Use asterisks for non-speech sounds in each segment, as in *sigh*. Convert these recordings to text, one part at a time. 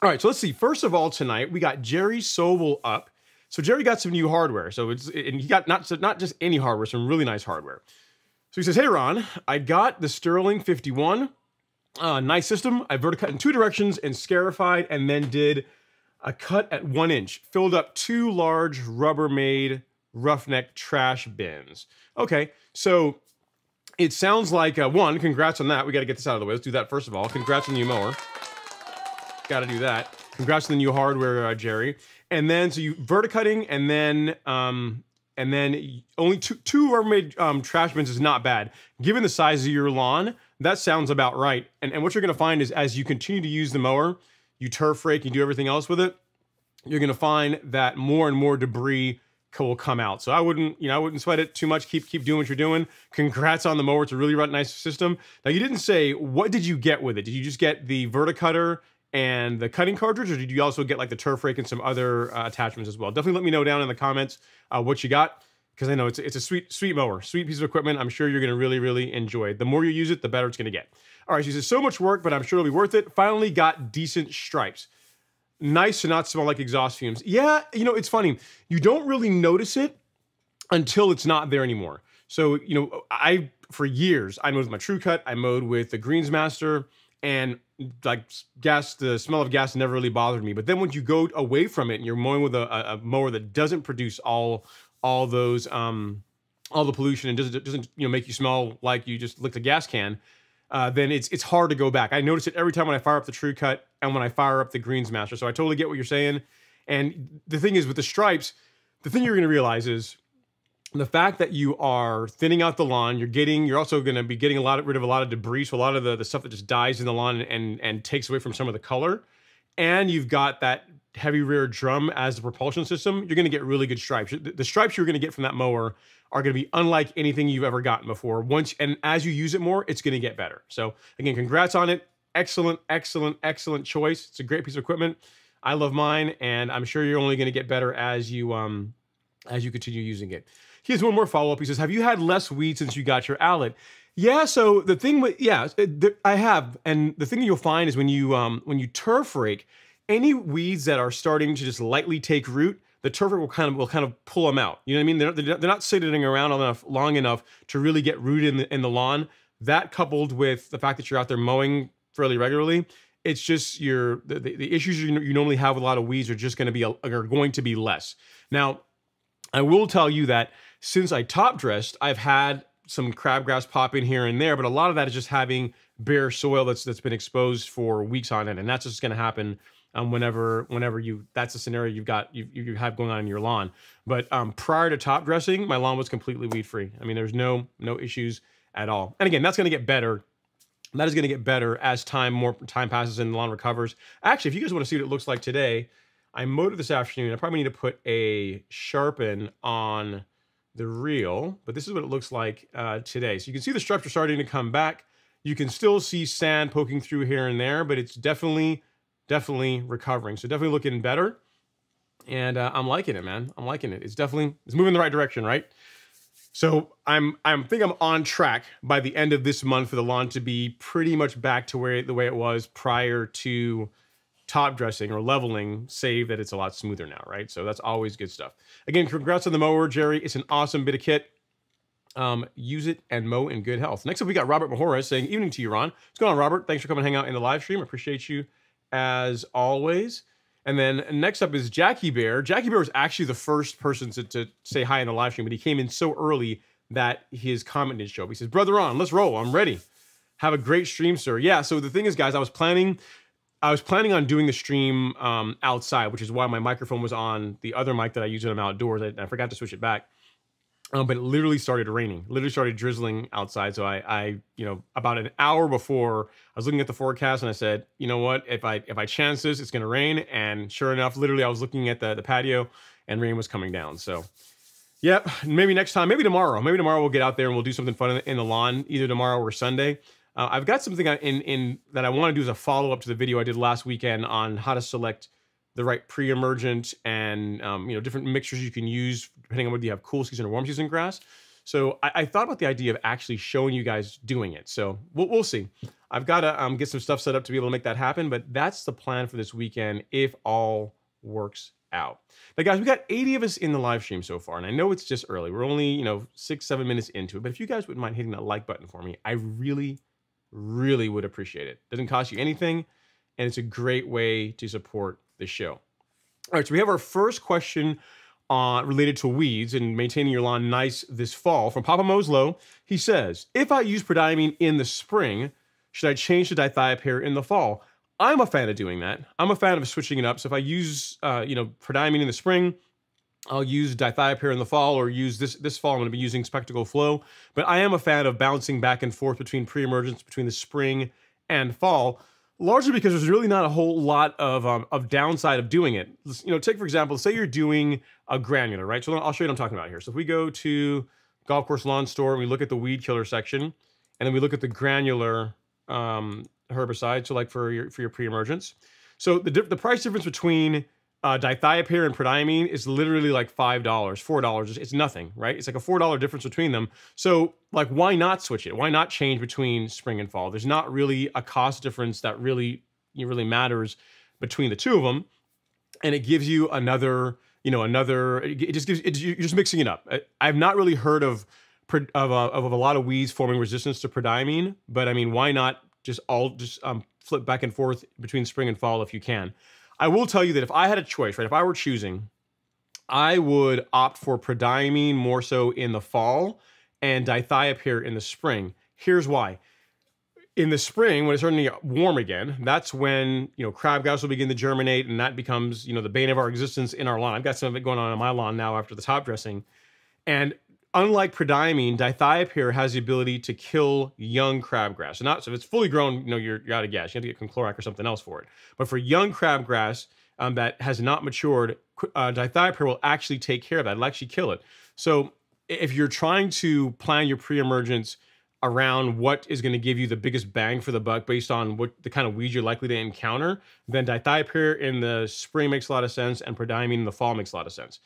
All right, so let's see. First of all, tonight we got Jerry Sobel up. So Jerry got some new hardware. So it's and he got not not just any hardware, some really nice hardware. So he says, "Hey Ron, I got the Stirling 51, uh, nice system. I verticut in two directions and scarified, and then did a cut at one inch. Filled up two large Rubbermaid roughneck trash bins. Okay, so it sounds like uh, one. Congrats on that. We got to get this out of the way. Let's do that first of all. Congrats on the new mower." Got to do that. Congrats on the new hardware, uh, Jerry. And then so you verticutting, and then um, and then only two two Rubbermaid um, trash bins is not bad. Given the size of your lawn, that sounds about right. And and what you're gonna find is as you continue to use the mower, you turf rake, you do everything else with it, you're gonna find that more and more debris will come out. So I wouldn't, you know, I wouldn't sweat it too much. Keep keep doing what you're doing. Congrats on the mower. It's a really nice system. Now you didn't say what did you get with it? Did you just get the verticutter and the cutting cartridge, or did you also get like the turf rake and some other uh, attachments as well? Definitely let me know down in the comments uh, what you got because I know it's it's a sweet sweet mower, sweet piece of equipment. I'm sure you're going to really really enjoy. The more you use it, the better it's going to get. All right, she says so much work, but I'm sure it'll be worth it. Finally got decent stripes. Nice to not smell like exhaust fumes. Yeah, you know it's funny. You don't really notice it until it's not there anymore. So you know, I for years I mowed with my Tru-Cut. I mowed with the Greensmaster and like gas the smell of gas never really bothered me. But then when you go away from it and you're mowing with a, a mower that doesn't produce all all those um all the pollution and doesn't doesn't you know make you smell like you just licked a gas can uh, then it's it's hard to go back. I notice it every time when i fire up the Tru-Cut and when i fire up the Greensmaster so i totally get what you're saying. And the thing is with the stripes the thing you're going to realize is the fact that you are thinning out the lawn, you're getting, you're also going to be getting a lot of, rid of a lot of debris, so a lot of the, the stuff that just dies in the lawn and and takes away from some of the color, and you've got that heavy rear drum as the propulsion system, you're going to get really good stripes. The, the stripes you're going to get from that mower are going to be unlike anything you've ever gotten before. Once and as you use it more, it's going to get better. So again, congrats on it. Excellent, excellent, excellent choice. It's a great piece of equipment. I love mine, and I'm sure you're only going to get better as you um as you continue using it. He has one more follow up. He says, Have you had less weed since you got your Allett? Yeah, so the thing with yeah, I have, and the thing you'll find is when you um when you turf rake, any weeds that are starting to just lightly take root, the turf will kind of will kind of pull them out. You know what I mean? They're, they're not sitting around enough long enough to really get rooted in the, in the lawn. That coupled with the fact that you're out there mowing fairly regularly, it's just your the, the issues you, you normally have with a lot of weeds are just going to be are going to be less. Now, I will tell you that since I top dressed, I've had some crabgrass pop in here and there, but a lot of that is just having bare soil that's that's been exposed for weeks on end, and that's just going to happen um, whenever whenever you that's a scenario you've got you, you have going on in your lawn. But um, prior to top dressing, my lawn was completely weed free. I mean, there's no no issues at all. And again, that's going to get better. That is going to get better as time more time passes and the lawn recovers. Actually, if you guys want to see what it looks like today, I mowed it this afternoon. I probably need to put a sharpen on the reel, but this is what it looks like uh, today. So you can see the structure starting to come back. You can still see sand poking through here and there, but it's definitely, definitely recovering. So definitely looking better. And uh, I'm liking it, man. I'm liking it. It's definitely, it's moving in the right direction, right? So I'm, I'm think I'm on track by the end of this month for the lawn to be pretty much back to where the way it was prior to top dressing or leveling, save that it's a lot smoother now, right? So that's always good stuff. Again, congrats on the mower, Jerry. It's an awesome bit of kit. Um, use it and mow in good health. Next up, we got Robert Mahora saying, evening to you, Ron. What's going on, Robert? Thanks for coming hang out in the live stream. I appreciate you as always. And then next up is Jackie Bear. Jackie Bear was actually the first person to, to say hi in the live stream, but he came in so early that his comment didn't show up. He says, Brother on, let's roll. I'm ready. Have a great stream, sir. Yeah, so the thing is, guys, I was planning I was planning on doing the stream um, outside, which is why my microphone was on the other mic that I use when I'm outdoors. I, I forgot to switch it back. Um, but it literally started raining, literally started drizzling outside. So I, I, you know, about an hour before, I was looking at the forecast and I said, you know what, if I if I chance this, it's going to rain. And sure enough, literally, I was looking at the the patio and rain was coming down. So, yep, maybe next time, maybe tomorrow, maybe tomorrow we'll get out there and we'll do something fun in the, in the lawn, either tomorrow or Sunday. Uh, I've got something in in that I want to do as a follow up to the video I did last weekend on how to select the right pre-emergent and um, you know different mixtures you can use depending on whether you have cool season or warm season grass. So I, I, thought about the idea of actually showing you guys doing it. So we'll, we'll see. I've got to um, get some stuff set up to be able to make that happen, but that's the plan for this weekend if all works out. Now, guys, we got 80 of us in the live stream so far, and I know it's just early. We're only, you know, six, seven minutes into it, but if you guys wouldn't mind hitting that like button for me, I really, really would appreciate it. Doesn't cost you anything, and it's a great way to support the show. All right, so we have our first question uh, related to weeds and maintaining your lawn nice this fall from Papa Moslow. He says, if I use prodiamine in the spring, should I change to dithiopyr in the fall? I'm a fan of doing that. I'm a fan of switching it up. So if I use, uh, you know, prodiamine in the spring, I'll use dithiopyr in the fall, or use this this fall. I'm going to be using Specticle Flo. But I am a fan of bouncing back and forth between pre-emergence between the spring and fall, largely because there's really not a whole lot of um, of downside of doing it. You know, take for example, say you're doing a granular, right? So I'll show you what I'm talking about here. So if we go to golf course lawn store and we look at the weed killer section, and then we look at the granular um, herbicide, so like for your for your pre-emergence. So the the price difference between uh, dithiopyr and prodiamine is literally like five dollars, four dollars. It's nothing, right? It's like a four dollar difference between them. So like, why not switch it? Why not change between spring and fall? There's not really a cost difference that really really matters between the two of them, and it gives you another, you know, another. It just gives it, you're just mixing it up. I've not really heard of of a, of a lot of weeds forming resistance to prodiamine, but I mean, why not just all just um, flip back and forth between spring and fall if you can? I will tell you that if I had a choice, right, if I were choosing, I would opt for prodiamine more so in the fall and dithiopyr in the spring. Here's why. In the spring, when it's starting to get warm again, that's when you know crabgrass will begin to germinate, and that becomes you know the bane of our existence in our lawn. I've got some of it going on in my lawn now after the top dressing, and unlike prodiamine, dithiopyr has the ability to kill young crabgrass. So not so if it's fully grown, you know, you're, you're out of gas. You have to get quinclorac or something else for it. But for young crabgrass um, that has not matured, uh, dithiopyr will actually take care of that. It'll actually kill it. So if you're trying to plan your pre-emergence around what is going to give you the biggest bang for the buck based on what the kind of weeds you're likely to encounter, then dithiopyr in the spring makes a lot of sense and prodiamine in the fall makes a lot of sense.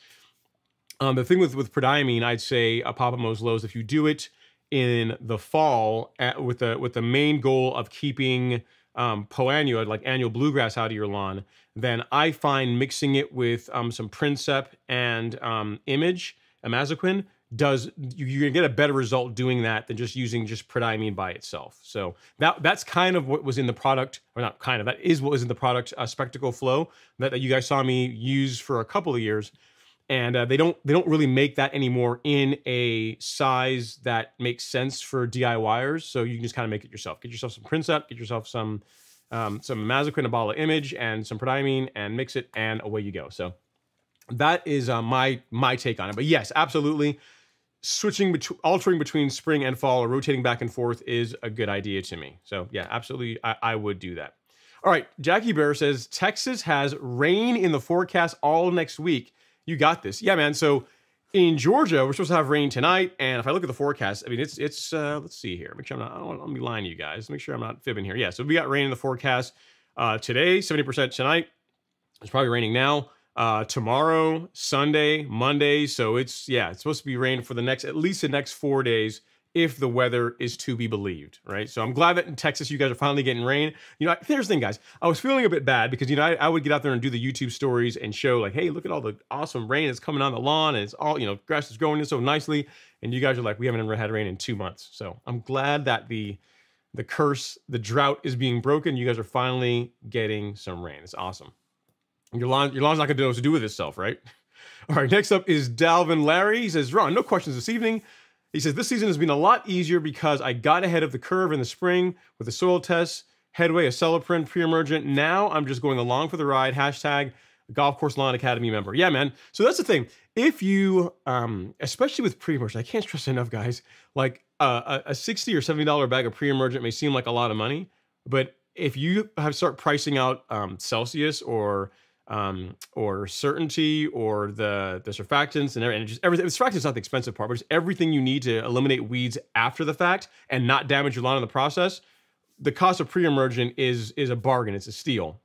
Um, the thing with with prodiamine, I'd say a Papa Moslows, if you do it in the fall at, with the with the main goal of keeping um, poa like annual bluegrass, out of your lawn, then I find mixing it with um, some Princep and um, Image, Imazaquin, does you, you're gonna get a better result doing that than just using just prodiamine by itself. So that that's kind of what was in the product, or not kind of, that is what was in the product uh, Specticle Flo that, that you guys saw me use for a couple of years and uh, they don't they don't really make that anymore in a size that makes sense for DIYers. So you can just kind of make it yourself. Get yourself some Princep, get yourself some um, some Mazaquin Abala image and some prodiamine and mix it and away you go. So that is uh, my my take on it. But yes, absolutely, switching between altering between spring and fall or rotating back and forth is a good idea to me. So yeah, absolutely, I, I would do that. All right, Jackie Bear says Texas has rain in the forecast all next week you got this. Yeah, man. So in Georgia, we're supposed to have rain tonight, and if I look at the forecast, I mean, it's it's. Uh, let's see here. Make sure I'm not. I don't want to be lying to you guys. Make sure I'm not fibbing here. Yeah. So we got rain in the forecast uh, today, seventy percent tonight. It's probably raining now. Uh, tomorrow, Sunday, Monday. So it's yeah, it's supposed to be rain for the next at least the next four days if the weather is to be believed, right? So I'm glad that in Texas you guys are finally getting rain. You know, here's the thing, guys. I was feeling a bit bad because you know I, I, would get out there and do the YouTube stories and show like, hey, look at all the awesome rain that's coming on the lawn and it's all you know, grass is growing in so nicely. And you guys are like, we haven't ever had rain in two months. So I'm glad that the the curse, the drought is being broken. You guys are finally getting some rain. It's awesome. Your lawn, your lawn's not gonna know what to do with itself, right? *laughs* All right, next up is Dalvin Larry. He says, Ron, no questions this evening. He says, This season has been a lot easier because I got ahead of the curve in the spring with the soil tests, headway, a Acelepryn, pre emergent. Now I'm just going along for the ride. Hashtag Golf Course Lawn Academy member. Yeah, man. So that's the thing. If you, um, especially with pre emergent, I can't stress enough, guys, like uh, a 60 or $70 bag of pre emergent may seem like a lot of money, but if you have start pricing out um, Celsius or um, or certainty or the the surfactants and, and just everything. The surfactants not the expensive part, but it's everything you need to eliminate weeds after the fact and not damage your lawn in the process. The cost of pre-emergent is is a bargain. It's a steal.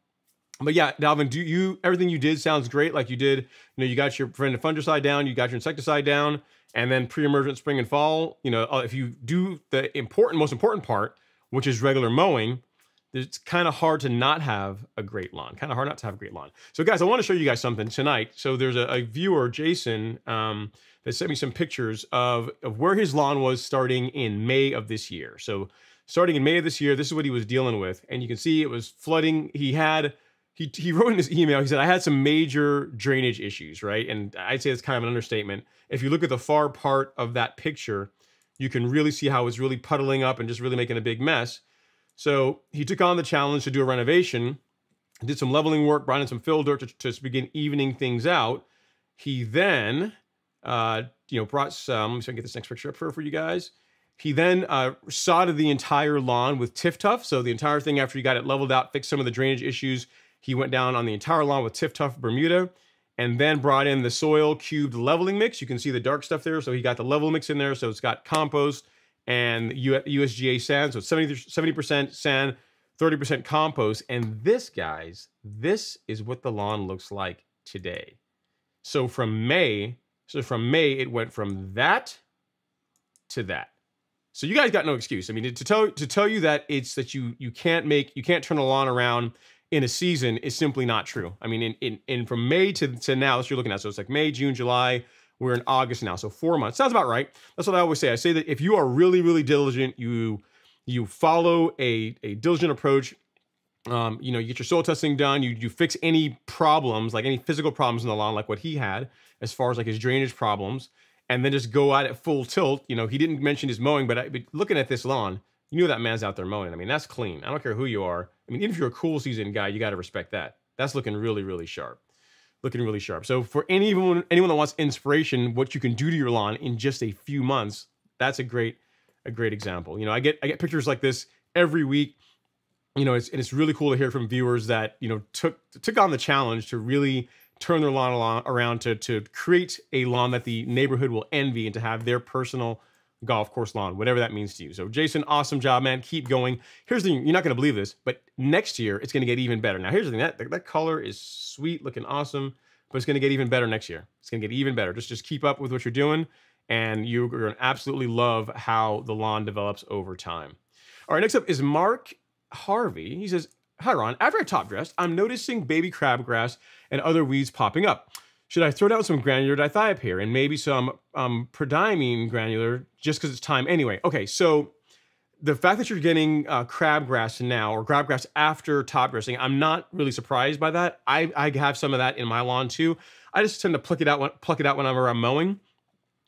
But yeah, Dalvin, do you everything you did sounds great. Like you did, you know, you got your friend preventive fungicide down, you got your insecticide down, and then pre-emergent spring and fall. You know, uh, if you do the important, most important part, which is regular mowing, it's kind of hard to not have a great lawn. Kind of hard not to have a great lawn. So guys, I want to show you guys something tonight. So there's a, a viewer, Jason, um, that sent me some pictures of, of where his lawn was starting in May of this year. So starting in May of this year, this is what he was dealing with. And you can see it was flooding. He had he, he wrote in his email, he said, I had some major drainage issues, right? And I'd say it's kind of an understatement. If you look at the far part of that picture, you can really see how it's really puddling up and just really making a big mess. So he took on the challenge to do a renovation, did some leveling work, brought in some fill dirt to, to begin evening things out. He then, uh, you know, brought some, me I can get this next picture up for, for you guys. He then uh, sodded the entire lawn with TifTuf. So the entire thing after he got it leveled out, fixed some of the drainage issues, he went down on the entire lawn with TifTuf Bermuda and then brought in the soil cubed leveling mix. You can see the dark stuff there. So he got the level mix in there. So it's got compost and USGA sand. So it's 70, 70% sand, 30% compost. And this, guys, this is what the lawn looks like today. So from May, so from May, it went from that to that. So you guys got no excuse. I mean, to tell to tell you that it's that you you can't make you can't turn a lawn around in a season is simply not true. I mean, in, in, in from May to, to now, that's what you're looking at. So it's like May, June, July. We're in August now. So four months. Sounds about right. That's what I always say. I say that if you are really, really diligent, you you follow a, a diligent approach, um, you know, you get your soil testing done, you you fix any problems, like any physical problems in the lawn, like what he had, as far as like his drainage problems, and then just go at it full tilt. You know, he didn't mention his mowing, but, I, but looking at this lawn, you know that man's out there mowing. I mean, that's clean. I don't care who you are. I mean, even if you're a cool season guy, you got to respect that. That's looking really, really sharp. Looking really sharp. So for anyone anyone that wants inspiration, what you can do to your lawn in just a few months, that's a great a great example. You know, I get I get pictures like this every week. You know, it's and it's really cool to hear from viewers that you know took took on the challenge to really turn their lawn around to to create a lawn that the neighborhood will envy and to have their personal golf course lawn, whatever that means to you. So Jason, awesome job, man. Keep going. Here's the thing, you're not going to believe this, but next year it's going to get even better. Now, here's the thing, that, that color is sweet, looking awesome, but it's going to get even better next year. It's going to get even better. Just, just keep up with what you're doing, and you're going to absolutely love how the lawn develops over time. All right, next up is Mark Harvey. He says, Hi, Ron. After I top dressed, I'm noticing baby crabgrass and other weeds popping up. Should I throw down some granular dithiopyr and maybe some um, prodiamine granular just because it's time anyway? Okay, so the fact that you're getting uh, crabgrass now or crabgrass after top dressing, I'm not really surprised by that. I, I have some of that in my lawn too. I just tend to pluck it out when, pluck it out whenever I'm around mowing.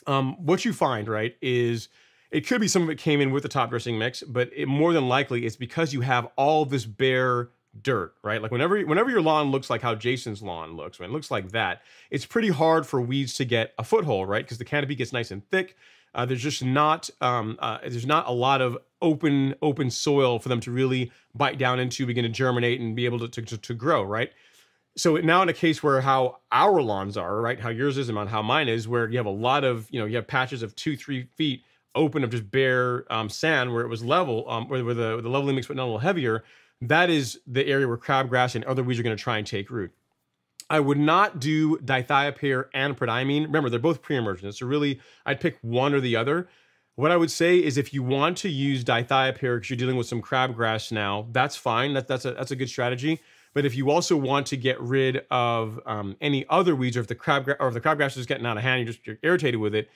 Um, what you find, right, is it could be some of it came in with the top dressing mix, but it, more than likely it's because you have all this bare dirt, right? Like whenever whenever your lawn looks like how Jason's lawn looks, when it looks like that, it's pretty hard for weeds to get a foothold, right? Because the canopy gets nice and thick. Uh, there's just not um, uh, there's not a lot of open open soil for them to really bite down into, begin to germinate, and be able to to, to grow, right? So now in a case where how our lawns are, right, how yours is and how mine is, where you have a lot of you know you have patches of two three feet open of just bare um, sand where it was level, um, where, where the, the leveling makes it a little heavier, that is the area where crabgrass and other weeds are going to try and take root. I would not do dithiopyr and prodiamine. Remember, they're both pre-emergent. So really, I'd pick one or the other. What I would say is if you want to use dithiopyr because you're dealing with some crabgrass now, that's fine. That, that's, a, that's a good strategy. But if you also want to get rid of um, any other weeds, or if the crab or if the crabgrass is getting out of hand, you're just you're irritated with it,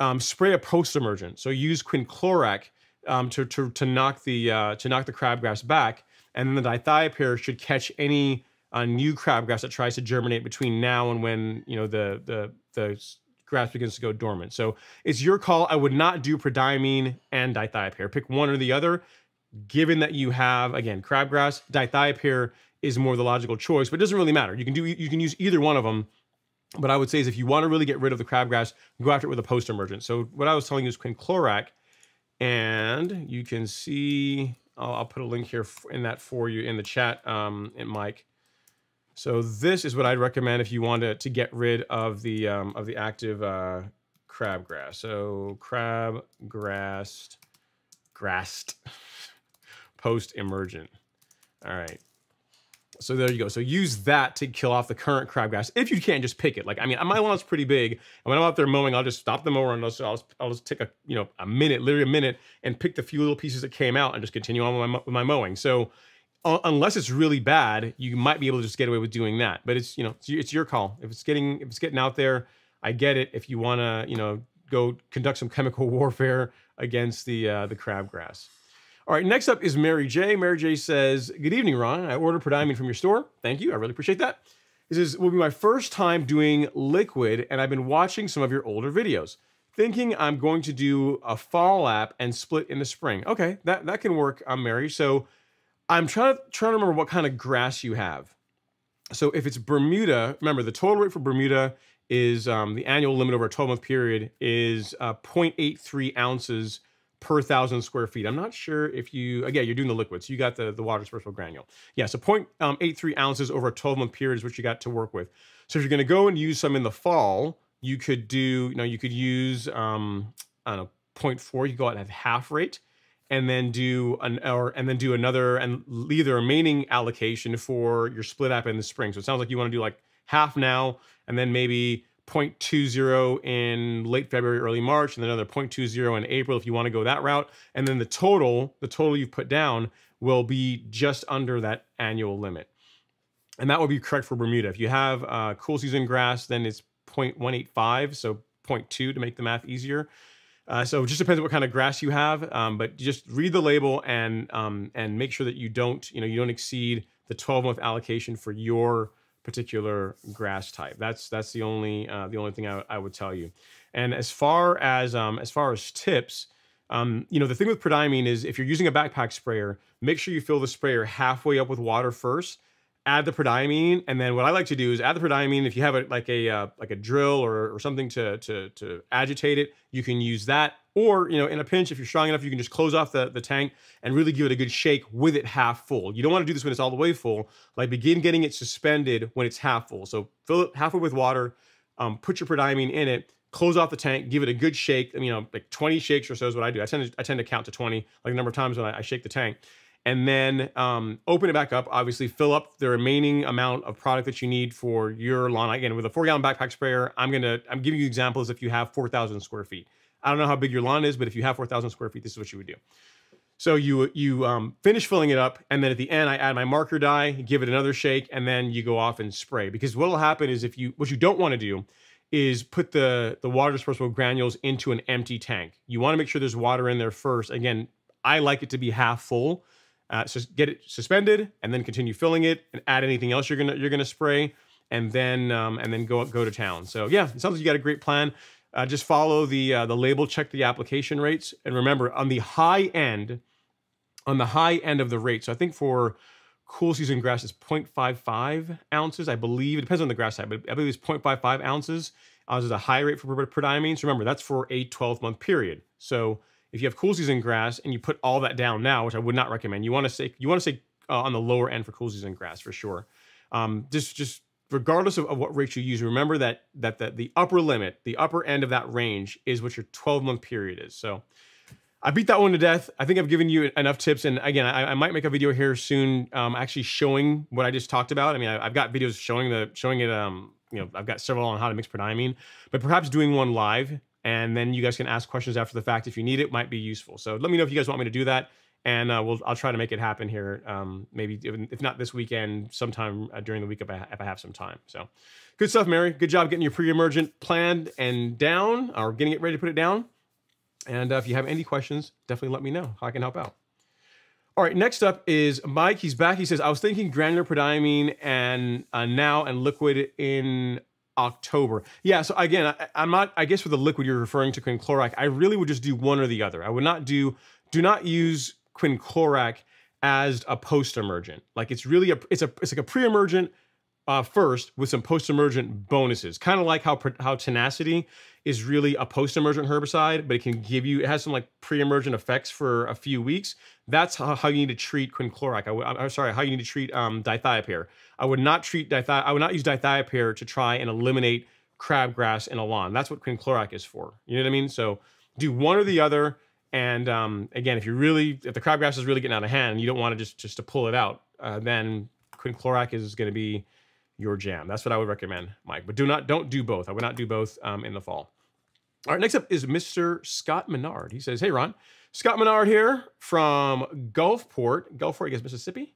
um, spray a post-emergent. So use quinclorac um, to, to, to knock the uh, to knock the crabgrass back and then the dithiopyr should catch any uh, new crabgrass that tries to germinate between now and when you know the the the grass begins to go dormant. So it's your call. I would not do prodiamine and dithiopyr. Pick one or the other. Given that you have again crabgrass, dithiopyr is more the logical choice, but it doesn't really matter. You can do you can use either one of them. But I would say is if you want to really get rid of the crabgrass, go after it with a post emergent. So what I was telling you is quinclorac, and you can see I'll, I'll, put a link here in that for you in the chat, um, Mike. So this is what I'd recommend if you want to, to get rid of the um, of the active uh, crabgrass. So crabgrass, grassed, *laughs* post emergent. All right. So there you go. So use that to kill off the current crabgrass if you can't just pick it. Like I mean, my lawn's pretty big, and when I'm out there mowing, I'll just stop the mower and I'll, I'll, I'll just take a you know a minute, literally a minute, and pick the few little pieces that came out and just continue on with my, with my mowing. So uh, unless it's really bad, you might be able to just get away with doing that. But it's you know it's, it's your call. If it's getting if it's getting out there, I get it. If you want to you know go conduct some chemical *laughs* warfare against the uh, the crabgrass. All right, next up is Mary J. Mary J says, Good evening, Ron. I ordered prodiamine from your store. Thank you. I really appreciate that. This is will be my first time doing liquid, and I've been watching some of your older videos. Thinking I'm going to do a fall app and split in the spring. Okay, that, that can work, I'm Mary. So I'm trying to trying to remember what kind of grass you have. So if it's Bermuda, remember the total rate for Bermuda is um, the annual limit over a 12 month period is uh, 0.83 ounces per thousand square feet. I'm not sure if you, again, you're doing the liquids. You got the, the water dispersible granule. Yeah, so 0.83 um, ounces over a 12 month period is what you got to work with. So if you're gonna go and use some in the fall, you could do, you know, you could use, um, I don't know, 0.4, you go out and have half rate and then do an or and then do another and leave the remaining allocation for your split app in the spring. So it sounds like you want to do like half now and then maybe 0.20 in late February, early March, and then another 0.20 in April if you want to go that route. And then the total, the total you've put down will be just under that annual limit. And that would be correct for Bermuda. If you have uh, cool season grass, then it's 0.185, so 0.2 to make the math easier. Uh, so it just depends what kind of grass you have, um, but just read the label and um, and make sure that you don't you know you don't exceed the 12 month allocation for your particular grass type. That's that's the only uh, the only thing I, I, would tell you. And as far as um, as far as tips, um, you know the thing with prodiamine is if you're using a backpack sprayer, make sure you fill the sprayer halfway up with water first. Add the prodiamine, and then what I like to do is add the prodiamine. If you have a, like a uh, like a drill or, or something to to to agitate it, you can use that or, you know, in a pinch, if you're strong enough, you can just close off the, the tank and really give it a good shake with it half full. You don't want to do this when it's all the way full. Like begin getting it suspended when it's half full. So fill it halfway with water, um, put your prodiamine in it, close off the tank, give it a good shake. I mean, You know, like 20 shakes or so is what I do. I tend to, I tend to count to 20, like a number of times when I, I shake the tank. And then um, open it back up, obviously fill up the remaining amount of product that you need for your lawn. Again, with a four gallon backpack sprayer, I'm gonna, I'm giving you examples if you have 4,000 square feet. I don't know how big your lawn is, but if you have 4,000 square feet, this is what you would do. So you you um, finish filling it up, and then at the end, I add my marker dye, give it another shake, and then you go off and spray. Because what will happen is if you what you don't want to do is put the the water dispersible granules into an empty tank. You want to make sure there's water in there first. Again, I like it to be half full. Uh, so get it suspended, and then continue filling it, and add anything else you're gonna you're gonna spray, and then um, and then go go to town. So yeah, it sounds like you got a great plan. Uh, just follow the uh, the label, check the application rates, and remember on the high end, on the high end of the rate. So I think for cool season grass is 0.55 ounces. I believe it depends on the grass type, but I believe it's 0.55 ounces. Uh, is a high rate for prodiamine. So remember that's for a 12 month period. So if you have cool season grass and you put all that down now, which I would not recommend, you want to say you want to say uh, on the lower end for cool season grass for sure. Um, just just regardless of, of, what rate you use, remember that that the, the upper limit, the upper end of that range is what your 12 month period is. So I beat that one to death. I think I've given you enough tips. And again, I, I might make a video here soon, um, actually showing what I just talked about. I mean, I, have got videos showing the showing it. Um, you know, I've got several on how to mix prodiamine, but perhaps doing one live, and then you guys can ask questions after the fact if you need it. Might be useful. So let me know if you guys want me to do that and uh, we'll I'll try to make it happen here. Um, maybe if not this weekend, sometime uh, during the week if I, if I have some time. So, good stuff, Mary. Good job getting your pre-emergent planned and down, or getting it ready to put it down. And uh, if you have any questions, definitely let me know how I can help out. All right, next up is Mike. He's back. He says, I was thinking granular prodiamine and uh, now and liquid in October. Yeah, so again, I, am not, I guess for the liquid you're referring to quinclorac, I really would just do one or the other. I would not do, do not use quinclorac as a post-emergent. Like it's really a it's a it's like a pre-emergent uh, first with some post-emergent bonuses. Kind of like how how tenacity is really a post-emergent herbicide, but it can give you it has some like pre-emergent effects for a few weeks. That's how, how you need to treat quinclorac. I, am sorry, how you need to treat um, dithiopyr. I would not treat dithi I would not use dithiopyr to try and eliminate crabgrass in a lawn. That's what quinclorac is for. You know what I mean? So do one or the other. And um, again, if you really, if the crabgrass is really getting out of hand, and you don't want to just just to pull it out, uh, then quinclorac is going to be your jam. That's what I would recommend, Mike. But do not don't do both. I would not do both um, in the fall. All right, next up is Mr. Scott Menard. He says, "Hey Ron, Scott Menard here from Gulfport, Gulfport, I guess Mississippi."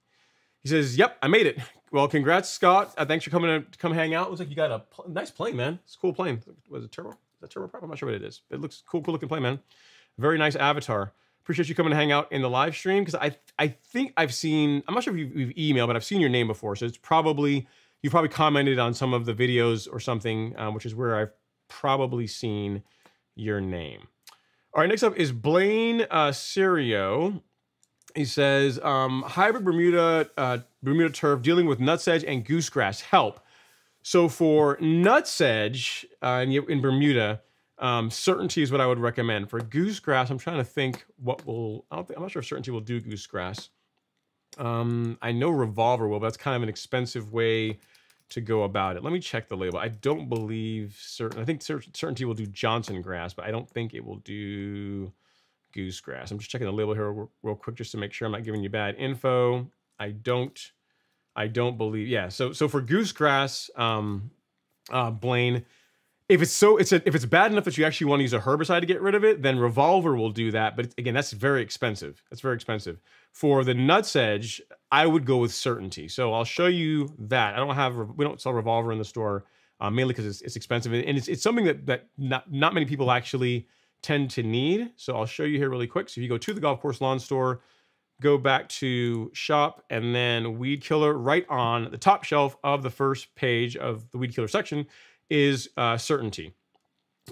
He says, "Yep, I made it. Well, congrats, Scott. Uh, thanks for coming to come hang out. Looks like you got a pl- nice plane, man. It's a cool plane. Was it turbo? Is that turboprop? I'm not sure what it is. It looks cool, cool looking plane, man. Very nice avatar. Appreciate you coming to hang out in the live stream because I I think I've seen. I'm not sure if you've, you've emailed, but I've seen your name before. So it's probably you've probably commented on some of the videos or something, um, which is where I've probably seen your name. All right, next up is Blaine uh, Serio. He says, um, hybrid Bermuda uh, Bermuda turf dealing with nutsedge and goosegrass help. So for nutsedge uh, in, in Bermuda, um, certainty is what I would recommend. For goosegrass, I'm trying to think what will. I don't think, I'm not sure if certainty will do goosegrass. Um, I know revolver will, but that's kind of an expensive way to go about it. Let me check the label. I don't believe certain. I think certainty will do Johnson grass, but I don't think it will do goosegrass. I'm just checking the label here real, real quick just to make sure I'm not giving you bad info. I don't. I don't believe. Yeah. So so for goosegrass, um, uh, Blaine if it's so it's a, if it's bad enough that you actually want to use a herbicide to get rid of it, then Revolver will do that. But again, that's very expensive. That's very expensive. For the nutsedge, I would go with Certainty. So I'll show you that. I don't have we don't sell Revolver in the store uh, mainly because it's, it's expensive and it's it's something that that not not many people actually tend to need. So I'll show you here really quick. So if you go to the golf course lawn store, go back to shop and then weed killer right on the top shelf of the first page of the weed killer section is uh, certainty.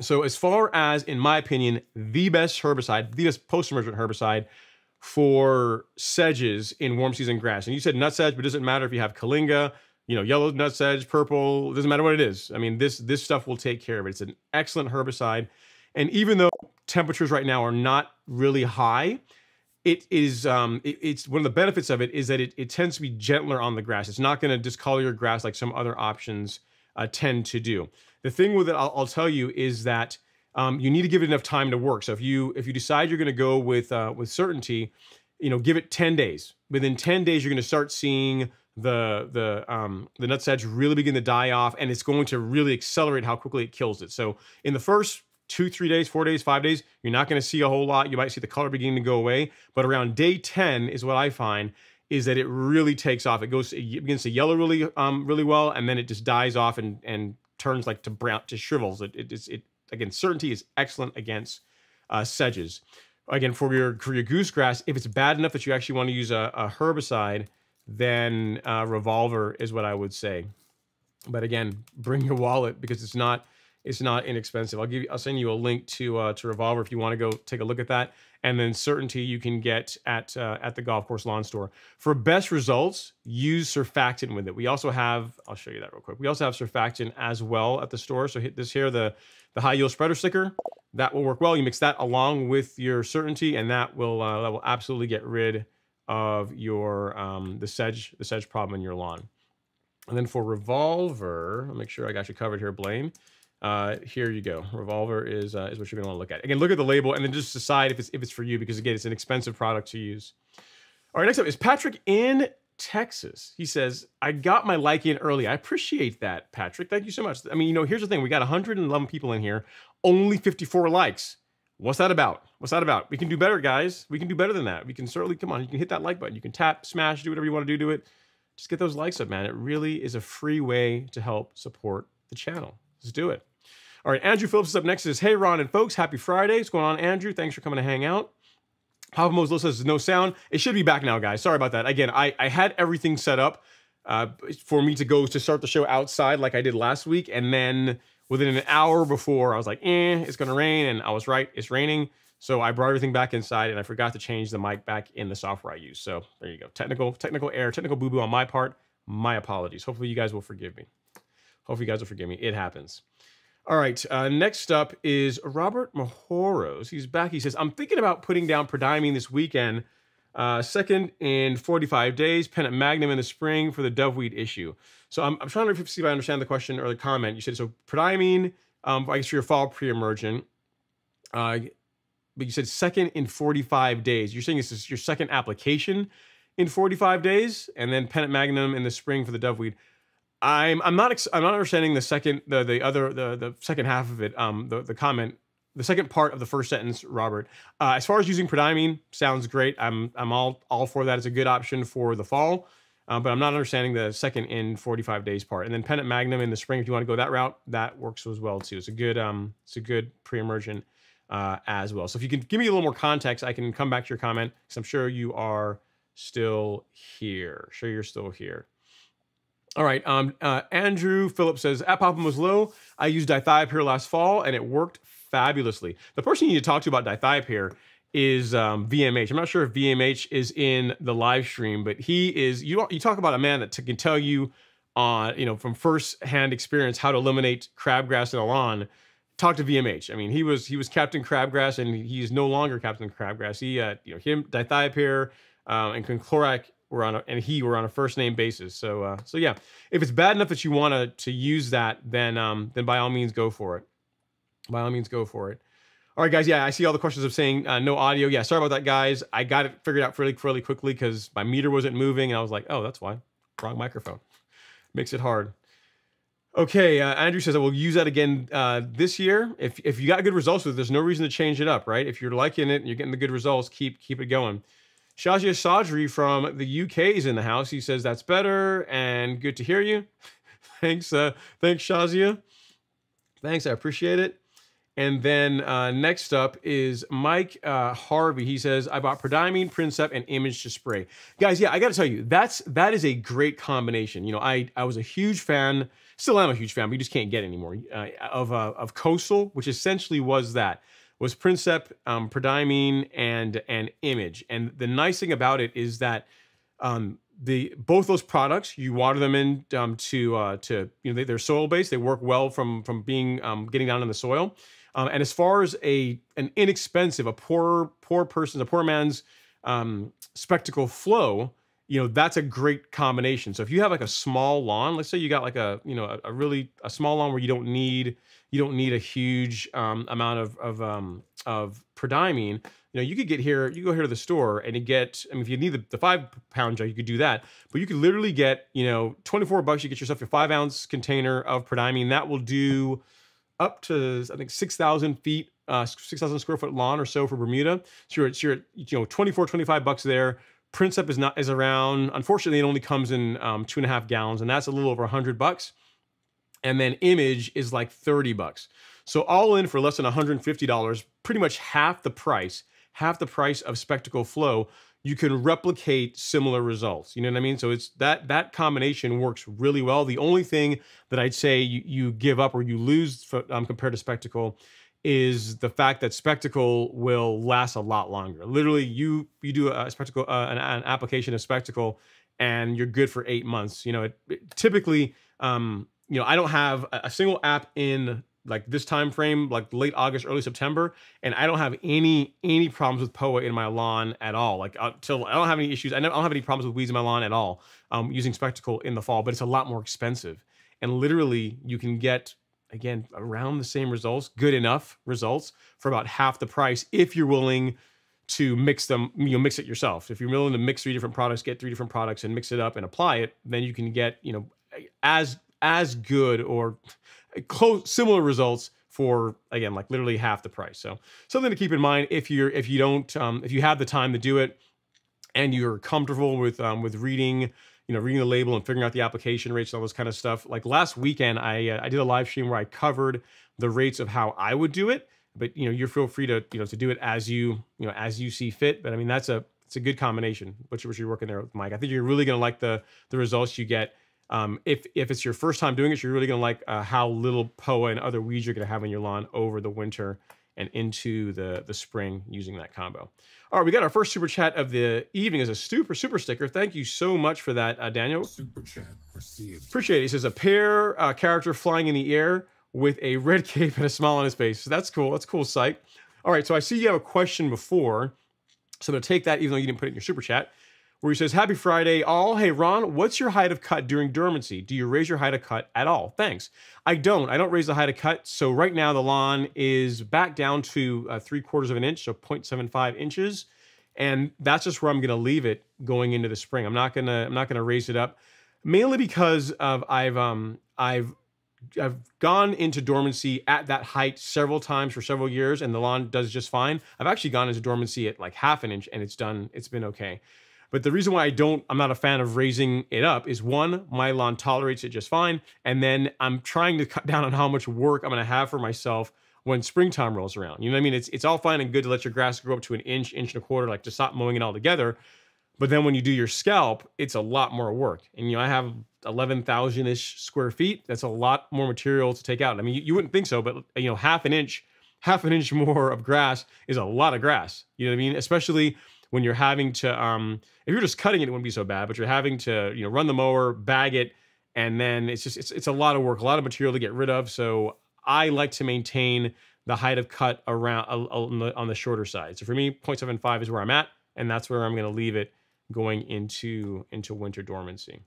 So as far as, in my opinion, the best herbicide, the best post-emergent herbicide for sedges in warm season grass. And you said nut sedge, but it doesn't matter if you have kyllinga, you know, yellow nut sedge, purple, doesn't matter what it is. I mean, this this stuff will take care of it. It's an excellent herbicide. And even though temperatures right now are not really high, it is um, it, it's one of the benefits of it is that it, it tends to be gentler on the grass. It's not going to discolor your grass like some other options uh, tend to do. The thing with it, I'll, I'll tell you, is that um, you need to give it enough time to work. So if you if you decide you're going to go with uh, with certainty, you know, give it 10 days. Within 10 days, you're going to start seeing the the um, the nutsedge really begin to die off, and it's going to really accelerate how quickly it kills it. So in the first two, three days, four days, five days, you're not going to see a whole lot. You might see the color beginning to go away, but around day 10 is what I find is that it really takes off. It goes, it begins to yellow really, um, really well, and then it just dies off and and turns like to brown, to shrivels. It, it, it, it again, certainty is excellent against uh, sedges. Again, for your for your goosegrass, if it's bad enough that you actually want to use a, a herbicide, then uh, revolver is what I would say. But again, bring your wallet because it's not it's not inexpensive. I'll give you, I'll send you a link to uh, to Revolver if you want to go take a look at that. And then Certainty you can get at uh, at the golf course lawn store. For best results, use surfactant with it. We also have, I'll show you that real quick. We also have surfactant as well at the store. So hit this here, the the high yield spreader sticker. That will work well. You mix that along with your Certainty, and that will uh, that will absolutely get rid of your um, the sedge the sedge problem in your lawn. And then for Revolver, I'll make sure I got you covered here, Blaine. Uh, here you go. Revolver is uh, is what you're gonna want to look at. Again, look at the label and then just decide if it's if it's for you because again, it's an expensive product to use. All right, next up is Patrick in Texas. He says, "I got my like in early. I appreciate that, Patrick. Thank you so much. I mean, you know, here's the thing: we got 111 people in here, only 54 likes. What's that about? What's that about? We can do better, guys. We can do better than that. We can certainly come on. You can hit that like button. You can tap, smash, do whatever you want to do to it. Just get those likes up, man. It really is a free way to help support the channel. Let's do it." All right, Andrew Phillips is up next. Says, hey, Ron and folks, happy Friday. What's going on, Andrew? Thanks for coming to hang out. Papa Moslo says, no sound. It should be back now, guys. Sorry about that. Again, I, I had everything set up uh, for me to go to start the show outside like I did last week. And then within an hour before, I was like, eh, it's going to rain. And I was right, it's raining. So I brought everything back inside and I forgot to change the mic back in the software I use. So there you go. Technical, technical error, technical boo-boo on my part. My apologies. Hopefully you guys will forgive me. Hopefully you guys will forgive me. It happens. All right, uh, next up is Robert Mahoros. He's back. He says, I'm thinking about putting down prodiamine this weekend. Uh, second in 45 days, Pennant Magnum in the spring for the doveweed issue. So I'm, I'm trying to see if I understand the question or the comment. You said, so prodiamine, um, I guess for your fall pre-emergent, uh, but you said second in 45 days. You're saying this is your second application in 45 days, and then Pennant Magnum in the spring for the doveweed. I'm I'm not I'm not understanding the second the the other the the second half of it. Um, the the comment the second part of the first sentence, Robert. Uh, as far as using prodiamine, sounds great. I'm I'm all all for that. It's a good option for the fall. Uh, but I'm not understanding the second in 45 days part. And then Pennant Magnum in the spring, if you want to go that route, that works as well too. It's a good um it's a good pre-emergent uh, as well. So if you can give me a little more context, I can come back to your comment because I'm sure you are still here. Sure, you're still here. All right. Um, uh, Andrew Phillips says, App Poppin was low. I used dithiopyr last fall and it worked fabulously. The person you need to talk to about dithiopyr is um, VMH. I'm not sure if VMH is in the live stream, but he is. You you talk about a man that can tell you on you know from first hand experience how to eliminate crabgrass in a lawn. Talk to VMH. I mean, he was he was Captain Crabgrass, and he's no longer Captain Crabgrass. He uh, you know him dithiopyr um, and quinclorac were on a, and he were on a first name basis. So uh, so yeah, if it's bad enough that you want to to use that, then um, then by all means go for it. By all means go for it. All right, guys. Yeah, I see all the questions of saying uh, no audio. Yeah, sorry about that, guys. I got it figured out fairly fairly quickly because my meter wasn't moving, and I was like, oh, that's why. Wrong microphone. Makes it hard. Okay, uh, Andrew says I will use that again uh, this year. If if you got good results with it, there's no reason to change it up, right? If you're liking it and you're getting the good results, keep keep it going. Shazia Sadri from the UK is in the house. He says that's better and good to hear you. *laughs* thanks, uh, thanks, Shazia. Thanks, I appreciate it. And then uh, next up is Mike uh, Harvey. He says, "I bought Prodiamine, Princep, and Image to spray." Guys, yeah, I got to tell you, that's that is a great combination. You know, I I was a huge fan, still am a huge fan, but you just can't get anymore uh, of uh, of Coastal, which essentially was that was Princep, um, and and Image. And the nice thing about it is that um, the both those products you water them in um, to uh, to you know they, are soil based. They work well from from being um, getting down in the soil. Um, and as far as a an inexpensive, a poor poor person's, a poor man's um, Specticle Flo, you know that's a great combination. So if you have like a small lawn, let's say you got like a you know a, a really a small lawn where you don't need you don't need a huge um, amount of of um, of prodiamine. You know, you could get here, you go here to the store and you get, I mean, if you need the, the five pound jug, you could do that. But you could literally get, you know, 24 bucks, you get yourself a five ounce container of prodiamine. That will do up to, I think, 6,000 feet, uh, 6,000 square foot lawn or so for Bermuda. So you're, so you're you know, 24, 25 bucks there. Princep is not, is around, unfortunately, it only comes in um, two and a half gallons and that's a little over 100 bucks and then image is like 30 bucks. So all in for less than $150, pretty much half the price, half the price of Specticle Flo, you can replicate similar results. You know what I mean? So it's that that combination works really well. The only thing that I'd say you, you give up or you lose for, um, compared to Specticle is the fact that Specticle will last a lot longer. Literally, you you do a Specticle uh, an, an, application of Specticle, and you're good for eight months. You know, it, it typically um, you know, I don't have a single app in like this time frame, like late August, early September, and I don't have any any problems with POA in my lawn at all. Like until I don't have any issues. I don't have any problems with weeds in my lawn at all. Um, using Specticle in the fall, but it's a lot more expensive, and literally you can get again around the same results, good enough results for about half the price if you're willing to mix them, you know, mix it yourself. If you're willing to mix three different products, get three different products and mix it up and apply it, then you can get, you know, as as good or close similar results for again like literally half the price so something to keep in mind if you're if you don't um, if you have the time to do it and you're comfortable with um, with reading you know reading the label and figuring out the application rates and all this kind of stuff. Like last weekend i uh, i did a live stream where i covered the rates of how i would do it but you know you feel free to you know to do it as you you know as you see fit. But i mean that's a it's a good combination what you're working there with mike. I think you're really going to like the the results you get. Um, if if it's your first time doing it, you're really gonna like uh, how little POA and other weeds you're gonna have in your lawn over the winter and into the the spring using that combo. All right, we got our first super chat of the evening as a super super sticker. Thank you so much for that, uh, Daniel. Super chat received. Appreciate it. He says a pair uh, character flying in the air with a *laughs* red cape and a smile on his face. So that's cool. That's cool sight. All right, so I see you have a question before, so I'm gonna take that even though you didn't put it in your super chat where he says, Happy Friday, all. Hey, Ron, what's your height of cut during dormancy? Do you raise your height of cut at all? Thanks. I don't. I don't raise the height of cut. So right now the lawn is back down to uh, three quarters of an inch, so 0.75 inches. and that's just where I'm going to leave it going into the spring. I'm not gonna I'm not gonna raise it up, mainly because of I've um I've I've gone into dormancy at that height several times for several years, and the lawn does just fine. I've actually gone into dormancy at like half an inch, and it's done. It's been okay. But the reason why I don't, I'm not a fan of raising it up is one, my lawn tolerates it just fine, and then I'm trying to cut *laughs* down on how much work I'm going to have for myself when springtime rolls around. You know what I mean? It's it's all fine and good to let your grass grow up to an inch, inch and a quarter, like to stop mowing it all together. But then when you do your scalp, it's a lot more work. And you know, I have 11,000 ish square feet. That's a lot more material to take out. I mean, you, you, wouldn't think so, but you know, half an inch, half an inch *laughs* more of grass is a lot of grass. You know what I mean? Especially when you're having to, um, if you're just cutting it, it wouldn't be so bad, but you're having to, you know, run the mower, bag it, and then it's just, it's, it's a lot of work, a lot of material to get rid of. So I like to maintain the height of cut around uh, on the, on the shorter side. So for me, 0.75 is where I'm at, and that's where I'm going to leave it going into, into winter dormancy.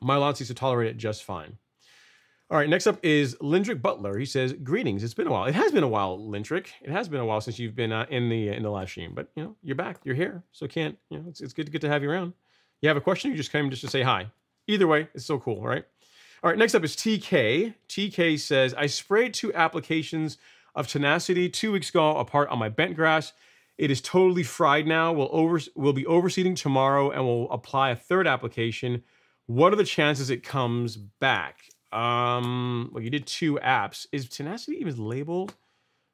My lawn seems to tolerate it just fine. All right, next up is Lindrick Butler. He says, "Greetings. It's been a while. It has been a while, Lindrick. It has been a while since you've been uh, in the in the live stream, but you know you're back. You're here, so can't you know it's, it's good to get to have you around. You have a question? You just came just to say hi. Either way, it's so cool, right? All right, next up is TK. TK says, I sprayed two applications of Tenacity two weeks ago apart on my bent grass. It is totally fried now. We'll, over, we'll be overseeding tomorrow and we'll apply a third application. What are the chances it comes back? Um, well, you did two apps. Is Tenacity even labeled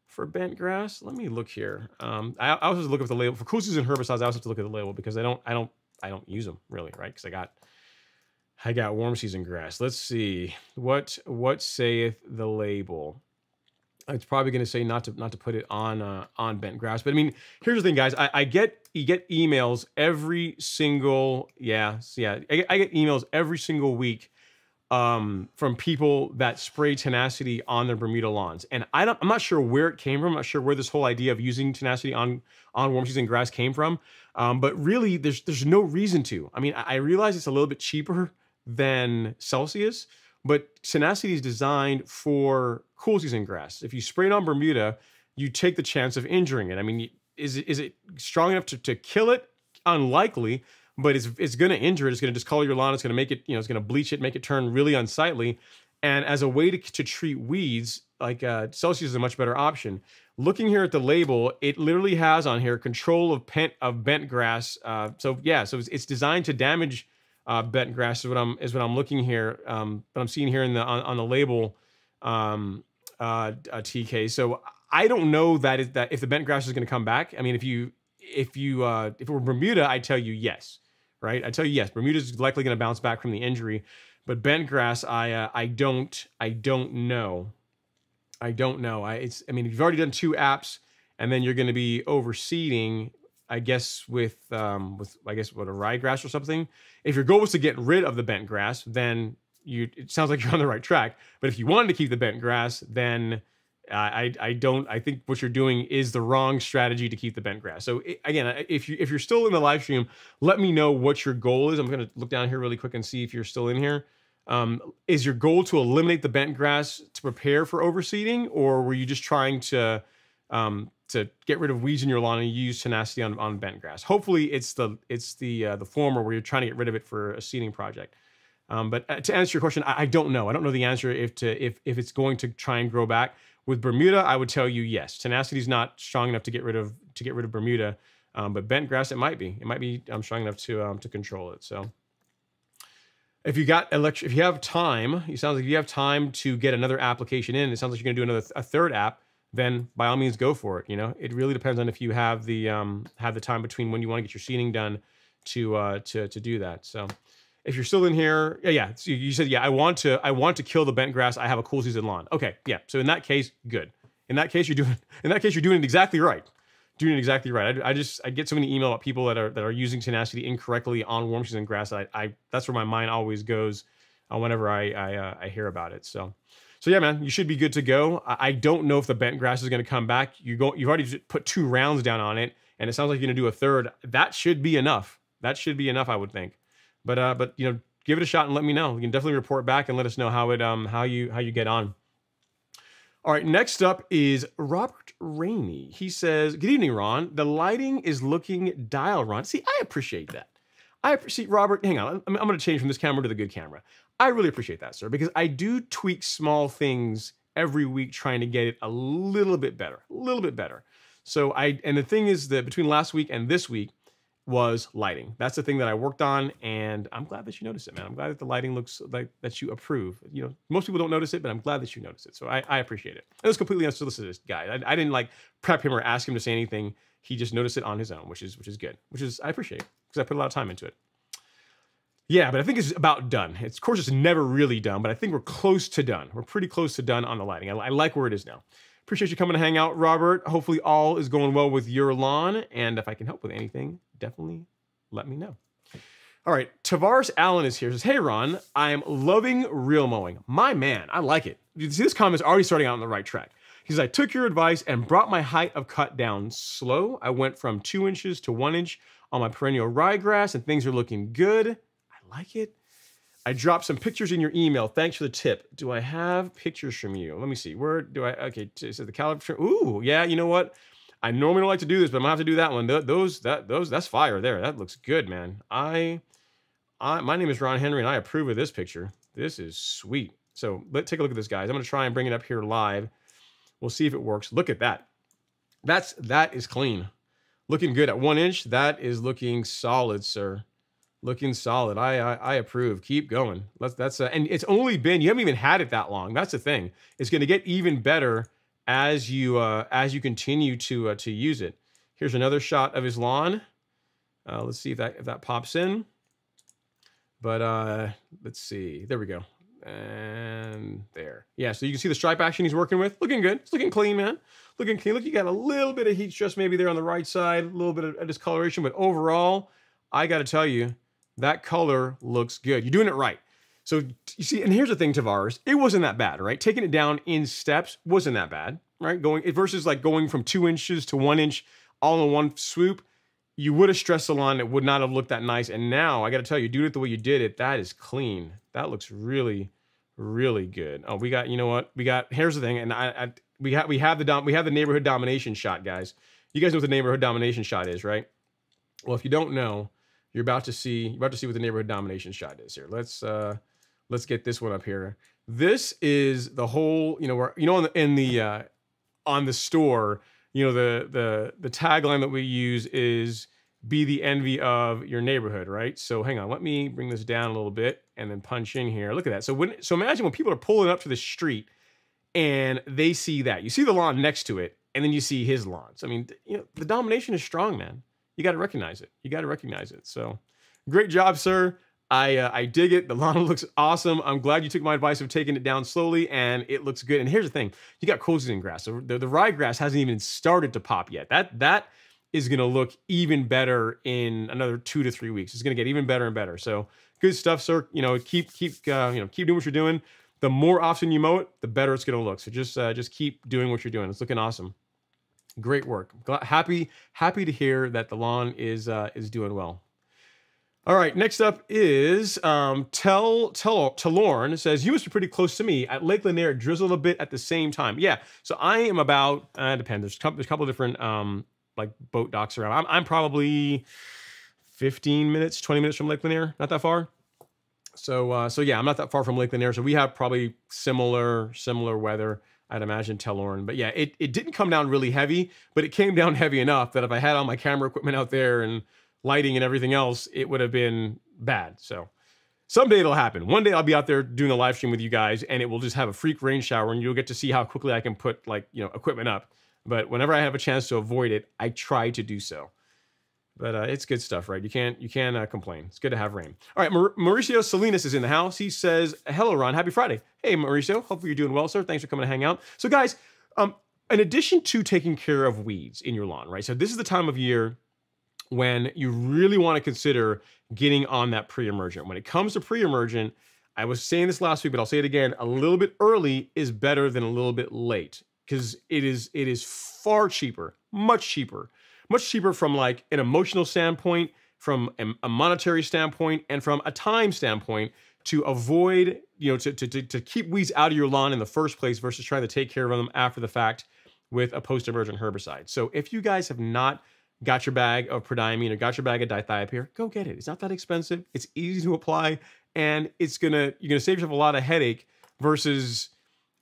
for bent grass? Let me look here. Um, I, I always look up the label for cool and herbicides. I always have to look at the label because I don't, I don't, I don't use them really, right? Because I got, I got warm season grass. Let's see what what saith the label. It's probably going to say not to not to put it on uh, on bent grass. But I mean, here's the thing, guys. I, I get you get emails every single yeah yeah I I get emails every single week um, from people that spray tenacity on their Bermuda lawns. And I don't, I'm not sure where it came from. I'm not sure where this whole idea of using tenacity on on warm season grass came from. Um, but really, there's there's no reason to. I mean, I, realize it's a little bit cheaper than Celsius, but Tenacity is designed for cool season grass. If you spray it on Bermuda, you take the chance of injuring it. I mean, is it, is it strong enough to, to kill it? Unlikely, but it's, it's going to injure it. It's going to discolor your lawn. It's going to make it, you know, it's going to bleach it, make it turn really unsightly. And as a way to, to treat weeds, like uh, Celsius is a much better option. Looking here at the label, it literally has on here control of pent of bent grass. Uh, so yeah, so it's, it's designed to damage uh, bent grass is what I'm is what I'm looking here. Um, but I'm seeing here in the on, on the label um, uh, TK. So I don't know that is that if the bent grass is going to come back. I mean, if you if you uh, if it were Bermuda, I tell you yes, right? I tell you yes. Bermuda is likely going to bounce back from the injury, but bent grass, I uh, I don't I don't know. I don't know. I it's I mean, if you've already done two apps and then you're going to be overseeding I guess with um, with I guess what a ryegrass or something. If your goal was to get rid of the bent grass, then you it sounds like you're on the right track. But if you wanted to keep the bent grass, then I I don't I think what you're doing is the wrong strategy to keep the bent grass. So again, if you if you're still in the live stream, let me know what your goal is. I'm going to look down here really quick and see if you're still in here. Um, is your goal to eliminate the bent grass to prepare for overseeding, or were you just trying to um, to get rid of weeds in your lawn and use tenacity on, on bent grass. Hopefully, it's the it's the uh, the former where you're trying to get rid of it for a seeding project. Um, but uh, to answer your question, I, I, don't know. I don't know the answer if to if if it's going to try and grow back. With Bermuda, I would tell you yes. Tenacity is not strong enough to get rid of to get rid of Bermuda, um, but bent grass it might be. It might be um, strong enough to um, to control it. So if you got electric, if you have time, it sounds like you have time to get another application in. It sounds like you're going to do another a third app then by all means go for it. You know, it really depends on if you have the um, have the time between when you want to get your seeding done to uh, to to do that. So if you're still in here, yeah, yeah. So you said, yeah, I want to I want to kill the bent grass. I have a cool season lawn. Okay, yeah. So in that case, good. In that case, you're doing *laughs* in that case you're doing it exactly right. Doing it exactly right. I, I just I get so many email about people that are that are using tenacity incorrectly on warm season grass. I, I that's where my mind always goes uh, whenever I I, uh, I hear about it. So. So yeah, man, you should be good to go. I don't know if the bent grass is going to come back. You go, you've already put two rounds down on it, and it sounds like you're going to do a third. That should be enough. That should be enough, I would think. But uh, but you know, give it a shot and let me know. You can definitely report back and let us know how it um how you how you get on. All right, next up is Robert Rainey. He says, Good evening, Ron. The lighting is looking dial, Ron. See, I appreciate that. I appreciate, Robert, hang on. I'm, I'm going to change from this camera to the good camera. I really appreciate that, sir, because I do tweak small things every week trying to get it a little bit better, a little bit better. So I, and the thing is that between last week and this week, was lighting. That's the thing that I worked on, and I'm glad that you noticed it, man. I'm glad that the lighting looks like that you approve. You know, most people don't notice it, but I'm glad that you noticed it. So I, I appreciate it. It was completely unsolicited, guy. I, I, didn't like prep him or ask him to say anything. He just noticed it on his own, which is which is good. Which is I appreciate because I put a lot of time into it. Yeah, but I think it's about done. It's, of course, it's never really done, but I think we're close to done. We're pretty close to done on the lighting. I, I like where it is now. Appreciate you coming to hang out, Robert. Hopefully all is going well with your lawn. And if I can help with anything, definitely let me know. All right, Tavares Allen is here. Says, "Hey Ron, I'm loving reel mowing. My man, I like it. You see, this comment is already starting out on the right track. He says, I took your advice and brought my height of cut down slow. I went from two inches to one inch on my perennial ryegrass, and things are looking good. I like it. I dropped some pictures in your email. Thanks for the tip. Do I have pictures from you? Let me see. Where do I? Okay, is it the caliber? Ooh, yeah. You know what? I normally don't like to do this, but I'm gonna have to do that one. Those that those that's fire there. That looks good, man. I, I my name is Ron Henry, and I approve of this picture. This is sweet. So let's take a look at this, guys. I'm gonna try and bring it up here live. We'll see if it works. Look at that. That's that is clean. Looking good at one inch. That is looking solid, sir. Looking solid. I I, I approve. Keep going. Let's that's uh, and it's only been you haven't even had it that long. That's the thing. It's gonna get even better as you uh, as you continue to uh, to use it. Here's another shot of his lawn. Uh, let's see if that if that pops in. But uh, let's see. There we go. And there. Yeah, so you can see the stripe action he's working with. Looking good. It's looking clean, man. Looking clean. Look, you got a little bit of heat stress maybe there on the right side, a little bit of discoloration, but overall, I got to tell you, that color looks good. You're doing it right. So you see, and here's the thing, Tavares, it wasn't that bad, right? Taking it down in steps wasn't that bad, right? Going it versus like going from two inches to one inch all in one swoop, you would have stressed the line. It would not have looked that nice. And now I got to tell you, doing it the way you did it, that is clean. That looks really, really good. Oh, we got, you know what? We got. Here's the thing, and I, I we have we have the dom, we have the neighborhood domination shot, guys. You guys know what the neighborhood domination shot is, right? Well, if you don't know, you're about to see you're about to see what the neighborhood domination shot is here. Let's uh let's get this one up here. This is the whole, you know, where you know in the in the uh, on the store, you know, the the the tagline that we use is be the envy of your neighborhood, right? So hang on, let me bring this down a little bit and then punch in here. Look at that. So when so imagine when people are pulling up to the street and they see that. You see the lawn next to it, and then you see his lawns. So, I mean, you know, the domination is strong, man. You got to recognize it. You got to recognize it. So great job, sir. I uh, I dig it. The lawn *laughs* looks awesome. I'm glad you took my advice of taking it down slowly, and it looks good. And here's the thing: you got season grass. So the, the ryegrass hasn't even started to pop yet. That that is going to look even better in another two to three weeks. It's going to get even better and better. So good stuff, sir. You know, keep keep uh, you know keep doing what you're doing. The more often you mow it, the better it's going to look. So just uh, just keep doing what you're doing. It's looking awesome. Great work. Glad, happy happy to hear that the lawn is uh, is doing well. All right, next up is um, Tell Tell Telorn says you must be pretty close to me at Lake Lanier. Drizzled a bit at the same time. Yeah, so I am about. Uh, depends. There's a couple, there's a couple different um, like boat docks around. I'm, I'm probably 15 minutes, 20 minutes from Lake Lanier. Not that far. So uh, so yeah, I'm not that far from Lake Lanier. So we have probably similar similar weather. I'd imagine Telorn. But yeah, it, it didn't come down really heavy, but it came down heavy enough that if I had all my camera equipment out there and lighting and everything else, it would have been bad. So someday it'll happen. One day I'll be out there doing a live stream with you guys and it will just have a freak rain shower and you'll get to see how quickly I can put like, you know, equipment up. But whenever I have a chance to avoid it, I try to do so. But uh, it's good stuff, right? You can't you can't uh, complain. It's good to have rain. All right, Maur- Mauricio Salinas is in the house. He says, "Hello, Ron. Happy Friday." Hey, Mauricio. Hopefully you're doing well, sir. Thanks for coming to hang out. So, guys, um, in addition to taking care of weeds in your lawn, right? So this is the time of year when you really want to consider getting on that pre-emergent. When it comes to pre-emergent, I was saying this last week, but I'll say it again, a little bit early is better than a little bit late because it is it is far cheaper, much cheaper, much cheaper from like an emotional standpoint, from a, monetary standpoint, and from a time standpoint to avoid, you know, to, to, to keep weeds out of your lawn in the first place versus trying to take care of them after the fact with a post-emergent herbicide. So if you guys have not got your bag of prodiamine or got your bag of dithiopyr, go get it. It's not that expensive. It's easy to apply, and it's gonna you're gonna save yourself a lot of headache versus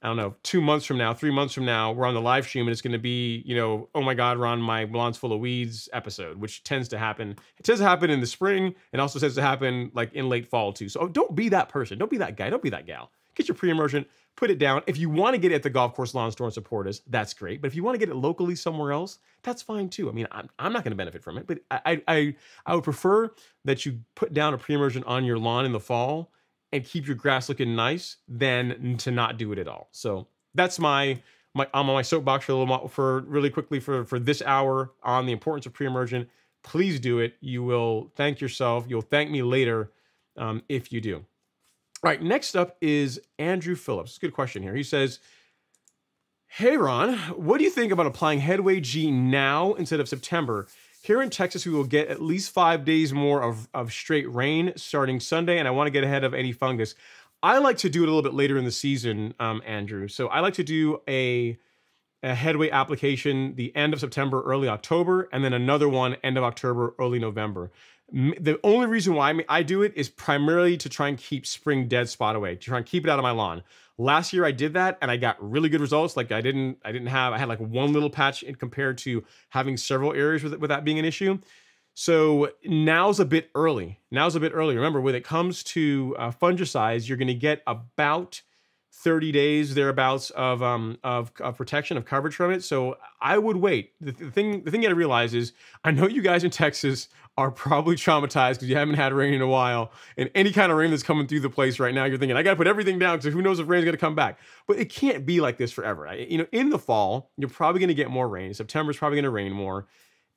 I don't know, two months from now, three months from now, we're on the live stream and it's going to be, you know, oh my God, Ron, my lawn's full of weeds episode, which tends to happen. It tends to happen in the spring and also tends to happen like in late fall too. So oh, don't be that person. Don't be that guy. Don't be that gal. Get your pre-emergent, put it down. If you want to get it at the golf course lawn store and support us, that's great. But if you want to get it locally somewhere else, that's fine too. I mean, I'm, I'm not going to benefit from it, but I, I, I would prefer that you put down a pre-emergent on your lawn in the fall and keep your grass looking nice than to not do it at all. So that's my my I'm on my soapbox for a little for really quickly for for this hour on the importance of pre-emergent. Please do it. You will thank yourself. You'll thank me later um, if you do. All right. Next up is Andrew Phillips. Good question here. He says. Hey Ron, what do you think about applying Headway G now instead of September? Here in Texas, we will get at least five days more of, of straight rain starting Sunday, and I want to get ahead of any fungus. I like to do it a little bit later in the season, um, Andrew. So I like to do a, a headway application the end of September, early October, and then another one end of October, early November. The only reason why I do it is primarily to try and keep spring dead spot away, to try and keep it out of my lawn. Last year I did that and I got really good results. Like I didn't, I didn't have, I had like one little patch compared to having several areas with, with that being an issue. So now's a bit early. Now's a bit early. Remember, when it comes to uh, fungicides, you're going to get about 30 days thereabouts of, um, of, of protection of coverage from it. So I would wait. The, the thing the thing you got to realize is I know you guys in Texas are probably traumatized because you haven't had rain in a while. And any kind of rain that's coming through the place right now, you're thinking, I got to put everything down because who knows if rain's going to come back. But it can't be like this forever. I, you know, in the fall, you're probably going to get more rain. September's probably going to rain more.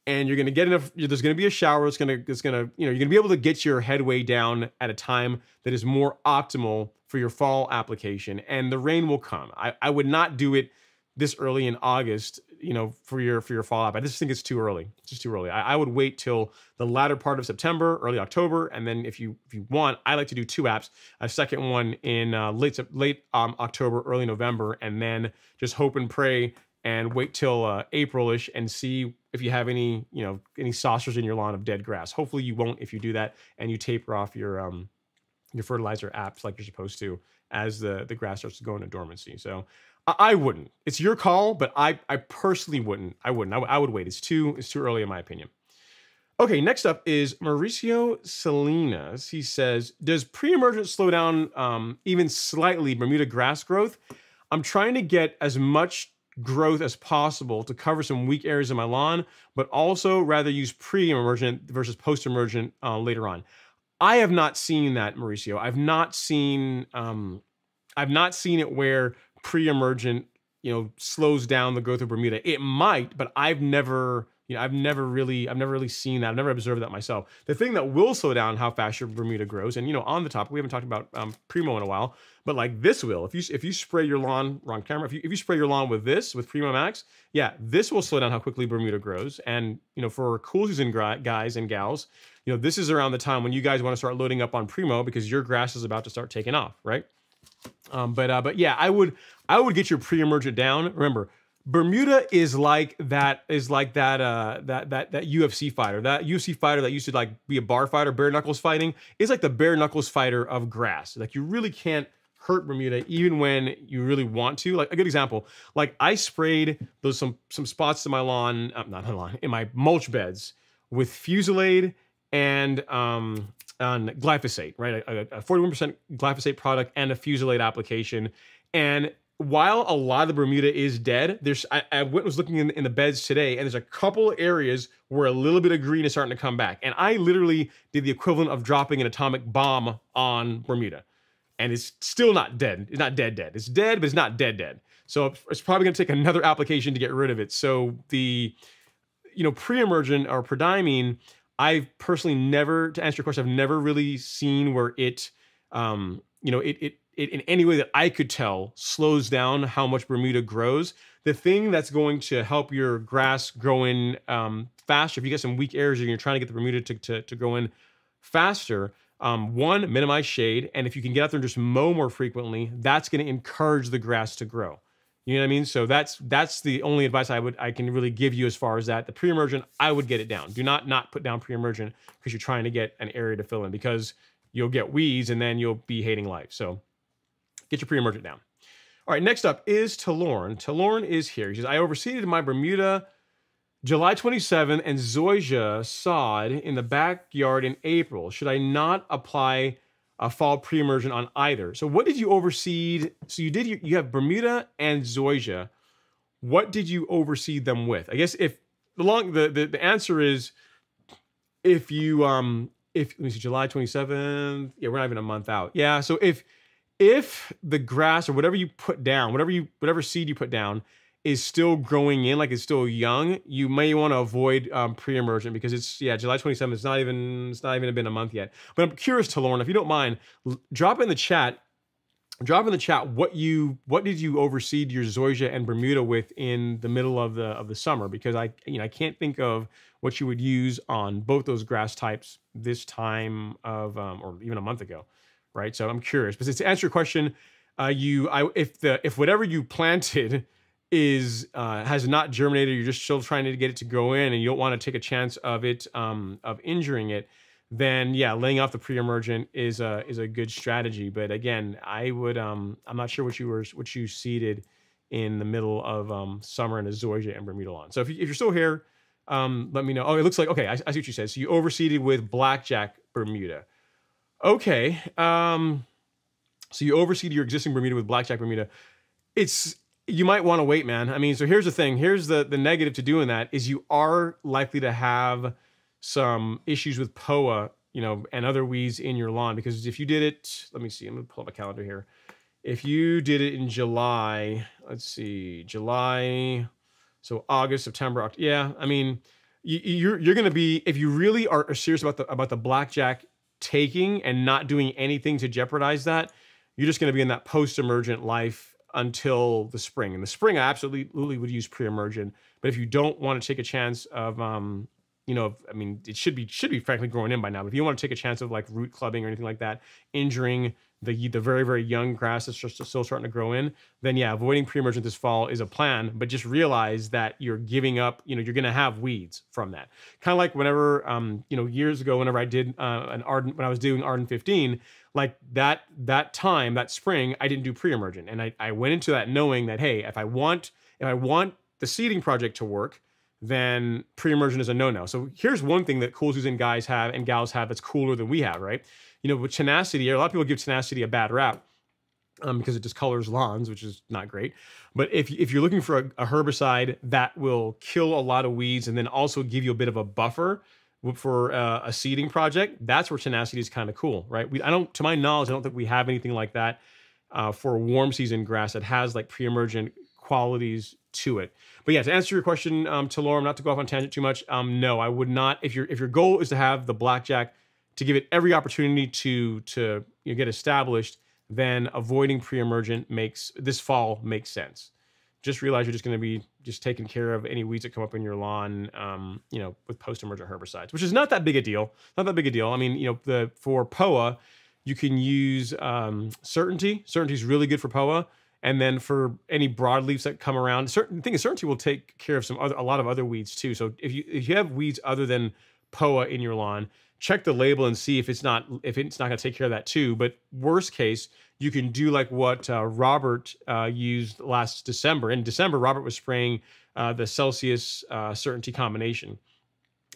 And you're going to get enough. There's going to be a shower. It's going to, it's going to, you know, you're going to be able to get your headway down at a time that is more optimal for your fall application. And the rain will come. I, I would not do it this early in August you know, for your for your fall app. I just think it's too early. It's just too early. I, I, would wait till the latter part of September, early October, and then if you if you want, I like to do two apps. A second one in uh, late late um, October, early November, and then just hope and pray and wait till uh, Aprilish and see if you have any you know any saucers in your lawn of dead grass. Hopefully you won't if you do that and you taper off your um your fertilizer apps like you're supposed to as the the grass starts to go into dormancy. So I wouldn't. It's your call, but I, I personally wouldn't. I wouldn't. I, would wait. It's too it's too early in my opinion. Okay, next up is Mauricio Salinas. He says, "Does pre-emergent slow down um, even slightly Bermuda grass growth? I'm trying to get as much growth as possible to cover some weak areas in my lawn, but also rather use pre-emergent versus post-emergent uh, later on." I have not seen that, Mauricio. I've not seen um, I've not seen it where pre-emergent, you know, slows down the growth of Bermuda. It might, but I've never, you know, I've never really, I've never really seen that. I've never observed that myself. The thing that will slow down how fast your Bermuda grows, and you know, on the top, we haven't talked about um, Primo in a while, but like this will, if you if you spray your lawn, wrong camera, if you if you spray your lawn with this with Primo Max, yeah, this will slow down how quickly Bermuda grows. And you know, for cool season guys and gals, you know, this is around the time when you guys want to start loading up on Primo because your grass is about to start taking off, right? Um, but uh, but yeah, I would I would get your pre-emergent down. Remember, Bermuda is like that is like that uh that that that UFC fighter. That UFC fighter that used to like be a bar fighter, bare knuckles fighting, is like the bare knuckles fighter of grass. Like you really can't hurt Bermuda even when you really want to. Like a good example, like I sprayed those some some spots in my lawn, uh, not my lawn, in my mulch beds with Fusilade and um on glyphosate, right? A, a 41% glyphosate product and a Fusilade application. And while a lot of the Bermuda is dead, there's I, I went was looking in, in the beds today, and there's a couple areas where a little bit of green is starting to come back. And I literally did the equivalent of dropping an atomic bomb on Bermuda. And it's still not dead. It's not dead dead. It's dead, but it's not dead dead. So it's probably gonna take another application to get rid of it. So the you know, pre-emergent or prodiamine, I've personally never, to answer your question, I've never really seen where it, um, you know, it, it, it in any way that I could tell slows down how much Bermuda grows. The thing that's going to help your grass grow in um, faster, if you get some weak areas and you're trying to get the Bermuda to, to, to in faster, Um, one, minimize shade, and if you can get out there and just mow more frequently, that's going to encourage the grass to grow. You know what I mean? So that's that's the only advice I would I can really give you as far as that. The pre-emergent, I would get it down. Do not not put down pre-emergent because you're trying to get an area to fill in because you'll get weeds and then you'll be hating life. So get your pre-emergent down. All right, next up is Talorn. Talorn is here. He says, I overseeded my Bermuda July 27 and Zoysia sod in the backyard in April. Should I not apply a fall pre-emergent on either. So what did you overseed? So you did you have Bermuda and Zoysia. What did you overseed them with? I guess if the long the, the the answer is if you um if let me see July 27th. Yeah, we're not even a month out. Yeah, so if if the grass or whatever you put down, whatever you whatever seed you put down is still growing in, like it's still young, you may want to avoid um, pre-emergent because it's yeah July 27th. It's not even it's not even been a month yet. But I'm curious to Lauren, if you don't mind, drop in the chat. Drop in the chat what you what did you overseed your Zoysia and Bermuda with in the middle of the of the summer because I you know I can't think of what you would use on both those grass types this time of um, or even a month ago, right? So I'm curious. But to answer your question, uh, you I if the if whatever you *laughs* planted is uh, has not germinated, you're just still trying to get it to grow in, and you don't want to take a chance of it um, of injuring it, then yeah, laying off the pre-emergent is a is a good strategy. But again, I would um, I'm not sure what you were what you seeded in the middle of um, summer in a Zoysia and Bermuda lawn. So if, you, if you're still here, um, let me know. Oh, it looks like okay. I, I see what you said. So you overseeded with blackjack Bermuda. Okay. Um, so you overseed your existing Bermuda with blackjack Bermuda. It's you might want to wait, man. I mean, so here's the thing. Here's the the negative to doing that is you are likely to have some issues with POA, you know, and other weeds in your lawn because if you did it, let me see. I'm gonna pull up a calendar here. If you did it in July, let's see, July, so August, September, October, yeah. I mean, you, you're you're gonna be if you really are serious about the about the blackjack taking and not doing anything to jeopardize that, you're just gonna be in that post-emergent life until the spring. In the spring, I absolutely would use pre-emergent. But if you don't want to take a chance of, um, you know, I mean, it should be should be frankly growing in by now. But if you want to take a chance of like root clubbing or anything like that, injuring the the very very young grass that's just still starting to grow in, then yeah, avoiding pre-emergent this fall is a plan. But just realize that you're giving up. You know, you're going to have weeds from that. Kind of like whenever, um, you know, years ago, whenever I did uh, an Arden when I was doing Arden 15 like that that time that spring i didn't do pre-emergent. And I, I went into that knowing that hey if i want if i want the seeding project to work then pre-emergent is a no-no. So here's one thing that cool season guys have and gals have that's cooler than we have right? You know with tenacity a lot of people give tenacity a bad rap um, because it discolors lawns, which is not great. But if, if you're looking for a, a herbicide that will kill a lot of weeds and then also give you a bit of a buffer for uh, a seeding project, that's where tenacity is kind of cool, right? We, I don't, to my knowledge, I don't think we have anything like that uh, for warm season grass that has like pre-emergent qualities to it. But yeah, to answer your question, um, Laura, not to go off on tangent too much, um, no, I would not. If your if your goal is to have the blackjack to give it every opportunity to to you know, get established, then avoiding pre-emergent makes this fall makes sense just realize you're just going to be just taking care of any weeds that come up in your lawn, um, you know, with post-emergent herbicides, which is not that big a deal. Not that big a deal. I mean, you know, the for POA, you can use um, Certainty. Certainty is really good for POA. And then for any broadleafs that come around, certain thing is Certainty will take care of some other, a lot of other weeds too. So if you if you have weeds other than POA in your lawn, check the label and see if it's not if it's not going to take care of that too. But worst case, you can do like what uh, Robert uh, used last December. In December, Robert was spraying uh, the Celsius uh, Certainty combination,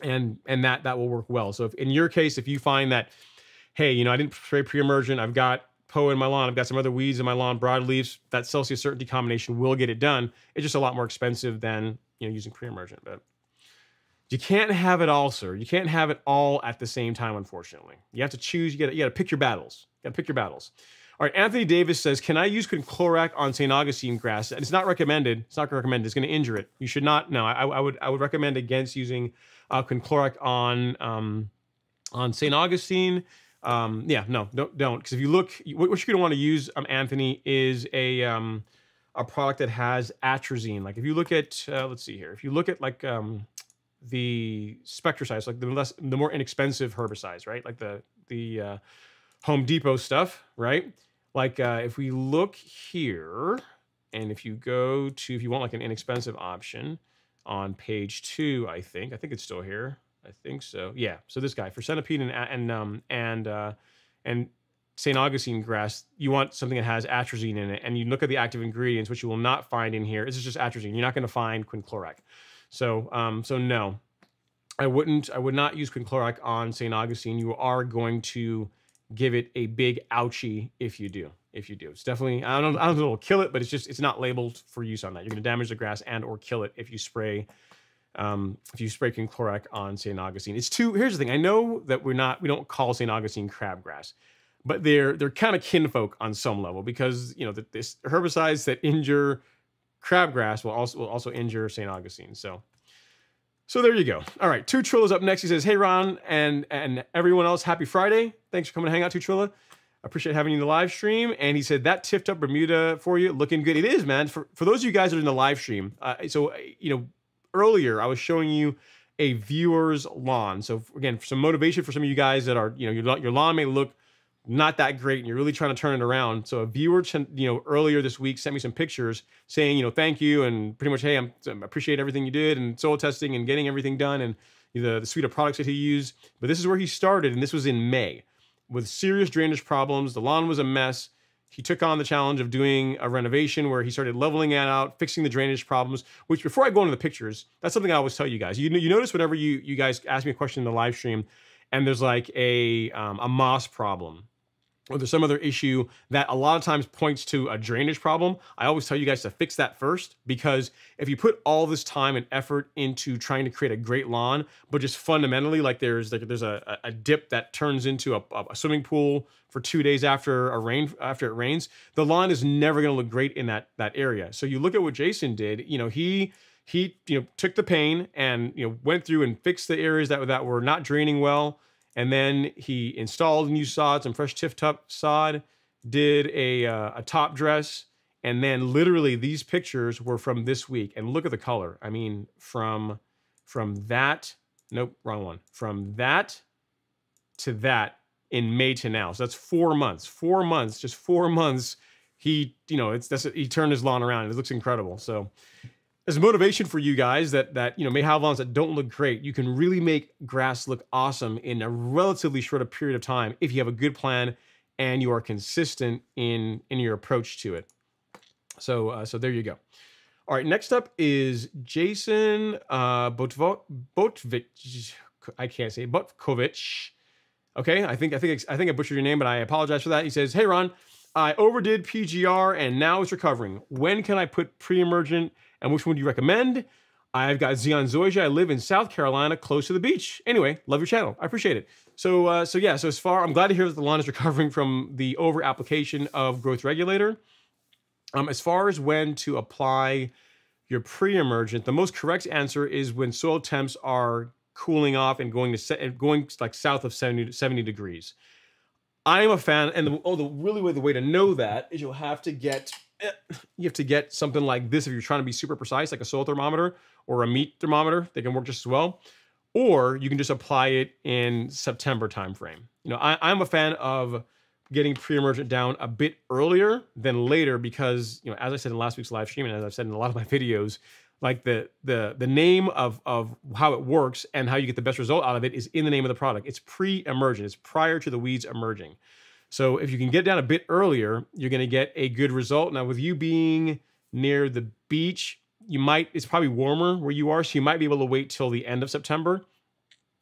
and and that that will work well. So if, in your case, if you find that, hey, you know, I didn't spray pre-emergent, I've got POA in my lawn, I've got some other weeds in my lawn, broadleafs, that Celsius Certainty combination will get it done. It's just a lot more expensive than you know using pre-emergent, but. You can't have it all, sir. You can't have it all at the same time, unfortunately. You have to choose. You got you to pick your battles. You got to pick your battles. All right, Anthony Davis says, "Can I use quinclorac on St. Augustine grass?" It's not recommended. It's not recommended. It's going to injure it. You should not. No, I, I, would I would recommend against using uh, on um, on St. Augustine. Um, yeah, no, don't don't because if you look, what, you're going to want to use, um, Anthony, is a um, a product that has atrazine. Like if you look at, uh, let's see here, if you look at like um, the Spectracides, like the less, the more inexpensive herbicides, right? Like the the uh, Home Depot stuff, right? Like uh, if we look here, and if you go to, if you want like an inexpensive option on page two, I think, I think it's still here. I think so. Yeah. So this guy for centipede and and um and uh, and St. Augustine grass, you want something that has atrazine in it, and you look at the active ingredients, which you will not find in here. This is just atrazine. You're not going to find quinclorac. So, um, so no, I wouldn't. I would not use quinclorac on St. Augustine. You are going to give it a big ouchie if you do. If you do, it's definitely. I don't. I don't know it'll kill it, but it's just. It's not labeled for use on that. You're going to damage the grass and or kill it if you spray. Um, if you spray quinclorac on St. Augustine, it's too. Here's the thing. I know that we're not. We don't call St. Augustine crabgrass but they're they're kind of kinfolk on some level because you know this herbicides that injure crabgrass will also will also injure St. Augustine. So so there you go. All right, Two Trillas up next. He says, "Hey Ron and and everyone else, happy Friday. Thanks for coming to hang out, Two Trilla. Appreciate having you in the live stream." And he said that tipped up Bermuda for you, looking good. It is, man. For for those of you guys that are in the live stream, uh, so you know earlier I was showing you a viewer's lawn. So again, some motivation for some of you guys that are you know your your lawn may look not that great and you're really trying to turn it around. So a viewer, you know, earlier this week sent me some pictures saying, you know, thank you and pretty much, hey, I'm, I appreciate everything you did and soil testing and getting everything done and the, the suite of products that he used. But this is where he started, and this was in May with serious drainage problems. The lawn was a mess. He took on the challenge of doing a renovation where he started leveling it out, fixing the drainage problems. Which, before I go into the pictures, that's something I always tell you guys. You, you notice whenever you you guys ask me a question in the live stream, and there's like a um, a moss problem or there's some other issue that a lot of times points to a drainage problem, I always tell you guys to fix that first because if you put all this time and effort into trying to create a great lawn, but just fundamentally like there's like there's a, a dip that turns into a, a swimming pool for two days after a rain after it rains, the lawn is never going to look great in that that area. So you look at what Jason did. You know he he you know took the pain and you know went through and fixed the areas that that were not draining well and then he installed new sod, some fresh Tiff Top sod, did a, uh, a top dress, and then literally these pictures were from this week. And look at the color. I mean, from from that, nope, wrong one. From that to that in May to now. So that's four months. Four months, just four *laughs* months. He, you know, it's that's he turned his lawn around. It looks incredible. So as motivation for you guys that that you know may have lawns that don't look great, you can really make grass look awesome in a relatively short period of time if you have a good plan and you are consistent in in your approach to it. So uh, so there you go. All right, next up is Jason uh, Botvich. I can't say Botkovich. Okay, I think I think I think I butchered your name, but I apologize for that. He says, "Hey Ron, I overdid PGR and now it's recovering. When can I put pre-emergent?" And which one do you recommend? I've got Zeon Zoysia. I live in South Carolina, close to the beach. Anyway, love your channel. I appreciate it. So, uh, so yeah. So as far, I'm glad to hear that the lawn is *laughs* recovering from the over application of growth regulator. Um, as far as when to apply your pre-emergent, the most correct answer is when soil temps are cooling off and going to set, going like south of 70, 70 degrees. I am a fan, and the, oh, the really way the way to know that is you'll have to get Eh, you have to get something like this if you're trying to be super precise, like a soil thermometer or a meat thermometer. They can work just as well. Or you can just apply it in September timeframe. You know, I, I'm a fan of getting pre-emergent down a bit earlier than later because, you know, as I said in last week's live stream and as I've said in a lot of my *laughs* videos, like the the the name of of how it works and how you get the best result out of it is in the name of the product. It's pre-emergent. It's prior to the weeds emerging. So if you can get down a bit earlier, you're going to get a good result. Now, with you being near the beach, you might it's probably warmer where you are, so you might be able to wait till the end of September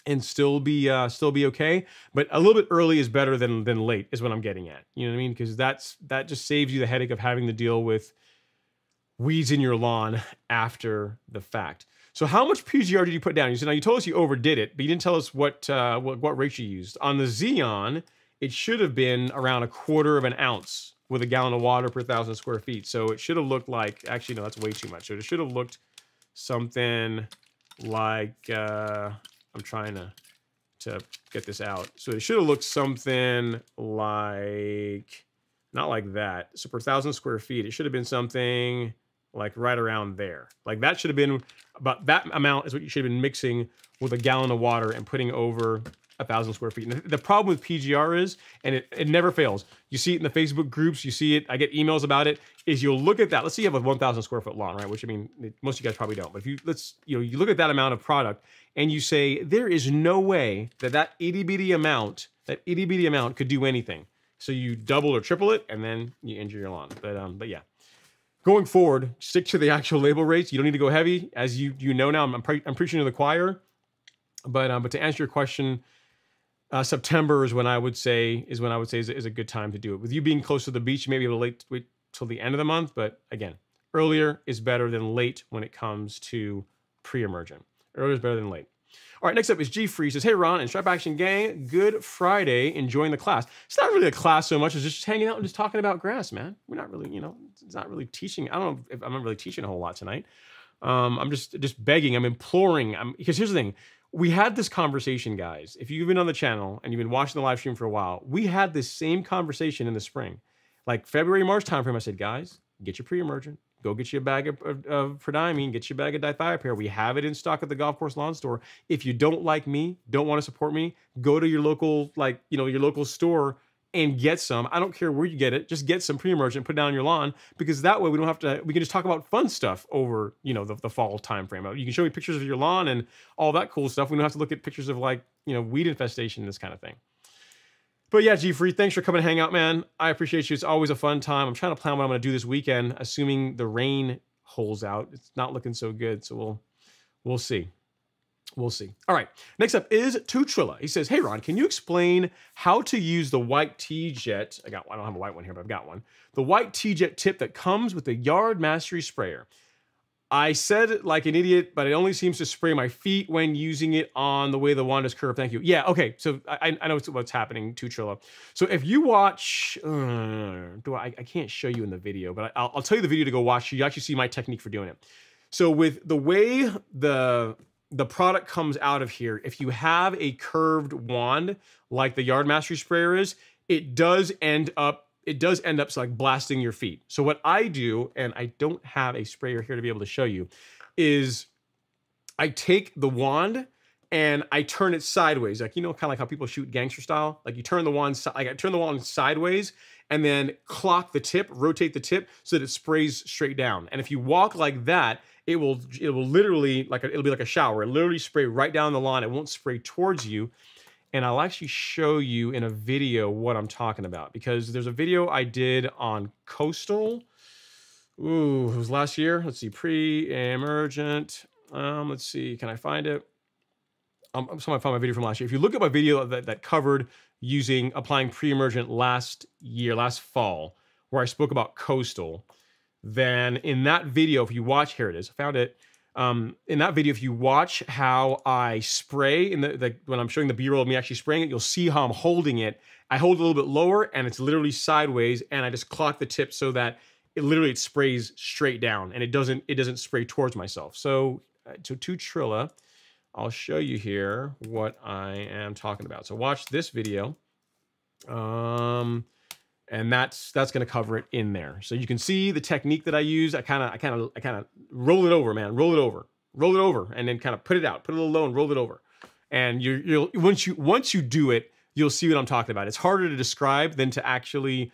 and still be uh, still be okay. But a little bit early is better than than late, is what I'm getting at. You know what I mean? Because that's that just saves you the headache of having to deal with weeds in your lawn after the fact. So how much PGR did you put down? You said now you told us you overdid it, but you didn't tell us what uh, what, what rate you used on the Zeon it should have been around a quarter of an ounce with a gallon of water per thousand square feet. So it should have looked like, actually, no, that's way too much. So it should have looked something like, uh, I'm trying to, to get this out. So it should have looked something like, not like that. So per thousand square feet, it should have been something like right around there. Like that should have been about that amount is what you should have been mixing with a gallon of water and putting over a thousand square feet. And the problem with PGR is, and it, it never fails. You see it in the Facebook groups, you see it, I get emails about it, is you'll look at that. Let's say you have a 1,000 square foot lawn, right? Which I mean, most of you guys probably don't. But if you, let's, you know, you look at that amount of product and you say, there is no way that that itty bitty amount, that itty bitty amount could do anything. So you double or triple it and then you injure your lawn. But, um, but yeah. Going forward, stick to the actual label rates. You don't need to go heavy. As you you know now, I'm, pre I'm preaching to the choir. But um, but to answer your question, uh, September is when I would say is when I would say is, is, a good time to do it. With you being close to the beach, you may be able to wait, wait till the end of the month, but again, earlier is better than late when it comes to pre-emergent. Earlier is better than late. All right, next up is G Free says, Hey Ron and Strap Action Gang, good Friday, enjoying the class. It's not really a class so much as just hanging out and just talking about grass, man. We're not really, you know, it's not really teaching. I don't know if I'm not really teaching a whole lot tonight. Um, I'm just just begging, I'm imploring. I'm because here's the thing we had this conversation, guys. If you've been on the channel and you've been watching the live stream for a while, we had this same conversation in the spring. Like February, March timeframe, I said, guys, get your pre-emergent. Go get you a bag of, of, of prodiamine, get you a bag of dithiopyr. We have it in stock at the golf course lawn store. If you don't like me, don't want to support me, go to your local, like, you know, your local store and get some. I don't care where you get it. Just get some pre-emergent, put it down your lawn because that way we don't have to. We can just talk about fun stuff over you know the, the fall time frame. You can show me pictures of your lawn and all that cool stuff. We don't have to look at pictures of like you know weed infestation, and this kind of thing. But yeah, G Free, thanks for coming to hang out, man. I appreciate you. It's always a fun time. I'm trying to plan what I'm going to do this weekend, assuming the rain holds out. It's not looking so good, so we'll we'll see. We'll see. All right. Next up is Tutrilla. He says, Hey, Ron, can you explain how to use the white TeeJet? I got I don't have a white one here, but I've got one. The white TeeJet tip that comes with the Yard Mastery sprayer. I said it like an idiot, but it only seems to spray my feet when using it on the way the wand is curved. Thank you. Yeah, okay. So I, I know what's happening, Tutrilla. So if you watch, uh, do I, I can't show you in the video, but I, will I'll tell you the video to go watch. You actually see my technique for doing it. So with the way the the product comes out of here, if you have a curved wand like the Yard Mastery sprayer is, it does end up it does end up like blasting your feet. So what I do, and I don't have a sprayer here to be able to show you, is I take the wand and I turn it sideways, like you know, kind of like how people shoot gangster style. Like you turn the wand, like I turn the wand sideways, and then clock the tip, rotate the tip so that it sprays straight down. And if you walk like that, it will it will literally like a, it'll be like a shower. It literally spray right down the lawn. It won't spray towards you. And I'll actually show you in a video what I'm talking about because there's a video I did on coastal. Ooh, it was last year. Let's see, pre-emergent. Um, let's see, can I find it? Um, to find my video from last year. If you look at my video that, that covered using applying pre-emergent last year, last fall, where I spoke about coastal, then in that video, if you watch, here it is, I found it. Um, in that video, if you watch how I spray in the, the when I'm showing the B-roll of me actually spraying it, you'll see how I'm holding it. I hold it a little bit lower and it's literally sideways and I just clock the tip so that it literally it sprays straight down and it doesn't it doesn't spray towards myself. So uh, to Trilla, I'll show you here what I am talking about. So watch this video. Um, and that's that's going to cover it in there. So you can see the technique that I use. I kind of I kind of I kind of roll it over, man. Roll it over, roll it over, and then kind of put it out, put it a little low, and roll it over. And you you'll once you once you do it, you'll see what I'm talking about. It's harder to describe than to actually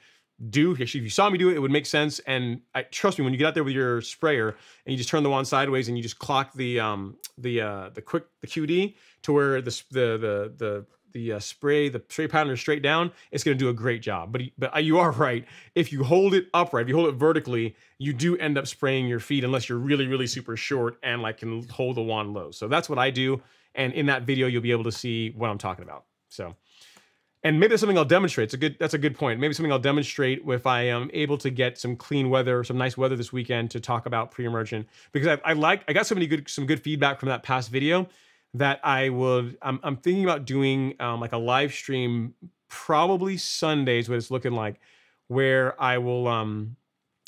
do. If you saw me do it, it would make sense. And I trust me, when you get out there with your sprayer and you just turn the wand sideways and you just clock the um the uh the quick the QD to where the the the the the uh, spray, the spray pattern is straight down, it's going to do a great job. But but uh, you are right. If you hold it upright, if you hold it vertically, you do end up spraying your feet unless you're really really super short and like can hold the wand low. So that's what I do. And in that video, you'll be able to see what I'm talking about. So. And maybe that's something I'll demonstrate. It's a good. That's a good point. Maybe something I'll demonstrate if I am able to get some clean weather, some nice weather this weekend to talk about pre-emergent. Because I, I like. I got so many good, some good feedback from that past video that I would, I'm, I'm thinking about doing um, like a live stream, probably Sundays, what it's looking like, where I will, um,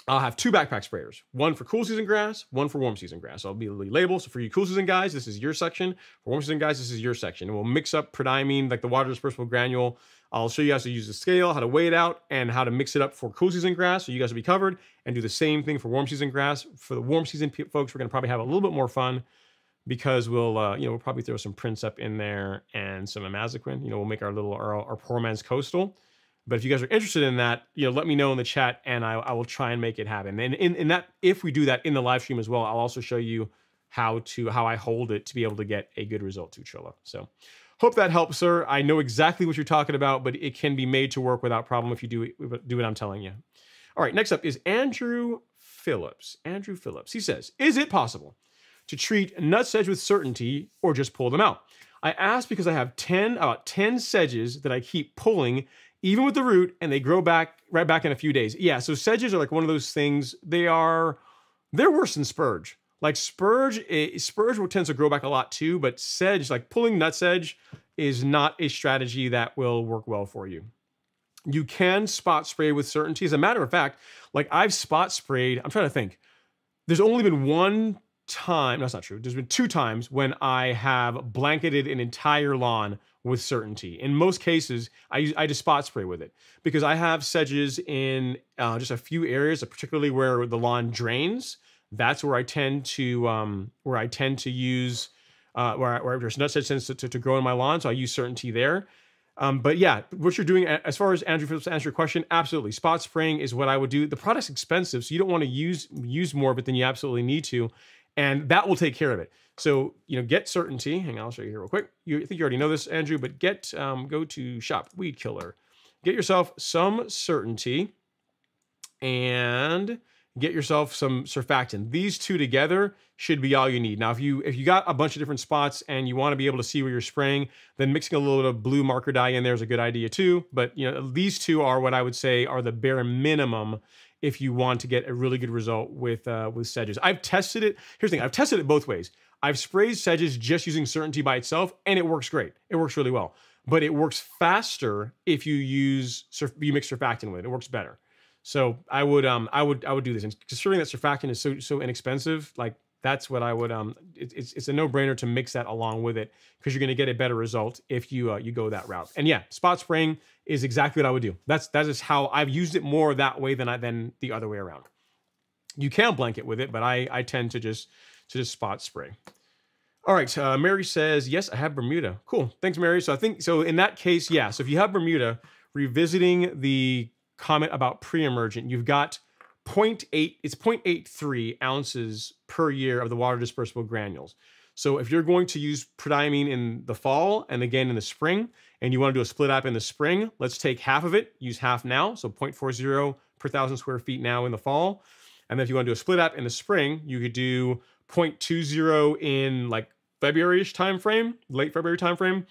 I'll have two backpack sprayers, one for cool season grass, one for warm season grass. I'll be label. So for you cool season guys, this is your section. For warm season guys, this is your section. And we'll mix up prodiamine, like the water dispersible granule. I'll show you how to use the scale, how to weigh it out, and how to mix it up for cool season grass. So you guys will be covered and do the same thing for warm season grass. For the warm season folks, we're gonna probably have a little bit more fun because we'll uh, you know we'll probably throw some Princep in there and some imazaquin. You know, we'll make our little our, our poor man's coastal. But if you guys are interested in that, you know, let me know in the chat and I, I will try and make it happen. And in, in that, if we do that in the live stream as well, I'll also show you how to how I hold it to be able to get a good result to Chola. So hope that helps, sir. I know exactly what you're talking about, but it can be made to work without problem if you do do what I'm telling you. All right, next up is Andrew Phillips. Andrew Phillips. He says, "Is it possible to treat nut sedge with certainty or just pull them out?" I ask because I have 10 about 10 sedges that I keep pulling even with the root and they grow back right back in a few days. Yeah, so sedges are like one of those things. They are they're worse than spurge. Like spurge, it, spurge will tends to grow back a lot too, but sedge, like pulling nut sedge, is not a strategy that will work well for you. You can spot spray with certainty. As a matter of fact, like I've spot sprayed, I'm trying to think. There's only been one time, that's not true. There's been two times when I have blanketed an entire lawn with certainty. In most cases, I, I just spot spray with it because I have sedges in uh, just a few areas, particularly where the lawn drains that's where I tend to um, where I tend to use uh, where, I, where there's nut sedge tends to, to, to, grow in my lawn, so I use certainty there. Um, but yeah, what you're doing as far as Andrew Phillips to answer your question, absolutely. Spot spraying is what I would do. The product's expensive, so you don't want to use use more of it than you absolutely need to, and that will take care of it. So you know, get certainty. Hang on, I'll show you here real quick. You I think you already know this, Andrew, but get um, go to shop weed killer, get yourself some certainty, and get yourself some surfactant. These two together should be all you need. Now, if you if you got a bunch of different spots and you want to be able to see where you're spraying, then mixing a little bit of blue marker dye in there is a good idea too. But you know, these two are what I would say are the bare minimum if you want to get a really good result with uh, with sedges. I've tested it. Here's the thing: I've tested it both ways. I've sprayed sedges just using certainty by itself, and it works great. It works really well. But it works faster if you use you mix surfactant with it. It works better. So I would um I would I would do this. And considering that surfactant is so so inexpensive, like that's what I would um it, it's it's a no brainer to mix that along with it because you're going to get a better result if you uh, you go that route. And yeah, spot spraying is exactly what I would do. That's that is how I've used it more that way than I than the other way around. You can blanket with it, but I I tend to just to just spot spray. All right, uh, Mary says yes, I have Bermuda. Cool, thanks, Mary. So I think so in that case, yeah. So if you have Bermuda, revisiting the comment about pre-emergent, you've got 0.8, it's 0.83 ounces per year of the water dispersible granules. So if you're going to use prodiamine in the fall and again in the spring, and you want to do a split app in the spring, let's take half of it, use half now, so 0.40 per thousand square feet now in the fall. And then if you want to do a split app in the spring, you could do 0.20 in like February-ish time frame, late February time frame.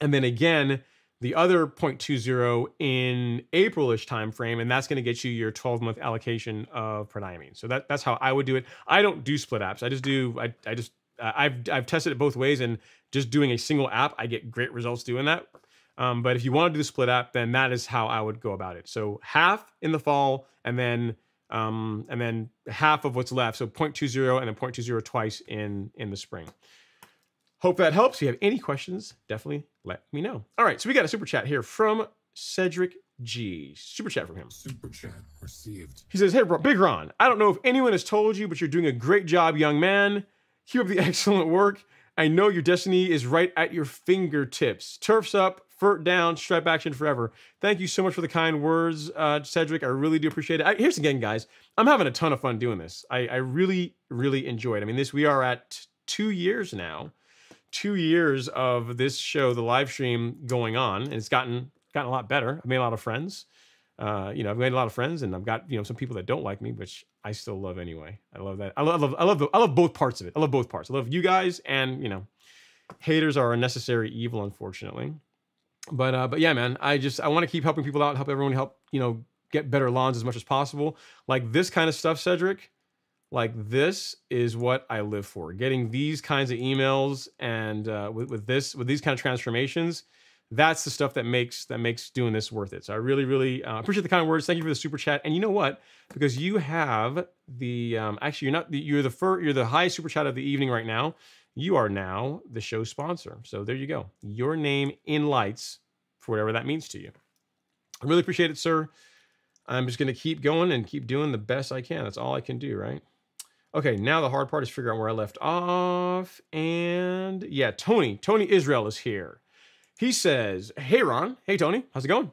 And then again, the other 0.20 in April-ish timeframe, and that's going to get you your 12-month allocation of prodiamine. So that, that's how I would do it. I don't do split apps. I just do, I, I just, uh, I've, I've tested it both ways, and just doing a single app, I get great results doing that. Um, but if you want to do the split app, then that is how I would go about it. So half in the fall, and then um, and then half of what's left. So 0.20 and then 0.20 twice in in the spring. Hope that helps. If you have any questions, definitely let me know. All right, so we got a super chat here from Cedric G. Super chat from him. Super chat received. He says, Hey, bro, Big Ron, I don't know if anyone has told you, but you're doing a great job, young man. Keep up the *laughs* excellent work. I know your destiny is right at your fingertips. Turfs up, Furt down, stripe action forever. Thank you so much for the kind words, uh, Cedric. I really do appreciate it. I, here's again, guys. I'm having a ton of fun doing this. I, I really, really enjoy it. I mean, this we are at two years now two years of this show, the live stream going on, and it's gotten gotten a lot better. I've made a lot of friends. Uh, you know, I've made a lot of friends, and I've got you know some people that don't like me, which I still love anyway. I love that. I love, I love, I love, the, I love both parts of it. I love both parts. I love you guys, and you know, haters are a necessary evil, unfortunately. But uh, but yeah, man, I just I want to keep helping people out, help everyone help you know get better lawns as much as possible. Like this kind of stuff, Cedric like this is what I live for. Getting these kinds of emails and uh, with, with this with these kind of transformations, that's the stuff that makes that makes doing this worth it. So I really really uh, appreciate the kind of words. Thank you for the super chat. And you know what? Because you have the um, actually you're not the, you're the fir- you're the highest super chat of the evening right now. You are now the show sponsor. So there you go. Your name in lights for whatever that means to you. I really appreciate it, sir. I'm just going to keep going and keep doing the best I can. That's all I can do, right? Okay, now the hard part is figuring out where I left off. And yeah, Tony, Tony Israel is here. He says, Hey Ron, hey Tony, how's it going?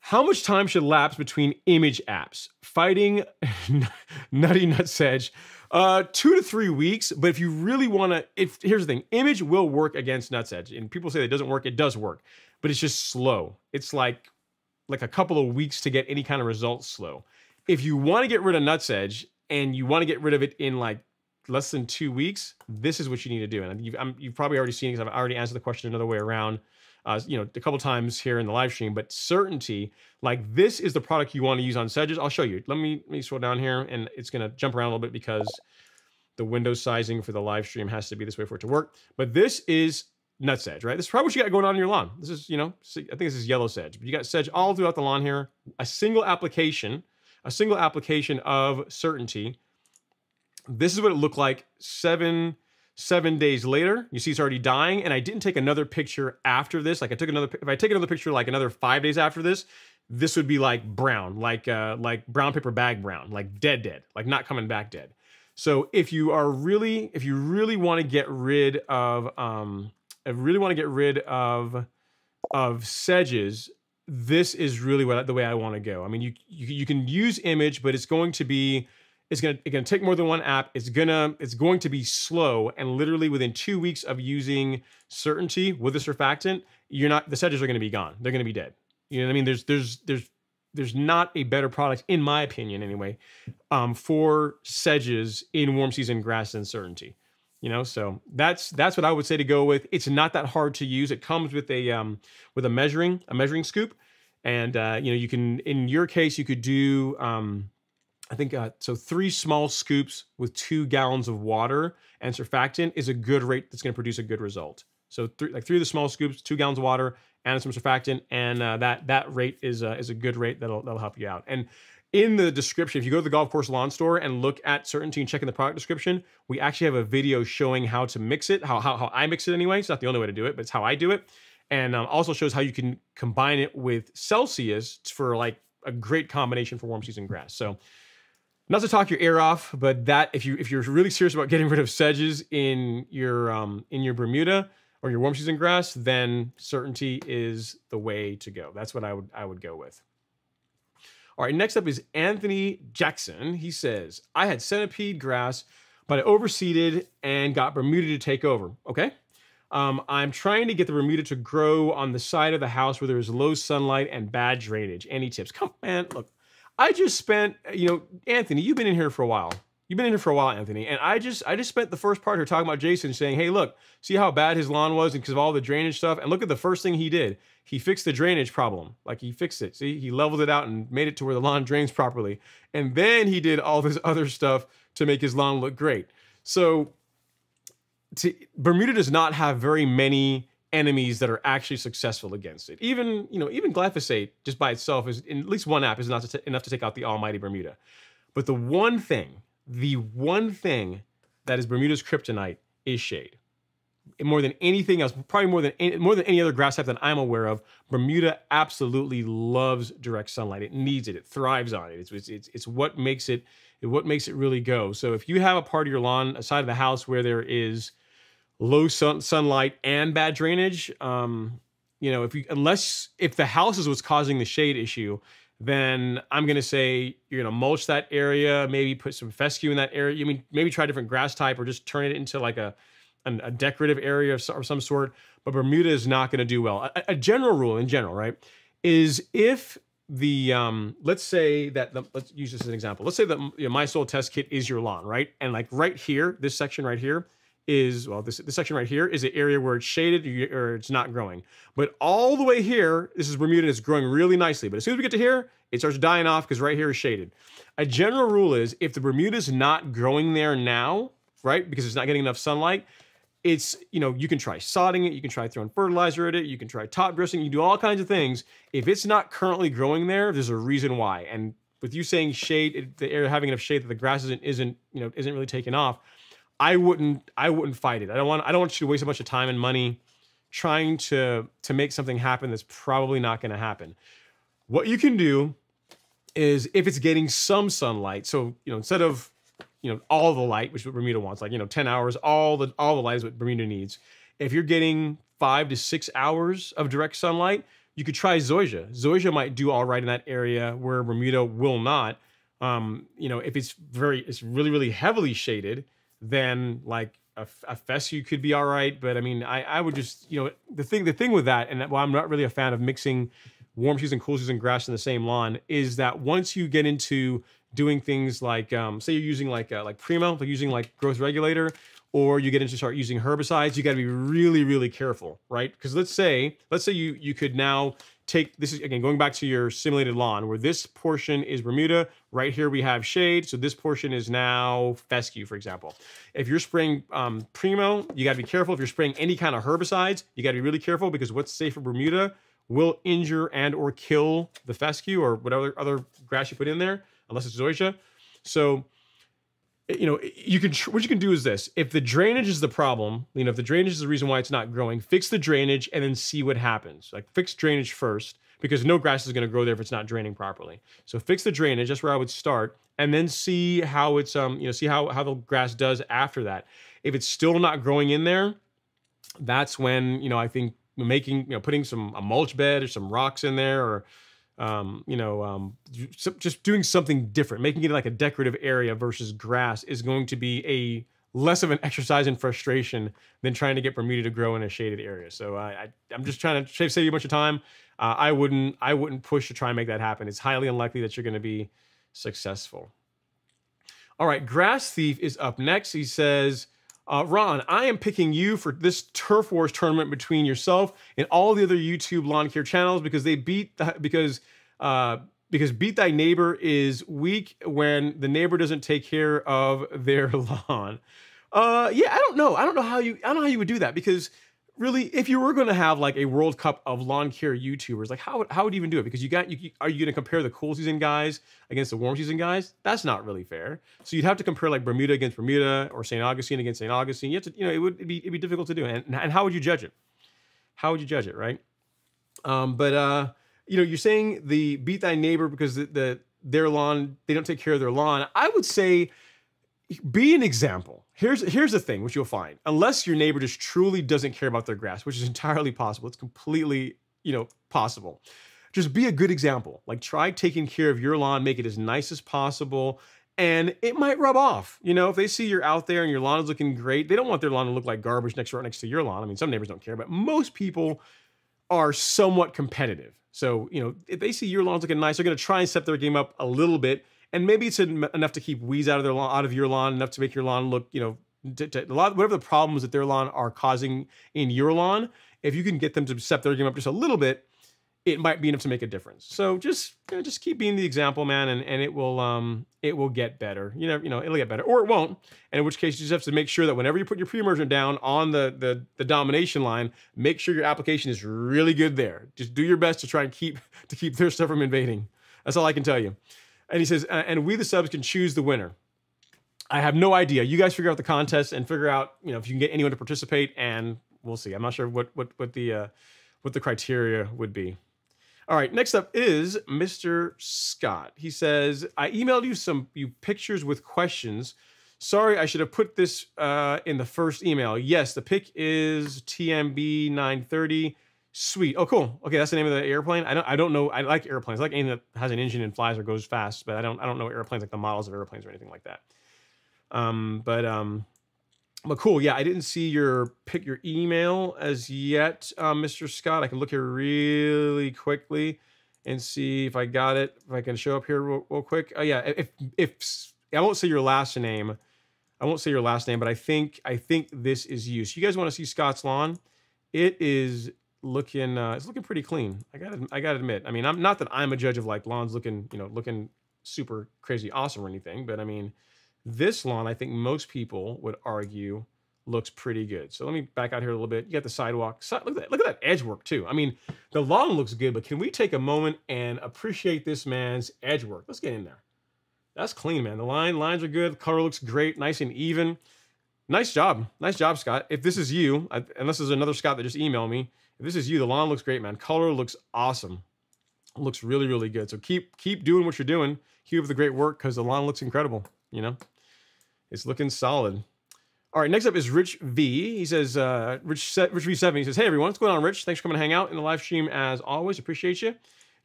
How much time should lapse between image apps? Fighting *laughs* Nutty Nutsedge. Uh, two to three weeks, but if you really want to, if here's the thing, image will work against Nutsedge, and people say it doesn't work, it does work, but it's just slow. It's like like a couple of weeks to get any kind of results slow. If you want to get rid of Nutsedge and you want to get rid of it in like less than two weeks, this is what you need to do. And you've, you've probably already seen because I've already answered the question another way around uh, you know, a couple times here in the live stream, but certainty, like this is the product you want to use on sedges. I'll show you. Let me, let me scroll down here and it's going to jump around a little bit because the window sizing for the live stream has to be this way for it to work. But this is nut sedge, right? This is probably what you got going on in your lawn. This is, you know, I think this is yellow sedge, but you got sedge all throughout the lawn here. A single application, a single application of certainty. This is what it looked like seven seven days later, you see it's already dying. And I didn't take another picture after this. Like I took another, if I take another picture like another five days after this, this would be like brown, like uh, like brown paper bag brown, like dead, dead, like not coming back dead. So if you are really, if you really want to get rid of, um, I really want to get rid of, of sedges, this is really what the way I want to go. I mean, you, you you can use image, but it's going to be it's gonna it's gonna take more than one app. It's gonna it's going to be slow, and literally within two weeks of using certainty with the surfactant, you're not the sedges are gonna be gone. They're gonna be dead. You know what I mean? There's there's there's there's not a better product, in my opinion, anyway, um, for sedges in warm season grass than certainty. You know, so that's that's what I would say to go with. It's not that hard to use. It comes with a um, with a measuring a measuring scoop, and uh, you know you can in your case you could do um, I think uh, so. Three small scoops with two gallons of water and surfactant is a good rate that's going to produce a good result. So three, like three of the small scoops, two gallons of water, and some surfactant, and uh, that that rate is uh, is a good rate that'll that'll help you out. And in the description, if you go to the golf course lawn store and look at certainty and check in the product description, we actually have a video showing how to mix it, how how, how I mix it anyway. It's not the only way to do it, but it's how I do it, and um, also shows how you can combine it with Celsius for like a great combination for warm season grass. So not to talk your ear off, but that if you if you're really serious about getting rid of sedges in your um, in your Bermuda or your warm season grass, then certainty is the way to go. That's what I would I would go with. All right, next up is Anthony Jackson. He says, I had centipede grass, but I overseeded and got Bermuda to take over. Okay. Um, I'm trying to get the Bermuda to grow on the side of the house where there is low sunlight and bad drainage. Any tips? Come, on, man, look, I just spent, you know, Anthony, you've been in here for a while. You've been in here for a while, Anthony, and I just I just spent the first part here talking about Jason saying, "Hey, look, see how bad his lawn was because of all the drainage stuff, and look at the first thing he did. He fixed the drainage problem. Like he fixed it. See, he leveled it out and made it to where the lawn drains properly, and then he did all this other stuff to make his lawn look great. So, to, Bermuda does not have very many enemies that are actually successful against it. Even, you know, even glyphosate just by itself is in at least one app is not enough to take out the almighty Bermuda. But the one thing, the one thing that is Bermuda's kryptonite is shade. More than anything else, probably more than any, more than any other grass type that I'm aware of, Bermuda absolutely loves direct sunlight. It needs it. It thrives on it. It's it's it's what makes it what makes it really go. So if you have a part of your lawn, a side of the house where there is low sun, sunlight and bad drainage, um, you know, if you unless if the house is what's causing the shade issue, then I'm gonna say you're gonna mulch that area, maybe put some fescue in that area. You I mean maybe try a different grass type or just turn it into like a an, a decorative area of, of, some sort. But Bermuda is not gonna do well. A, a general rule in general, right, is if the um let's say that the, let's use this as an example. Let's say that you know, my soil test kit is your lawn, right? And like right here, this section right here is, well, this, this section right here is an area where it's shaded or it's not growing. But all the way here, this is Bermuda, and it's growing really nicely. But as soon as we get to here, it starts dying off because right here is shaded. A general rule is if the Bermuda is not growing there now, right, because it's not getting enough sunlight, it's, you know, you can try sodding it, you can try throwing fertilizer at it, you can try top dressing, you do all kinds of things. If it's not currently growing there, there's a reason why. And with you saying shade, the area having enough shade that the grass isn't, isn't, you know, isn't really taking off, I wouldn't I wouldn't fight it. I don't want I don't want you to waste a bunch of time and money trying to to make something happen that's probably not going to happen. What you can do is if it's getting some sunlight, so you know instead of you know all the light, which is what Bermuda wants, like you know 10 hours, all the all the light is what Bermuda needs. If you're getting five to six hours of direct sunlight, you could try Zoysia. Zoysia might do all right in that area where Bermuda will not. Um, you know, if it's very, it's really, really heavily shaded, then like a, a fescue could be all right. But I mean, I, I would just, you know, the thing, the thing with that, and well, I'm not really a fan of mixing warm season, cool season grass in the same lawn, is that once you get into doing things like, um, say you're using like uh, like Primo, like using like growth regulator, or you get into start using herbicides, you got to be really, really careful, right? Because let's say, let's say you you could now take this is again going back to your simulated lawn where this portion is Bermuda. Right here we have shade, so this portion is now fescue, for example. If you're spraying um, Primo, you got to be careful. If you're spraying any kind of herbicides, you got to be really careful because what's safe for Bermuda will injure and or kill the fescue or whatever other grass you put in there, unless it's zoysia. So you know, you can what you can do is this: if the drainage is the problem, you know, if the drainage is the reason why it's not growing, fix the drainage and then see what happens. Like fix drainage first because no grass is going to grow there if it's not draining properly. So fix the drainage. That's where I would start, and then see how it's um you know see how how the grass does after that. If it's still not growing in there, that's when you know I think making you know putting some a mulch bed or some rocks in there or um, you know, um, just doing something different, making it like a decorative area versus grass is going to be a less of an *laughs* exercise in frustration than trying to get Bermuda to grow in a shaded area. So I, I am just trying to save you a bunch of time. Uh, I wouldn't I wouldn't push to try and make that happen. It's highly unlikely that you're going to be successful. All right, Grass Thief is up next. He says. Uh, Ron, I am picking you for this Turf Wars tournament between yourself and all the other YouTube lawn care channels because they beat the, because uh, because beat thy neighbor is weak when the neighbor doesn't take care of their *laughs* lawn. Uh, yeah, I don't know. I don't know how you I don't know how you would do that because really, if you were going to have like a World Cup of lawn care YouTubers, like how how would you even do it? Because you got you are you going to compare the cool season guys against the warm season guys? That's not really fair. So you'd have to compare like Bermuda against Bermuda or St. Augustine against St. Augustine. You have to, you know, it would it'd be it'd be difficult to do. And and how would you judge it? How would you judge it, right? Um, but uh, you know, you're saying the beat thy neighbor because the, the their lawn they don't take care of their lawn. I would say be an example. Here's here's the thing, which you'll find. Unless your neighbor just truly doesn't care about their grass, which is *laughs* entirely possible. It's completely, you know, possible. Just be a good example. Like try taking care of your lawn, make it as nice as possible, and it might rub off. You know, if they see you're out there and your lawn is looking great, they don't want their lawn to look like garbage next right next to your lawn. I mean, some neighbors don't care, but most people are somewhat competitive. So, you know, if they see your lawn's looking nice, they're going to try and step their game up a little bit and maybe it's enough to keep weeds out of their lawn, out of your lawn, enough to make your lawn look, you know, lot, whatever the problems that their lawn are causing in your lawn. If you can get them to step their game up just a little bit, it might be enough to make a difference. So just you know, just keep being the example, man, and, and it will um it will get better. You know, you know, it'll get better, or it won't. And in which case, you just have to make sure that whenever you put your pre-emergent down on the the the domination line, make sure your application is really good there. Just do your best to try and keep *laughs* to keep their stuff from invading. That's all I can tell you. And he says, and we the subs can choose the winner. I have no idea. You guys figure out the contest and figure out, you know, if you can get anyone to participate, and we'll see. I'm not sure what what what the uh, what the criteria would be. All right, next up is Mr. Scott. He says, I emailed you some you pictures with questions. Sorry, I should have put this uh, in the first email. Yes, the pick is TMB 930. Sweet. Oh, cool. Okay, that's the name of the airplane. I don't. I don't know. I like airplanes. I like anything that has an engine and flies or goes fast, but I don't. I don't know airplanes like the models of airplanes or anything like that. Um, but um, but cool. Yeah, I didn't see your pick your email as yet, uh, Mr. Scott. I can look here really quickly and see if I got it. If I can show up here real, real quick. Oh yeah. If if I won't say your last name, I won't say your last name, but I think I think this is you. So you guys want to see Scott's lawn? It is looking uh, it's looking pretty clean. I got I got to admit. I mean, I'm not that I'm a judge of like lawns looking, you know, looking super crazy awesome or anything, but I mean, this lawn I think most people would argue looks pretty good. So let me back out here a little bit. You got the sidewalk. Look at that. Look at that edge work too. I mean, the lawn looks good, but can we take a moment and appreciate this man's edge work? Let's get in there. That's clean, man. The line lines are good. The color looks great, nice and even. Nice job. Nice job, Scott. If this is you, unless there's another Scott that just emailed me, if this is you, the lawn looks great, man. Color looks awesome. It looks really, really good. So keep keep doing what you're doing. Keep up the great work because the lawn looks incredible, you know? It's looking solid. All right, next up is Rich V. He says, uh, Rich, Rich V7, he says, Hey everyone, what's going on, Rich? Thanks for coming to hang out in the live stream as always. Appreciate you.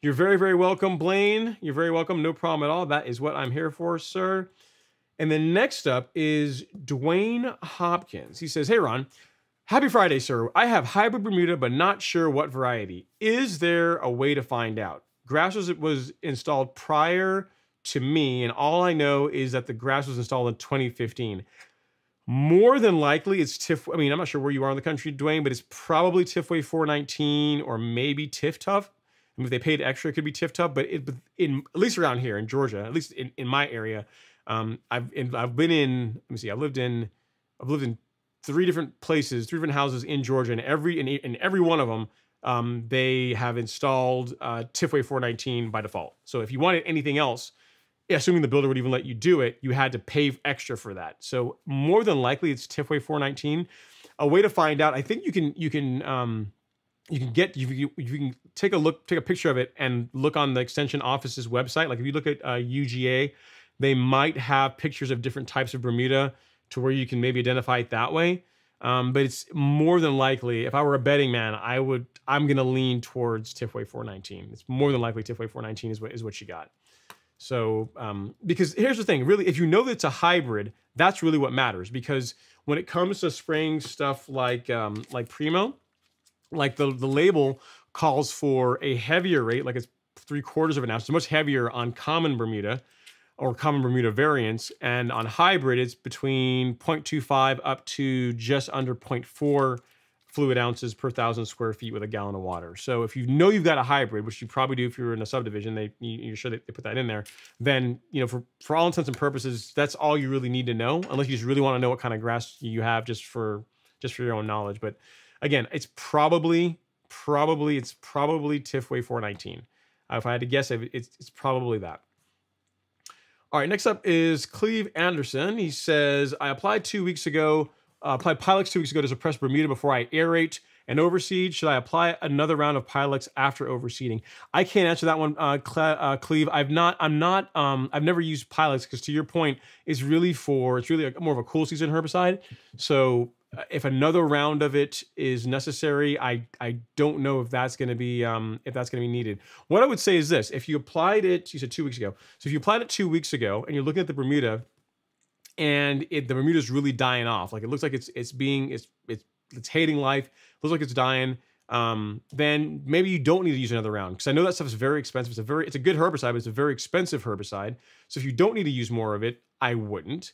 You're very, very welcome, Blaine. You're very welcome. No problem at all. That is what I'm here for, sir. And then next up is Dwayne Hopkins. He says, Hey Ron, happy Friday, sir. I have hybrid Bermuda, but not sure what variety. Is there a way to find out? Grass was, was installed prior to me, and all I know is that the grass was installed in 2015. More than likely, it's TIF. I mean, I'm not sure where you are in the country, Dwayne, but it's probably TIFWay 419 or maybe TifTuf. I mean, if they paid extra, it could be TifTuf, but it, in at least around here in Georgia, at least in, in my area, um, I've in, I've been in. Let me see. I've lived in I've lived in three different places, three different houses in Georgia, and every in, in every one of them, um, they have installed uh, TIFWay 419 by default. So if you wanted anything else, assuming the builder would even let you do it, you had to pay extra for that. So more than likely, it's TIFWay 419. A way to find out, I think you can you can um, you can get you, you, you can take a look, take a picture of it, and look on the extension office's website. Like if you look at uh, UGA, they might have pictures of different types of Bermuda to where you can maybe identify it that way. Um, but it's more than likely, if I were a betting man, I would I'm gonna lean towards TIFWay 419. It's more than likely TIFWay 419 is what is what you got. So, um, because here's the thing, really, if you know that it's a hybrid, that's really what matters. Because when it comes to spraying stuff like um, like Primo, like the the label calls for a heavier rate, like it's three quarters of an ounce, it's much heavier on common Bermuda or common Bermuda variants, and on hybrid, it's between 0.25 up to just under 0.4 fluid ounces per thousand square feet with a gallon of water. So if you know you've got a hybrid, which you probably do if you're in a subdivision, they you're sure they put that in there. Then you know for for all intents and purposes, that's all you really need to know, unless you just really want to know what kind of grass you have just for just for your own knowledge. But again, it's probably probably it's probably TIFWay 419. Uh, if I had to guess, it's it's probably that. All right, next up is Cleve Anderson. He says, I applied two weeks ago uh, applied Pylex two weeks ago to suppress Bermuda before I aerate and overseed. Should I apply another round of Pylex after overseeding? I can't answer that one, uh, Cle- uh, Cleve. I've not. I'm not. Um, I've never used Pylex because, to your point, it's really for it's really a, more of a cool season herbicide. So if another round of it is necessary, I I don't know if that's going to be um, if that's going to be needed. What I would say is this: if you applied it, you said two weeks ago. So if you applied it two weeks ago and you're looking at the Bermuda and it, the Bermuda's really dying off. Like it looks like it's it's being it's it's it's hating life. Looks like it's dying. Um, then maybe you don't need to use another round because I know that stuff is very expensive. It's a very it's a good herbicide, but it's a very expensive herbicide. So if you don't need to use more of it, I wouldn't.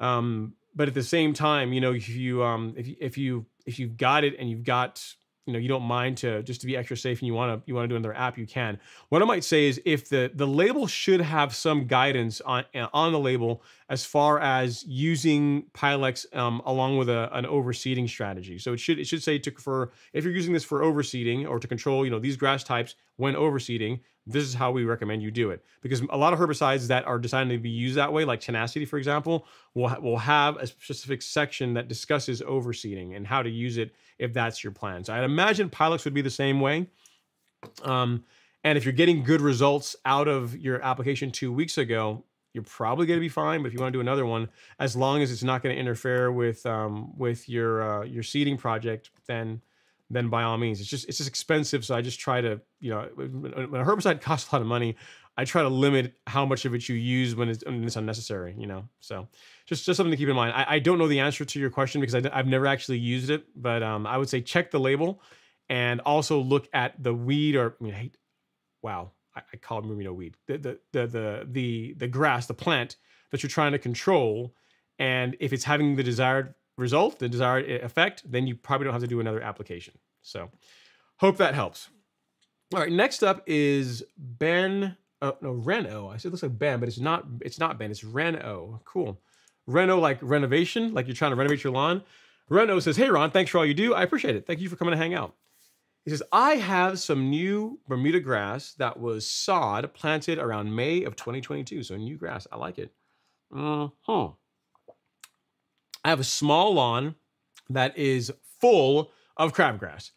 Um, but at the same time, you know, if you um if you if you if you've got it and you've got you know you don't mind to just to be extra safe and you want to you want to do another app you can. What i might say is if the the label should have some guidance on on the label as far as using pylex um, along with a, an overseeding strategy. So it should it should say to for if you're using this for overseeding or to control you know these grass types when overseeding this is how we recommend you do it. Because a lot of herbicides that are designed to be used that way like tenacity for example will, ha- will have a specific section that discusses overseeding and how to use it if that's your plan. So i'd imagine pylex would be the same way. Um, and if you're getting good results out of your application two weeks ago you're probably going to be fine but if you want to do another one as long as it's not going to interfere with um, with your uh, your seeding project then then by all means, it's just it's just expensive. So I just try to you know when a herbicide *laughs* costs a lot of money, I try to limit how much of it you use when it's, when it's unnecessary. You know, so just just something to keep in mind. I, I don't know the answer to your question because I, have never actually used it, but um, I would say check the label and also look at the weed or I mean, I hate, wow, I, I call it Mumino weed. The, the the the the the grass, the plant that you're trying to control, and if it's having the desired result, the desired effect, then you probably don't have to do another application. So hope that helps. All right, next up is Ben, uh, no, Reno. I said it looks like Ben, but it's not, it's not Ben, it's Reno. Cool. Reno like renovation, like you're trying to renovate your lawn. Reno says, hey Ron, thanks for all you do. I appreciate it. Thank you for coming to hang out. He says, I have some new Bermuda grass that was sod planted around May of 2022. So new grass. I like it. Uh-huh. I have a small lawn that is full of crabgrass.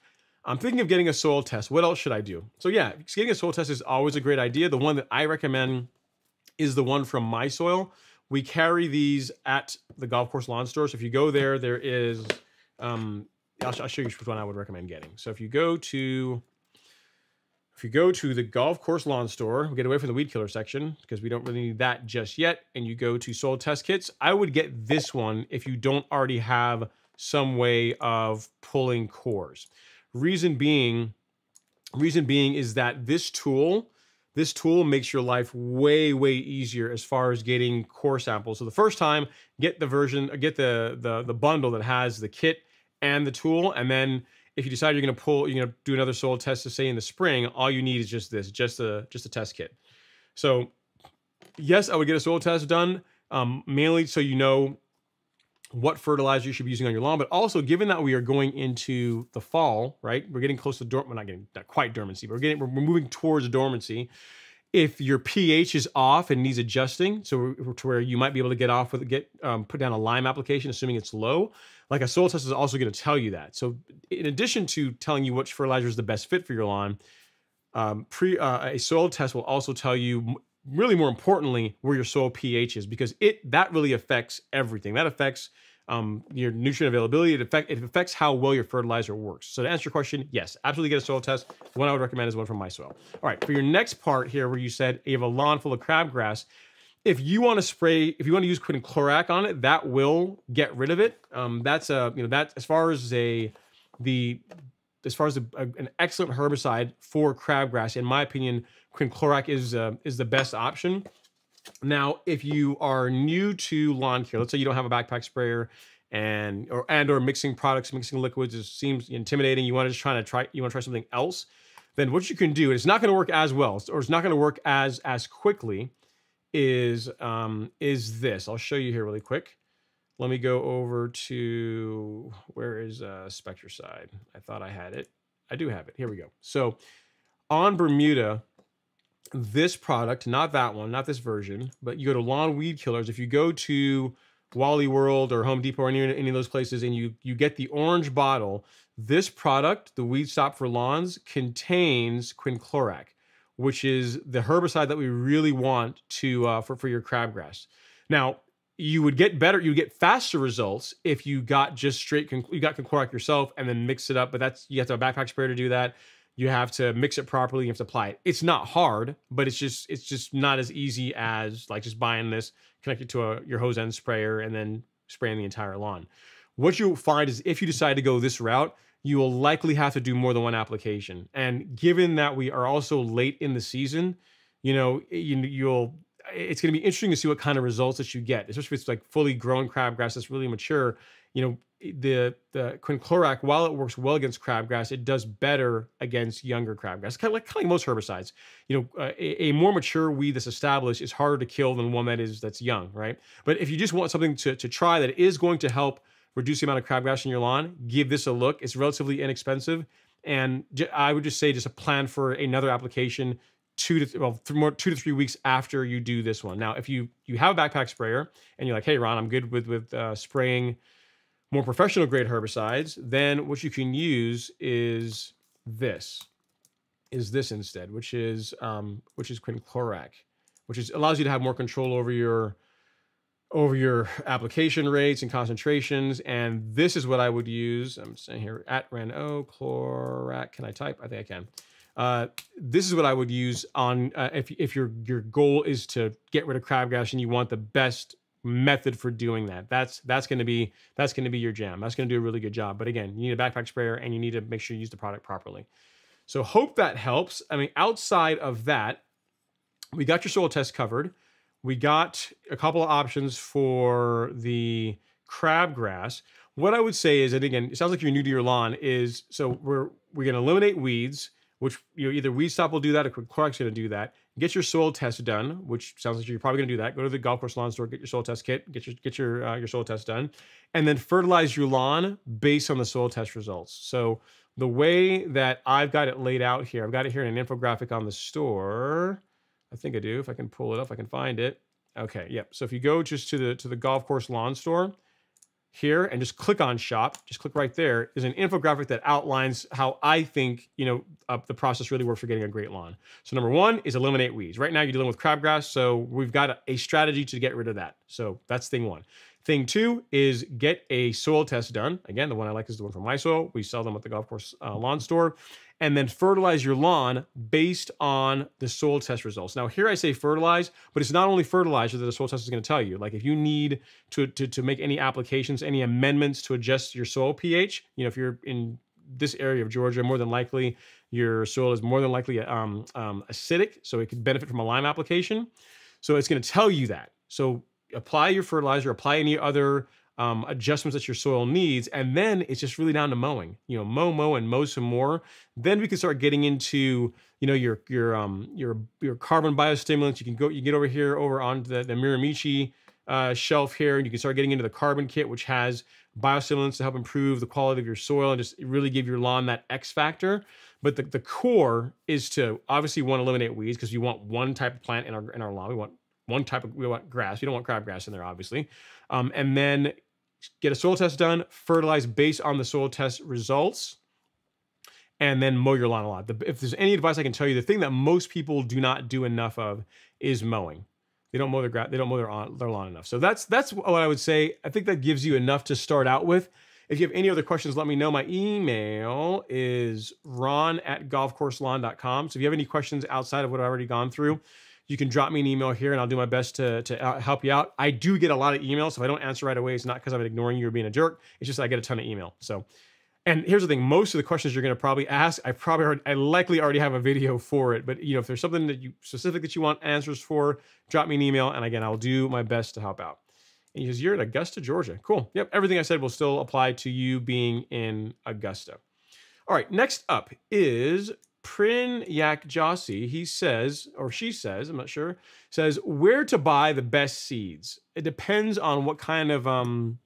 I'm thinking of getting a soil test. What else should I do? So yeah, getting a soil test is always a great idea. The one that I recommend is the one from My Soil, we carry these at the golf course lawn store. So if you go there, there is, um, I'll, I'll show you which one I would recommend getting. So if you go to, if you go to the golf course lawn store, we get away from the weed killer section because we don't really need that just yet. And you go to soil test kits, I would get this one if you don't already have some way of pulling cores. Reason being, reason being is that this tool, this tool makes your life way, way easier as far as getting core samples. So the first time, get the version, get the the the bundle that has the kit and the tool, and then if you decide you're going to pull, you're going to do another soil test to say in the spring, all you need is just this, just a just a test kit. So yes, I would get a soil test done, um, mainly so you know what fertilizer you should be using on your lawn, but also given that we are going into the fall, right? We're getting close to dorm. We're not getting not quite dormancy, but we're getting we're moving towards dormancy. If your pH is off and needs adjusting, so to where you might be able to get off with get um, put down a lime application, assuming it's low, like a soil test is also going to tell you that. So in addition to telling you which fertilizer is the best fit for your lawn, um, pre uh, a soil test will also tell you really more importantly where your soil pH is because it that really affects everything. That affects um, your nutrient availability. It, affect, it affects how well your fertilizer works. So to answer your question, yes, absolutely get a soil test. The one I would recommend is one from My Soil. All right, for your next part here where you said you have a lawn full of crabgrass, if you want to spray, if you want to use quinclorac on it, that will get rid of it. Um, that's a, you know, that as far as a, the, as far as a, a, an excellent herbicide for crabgrass, in my opinion, quinclorac is uh, is the best option. Now, if you are new to lawn care, let's say you don't have a backpack sprayer and or and or mixing products, mixing liquids it seems intimidating. You want to just try to try you want to try something else. Then what you can do, and it's not going to work as well, or it's not going to work as as quickly, is um, is this. I'll show you here really quick. Let me go over to where is uh, Spectracide? I thought I had it. I do have it. Here we go. So on Bermuda, this product, not that one, not this version, but you go to lawn weed killers. If you go to Wally World or Home Depot or any, any of those places and you, you get the orange bottle, this product, the Weed Stop for Lawns, contains quinclorac, which is the herbicide that we really want to uh, for, for your crabgrass. Now, you would get better, you get faster results if you got just straight, you got quinclorac yourself and then mix it up, but that's, you have to have a backpack sprayer to do that you have to mix it properly you have to apply it. It's not hard but it's just it's just not as easy as like just buying this connected to a your hose end sprayer and then spraying the entire lawn. What you'll find is if you decide to go this route you will likely have to do more than one application. And given that we are also late in the season you know you, you'll it's going to be interesting to see what kind of results that you get especially if it's like fully grown crabgrass that's really mature. You know the the quinclorac, while it works well against crabgrass, it does better against younger crabgrass. Kind of like, kind of like most herbicides. You know, uh, a, a, more mature weed that's established is harder to kill than one that is that's young, right? But if you just want something to to try that is going to help reduce the amount of crabgrass in your lawn, give this a look. It's relatively inexpensive, and I would just say just a plan for another application two to well th- more two to three weeks after you do this one. Now, if you you have a backpack sprayer and you're like, hey Ron, I'm good with with uh, spraying more professional grade herbicides, then what you can use is this, is this instead, which is um, which is quinclorac, which is allows you to have more control over your over your application rates and concentrations. And this is what I would use. I'm saying here at Rano chlorac. Can I type? I think I can. Uh, this is what I would use on uh, if if your your goal is to get rid of crabgrass and you want the best method for doing that. That's that's going to be that's going to be your jam. That's going to do a really good job. But again, you need a backpack sprayer and you need to make sure you use the product properly. So hope that helps. I mean, outside of that, we got your soil test covered. We got a couple of options for the crabgrass. What I would say is, and again, it sounds like you're new to your lawn, is so we're we're going to eliminate weeds, which you know either weed stop will do that or Clorac's going to do that get your soil test done, which sounds like you're probably going to do that. Go to the golf course lawn store, get your soil test kit, get your get your uh, your soil test done, and then fertilize your lawn based on the soil test results. So the way that I've got it laid out here, I've got it here in an infographic on the store. I think I do. If I can pull it up, I can find it. Okay, yep. So if you go just to the to the golf course lawn store, here and just click on shop, just click right there, is an infographic that outlines how I think, you know, uh, the process really works for getting a great lawn. So number one is eliminate weeds. Right now you're dealing with crabgrass, so we've got a, strategy to get rid of that. So that's thing one. Thing two is get a soil test done. Again, the one I like is the one from My Soil. We sell them at the golf course uh, lawn store. And then fertilize your lawn based on the soil test results. Now, here I say fertilize, but it's not only fertilizer that the soil test is going to tell you. Like if you need to, to, to make any applications, any amendments to adjust your soil pH, you know, if you're in this area of Georgia, more than likely your soil is more than likely um, um, acidic, so it could benefit from a lime application. So it's going to tell you that. So apply your fertilizer, apply any other um, adjustments that your soil needs, and then it's just really down to mowing. You know, mow, mow, and mow some more. Then we can start getting into you know your your um your your carbon biostimulants. You can go you get over here over on the the Mirimichi uh, shelf here, and you can start getting into the carbon kit, which has biostimulants to help improve the quality of your soil and just really give your lawn that X factor. But the, the core is to obviously want to eliminate weeds because you want one type of plant in our in our lawn. We want one type of we want grass. We don't want crabgrass in there, obviously. Um, and then get a soil test done, fertilize based on the soil test results, and then mow your lawn a lot. The, if there's any advice I can tell you, the thing that most people do not do enough of is mowing. They don't mow their grass. They don't mow their, their lawn enough. So that's that's what I would say. I think that gives you enough to start out with. If you have any other questions, let me know. My email is ron at golfcourselawn.com. So if you have any questions outside of what I've already gone through, you can drop me an email here and I'll do my best to, to uh, help you out. I do get a lot of emails. So if I don't answer right away, it's not because I'm ignoring you or being a jerk. It's just I get a ton of email. So, and here's the thing: most of the questions you're going to probably ask, I probably already, I likely already have a video for it. But you know, if there's something that you specific that you want answers for, drop me an email, and again, I'll do my best to help out. And he says, "You're in Augusta, Georgia. Cool. Yep. Everything I said will still apply to you being in Augusta." All right. Next up is Prin Yak Jossi, he says, or she says, I'm not sure, says where to buy the best seeds. It depends on what kind of um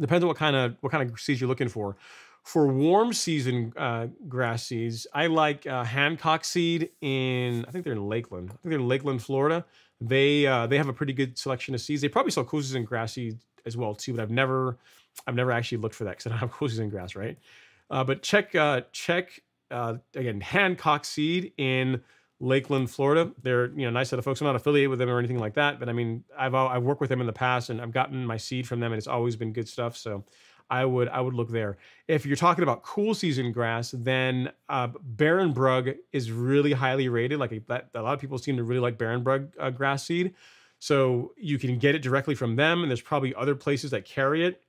depends on what kind of what kind of seeds you're looking for. For warm season uh, grass seeds, I like uh, Hancock seed in I think they're in Lakeland. I think they're in Lakeland, Florida. They uh, they have a pretty good selection of seeds. They probably sell cool season grass seeds as well too, but I've never I've never actually looked for that because I don't have cool season grass, right? Uh, but check uh, check uh, again, Hancock Seed in Lakeland, Florida. They're you know nice set of folks. I'm not affiliated with them or anything like that, but I mean I've I've worked with them in the past and I've gotten my seed from them and it's always been good stuff. So I would I would look there. If you're talking about cool season grass, then uh, Barenbrug is really highly rated. Like a, that, a lot of people seem to really like Barenbrug uh, grass seed. So you can get it directly from them, and there's probably other places that carry it.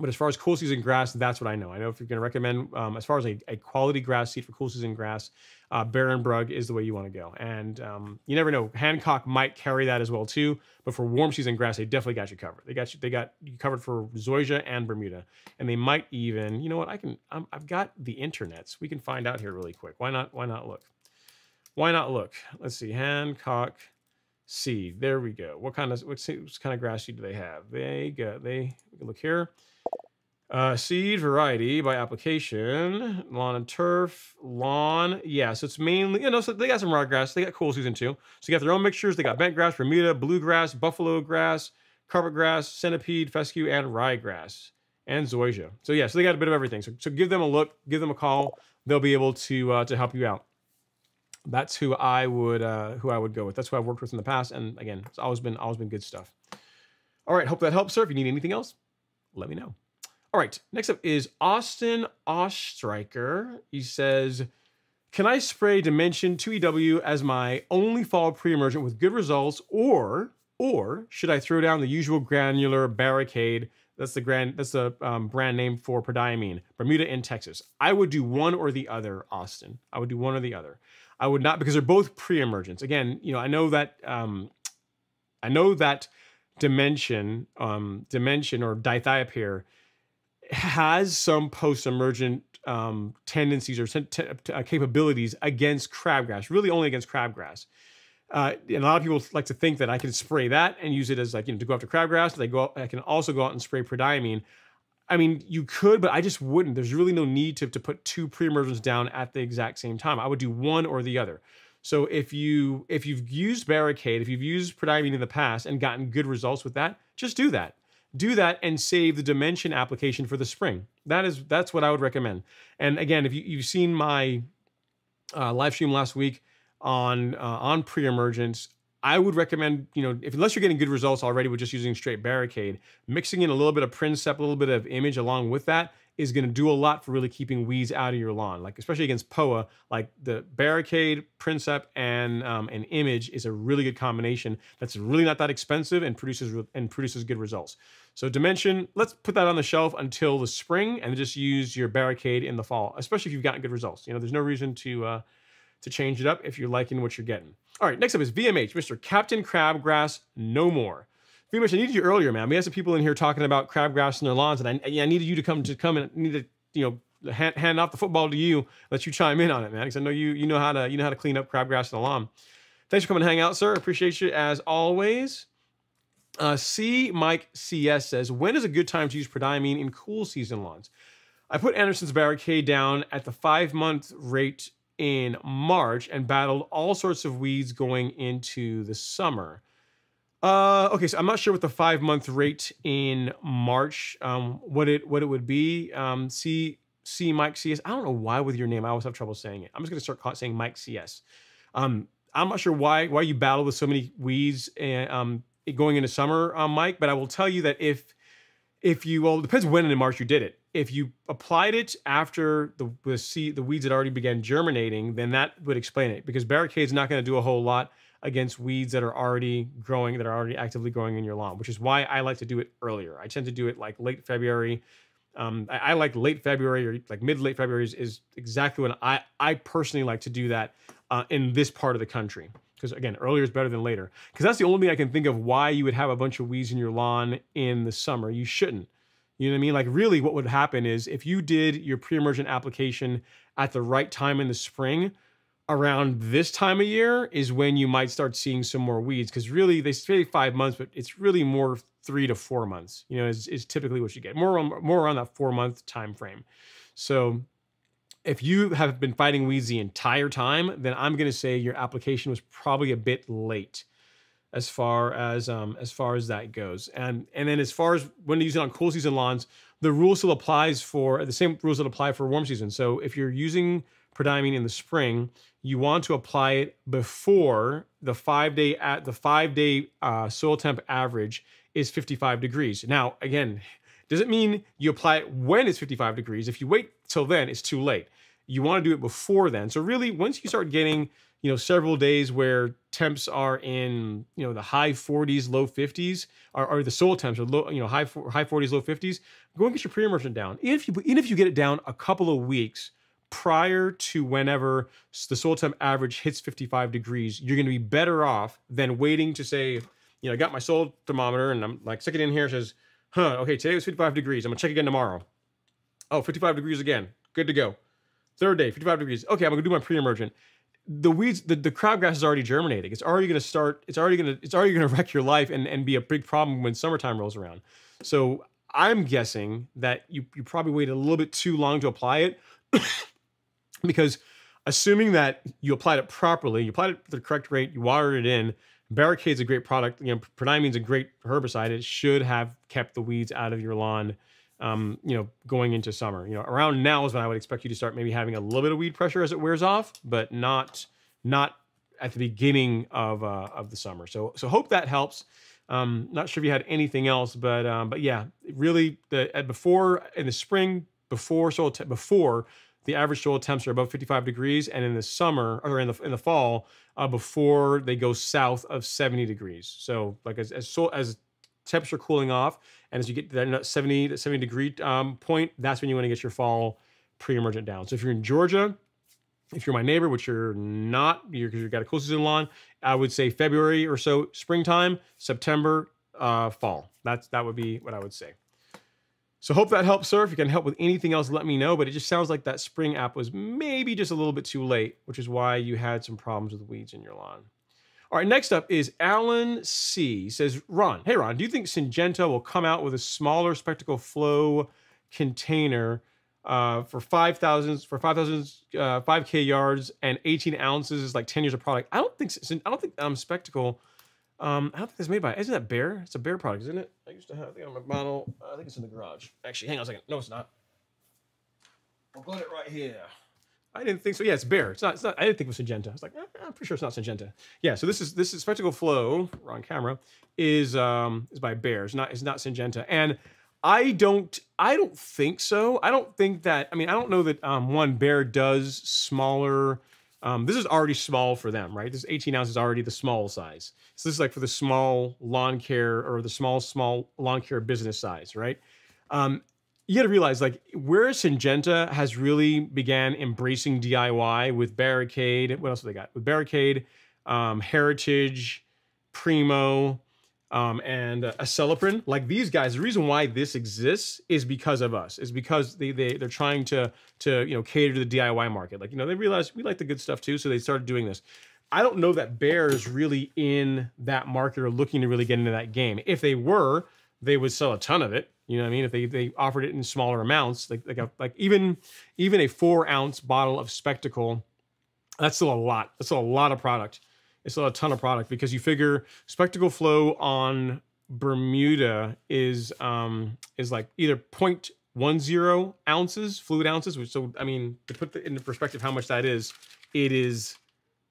But as far as cool season grass, that's what I know. I know if you're going to recommend, um, as far as a, a, quality grass seed for cool season grass, uh, Barenbrug is the way you want to go. And um, you never know, Hancock might carry that as well too. But for warm season grass, they definitely got you covered. They got you. They got you covered for Zoysia and Bermuda, and they might even. You know what? I can. i I've got the internets. We can find out here really quick. Why not? Why not look? Why not look? Let's see. Hancock seed. There we go. What kind of what, what kind of grass seed do they have? They got. They look here. Uh, seed variety by application, lawn and turf, lawn. Yeah, so it's mainly, you know, so they got some ryegrass. They got cool season too. So you got their own mixtures. They got bent grass, Bermuda, bluegrass, buffalo grass, carpet grass, centipede, fescue, and ryegrass, and zoysia. So yeah, so they got a bit of everything. So, so give them a look, give them a call. They'll be able to uh, to help you out. That's who I would uh, who I would go with. That's who I've worked with in the past. And again, it's always been always been good stuff. All right, hope that helps, sir. If you need anything else, let me know. All right, next up is Austin Ostreicher. He says, Can I spray Dimension 2EW as my only fall pre-emergent with good results, or or should I throw down the usual granular barricade? That's the grand that's the um, brand name for prodiamine, Bermuda in Texas. I would do one or the other, Austin. I would do one or the other. I would not because they're both pre-emergents. Again, you know, I know that um, I know that dimension, um, dimension or dithiopyr has some post-emergent um, tendencies or uh, capabilities against crabgrass, really only against crabgrass. Uh, and a lot of people like to think that I can spray that and use it as like, you know, to go after crabgrass. They go, I can also go out and spray prodiamine. I mean, you could, but I just wouldn't. There's really no need to, to put two pre-emergents down at the exact same time. I would do one or the other. So if you if you've used barricade, if you've used prodiamine in the past and gotten good results with that, just do that do that and save the dimension application for the spring. That is that's what I would recommend. And again, if you, you've seen my uh, live stream last week on uh, on pre-emergence, I would recommend, you know, if unless you're getting good results already with just using straight barricade, mixing in a little bit of Princep, a little bit of image along with that is going to do a lot for really keeping weeds out of your lawn. Like especially against POA, like the barricade, Princep, and um, an image is a really good combination. That's really not that expensive and produces and produces good results. So dimension, let's put that on the shelf until the spring, and just use your barricade in the fall, especially if you've gotten good results. You know, there's no reason to uh, to change it up if you're liking what you're getting. All right, next up is VMH, Mr. Captain Crabgrass, no more. VMH, I needed you earlier, man. We had some people in here talking about crabgrass in their lawns, and I, I needed you to come to come and need to, you know, hand, hand off the football to you, let you chime in on it, man, because I know you you know how to you know how to clean up crabgrass in the lawn. Thanks for coming to hang out, sir. Appreciate you as always. Uh, C Mike CS says, when is a good time to use prodiamine in cool season lawns? I put Anderson's barricade down at the five month rate in March and battled all sorts of weeds going into the summer. Uh, okay, so I'm not sure what the five month rate in March, um, what it what it would be. Um, C C Mike CS. I don't know why with your name I always have trouble saying it. I'm just gonna start saying Mike CS. Um, I'm not sure why why you battle with so many weeds and um, going into summer, um, Mike. But I will tell you that if if you well, it depends when in March you did it if you applied it after the the, seed, the weeds had already began germinating, then that would explain it because barricade's not going to do a whole lot against weeds that are already growing, that are already actively growing in your lawn, which is why I like to do it earlier. I tend to do it like late February. Um, I, I, like late February or like mid late February is, is, exactly when I, I personally like to do that uh, in this part of the country. Because again, earlier is better than later. Because that's the only thing I can think of why you would have a bunch of weeds in your lawn in the summer. You shouldn't. You know what I mean? Like really what would happen is if you did your pre-emergent application at the right time in the spring, around this time of year is when you might start seeing some more weeds. Because really they say five months, but it's really more three to four months, you know, is, is typically what you get. More, more around that four month time frame. So if you have been fighting weeds the entire time, then I'm going to say your application was probably a bit late as far as um, as far as that goes. And and then as far as when you use it on cool season lawns, the rule still applies for the same rules that apply for warm season. So if you're using prodiamine in the spring, you want to apply it before the five day at the five day uh, soil temp average is 55 degrees. Now again, doesn't mean you apply it when it's 55 degrees. If you wait till then, it's too late. You want to do it before then. So really, once you start getting you know several days where temps are in you know the high 40s low 50s or, or the soil temps are low you know high high 40s low 50s go and get your pre-emergent down if you even if you get it down a couple of weeks prior to whenever the soil temp average hits 55 degrees you're going to be better off than waiting to say you know i got my soil thermometer and i'm like stick it in here it says huh okay today was 55 degrees i'm gonna check again tomorrow oh 55 degrees again good to go third day 55 degrees okay i'm gonna do my pre-emergent the weeds, the, the crabgrass is already germinating. It's already to start. It's already to. It's already to *laughs* wreck your life and and be a big problem when summertime rolls around. So I'm guessing that you you probably waited a little bit too long to apply it, *coughs* because assuming that you applied it properly, you applied it at the correct rate, you watered it in. Barricade's a great product. You know, prodiamine's a great herbicide. It should have kept the weeds out of your lawn um, you know, going into summer. You know, around now is when I would expect you to start maybe having a little bit of weed pressure as it wears off, but not not at the beginning of uh, of the summer. So so hope that helps. Um, not sure if you had anything else, but um, but yeah, really the before in the spring before soil before the average soil temps are above 55 degrees, and in the summer or in the in the fall uh, before they go south of 70 degrees. So like as as, so, as temps are cooling off, and as you get to that 70, 70 degree um, point, that's when you want to get your fall pre-emergent down. So if you're in Georgia, if you're my neighbor, which you're not, because you've got a cool season lawn, I would say February or so, springtime, September, uh, fall. That's that would be what I would say. So hope that helps, sir. If you can help with anything else, let me know. But it just sounds like that spring app was maybe just a little bit too late, which is why you had some problems with weeds in your lawn. All right, next up is Alan C. He says, Ron, hey Ron, do you think Syngenta will come out with a smaller Specticle Flo container uh, for 5,000 for 5,000 uh, 5k yards and 18 ounces is like 10 years of product? I don't think I don't think um, Specticle Um, I don't think it's made by. Isn't that Bayer? It's a Bayer product, isn't it? I used to have. I think on my bottle. I think it's in the garage. Actually, hang on a second. No, it's not. I've got it right here. I didn't think so. Yeah, it's Bayer. It's not. It's not. I didn't think it was Syngenta. I was like, eh, I'm pretty sure it's not Syngenta. Yeah. So this is this is Specticle Flo. We're on camera. Is um is by Bayer. It's not. It's not Syngenta. And I don't. I don't think so. I don't think that. I mean, I don't know that um one Bayer does smaller. Um, this is already small for them, right? This 18 ounce is already the small size. So this is like for the small lawn care or the small, small lawn care business size, right? Um, you got to realize like where Syngenta has really began embracing DIY with Barricade. What else have they got? With Barricade, um, Heritage, Primo, um, and uh, Acelepryn. Like these guys, the reason why this exists is because of us. Is because they they they're trying to to you know cater to the DIY market. Like you know they realize we like the good stuff too, so they started doing this. I don't know that Bayer is really in that market or looking to really get into that game. If they were, they would sell a ton of it. You know what I mean? If they, they offered it in smaller amounts, like like a, like even even a four ounce bottle of Specticle, that's still a lot. That's still a lot of product. It's a ton of product because you figure Specticle Flo on Bermuda is um is like either 0.10 ounces fluid ounces, which so I mean to put the, into perspective how much that is, it is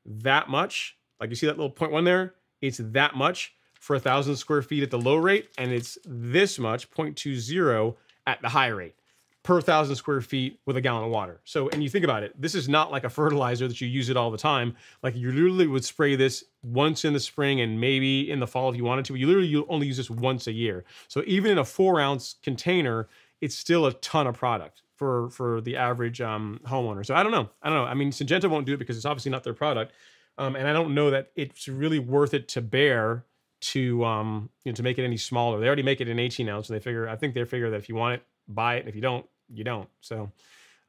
that much. Like you see that little point one there, it's that much for a thousand square feet at the low rate, and it's this much 0.20 at the high rate per thousand square feet with a gallon of water. So, and you think about it, this is not like a fertilizer that you use it all the time. Like you literally would spray this once in the spring and maybe in the fall if you wanted to. But you literally you only use this once a year. So even in a four ounce container, it's still a ton of product for for the average um, homeowner. So I don't know. I don't know. I mean, Syngenta won't do it because it's obviously not their product, um, and I don't know that it's really worth it to Bayer to um you know to make it any smaller. They already make it an 18 ounce, and they figure I think they figure that if you want it, buy it, and if you don't, you don't. So,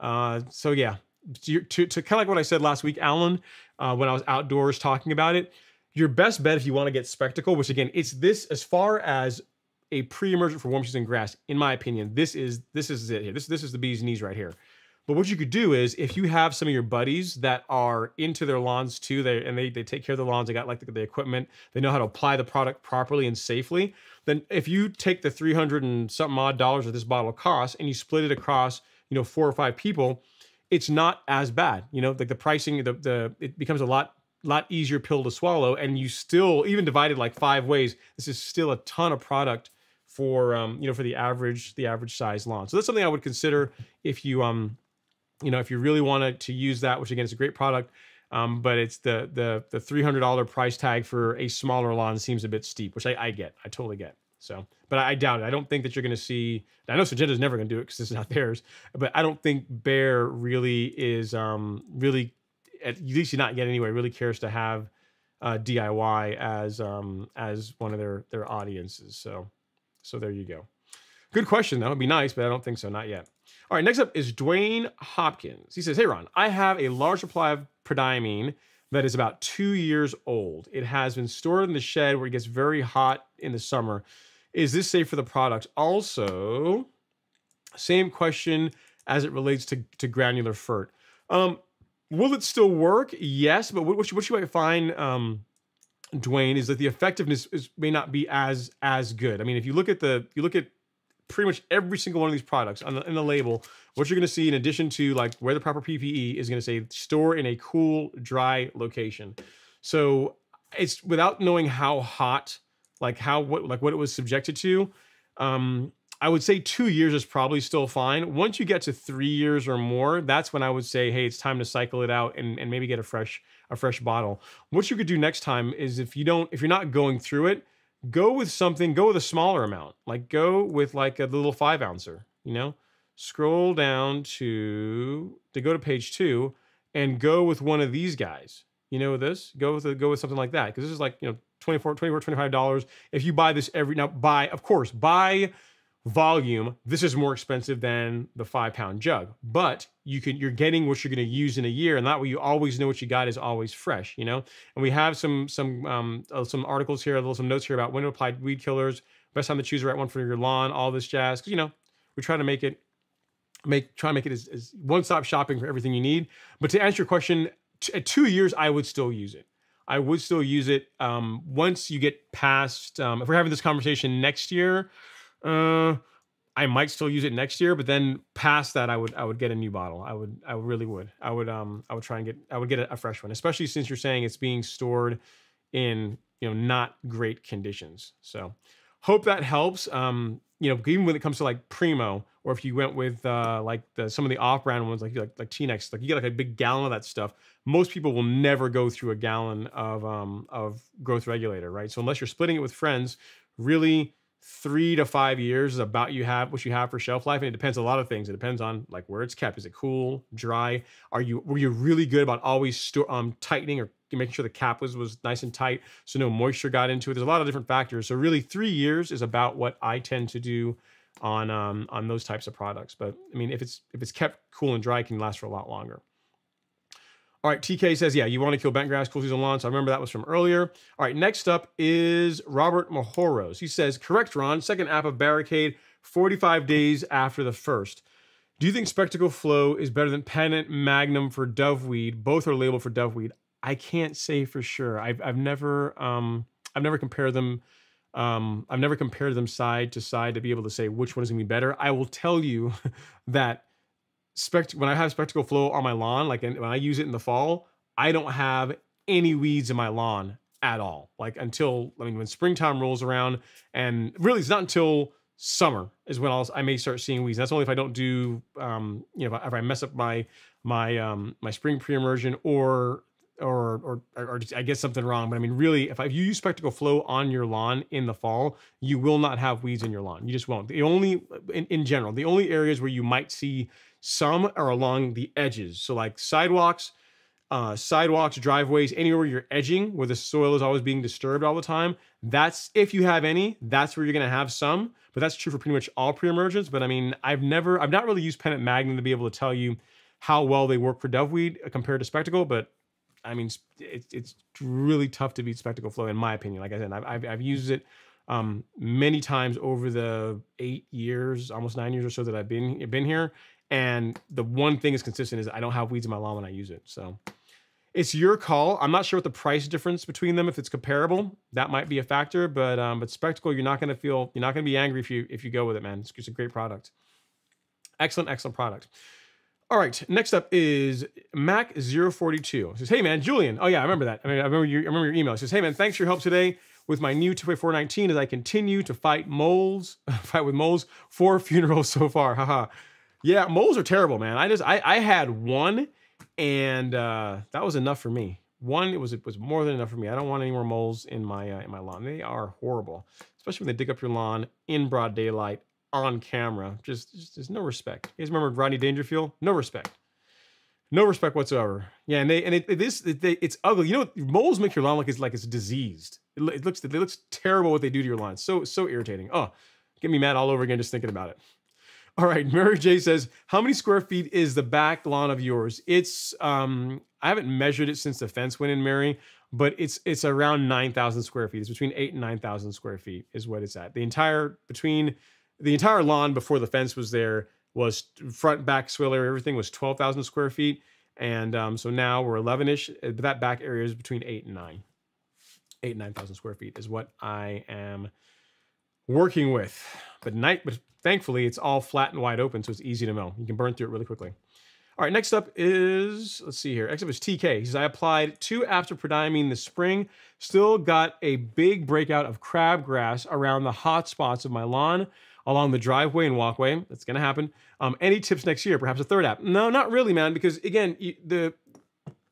uh, so yeah, to to, to kind of like what I said last week, Alan, uh, when I was outdoors talking about it. Your best bet if you want to get Specticle, which again, it's this as far as a pre-emergent for warm season grass, in my opinion, this is this is it here. This this is the bee's knees right here. But what you could do is if you have some of your buddies that are into their lawns too, they and they, they take care of the lawns, they got like the, the equipment, they know how to apply the product properly and safely, then if you take the 300 and something odd dollars that this bottle costs and you split it across, you know, four or five people, it's not as bad. You know, like the pricing, the the it becomes a lot lot easier pill to swallow, and you still even divided like five ways, this is still a ton of product for um, you know, for the average the average size lawn. So that's something I would consider if you um you know, if you really wanted to use that, which again is a great product, um, but it's the the the three hundred dollar price tag for a smaller lawn seems a bit steep, which I, I get, I totally get. So, but I, I doubt it. I don't think that you're going to see. I know Syngenta's never going to do it because this is not *laughs* theirs. But I don't think Bayer really is um, really at least not yet anyway. Really cares to have uh, DIY as um, as one of their their audiences. So, so there you go. Good question though. It'd be nice, but I don't think so. Not yet. All right, next up is Dwayne Hopkins. He says, Hey, Ron, I have a large supply of prodiamine that is about two years old. It has been stored in the shed where it gets very hot in the summer. Is this safe for the product? Also, same question as it relates to, to granular fert. Um, will it still work? Yes, but what, what, you, what you might find, um, Dwayne, is that the effectiveness is, may not be as as good. I mean, if you look at the you look at pretty much every single one of these products on the, in the label, what you're going to see in addition to like where the proper PPE is going to say store in a cool, dry location. So it's without knowing how hot, like how what like what it was subjected to. Um, I would say two years is probably still fine. Once you get to three years or more, that's when I would say, hey, it's time to cycle it out and, and maybe get a fresh a fresh bottle. What you could do next time is if you don't if you're not going through it, go with something, go with a smaller amount. Like go with like a little five ouncer, you know? Scroll down to to go to page two and go with one of these guys. You know this? Go with a, go with something like that. Because this is like, you know, 24, 24, 25 dollars. If you buy this every now buy, of course, buy volume, this is more expensive than the five pound jug, but you can you're getting what you're going to use in a year, and that way you always know what you got is always fresh, you know. And we have some some um uh, some articles here, a little some notes here about when to apply weed killers, best time to choose the right one for your lawn, all this jazz. Because you know we try to make it make try to make it as, as one stop shopping for everything you need. But to answer your question, t- at two years I would still use it. I would still use it. Um, once you get past, um, if we're having this conversation next year, uh, I might still use it next year, but then past that, I would I would get a new bottle. I would I really would. I would um I would try and get I would get a, a fresh one, especially since you're saying it's being stored in you know not great conditions. So hope that helps. Um, you know, even when it comes to like Primo, or if you went with uh, like the some of the off-brand ones, like like like T-Nex, like you get like a big gallon of that stuff. Most people will never go through a gallon of um of growth regulator, right? So unless you're splitting it with friends, really three to five years is about you have what you have for shelf life and it depends a lot of things. It depends on like where it's kept. Is it cool dry? Are you were you really good about always store um tightening or making sure the cap was was nice and tight so no moisture got into it? There's a lot of different factors. So really three years is about what i tend to do on um on those types of products. But i mean if it's if it's kept cool and dry it can last for a lot longer all right, TK says, yeah, you want to kill bent grass, cool season lawn. So I remember that was from earlier. All right, next up is Robert Mahoros. He says, correct, Ron, second app of Barricade, 45 days after the first. Do you think Specticle Flow is better than Pennant Magnum for doveweed? Both are labeled for doveweed. I can't say for sure. I've, I've never um, I've never compared them. Um, I've never compared them side to side to be able to say which one is gonna be better. I will tell you *laughs* that spect when I have Specticle Flow on my lawn, like when I use it in the fall, I don't have any weeds in my lawn at all. Like until I mean, when springtime rolls around, and really it's not until summer is when I'll I may start seeing weeds. That's only if I don't do um, you know if I mess up my my um my spring pre-emergent or or, or or I get something wrong. But I mean, really, if, I, if you use Specticle Flow on your lawn in the fall, you will not have weeds in your lawn. You just won't. The only, in, in general, the only areas where you might see some are along the edges. So like sidewalks, uh, sidewalks, driveways, anywhere you're edging, where the soil is always being disturbed all the time. That's if you have any, that's where you're gonna have some. But that's true for pretty much all pre-emergents. But I mean, I've never, I've not really used Pennant Magnum to be able to tell you how well they work for doveweed compared to Specticle, But I mean, it's it's really tough to beat Specticle Flo in my opinion. Like I said, I've I've, I've used it um, many times over the eight years, almost nine years or so that I've been been here, and the one thing is consistent is I don't have weeds in my lawn when I use it. So it's your call. I'm not sure what the price difference between them, if it's comparable, that might be a factor. But um, but Specticle, you're not going to feel, you're not going to be angry if you if you go with it, man. It's, it's a great product. Excellent, excellent product. All right, next up is Mac042. It says, hey man, Julian. Oh yeah, I remember that. I mean, I remember your, I remember your email. It says, hey man, thanks for your help today with my new 2.419 as I continue to fight moles, *laughs* fight with moles. for funerals so far. Haha. Yeah, moles are terrible, man. I just I I had one, and uh, that was enough for me. One, it was it was more than enough for me. I don't want any more moles in my uh, in my lawn. They are horrible, especially when they dig up your lawn in broad daylight on camera. Just, just there's no respect. You guys remember Rodney Dangerfield? No respect. No respect whatsoever. Yeah, and they and it, it is it, they, it's ugly. You know, moles make your lawn like it's like it's diseased. It, it looks it looks terrible what they do to your lawn. So so irritating. Oh, get me mad all over again just thinking about it. All right, Mary J says, how many square feet is the back lawn of yours? It's um, I haven't measured it since the fence went in, Mary, but it's it's around nine thousand square feet. It's between eight and nine thousand square feet is what it's at. The entire between the entire lawn before the fence was there was front back swiller. Everything was twelve thousand square feet, and um, so now we're eleven ish. But that back area is between eight and nine. Eight and nine thousand square feet is what I am working with. But night, but thankfully it's all flat and wide open, so it's easy to mow. You can burn through it really quickly. All right, next up is, let's see here. Next up is TK. He says, I applied two of prodiamine this spring. Still got a big breakout of crabgrass around the hot spots of my lawn, along the driveway and walkway. That's going to happen. Um, any tips next year? Perhaps a third app? No, not really, man, because again, the,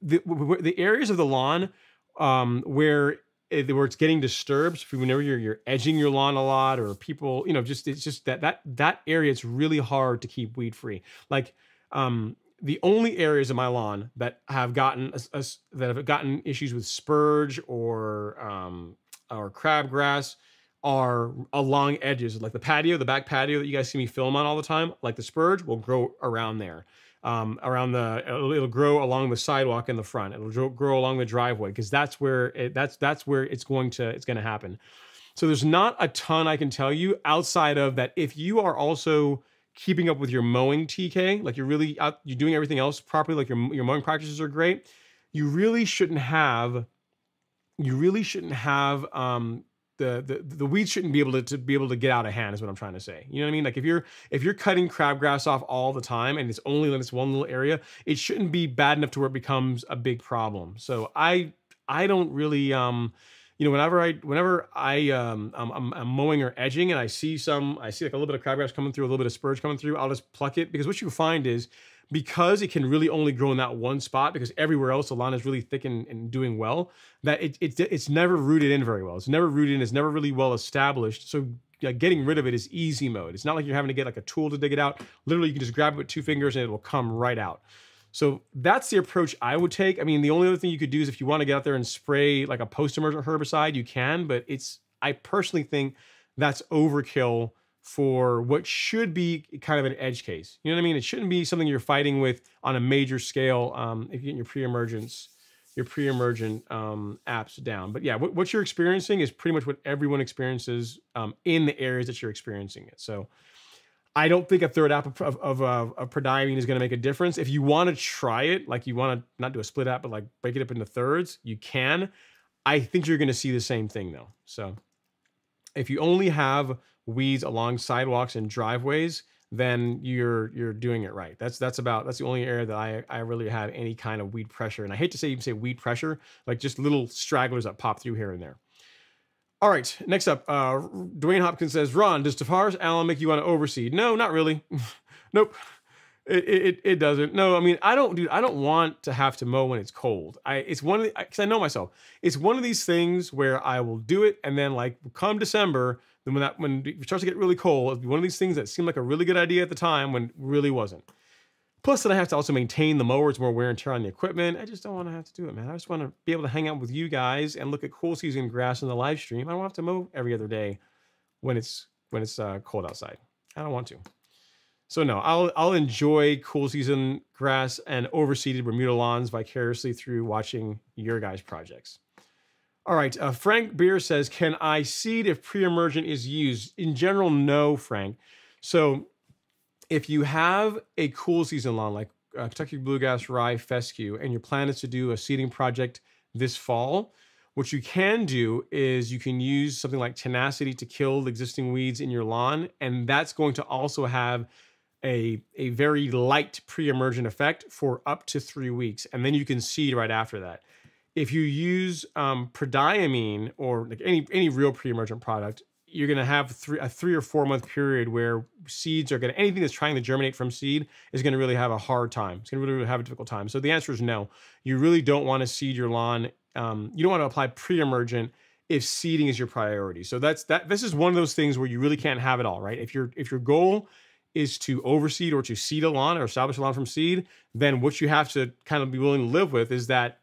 the, the areas of the lawn um, where where it's getting disturbed whenever you're you're edging your lawn a lot or people you know just it's just that that that area it's really hard to keep weed free. Like um the only areas of my lawn that have gotten a, a, that have gotten issues with spurge or um or crabgrass are along edges. Like the patio the back patio that you guys see me film on all the time like the spurge will grow around there um, around the it'll, grow along the sidewalk in the front. It'll grow along the driveway because that's where it, that's that's where it's going to it's going to happen. So there's not a ton i can tell you outside of that if you are also keeping up with your mowing tk like you're really out you're doing everything else properly like your, your mowing practices are great you really shouldn't have you really shouldn't have um, the, the the weeds shouldn't be able to, to be able to get out of hand is what I'm trying to say. You know what I mean? Like if you're if you're cutting crabgrass off all the time and it's only in this one little area, it shouldn't be bad enough to where it becomes a big problem. So I I don't really um you know whenever I whenever I um I'm, I'm, I'm mowing or edging and I see some I see like a little bit of crabgrass coming through, a little bit of spurge coming through, I'll just pluck it because what you find is because it can really only grow in that one spot because everywhere else the lawn is really thick and, and doing well that it, it, it's never rooted in very well. It's never rooted in it's never really well established. So yeah, getting rid of it is easy mode. It's not like you're having to get like a tool to dig it out. Literally you can just grab it with two fingers and it will come right out. So that's the approach I would take. I mean, the only other thing you could do is if you want to get out there and spray like a post-emergent herbicide, you can, but it's I personally think that's overkill for what should be kind of an edge case. You know what I mean? It shouldn't be something you're fighting with on a major scale um, if you get your pre-emergence, your pre-emergent um, apps down. But yeah, what, what, you're experiencing is pretty much what everyone experiences um, in the areas that you're experiencing it. So I don't think a third app of, of, of, of prodiamine is going to make a difference. If you want to try it, like you want to not do a split app, but like break it up into thirds, you can. I think you're going to see the same thing though. So if you only have weeds along sidewalks and driveways, then you're you're doing it right. That's that's about that's the only area that I I really have any kind of weed pressure. And I hate to say even say weed pressure, like just little stragglers that pop through here and there. All right, next up, uh, Dwayne Hopkins says, Ron, does Tavares Allen make you want to overseed? No, not really. *laughs* nope. It, it, it doesn't. No, I mean, I don't, dude, I don't want to have to mow when it's cold. I, it's one of the, cause I know myself, it's one of these things where I will do it. And then like come December, then when that, when it starts to get really cold, one of these things that seemed like a really good idea at the time when really wasn't. Plus then I have to also maintain the mower. It's more wear and tear on the equipment. I just don't want to have to do it, man. I just want to be able to hang out with you guys and look at cool season grass in the live stream. I don't have to mow every other day when it's, when it's uh, cold outside. I don't want to. So no, I'll I'll enjoy cool season grass and overseeded Bermuda lawns vicariously through watching your guys' projects. All right, uh, Frank Beer says, "Can I seed if pre-emergent is used?" In general, no, Frank. So if you have a cool season lawn like uh, Kentucky Bluegrass Rye Fescue, and your plan is to do a seeding project this fall, what you can do is you can use something like tenacity to kill the existing weeds in your lawn, and that's going to also have a, a very light pre-emergent effect for up to three weeks. And then you can seed right after that. If you use um, prodiamine or like any, any real pre-emergent product, you're going to have three, a three or four month period where seeds are going to, anything that's trying to germinate from seed is going to really have a hard time. It's going to really, really have a difficult time. So the answer is no. You really don't want to seed your lawn. Um, you don't want to apply pre-emergent if seeding is your priority. So that's that. This is one of those things where you really can't have it all, right? If your if your goal is to overseed or to seed a lawn or establish a lawn from seed, then what you have to kind of be willing to live with is that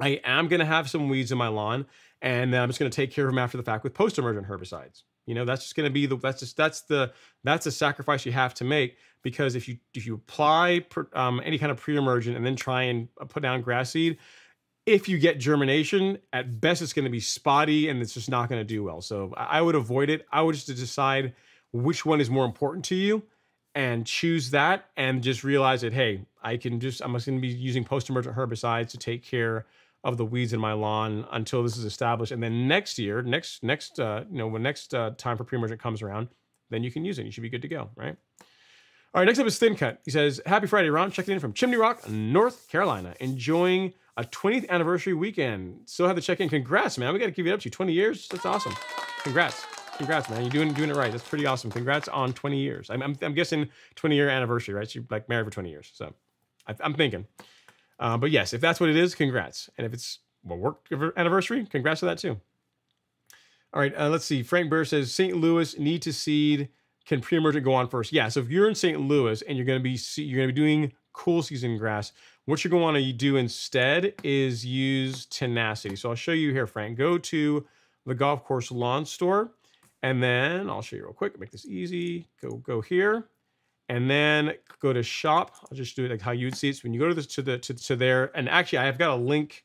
I am going to have some weeds in my lawn, and then I'm just going to take care of them after the fact with post-emergent herbicides. You know, that's just going to be the that's just that's the that's a sacrifice you have to make because if you if you apply um, any kind of pre-emergent and then try and uh, put down grass seed, if you get germination, at best it's going to be spotty and it's just not going to do well. So I would avoid it. I would just decide which one is more important to you and choose that and just realize that hey i can just i'm just going to be using post-emergent herbicides to take care of the weeds in my lawn until this is established and then next year next next uh, you know when next uh, time for pre-emergent comes around then you can use it you should be good to go right all right next up is thin cut he says happy friday ron checking in from chimney rock north carolina enjoying a 20th anniversary weekend still have to check in congrats man we got to give it up to you 20 years that's awesome congrats Congrats, man. You're doing doing it right. That's pretty awesome. Congrats on 20 years. I'm, I'm, I'm guessing 20 year anniversary, right? So you're like married for 20 years. So I, am thinking. Uh, but yes, if that's what it is, congrats. And if it's a work anniversary, congrats to that too. All right, uh, let's see. Frank Burr says St. Louis need to seed. Can pre-emergent go on first? Yeah. So if you're in St. Louis and you're going to be you're going to be doing cool season grass, what you're going to want to do instead is use tenacity. So I'll show you here, Frank. Go to the golf course lawn store and then I'll show you real quick, make this easy. Go, go here and then go to shop. I'll just do it like how you'd see it. So when you go to this, to the, to, to there, and actually I've got a link,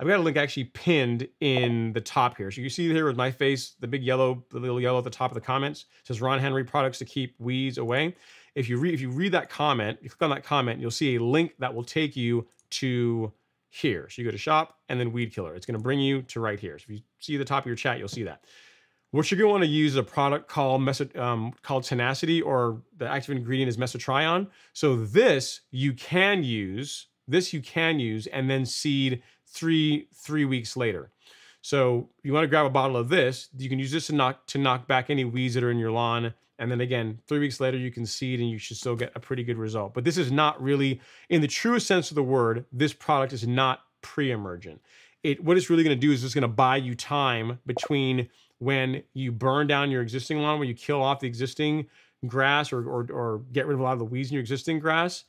I've got a link actually pinned in the top here. So you see here with my face, the big yellow, the little yellow at the top of the comments says Ron Henry products to keep weeds away. If you read, if you read that comment, you click on that comment, you'll see a link that will take you to here. So you go to shop and then weed killer. It's going to bring you to right here. So if you see the top of your chat, you'll see that. What you're going to want to use is a product called Meso, um, called Tenacity, or the active ingredient is Mesotrione. So this you can use. This you can use and then seed three three weeks later. So you want to grab a bottle of this. You can use this to knock to knock back any weeds that are in your lawn. And then again, three weeks later, you can seed and you should still get a pretty good result. But this is not really, in the truest sense of the word, this product is not pre-emergent. It what it's really going to do is it's going to buy you time between when you burn down your existing lawn, where you kill off the existing grass or, or, or get rid of a lot of the weeds in your existing grass,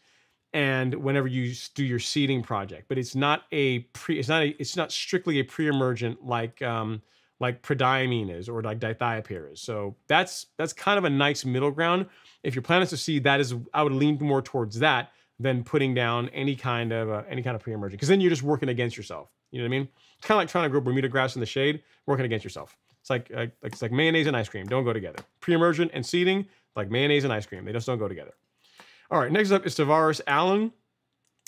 and whenever you do your seeding project. But it's not a pre. It's not a. It's not strictly a pre-emergent like um, like prodiamine is or like dithiopyr is. So that's that's kind of a nice middle ground. If you're planning to seed, that is I would lean more towards that than putting down any kind of uh, any kind of pre-emergent because then you're just working against yourself. You know what I mean? It's kind of like trying to grow Bermuda grass in the shade, working against yourself. It's like, like it's like mayonnaise and ice cream. Don't go together. Pre-emergent and seeding, like mayonnaise and ice cream. They just don't go together. All right, next up is Tavares Allen.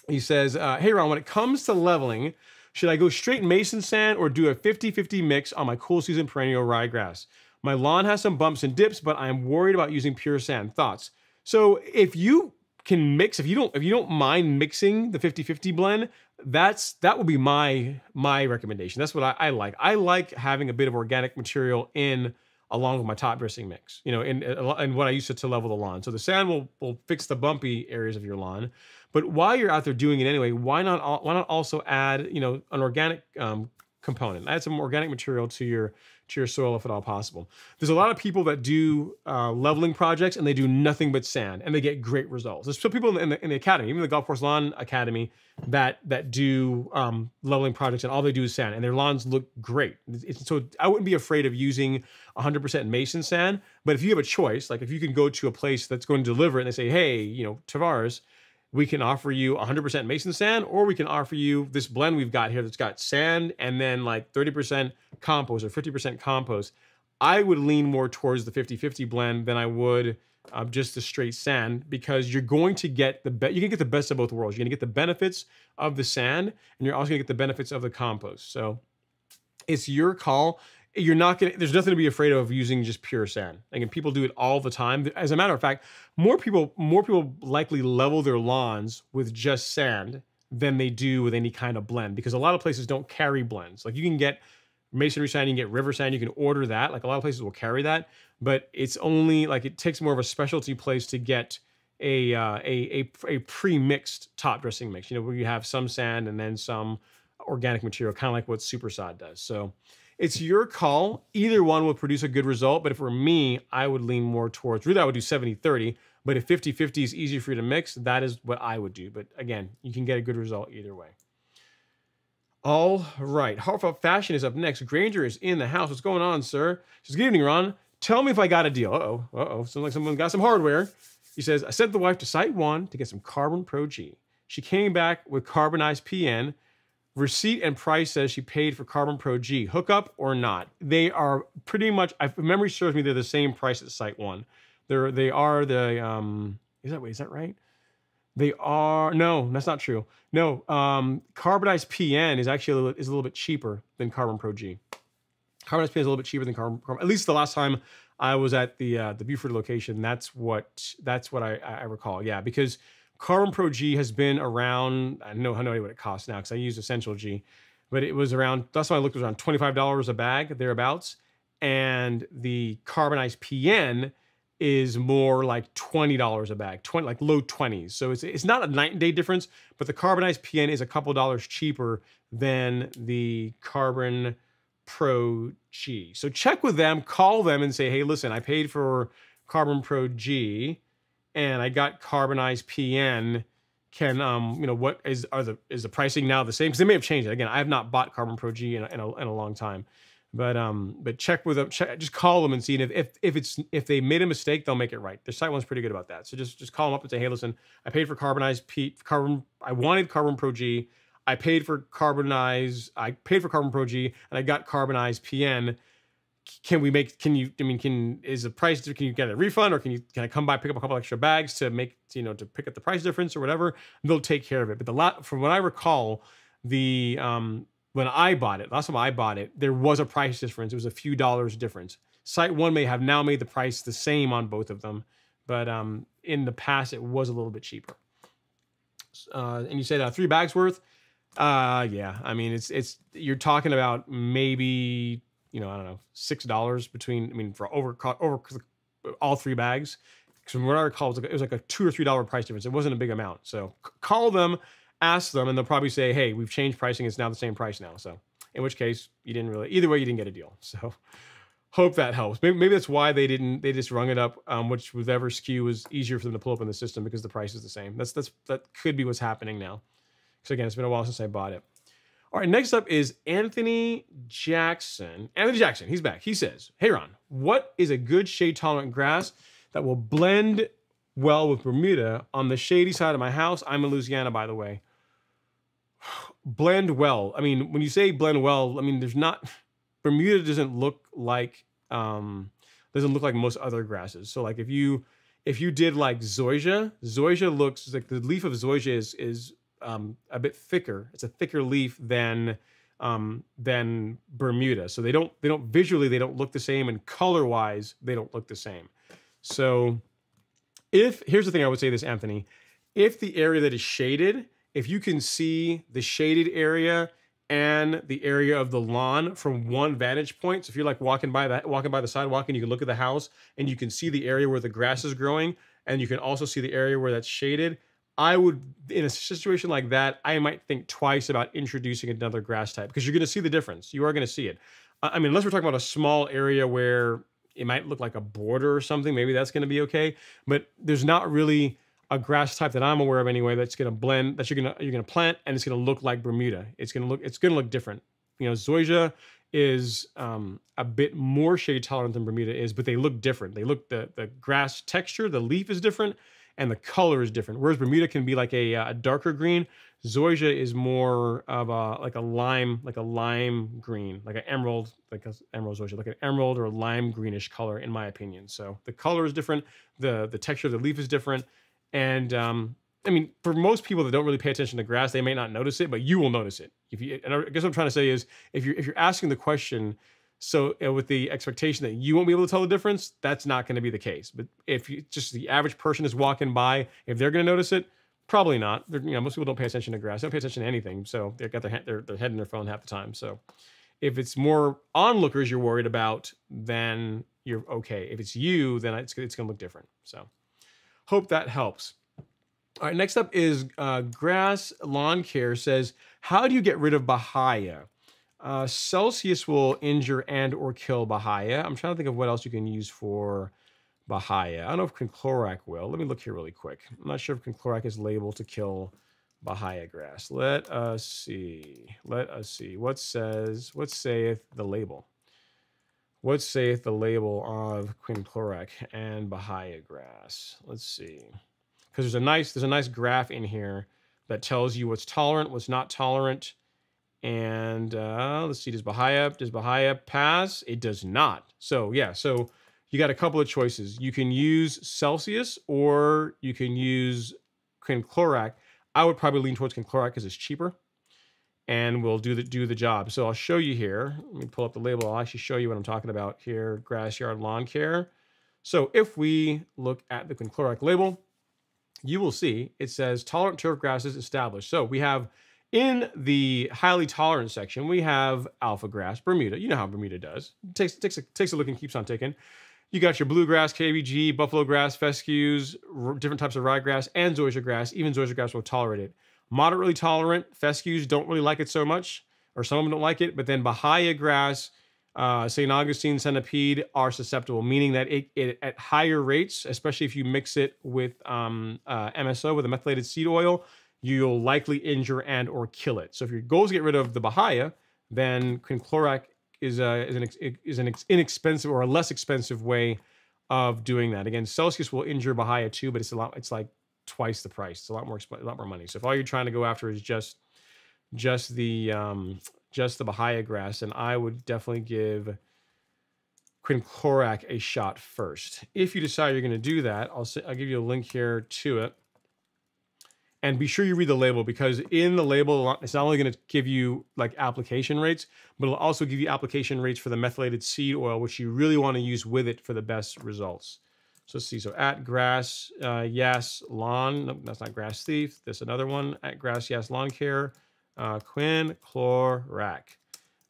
He says, uh, Hey, Ron, when it comes to leveling, should I go straight mason sand or do a 50-50 mix on my cool season perennial ryegrass? My lawn has some bumps and dips, but I'm worried about using pure sand. Thoughts? So if you can mix, if you don't, if you don't mind mixing the 50-50 blend, that's that would be my my recommendation. That's what I, I like. I like having a bit of organic material in along with my top dressing mix, you know, and, and what I use to, to level the lawn. So the sand will, will fix the bumpy areas of your lawn. But while you're out there doing it anyway, why not why not also add, you know, an organic um, component? Add some organic material to your to your soil if at all possible. There's a lot of people that do uh, leveling projects and they do nothing but sand and they get great results. There's still people in the, in the academy, even the Golf Course Lawn Academy, that that do um, leveling projects and all they do is sand and their lawns look great. It's, so I wouldn't be afraid of using 100% mason sand, but if you have a choice, like if you can go to a place that's going to deliver it and they say, hey, you know, Tavares, we can offer you 100% mason sand or we can offer you this blend we've got here that's got sand and then like 30% compost or 50% compost. I would lean more towards the 50-50 blend than i would uh, just the straight sand because you're going to get the be- you can get the best of both worlds. You're going to get the benefits of the sand and you're also going to get the benefits of the compost. So it's your call you're not gonna there's nothing to be afraid of using just pure sand. Again people do it all the time. As a matter of fact more people more people likely level their lawns with just sand than they do with any kind of blend because a lot of places don't carry blends. Like you can get masonry sand you can get river sand you can order that. Like a lot of places will carry that but it's only like it takes more of a specialty place to get a uh, a, a, a pre-mixed top dressing mix you know where you have some sand and then some organic material kind of like what super sod does. So it's your call. Either one will produce a good result. But if it were me, I would lean more towards, really, I would do 70 30. But if 50 50 is easy for you to mix, that is what I would do. But again, you can get a good result either way. All right. Heartfelt Fashion is up next. Granger is in the house. What's going on, sir? Says, Good evening, Ron. Tell me if I got a deal. Uh oh. Uh oh. Sounds like someone got some hardware. He says, I sent the wife to SiteOne to get some Carbon Pro G. She came back with carbonized PN receipt and price says she paid for Carbon Pro G. Hookup or not? They are pretty much. If memory serves me, they're the same price at SiteOne. They're they are the um. Is that wait? Is that right? They are no, that's not true. No, um, carbonized PN is actually a little, is a little bit cheaper than Carbon Pro G. Carbonized PN is a little bit cheaper than Carbon. At least the last time I was at the uh, the Buford location, that's what that's what I, I recall. Yeah, because Carbon Pro G has been around. I know I know what it costs now because I use Essential G, but it was around. That's why I looked. It was around twenty five dollars a bag thereabouts, and the carbonized PN is more like twenty dollars a bag, twenty like low twenties. So it's it's not a night and day difference, but the carbonized PN is a couple dollars cheaper than the Carbon Pro G. So check with them, call them, and say, hey, listen, I paid for Carbon Pro G and I got carbonized PN. Can um you know what is are the is the pricing now the same? Because they may have changed it. Again, I have not bought Carbon Pro G in a, in a, in a long time, but um but check with them. Check, just call them and see. And if, if if it's if they made a mistake, they'll make it right. Their SiteOne's pretty good about that. So just just call them up and say, hey, listen, I paid for carbonized P carbon. I wanted Carbon Pro G. I paid for carbonized. I paid for Carbon Pro G, and I got carbonized PN can we make can you i mean can is the price can you get a refund or can you can i come by pick up a couple extra bags to make you know to pick up the price difference or whatever they'll take care of it but the lot from what i recall the um, when I bought it, last time I bought it, there was a price difference. It was a few dollars difference. SiteOne may have now made the price the same on both of them, but um, in the past it was a little bit cheaper. Uh, and you said uh, three bags worth. Uh, yeah. I mean, it's it's you're talking about maybe you know I don't know six dollars between. I mean, for over over all three bags. Because what I recall, it was, like, it was like a two or three dollar price difference. It wasn't a big amount. So call them, ask them, and they'll probably say, "Hey, we've changed pricing. It's now the same price now." So in which case, you didn't really either way. You didn't get a deal. So *laughs* hope that helps. Maybe, maybe that's why they didn't. They just rung it up, um, which with ever SKU was easier for them to pull up in the system because the price is the same. That's that's that could be what's happening now. So again, it's been a while since I bought it. All right, next up is Anthony Jackson. Anthony Jackson, he's back. He says, "Hey Ron, what is a good shade tolerant grass that will blend well with Bermuda on the shady side of my house? I'm in Louisiana, by the way. *sighs* blend well. I mean, when you say blend well, I mean there's not *laughs* Bermuda doesn't look like um doesn't look like most other grasses. So like if you if you did like zoysia, zoysia looks like the leaf of zoysia is is um, a bit thicker. It's a thicker leaf than um, than Bermuda. So they don't they don't visually they don't look the same, and color wise they don't look the same. So if here's the thing I would say this Anthony, if the area that is shaded, if you can see the shaded area and the area of the lawn from one vantage point. So if you're like walking by that walking by the sidewalk and you can look at the house and you can see the area where the grass is growing and you can also see the area where that's shaded, I would in a situation like that, I might think twice about introducing another grass type because you're going to see the difference. You are going to see it. I mean, unless we're talking about a small area where it might look like a border or something, maybe that's going to be okay, but there's not really a grass type that I'm aware of anyway that's going to blend that you're going to you're going to plant and it's going to look like Bermuda. It's going to look it's going to look different. You know, zoysia is um, a bit more shade tolerant than Bermuda is, but they look different. They look the the grass texture, the leaf is different, and the color is different. Whereas Bermuda can be like a, a darker green, zoysia is more of a like a lime, like a lime green, like an emerald, like an emerald zoysia, like an emerald or lime greenish color, in my opinion. So the color is different, the the texture of the leaf is different, and um, I mean, for most people that don't really pay attention to grass, they may not notice it, but you will notice it. If you, and I guess what I'm trying to say is, if you're if you're asking the question, so uh, with the expectation that you won't be able to tell the difference, that's not going to be the case. But if you just the average person is walking by, if they're going to notice it, probably not. They're, you know, most people don't pay attention to grass. They don't pay attention to anything, so they've got their, their their head in their phone half the time. So if it's more onlookers you're worried about, then you're okay. If it's you, then it's it's going to look different. So hope that helps. All right, next up is uh, Grass Lawn Care says, how do you get rid of Bahia? Uh, Celsius will injure and or kill Bahia. I'm trying to think of what else you can use for Bahia. I don't know if Quinclorac will. Let me look here really quick. I'm not sure if Quinclorac is labeled to kill Bahia grass. Let us see. Let us see. What says, what saith the label? What saith the label of Quinclorac and Bahia grass? Let's see because there's a nice there's a nice graph in here that tells you what's tolerant, what's not tolerant. And uh, let's see, does Bahia does Bahia pass? It does not. So yeah, so you got a couple of choices. You can use Celsius or you can use Quinclorac. I would probably lean towards Quinclorac because it's cheaper and will do the do the job. So I'll show you here. Let me pull up the label. I'll actually show you what I'm talking about here. Grass yard lawn care. So if we look at the Quinclorac label, you will see it says tolerant turf grasses established. So we have in the highly tolerant section, we have alpha grass, Bermuda. You know how Bermuda does. It takes, takes, a, takes a look and keeps on ticking. You got your bluegrass, KBG, buffalo grass, fescues, different types of ryegrass, and zoysia grass. Even zoysia grass will tolerate it. Moderately tolerant, fescues don't really like it so much, or some of them don't like it. But then Bahia grass, uh, St. Augustine centipede are susceptible, meaning that it, it, at higher rates, especially if you mix it with um, uh, MSO with a methylated seed oil, you'll likely injure and or kill it. So if your goal is to get rid of the Bahia, then Quinclorac is, a, is, an, is an inexpensive or a less expensive way of doing that. Again, Celsius will injure Bahia too, but it's a lot. It's like twice the price. It's a lot more a lot more money. So if all you're trying to go after is just just the um, just the Bahia grass, and I would definitely give Quinclorac a shot first. If you decide you're going to do that, I'll, I'll give you a link here to it. And be sure you read the label because in the label, it's not only going to give you like application rates, but it'll also give you application rates for the methylated seed oil, which you really want to use with it for the best results. So let's see. So at grass, uh, yes, lawn. Nope, that's not grass thief. This another one at grass, yes, lawn care. Uh, Quinclorac.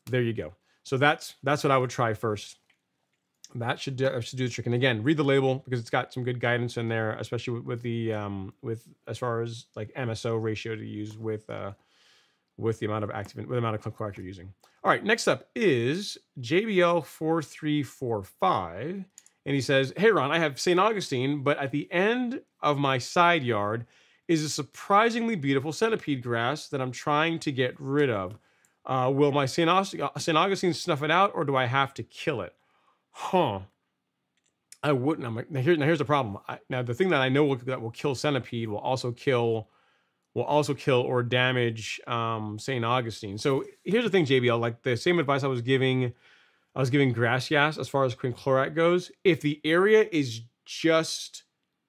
There you go. So that's that's what I would try first. That should do, should do the trick. And again, read the label because it's got some good guidance in there, especially with, with the um, with as far as like MSO ratio to use with uh, with the amount of active with the amount of chloride you're using. All right, next up is JBL four three four five and he says, Hey, Ron, I have St. Augustine, but at the end of my side yard is a surprisingly beautiful centipede grass that I'm trying to get rid of. Uh, will my St. Augustine snuff it out or do I have to kill it? Huh. I wouldn't. I'm like, now, here, now here's the problem. I, now the thing that I know will, that will kill centipede will also kill will also kill or damage um, St. Augustine. So here's the thing, JBL. Like the same advice I was giving I was giving grass gas as far as quinclorac goes. If the area is just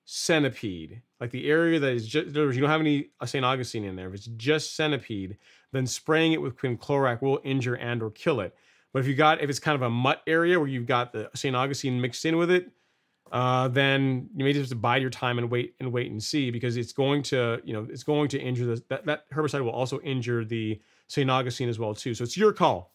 centipede, like the area that is just, you don't have any uh, St. Augustine in there, if it's just centipede, then spraying it with quinclorac will injure and or kill it. But if you got, if it's kind of a mutt area where you've got the St. Augustine mixed in with it, uh, then you may just have to bide your time and wait and wait and see because it's going to, you know, it's going to injure the, that, that herbicide will also injure the St. Augustine as well too. So it's your call.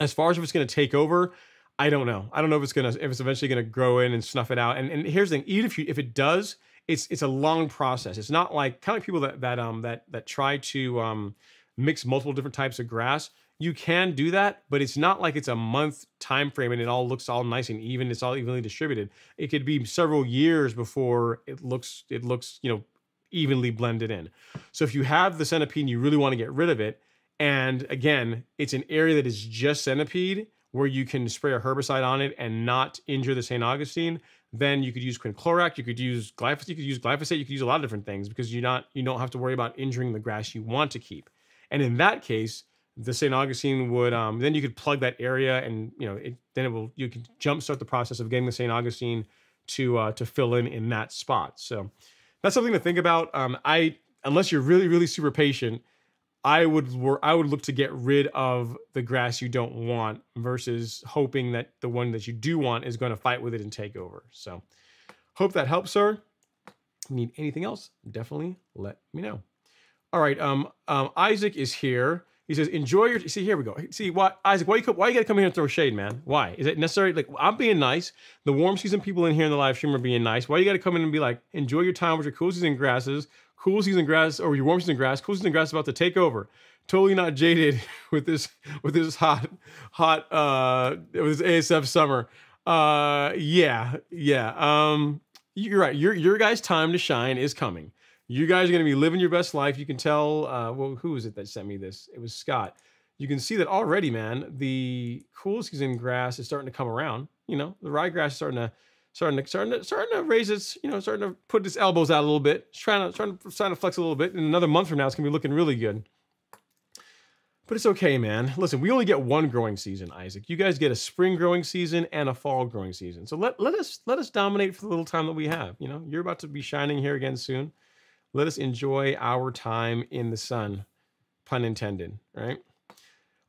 As far as if it's going to take over, I don't know. I don't know if it's gonna if it's eventually gonna grow in and snuff it out. And and here's the thing: even if you if it does, it's it's a long process. It's not like kind of like people that that um that that try to um mix multiple different types of grass. You can do that, but it's not like it's a month time frame and it all looks all nice and even. It's all evenly distributed. It could be several years before it looks it looks you know evenly blended in. So if you have the centipede and you really want to get rid of it, and again, it's an area that is just centipede where you can spray a herbicide on it and not injure the St. Augustine. Then you could use quinclorac, you could use glyphosate, you could use glyphosate, you could use a lot of different things because you're not you don't have to worry about injuring the grass you want to keep. And in that case, the St. Augustine would um, then you could plug that area and you know it, then it will you can jumpstart the process of getting the St. Augustine to uh, to fill in in that spot. So that's something to think about. Um, I unless you're really really super patient, I would I would look to get rid of the grass you don't want versus hoping that the one that you do want is going to fight with it and take over. So, hope that helps, sir. Need anything else? Definitely let me know. All right, um, um, Isaac is here. He says, "Enjoy your." See, here we go. See, why, Isaac? Why you why you got to come here and throw shade, man? Why is it necessary? Like, I'm being nice. The warm season people in here in the live stream are being nice. Why you got to come in and be like, "Enjoy your time with your cool season grasses"? cool season grass or your warm season grass, cool season grass is about to take over. Totally not jaded *laughs* with this with this hot hot uh with this ASF summer. Uh yeah, yeah. Um you're right. Your your guys' time to shine is coming. You guys are gonna be living your best life. You can tell uh well who was it that sent me this? It was Scott. You can see that already, man. The cool season grass is starting to come around. You know, the ryegrass is starting to starting to starting to starting to raise its you know starting to put its elbows out a little bit, trying to trying to trying to flex a little bit. In another month from now, it's gonna be looking really good. But it's okay, man. Listen, we only get one growing season, Isaac. You guys get a spring growing season and a fall growing season. So let, let us let us dominate for the little time that we have. You know, you're about to be shining here again soon. Let us enjoy our time in the sun, pun intended, right?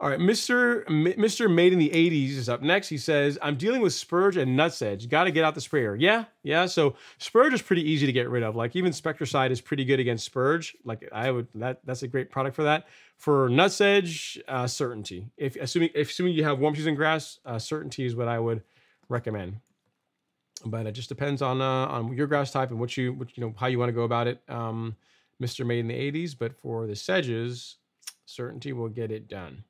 All right, Mr. M- Mr. Made in the 80s is up next. He says, I'm dealing with spurge and nutsedge. Got to get out the sprayer. Yeah, yeah. So spurge is pretty easy to get rid of. Like even Spectracide is pretty good against spurge. Like I would that that's a great product for that. For nutsedge, uh, certainty. If assuming if assuming you have warm season grass, uh, certainty is what I would recommend. But it just depends on uh, on your grass type and what you what you know how you want to go about it. Um, Mr. Made in the 80s, but for the sedges, certainty will get it done.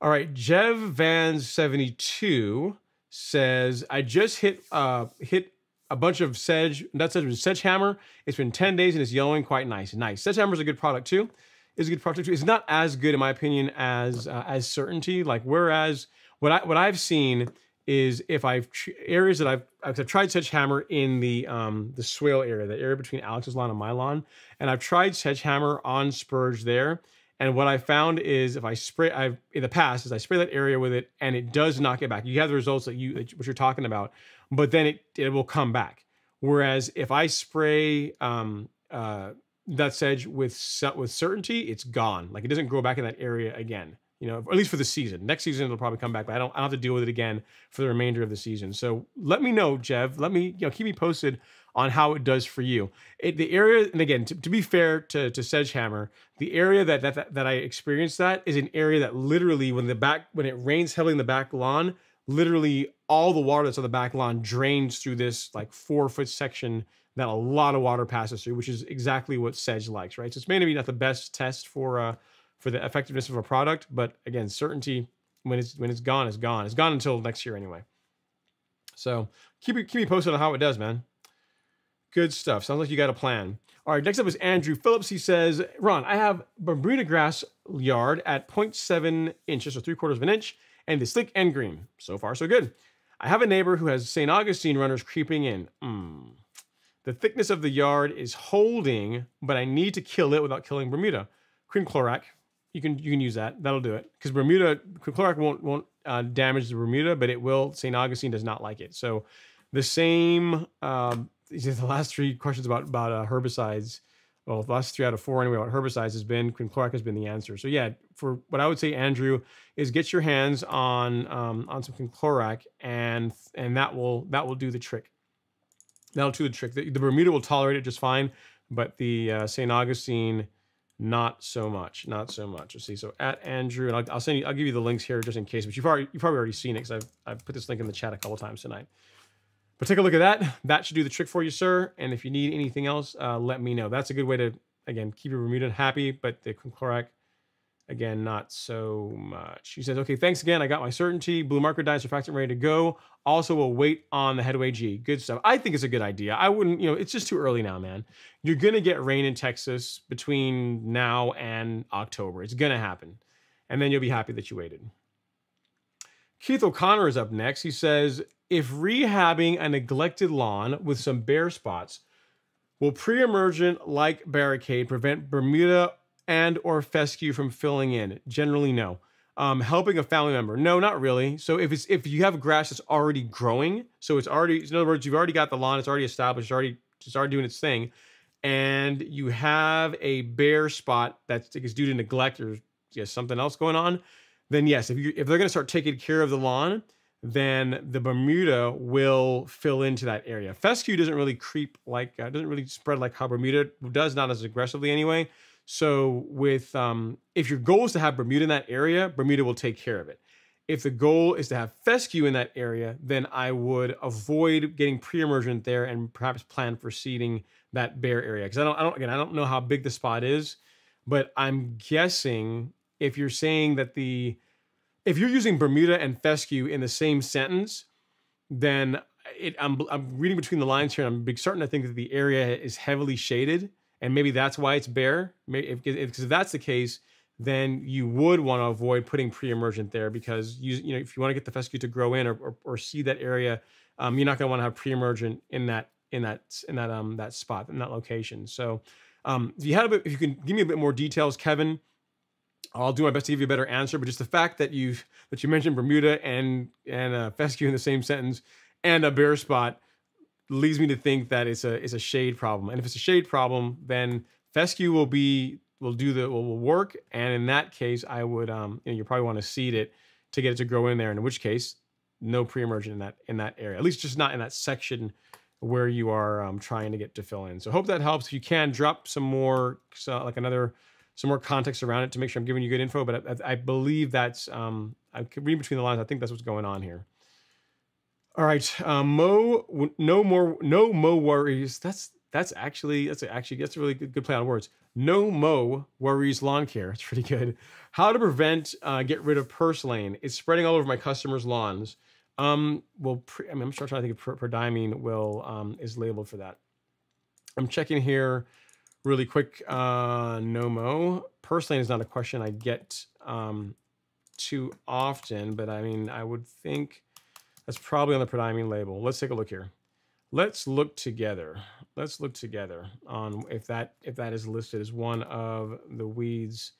All right, Jev Vans 72 says, I just hit uh hit a bunch of sedge, that sedge sedge hammer. It's been 10 days and it's yellowing quite nice. Nice. Sedge hammer is a good product too. Is a good product too. It's not as good in my opinion as uh, as certainty. Like whereas what I what I've seen is if I've areas that I've I've tried sedge hammer in the um the swale area, the area between Alex's lawn and my lawn, and I've tried sedge hammer on spurge there and what I found is if I spray, I've in the past is I spray that area with it, and it does knock it back. You have the results that you that, what you're talking about, but then it it will come back. Whereas if I spray um, uh, that sedge with with certainty, it's gone. Like it doesn't grow back in that area again. You know, at least for the season. Next season it'll probably come back, but I don't. I don't have to deal with it again for the remainder of the season. So let me know, Jev. Let me you know keep me posted on how it does for you. It, the area, and again, to, to be fair to to Sedgehammer, the area that, that that I experienced that is an area that literally when the back when it rains heavily in the back lawn, literally all the water that's on the back lawn drains through this like four foot section that a lot of water passes through, which is exactly what sedge likes, right? So it's maybe not the best test for uh for the effectiveness of a product, but again, certainty when it's when it's gone is gone. It's gone until next year anyway. So keep keep me posted on how it does, man. Good stuff. Sounds like you got a plan. All right, next up is Andrew Phillips. He says, Ron, I have Bermuda grass yard at 0.7 inches, or three quarters of an inch, and it's thick and green. So far, so good. I have a neighbor who has St. Augustine runners creeping in. Mm. The thickness of the yard is holding, but I need to kill it without killing Bermuda. Quinclorac, you can you can use that. That'll do it because Bermuda Quinclorac won't won't uh, damage the Bermuda, but it will. St. Augustine does not like it. So the same. Um, the last three questions about about uh, herbicides. Well, the last three out of four anyway about herbicides has been quinclorac has been the answer. So yeah, for what I would say, Andrew, is get your hands on um, on some quinclorac and and that will that will do the trick. That'll do the trick. The, the Bermuda will tolerate it just fine, but the uh, St. Augustine not so much, not so much. Let's see. So at Andrew, and I'll, I'll send you. I'll give you the links here just in case. But you've already you've probably already seen it because I've I've put this link in the chat a couple times tonight. But take a look at that. That should do the trick for you, sir. And if you need anything else, uh, let me know. That's a good way to, again, keep your Bermuda happy, but the quinclorac, again, not so much. He says, okay, thanks again. I got my certainty. Blue marker dye surfactant ready to go. Also, we'll wait on the Headway G. Good stuff. I think it's a good idea. I wouldn't, you know, it's just too early now, man. You're going to get rain in Texas between now and October. It's going to happen. And then you'll be happy that you waited. Keith O'Connor is up next. He says, if rehabbing a neglected lawn with some bare spots will pre-emergent like barricade prevent Bermuda and or fescue from filling in? Generally, no. Um, helping a family member? No, not really. So if it's if you have grass that's already growing, so it's already in other words, you've already got the lawn, it's already established, it's already it's already doing its thing, and you have a bare spot that is due to neglect or yes, something else going on, then yes, if you if they're going to start taking care of the lawn, then the Bermuda will fill into that area. Fescue doesn't really creep like uh, doesn't really spread like how Bermuda does, not as aggressively anyway. So with um, if your goal is to have Bermuda in that area, Bermuda will take care of it. If the goal is to have fescue in that area, then I would avoid getting pre-emergent there and perhaps plan for seeding that bare area. Because I don't, I don't, again, I don't know how big the spot is, but I'm guessing if you're saying that the if you're using Bermuda and fescue in the same sentence, then it, I'm, I'm reading between the lines here, and I'm starting to think that the area is heavily shaded, and maybe that's why it's bare. Because if, if, if that's the case, then you would want to avoid putting pre-emergent there because you, you know if you want to get the fescue to grow in or, or, or see that area, um, you're not going to want to have pre-emergent in that in that in that um that spot in that location. So um, if you had a bit, if you can give me a bit more details, Kevin, I'll do my best to give you a better answer, but just the fact that you that you mentioned Bermuda and and uh, fescue in the same sentence and a bare spot leads me to think that it's a it's a shade problem. And if it's a shade problem, then fescue will be will do the will, will work. And in that case, I would um you know you probably want to seed it to get it to grow in there. In which case, no pre-emergent in that in that area, at least just not in that section where you are um, trying to get to fill in. So hope that helps. If you can drop some more, like another some more context around it to make sure I'm giving you good info. But I, I believe that's um, I can read between the lines. I think that's what's going on here. All right, um, Mo, no more, no Mo worries. That's that's actually that's actually that's a really good, good play on words. No Mo worries lawn care. It's pretty good. How to prevent uh, get rid of purslane? It's spreading all over my customers' lawns. Um, well, pre, I mean, I'm trying to think if prodiamine will um, is labeled for that. I'm checking here really quick, uh, Nomo. Purslane is not a question I get um, too often, but I mean, I would think that's probably on the prodiamine label. Let's take a look here. Let's look together. Let's look together on if that if that is listed as one of the weeds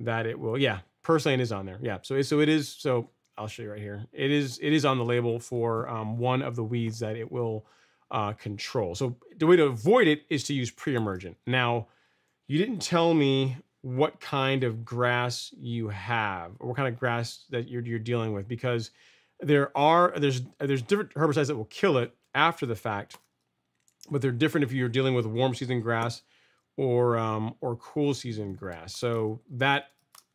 that it will. Yeah, purslane is on there. Yeah, so so it is. So I'll show you right here. It is it is on the label for um, one of the weeds that it will uh, control. So the way to avoid it is to use pre-emergent. Now, you didn't tell me what kind of grass you have or what kind of grass that you're, you're dealing with because there are there's there's different herbicides that will kill it after the fact but they're different if you're dealing with warm season grass or um, or cool season grass so that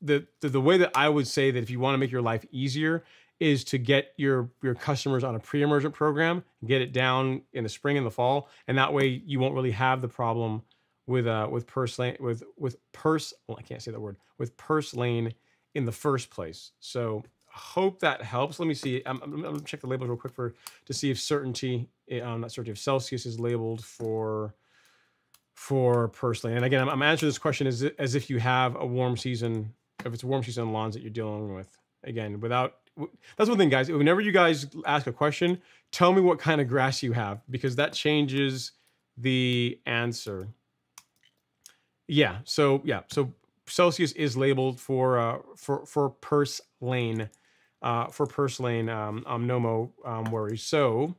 the, the the way that i would say that if you want to make your life easier is to get your your customers on a pre-emergent program get it down in the spring and the fall and that way you won't really have the problem with uh with purslane with with purse well, I can't say that word with purse lane in the first place. So hope that helps. Let me see. I'm, I'm, gonna check the labels real quick for to see if certainty um not certainty if Celsius is labeled for for purslane. And again, I'm, I'm answering this question as as if you have a warm season if it's warm season lawns that you're dealing with. Again, without that's one thing, guys. Whenever you guys ask a question, tell me what kind of grass you have because that changes the answer. Yeah. So yeah. So Celsius is labeled for uh, for for purslane, uh, for purslane um, um, no um, worries. So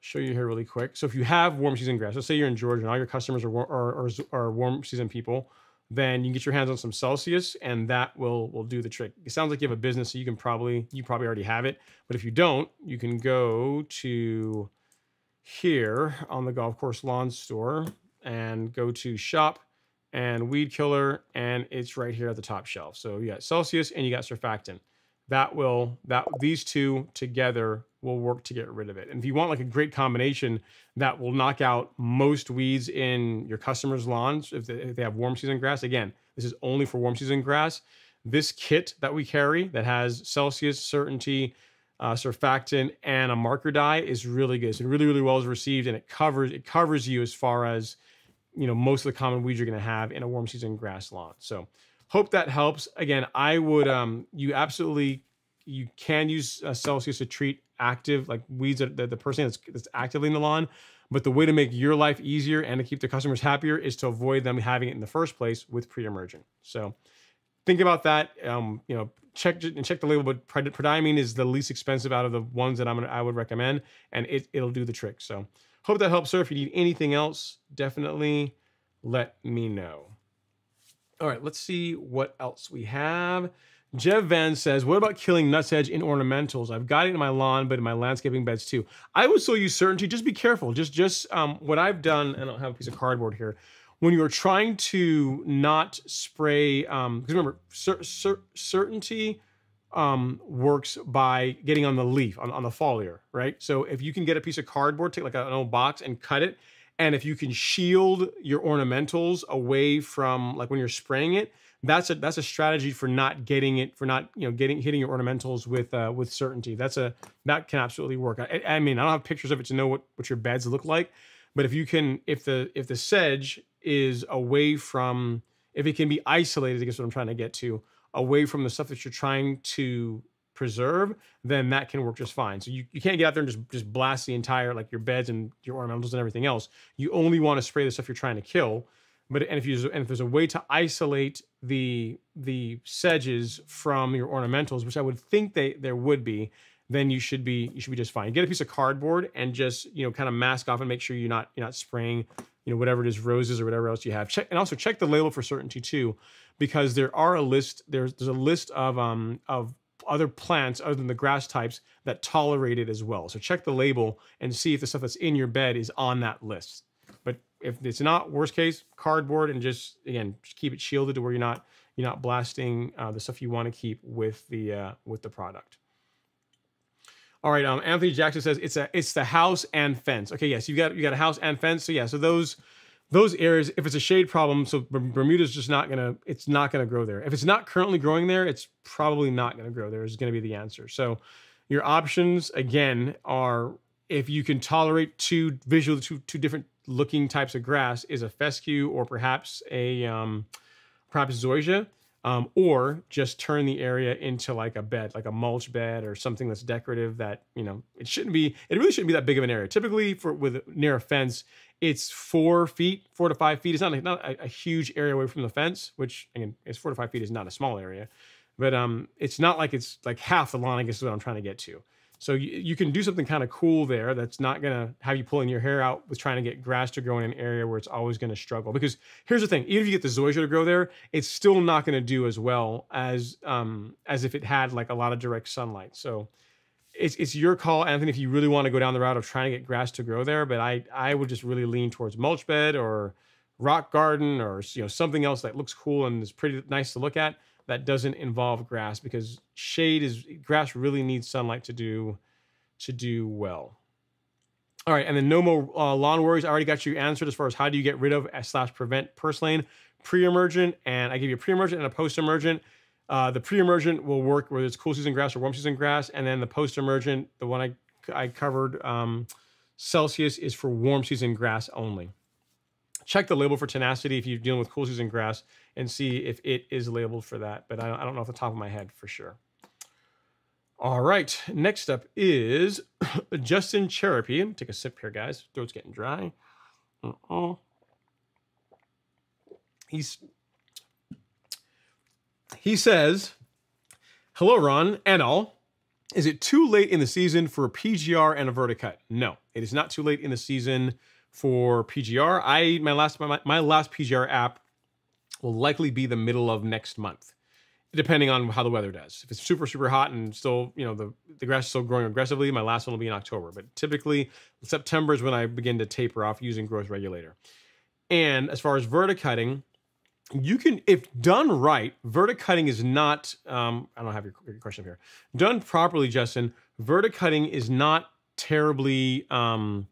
show you here really quick. So if you have warm season grass, let's say you're in Georgia and all your customers are are, are, are warm season people, then you can get your hands on some Celsius and that will will do the trick. It sounds like you have a business, so you can probably you probably already have it. But if you don't, you can go to here on the golf course lawn store and go to shop and weed killer, and it's right here at the top shelf. So you got Celsius and you got surfactant. That will that these two together will work to get rid of it. And if you want like a great combination that will knock out most weeds in your customers' lawns, if they, if they have warm season grass, again, this is only for warm season grass. This kit that we carry that has Celsius, Certainty, uh, surfactant, and a marker dye is really good. It's really, really well received, and it covers it covers you as far as you know most of the common weeds you're going to have in a warm season grass lawn. So hope that helps. Again, I would um you absolutely you can use uh, Celsius to treat active like weeds that, the person that's, that's actively in the lawn. But the way to make your life easier and to keep the customers happier is to avoid them having it in the first place with pre-emergent. So think about that. Um, you know, check and check the label. But prodiamine is the least expensive out of the ones that I'm gonna I would recommend, and it it'll do the trick. So Hope that helps, sir. If you need anything else, definitely let me know. All right, let's see what else we have. Jeff Van says, what about killing nutsedge in ornamentals? I've got it in my lawn, but in my landscaping beds too. I would still use certainty. Just be careful. Just, just um, what I've done, and I'll have a piece of cardboard here. When you are trying to not spray, because um, remember, cer cer certainty um, works by getting on the leaf, on, on the foliar, right? So if you can get a piece of cardboard, take like an old box and cut it, and if you can shield your ornamentals away from like when you're spraying it, that's a that's a strategy for not getting it for not you know getting hitting your ornamentals with uh, with certainty. That's a that can absolutely work. I, I mean I don't have pictures of it to know what what your beds look like, but if you can if the if the sedge is away from if it can be isolated, I guess what I'm trying to get to away from the stuff that you're trying to preserve, then that can work just fine. So you, you can't get out there and just, just blast the entire, like your beds and your ornamentals and everything else. You only want to spray the stuff you're trying to kill. But and if you and if there's a way to isolate the the sedges from your ornamentals, which I would think they there would be, then you should be you should be just fine. Get a piece of cardboard and just you know kind of mask off and make sure you're not you're not spraying you know whatever it is roses or whatever else you have. Check and also check the label for certainty too because there are a list there's there's a list of um of other plants other than the grass types that tolerate it as well. So check the label and see if the stuff that's in your bed is on that list. But if it's not, worst case, cardboard and just again just keep it shielded to where you're not you're not blasting uh, the stuff you want to keep with the uh, with the product. All right, um, Anthony Jackson says it's a it's the house and fence. Okay, yes, you got you got a house and fence. So yeah, so those those areas, if it's a shade problem, so Bermuda's just not gonna, it's not gonna grow there. If it's not currently growing there, it's probably not gonna grow there. Is gonna be the answer. So your options again are if you can tolerate two visual, two two different looking types of grass, is a fescue or perhaps a um, perhaps zoysia um, or just turn the area into like a bed, like a mulch bed or something that's decorative that, you know, it shouldn't be, it really shouldn't be that big of an area. Typically for with near a fence, it's four feet, four to five feet. It's not, not a, a huge area away from the fence, which again, it's four to five feet is not a small area, but um, it's not like it's like half the lawn, I guess is what I'm trying to get to. So you, you can do something kind of cool there that's not going to have you pulling your hair out with trying to get grass to grow in an area where it's always going to struggle. Because here's the thing, even if you get the zoysia to grow there, it's still not going to do as well as um, as if it had like a lot of direct sunlight. So it's, it's your call, Anthony, if you really want to go down the route of trying to get grass to grow there. But I, I would just really lean towards mulch bed or rock garden or you know something else that looks cool and is pretty nice to look at that doesn't involve grass because shade is grass really needs sunlight to do to do well. All right, and then no more uh, lawn worries. I already got you answered as far as how do you get rid of slash prevent purslane pre-emergent, and I give you a pre-emergent and a post-emergent. Uh, the pre-emergent will work whether it's cool season grass or warm season grass, and then the post-emergent, the one I I covered, um, Celsius is for warm season grass only. Check the label for tenacity if you're dealing with cool season grass and see if it is labeled for that. But I, I don't know off the top of my head for sure. All right, next up is *coughs* Justin Cherapy. Take a sip here, guys. Throat's getting dry. Uh-uh. He's he says, "Hello, Ron and all. Is it too late in the season for a PGR and a verticut? No, it is not too late in the season for PGR. I my last my, my last PGR app will likely be the middle of next month, depending on how the weather does. If it's super, super hot and still, you know, the, the grass is still growing aggressively, my last one will be in October. But typically, September is when I begin to taper off using growth regulator. And as far as verticutting, you can, if done right, verticutting is not, um, I don't have your, question here. Done properly, Justin, verticutting is not terribly, um,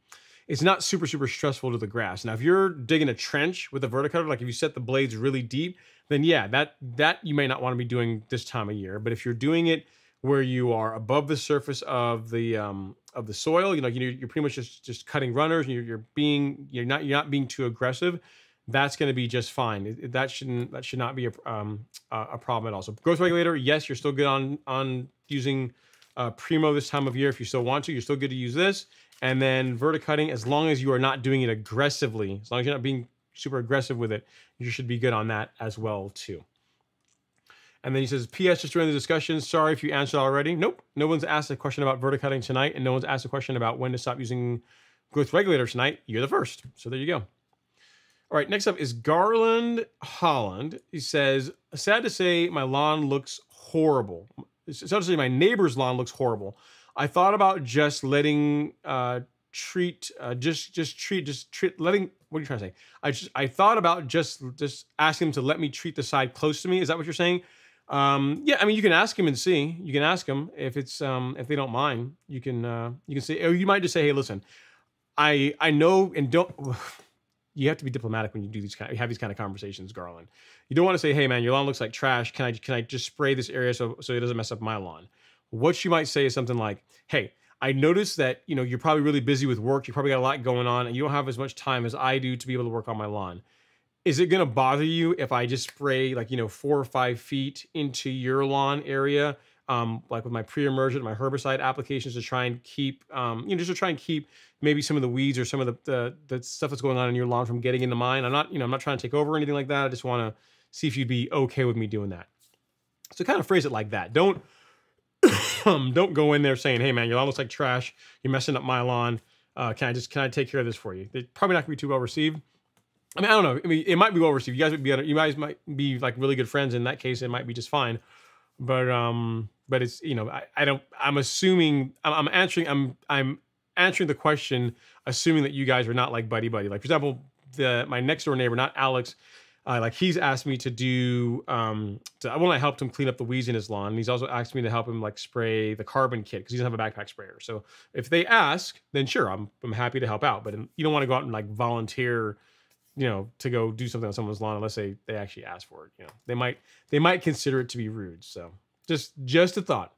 it's not super, super stressful to the grass. Now, if you're digging a trench with a verticutter, like if you set the blades really deep, then yeah, that that you may not want to be doing this time of year. But if you're doing it where you are above the surface of the um, of the soil, you know, you're pretty much just just cutting runners, and you're, you're being you're not you're not being too aggressive. That's going to be just fine. that shouldn't that should not be a um, a problem at all. So growth regulator, yes, you're still good on on using uh, Primo this time of year if you still want to. You're still good to use this. And then verticutting, as long as you are not doing it aggressively, as long as you're not being super aggressive with it, you should be good on that as well too. And then he says, P.S. Just during the discussion, sorry if you answered already. Nope, no one's asked a question about verticutting tonight, and no one's asked a question about when to stop using growth regulator tonight. You're the first. So there you go. All right, next up is Garland Holland. He says, sad to say, my lawn looks horrible. Sad to say, my neighbor's lawn looks horrible. I thought about just letting uh, treat uh, just just treat just treat letting what are you trying to say? I just I thought about just just asking him to let me treat the side close to me. Is that what you're saying? Um, yeah, I mean you can ask him and see. You can ask him if it's um, if they don't mind. You can uh, you can say or you might just say, hey, listen, I I know and don't. You have to be diplomatic when you do these kind, of, have these kind of conversations, Garland. You don't want to say, "Hey, man, your lawn looks like trash. Can I can I just spray this area so so it doesn't mess up my lawn?" What she might say is something like, "Hey, I noticed that you know you're probably really busy with work. You probably got a lot going on, and you don't have as much time as I do to be able to work on my lawn. Is it going to bother you if I just spray like you know four or five feet into your lawn area, um, like with my pre-emergent, my herbicide applications to try and keep, um, you know, just to try and keep maybe some of the weeds or some of the, the the stuff that's going on in your lawn from getting into mine? I'm not, you know, I'm not trying to take over or anything like that. I just want to see if you'd be okay with me doing that. So kind of phrase it like that. Don't *coughs* um, don't go in there saying, "Hey, man, your lawn looks like trash. You're messing up my lawn. Uh, can I just can I take care of this for you?" They're probably not gonna be too well received. I mean, I don't know. I mean, it might be well received. You guys would be you guys might be like really good friends. In that case, it might be just fine. But um, but it's you know I, I don't I'm assuming I'm, answering I'm I'm answering the question assuming that you guys are not like buddy buddy. Like for example, the my next door neighbor, not Alex, uh, like he's asked me to do, um, to, when I helped him clean up the weeds in his lawn, and he's also asked me to help him like spray the carbon kit because he doesn't have a backpack sprayer. So if they ask, then sure, I'm I'm happy to help out. But you don't want to go out and like volunteer, you know, to go do something on someone's lawn unless they they actually ask for it. You know, they might they might consider it to be rude. So just just a thought.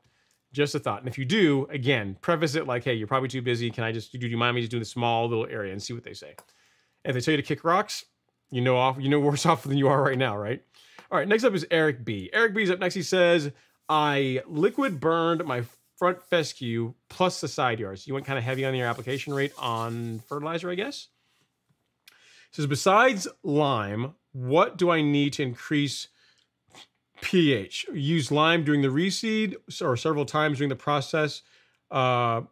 Just a thought. And if you do, again, preface it like, hey, you're probably too busy. Can I just, do you mind me just doing a small little area and see what they say? If they tell you to kick rocks, you know off you know worse *laughs* off than you are right now, right? All right, next up is Eric B. Eric B is up next. He says, I liquid burned my front fescue plus the side yards. You went kind of heavy on your application rate on fertilizer, I guess. Says, besides lime, what do I need to increase pH? Use lime during the reseed or several times during the process uh,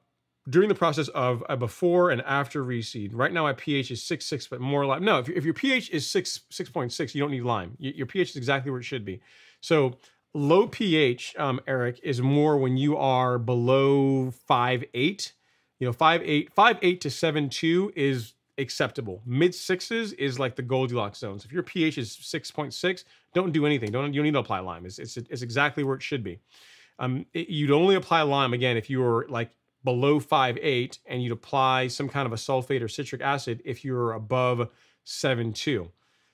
during the process of a before and after reseed. Right now, my pH is six six, but more lime. No, if, if your pH is six six point six, you don't need lime. Your pH is exactly where it should be. So low pH, um, Eric, is more when you are below five eight. You know, five eight five eight to seven two is acceptable. Mid sixes is like the Goldilocks zone. So if your pH is six point six, don't do anything. Don't you don't need to apply lime. It's it's, it's exactly where it should be. Um, it, you'd only apply lime again if you were like below 5.8 and you'd apply some kind of a sulfate or citric acid if you're above 7.2.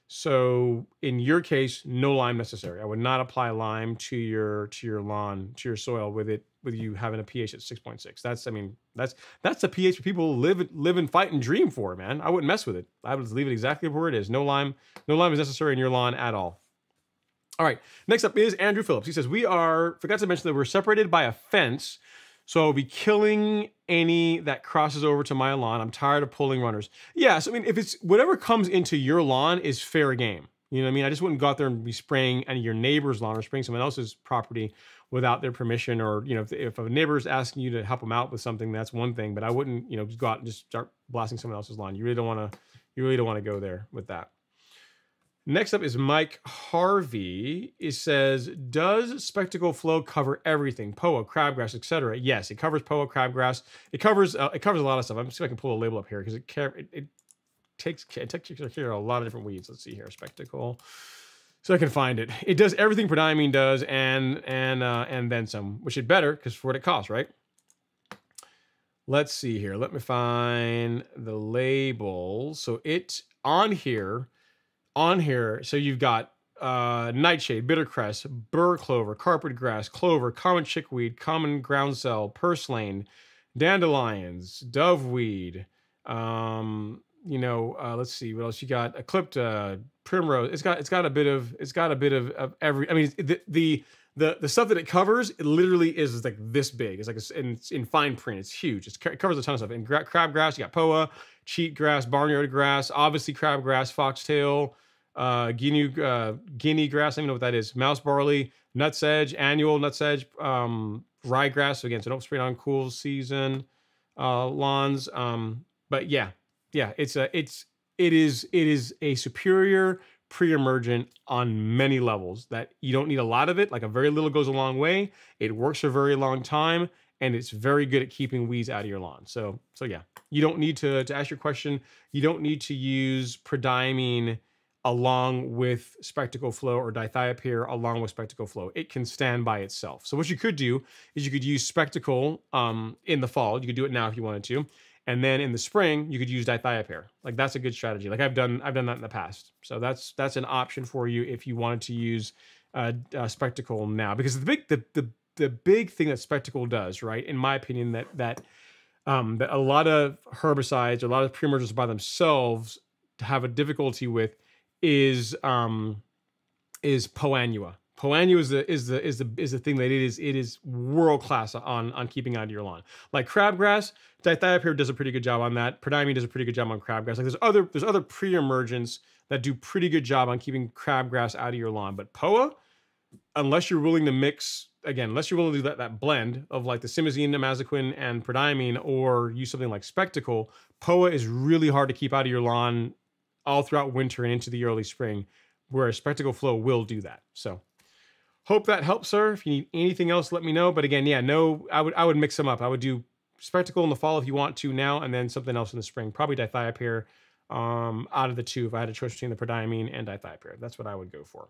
So in your case, no lime necessary. I would not apply lime to your to your lawn, to your soil with it with you having a pH at 6.6. That's I mean, that's that's the pH people live live and fight and dream for, man. I wouldn't mess with it. I would leave it exactly where it is. No lime, no lime is necessary in your lawn at all. All right, next up is Andrew Phillips. He says, We are, forgot to mention that we're separated by a fence so I'll be killing any that crosses over to my lawn. I'm tired of pulling runners. Yeah, so I mean, if it's whatever comes into your lawn is fair game. You know what I mean? I just wouldn't go out there and be spraying any of your neighbor's lawn or spraying someone else's property without their permission. Or, you know, if, if a neighbor's asking you to help them out with something, that's one thing. But I wouldn't, you know, just go out and just start blasting someone else's lawn. You really don't want to, you really don't want to go there with that. Next up is Mike Harvey. It says, "Does Specticle Flo cover everything? POA, crabgrass, etc." Yes, it covers POA, crabgrass. It covers uh, it covers a lot of stuff. I'm see if I can pull a label up here because it, it, it takes it takes care of a lot of different weeds. Let's see here, Specticle. So I can find it. It does everything prodiamine does, and and uh, and then some, which is better because for what it costs, right? Let's see here. Let me find the label. So it on here on here, so you've got uh, nightshade, bittercress, burr clover, carpet grass, clover, common chickweed, common groundsel, purslane, dandelions, doveweed. Um, you know, uh, let's see what else you got. Eclipta, primrose. It's got it's got a bit of it's got a bit of, of every. I mean, the the the the stuff that it covers it literally is like this big. It's like a, in, in fine print. It's huge. It's, it covers a ton of stuff. In gra- crabgrass, you got poa, cheatgrass, barnyard grass, obviously crabgrass, foxtail uh, guinea uh, guinea grass. I don't even know what that is. Mouse barley, nutsedge, annual nutsedge, um, ryegrass. So again, so don't spray it on cool season uh, lawns. Um, but yeah, yeah, it's a it's it is it is a superior pre-emergent on many levels that you don't need a lot of it like a very little goes a long way it works for a very long time and it's very good at keeping weeds out of your lawn so so yeah you don't need to to ask your question you don't need to use prodiamine along with Specticle Flo or dithiopyr along with Specticle Flo. It can stand by itself. So what you could do is you could use Specticle um, in the fall. You could do it now if you wanted to. And then in the spring, you could use dithiopyr. Like that's a good strategy. Like I've done, I've done that in the past. So that's that's an option for you if you wanted to use uh, uh, Specticle now. Because the big the, the the big thing that Specticle does, right, in my opinion, that that um, that a lot of herbicides, a lot of pre-emergents by themselves have a difficulty with is um is Poa-annua. Poa-annua is the is the is the is the thing that it is it is world class on on keeping out of your lawn. Like crabgrass, dithiopyr does a pretty good job on that. Prodiamine does a pretty good job on crabgrass. Like there's other there's other pre-emergents that do pretty good job on keeping crabgrass out of your lawn. But Poa, unless you're willing to mix again, unless you're willing to do that, that blend of like the simazine, imazaquin, and prodiamine, or use something like Specticle, Poa is really hard to keep out of your lawn all throughout winter and into the early spring, whereas Specticle Flo will do that. So hope that helps, sir. If you need anything else, let me know. But again, yeah, no, I would I would mix them up. I would do Specticle in the fall if you want to now, and then something else in the spring. Probably dithiopyr um, out of the two if I had a choice between the prodiamine and dithiopyr. That's what I would go for.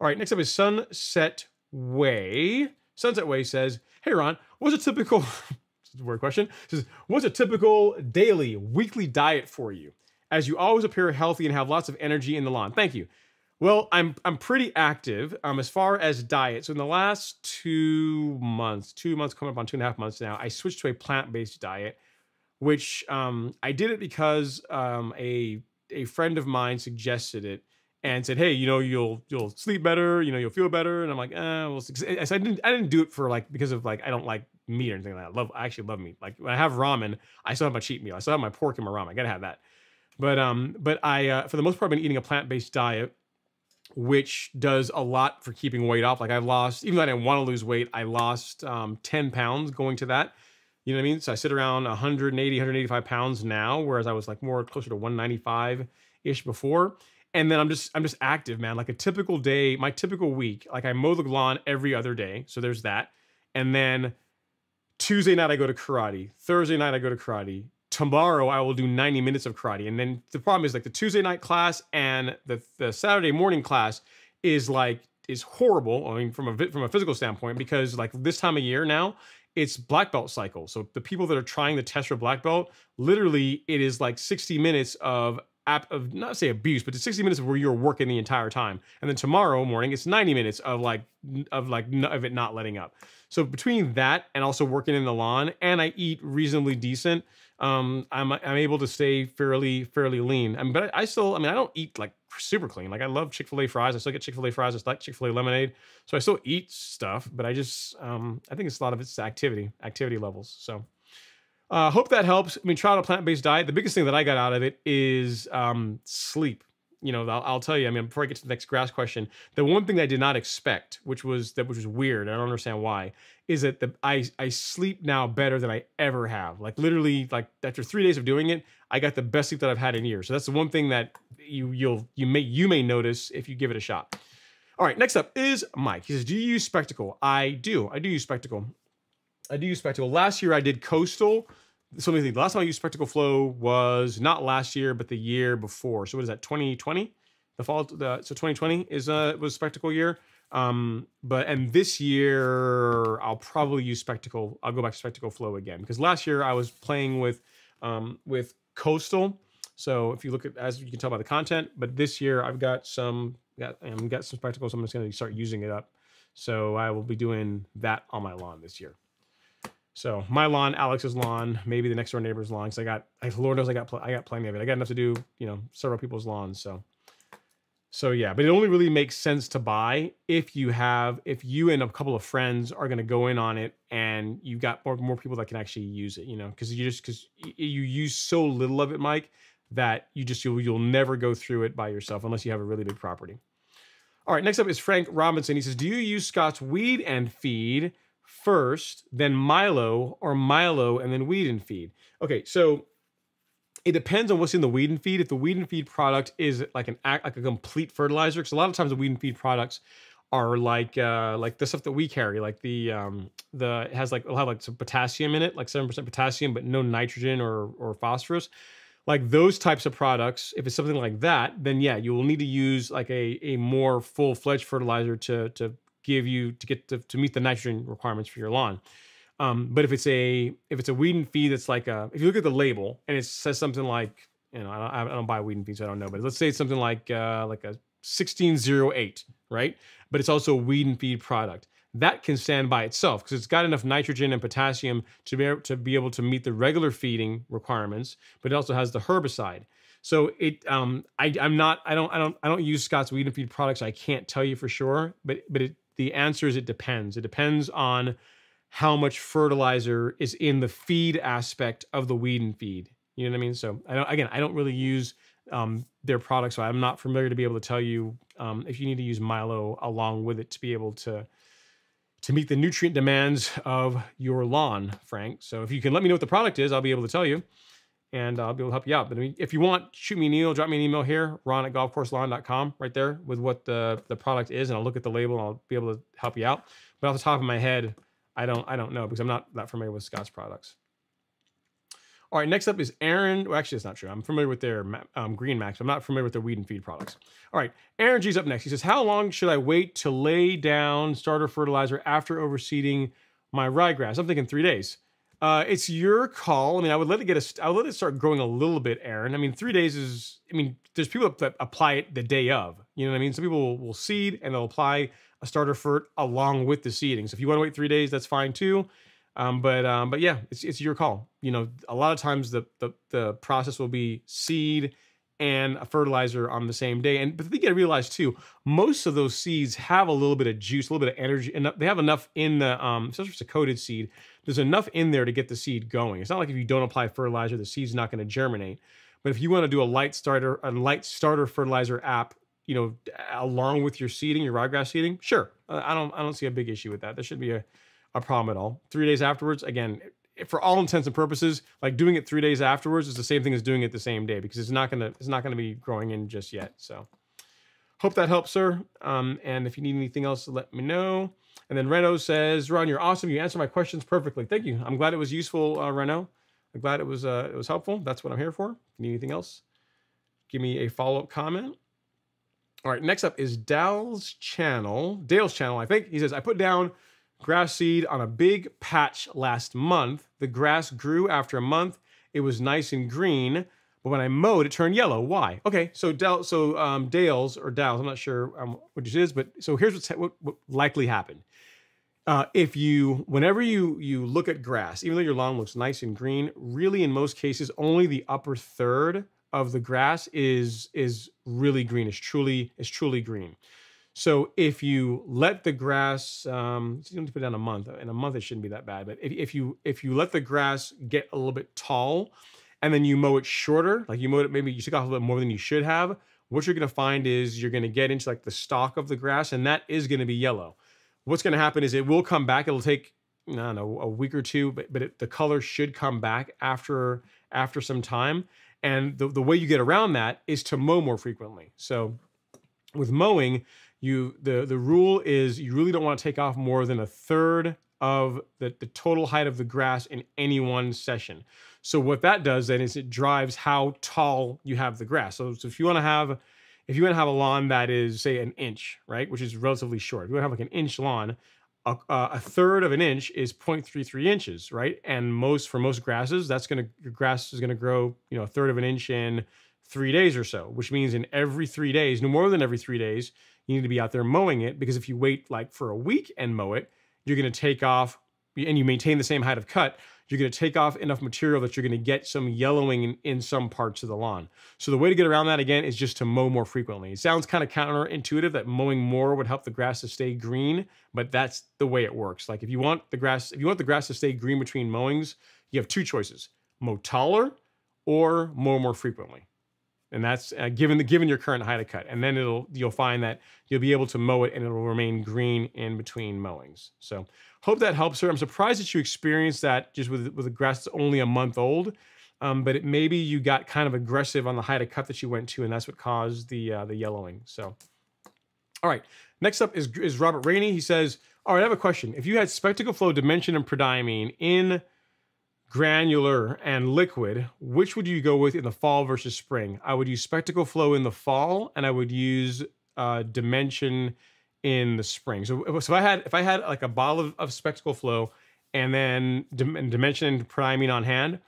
All right, next up is Sunset Way. Sunset Way says, Hey Ron, what's a typical *laughs* word question. It says, what's a typical daily, weekly diet for you? As you always appear healthy and have lots of energy in the lawn. Thank you. Well, I'm I'm pretty active um, as far as diet. So in the last two months, two months coming up on two and a half months now, I switched to a plant-based diet, which um, I did it because um, a a friend of mine suggested it and said, "Hey, you know, you'll you'll sleep better, you know, you'll feel better." And I'm like, "Eh, well." I didn't I didn't do it for like because of like I don't like meat or anything like that. I love I actually love meat. Like when I have ramen, I still have my cheat meal. I still have my pork and my ramen. I gotta have that. But um, but I uh, for the most part I've been eating a plant based diet, which does a lot for keeping weight off. Like I've lost, even though I didn't want to lose weight, I lost um, ten pounds going to that. You know what I mean? So I sit around 180, 185 pounds now, whereas I was like more closer to 195 ish before. And then I'm just I'm just active, man. Like a typical day, my typical week, like I mow the lawn every other day. So there's that. And then Tuesday night I go to karate. Thursday night I go to karate. Tomorrow I will do 90 minutes of karate. And then the problem is like the Tuesday night class and the, the Saturday morning class is like is horrible. I mean, from a from a physical standpoint, because like this time of year now, it's black belt cycle. So the people that are trying the test for black belt, literally, it is like 60 minutes of app of not say abuse, but it's 60 minutes of where you're working the entire time. And then tomorrow morning, it's 90 minutes of like of like of it not letting up. So between that and also working in the lawn, and I eat reasonably decent, um, I'm I'm able to stay fairly fairly lean. I mean, but I, still, I mean, I don't eat like super clean. Like I love Chick Fil A fries. I still get Chick Fil A fries. I like Chick Fil A lemonade. So I still eat stuff, but I just, um, I think it's a lot of it's activity, activity levels. So. Uh, hope that helps. I mean, try out a plant-based diet. The biggest thing that I got out of it is um, sleep. You know, I'll, I'll, tell you. I mean, before I get to the next grass question, the one thing I did not expect, which was that which was weird, I don't understand why, is that the I I sleep now better than I ever have. Like literally, like after three days of doing it, I got the best sleep that I've had in years. So that's the one thing that you you'll you may you may notice if you give it a shot. All right, next up is Mike. He says, "Do you use Specticle?" I do. I do use Specticle. I do use Specticle. Last year I did Coastal so let me think. The last time I used Specticle Flo was not last year, but the year before. So what is that? 2020. The fall. The, so 2020 is uh was Specticle year. Um, but and this year I'll probably use Specticle. I'll go back to Specticle Flo again because last year I was playing with um with Coastal. So if you look at as you can tell by the content, but this year I've got some got I've um, got some Specticles. I'm just going to start using it up. So I will be doing that on my lawn this year. So my lawn, Alex's lawn, maybe the next door neighbor's lawn. Because I got, I, Lord knows, I got, I got plenty of it. I got enough to do, you know, several people's lawns. So, so yeah. But it only really makes sense to buy if you have, if you and a couple of friends are going to go in on it, and you've got more more people that can actually use it. You know, because you just because you use so little of it, Mike, that you just you'll you'll never go through it by yourself unless you have a really big property. All right, next up is Frank Robinson. He says, "Do you use Scott's weed and feed?" First, then Milo, or Milo and then weed and feed. Okay, so it depends on what's in the weed and feed. If the weed and feed product is like an like a complete fertilizer, because a lot of times the weed and feed products are like uh like the stuff that we carry, like the um the it has like it'll have like some potassium in it, like seven percent potassium, but no nitrogen or or phosphorus. Like those types of products, if it's something like that, then yeah, you will need to use like a a more full fledged fertilizer to to give you to get to, to meet the nitrogen requirements for your lawn. Um, but if it's a if it's a weed and feed that's like a if you look at the label and it says something like you know I don't, I don't buy weed and feed so I don't know but let's say it's something like uh, like a 1608 right? But it's also a weed and feed product. That can stand by itself because it's got enough nitrogen and potassium to be able to be able to meet the regular feeding requirements but it also has the herbicide. So it um I I'm not I don't I don't I don't use Scott's weed and feed products. I can't tell you for sure but but it the answer is it depends. It depends on how much fertilizer is in the feed aspect of the weed and feed. You know what I mean? So I don't, again, I don't really use um, their products, so I'm not familiar to be able to tell you um, if you need to use Milo along with it to be able to to meet the nutrient demands of your lawn, Frank. So if you can let me know what the product is, I'll be able to tell you and I'll be able to help you out. But if you want, shoot me an email, drop me an email here, ron at golfcourselawn.com, right there with what the, the product is, and I'll look at the label and I'll be able to help you out. But off the top of my head, I don't I don't know because I'm not that familiar with Scott's products. All right, next up is Aaron. Well, actually, it's not true. I'm familiar with their um, Green Max. I'm not familiar with their weed and feed products. All right, Aaron G's up next. He says, "How long should I wait to lay down starter fertilizer after overseeding my ryegrass?" I'm thinking three days. Uh, it's your call. I mean, I would let it get a, I would let it start growing a little bit, Aaron. I mean, three days is, I mean, there's people that apply it the day of. You know what I mean? Some people will, will seed and they'll apply a starter fert along with the seeding. So if you want to wait three days, that's fine too. Um, but um, but yeah, it's it's your call. You know, a lot of times the the the process will be seed and a fertilizer on the same day. And but the thing you gotta realize too, most of those seeds have a little bit of juice, a little bit of energy, and they have enough in the um, especially if it's a coated seed. There's enough in there to get the seed going. It's not like if you don't apply fertilizer, the seed's not going to germinate. But if you want to do a light starter, a light starter fertilizer app, you know, along with your seeding, your ryegrass seeding, sure, I don't, I don't see a big issue with that. There should be a, a problem at all. Three days afterwards, again, for all intents and purposes, like doing it three days afterwards is the same thing as doing it the same day because it's not gonna it's not gonna be growing in just yet. So hope that helps, sir. Um, and if you need anything else, let me know. And then Reno says, Ron, you're awesome. You answer my questions perfectly. Thank you. I'm glad it was useful, uh, Reno. I'm glad it was uh, it was helpful. That's what I'm here for. Need anything else? Give me a follow up comment. All right, next up is Dal's channel, Dale's channel, I think. He says, I put down grass seed on a big patch last month. The grass grew after a month. It was nice and green, but when I mowed, it turned yellow. Why? Okay, so so um, Dale's or Dale's, I'm not sure um, what it is, but so here's what's, what, what likely happened. Uh, if you, whenever you you look at grass, even though your lawn looks nice and green, really in most cases, only the upper third of the grass is is really green. Is truly is truly green. So if you let the grass, um, you don't put down a month. In a month, it shouldn't be that bad. But if, if you if you let the grass get a little bit tall, and then you mow it shorter, like you mowed it, maybe you took off a little bit more than you should have. What you're going to find is you're going to get into like the stalk of the grass, and that is going to be yellow what's going to happen is it will come back. It'll take I don't know a week or two, but but it, the color should come back after after some time. And the, the way you get around that is to mow more frequently. So with mowing, you the the rule is you really don't want to take off more than a third of the, the total height of the grass in any one session. So what that does then is it drives how tall you have the grass. So, so if you want to have if you want to have a lawn that is say an inch, right, which is relatively short, if you want to have like an inch lawn, a, a third of an inch is 0.33 inches, right? And most for most grasses, that's gonna your grass is gonna grow, you know, a third of an inch in three days or so, which means in every three days, no more than every three days, you need to be out there mowing it because if you wait like for a week and mow it, you're gonna take off and you maintain the same height of cut, you're going to take off enough material that you're going to get some yellowing in, in, some parts of the lawn. So the way to get around that again is just to mow more frequently. It sounds kind of counterintuitive that mowing more would help the grass to stay green, but that's the way it works. Like if you want the grass, if you want the grass to stay green between mowings, you have two choices: mow taller or mow more frequently and that's uh, given the given your current height of cut. And then it'll you'll find that you'll be able to mow it and it'll remain green in between mowings. So hope that helps her. I'm surprised that you experienced that just with with the grass that's only a month old um, but it, maybe you got kind of aggressive on the height of cut that you went to and that's what caused the uh, the yellowing. So all right. Next up is is robert rainey. He says all right i have a question. If you had Specticle Flo dimension and prodiamine in granular and liquid, which would you go with in the fall versus spring? I would use Specticle Flo in the fall, and I would use uh, Dimension in the spring. So, so if I had if I had like a bottle of, of Specticle Flo and then Dimension Prodiamine on hand,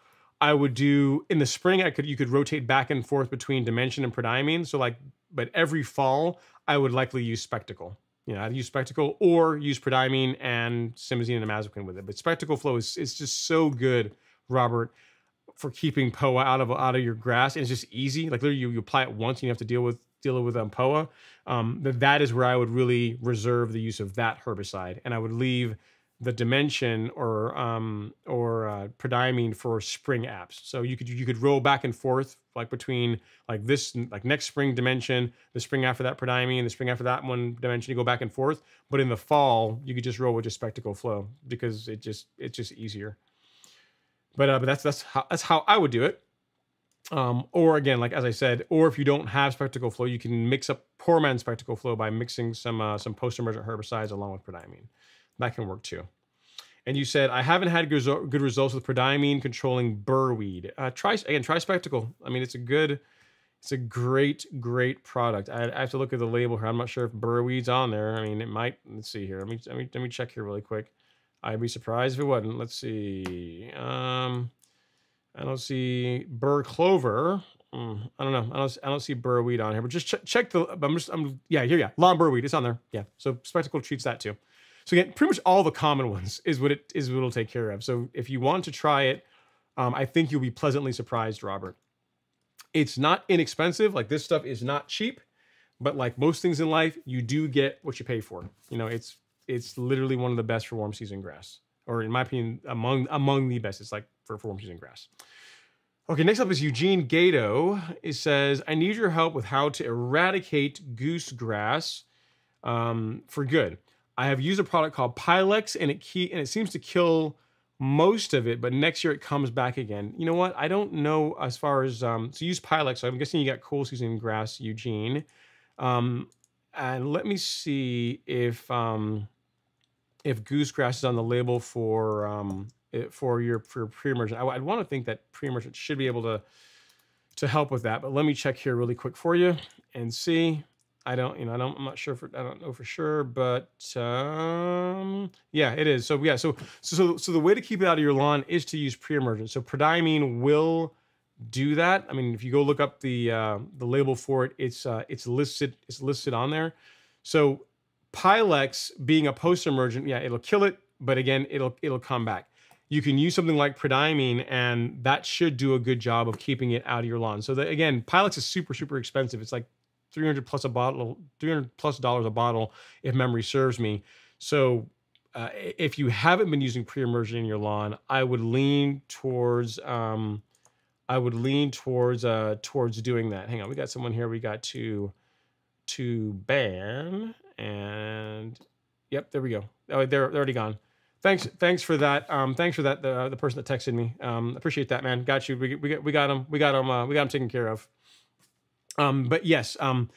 I would do in the spring. I could you could rotate back and forth between Dimension and Prodiamine. So like, but every fall I would likely use Specticle. You know, I'd use Specticle or use Prodiamine and Simazine and Imazaquin with it. But Specticle Flo is, is just so good, Robert, for keeping POA out of out of your grass. And it's just easy. Like literally you, you apply it once and you have to deal with deal with um, POA. Um, that, that is where I would really reserve the use of that herbicide. And I would leave the dimension or um, or uh, prodiamine for spring apps. So you could you could roll back and forth like between like this like next spring dimension, the spring after that prodiamine, the spring after that one dimension. You go back and forth. But in the fall, you could just roll with just Specticle Flo because it just it's just easier. But uh, but that's that's how that's how I would do it. Um, or again, like as I said, or if you don't have Specticle Flo, you can mix up poor man Specticle Flo by mixing some uh, some post-emergent herbicides along with prodiamine. That can work too. And you said I haven't had good, good results with prodiamine controlling burrweed. Uh, try again, try Specticle. I mean, it's a good, it's a great, great product. I, I have to look at the label here. I'm not sure if burrweed's on there. I mean, it might. Let's see here. Let me let me let me check here really quick. I'd be surprised if it wasn't. Let's see. Um, I don't see burr clover. Mm, I don't know. I don't. I don't see burrweed on here. But just ch check the. I'm just. I'm. Yeah. Here. Yeah. Lawn burrweed. It's on there. Yeah. So Specticle treats that too. So again, pretty much all the common ones is what it is what it'll take care of. So if you want to try it, um, I think you'll be pleasantly surprised, Robert. It's not inexpensive. Like this stuff is not cheap, but like most things in life, you do get what you pay for. You know, it's it's literally one of the best for warm season grass, or in my opinion, among among the best. It's like for, for warm season grass. Okay, next up is Eugene Gato. It says, I need your help with how to eradicate goose grass um, for good. I have used a product called Pylex, and it key and it seems to kill most of it, but next year it comes back again. You know what? I don't know as far as um, so use Pylex. So I'm guessing you got cool season grass, Eugene. Um, and let me see if um, if goosegrass is on the label for um, it- for your for pre-emergent. I, would want to think that pre-emergent should be able to to help with that. But let me check here really quick for you and see. I don't, you know, I don't, I'm not sure for, I don't know for sure, but um, yeah, it is. So yeah, so so so the way to keep it out of your lawn is to use pre-emergent. So prodiamine will do that. I mean, if you go look up the uh, the label for it, it's uh, it's listed it's listed on there. So Pylex being a post-emergent, yeah, it'll kill it, but again, it'll it'll come back. You can use something like prodiamine, and that should do a good job of keeping it out of your lawn. So again, Pylex is super super expensive. It's like 300 plus a bottle, 300 plus dollars a bottle, if memory serves me. So uh, if you haven't been using pre-emergent in your lawn, I would lean towards um, I would lean towards uh, towards doing that. Hang on, we got someone here. We got to to ban and yep, there we go. Oh, they're, they're already gone. Thanks, thanks for that. Um, thanks for that. The the person that texted me. Um, appreciate that, man. Got you. We we got we got him. We got him. Uh, we got him taken care of. Um, but yes. Um,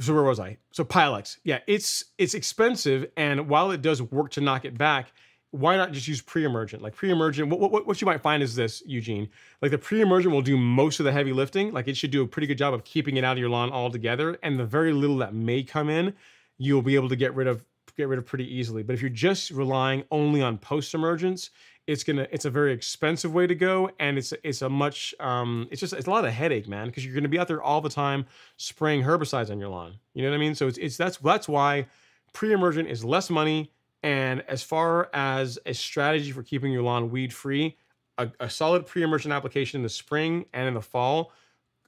so where was I? So Pylex. Yeah, it's it's expensive, and while it does work to knock it back, why not just use pre-emergent? Like pre-emergent, what, what, what you might find is this, Eugene. Like the pre-emergent will do most of the heavy lifting. Like it should do a pretty good job of keeping it out of your lawn altogether. And the very little that may come in, you'll be able to get rid of get rid of pretty easily. But if you're just relying only on post-emergence, it's gonna it's a very expensive way to go, and it's it's a much um it's just it's a lot of headache, man, because you're gonna be out there all the time spraying herbicides on your lawn. You know what I mean? So it's it's that's that's why pre-emergent is less money and as far as a strategy for keeping your lawn weed free, a, a solid pre emergent application in the spring and in the fall,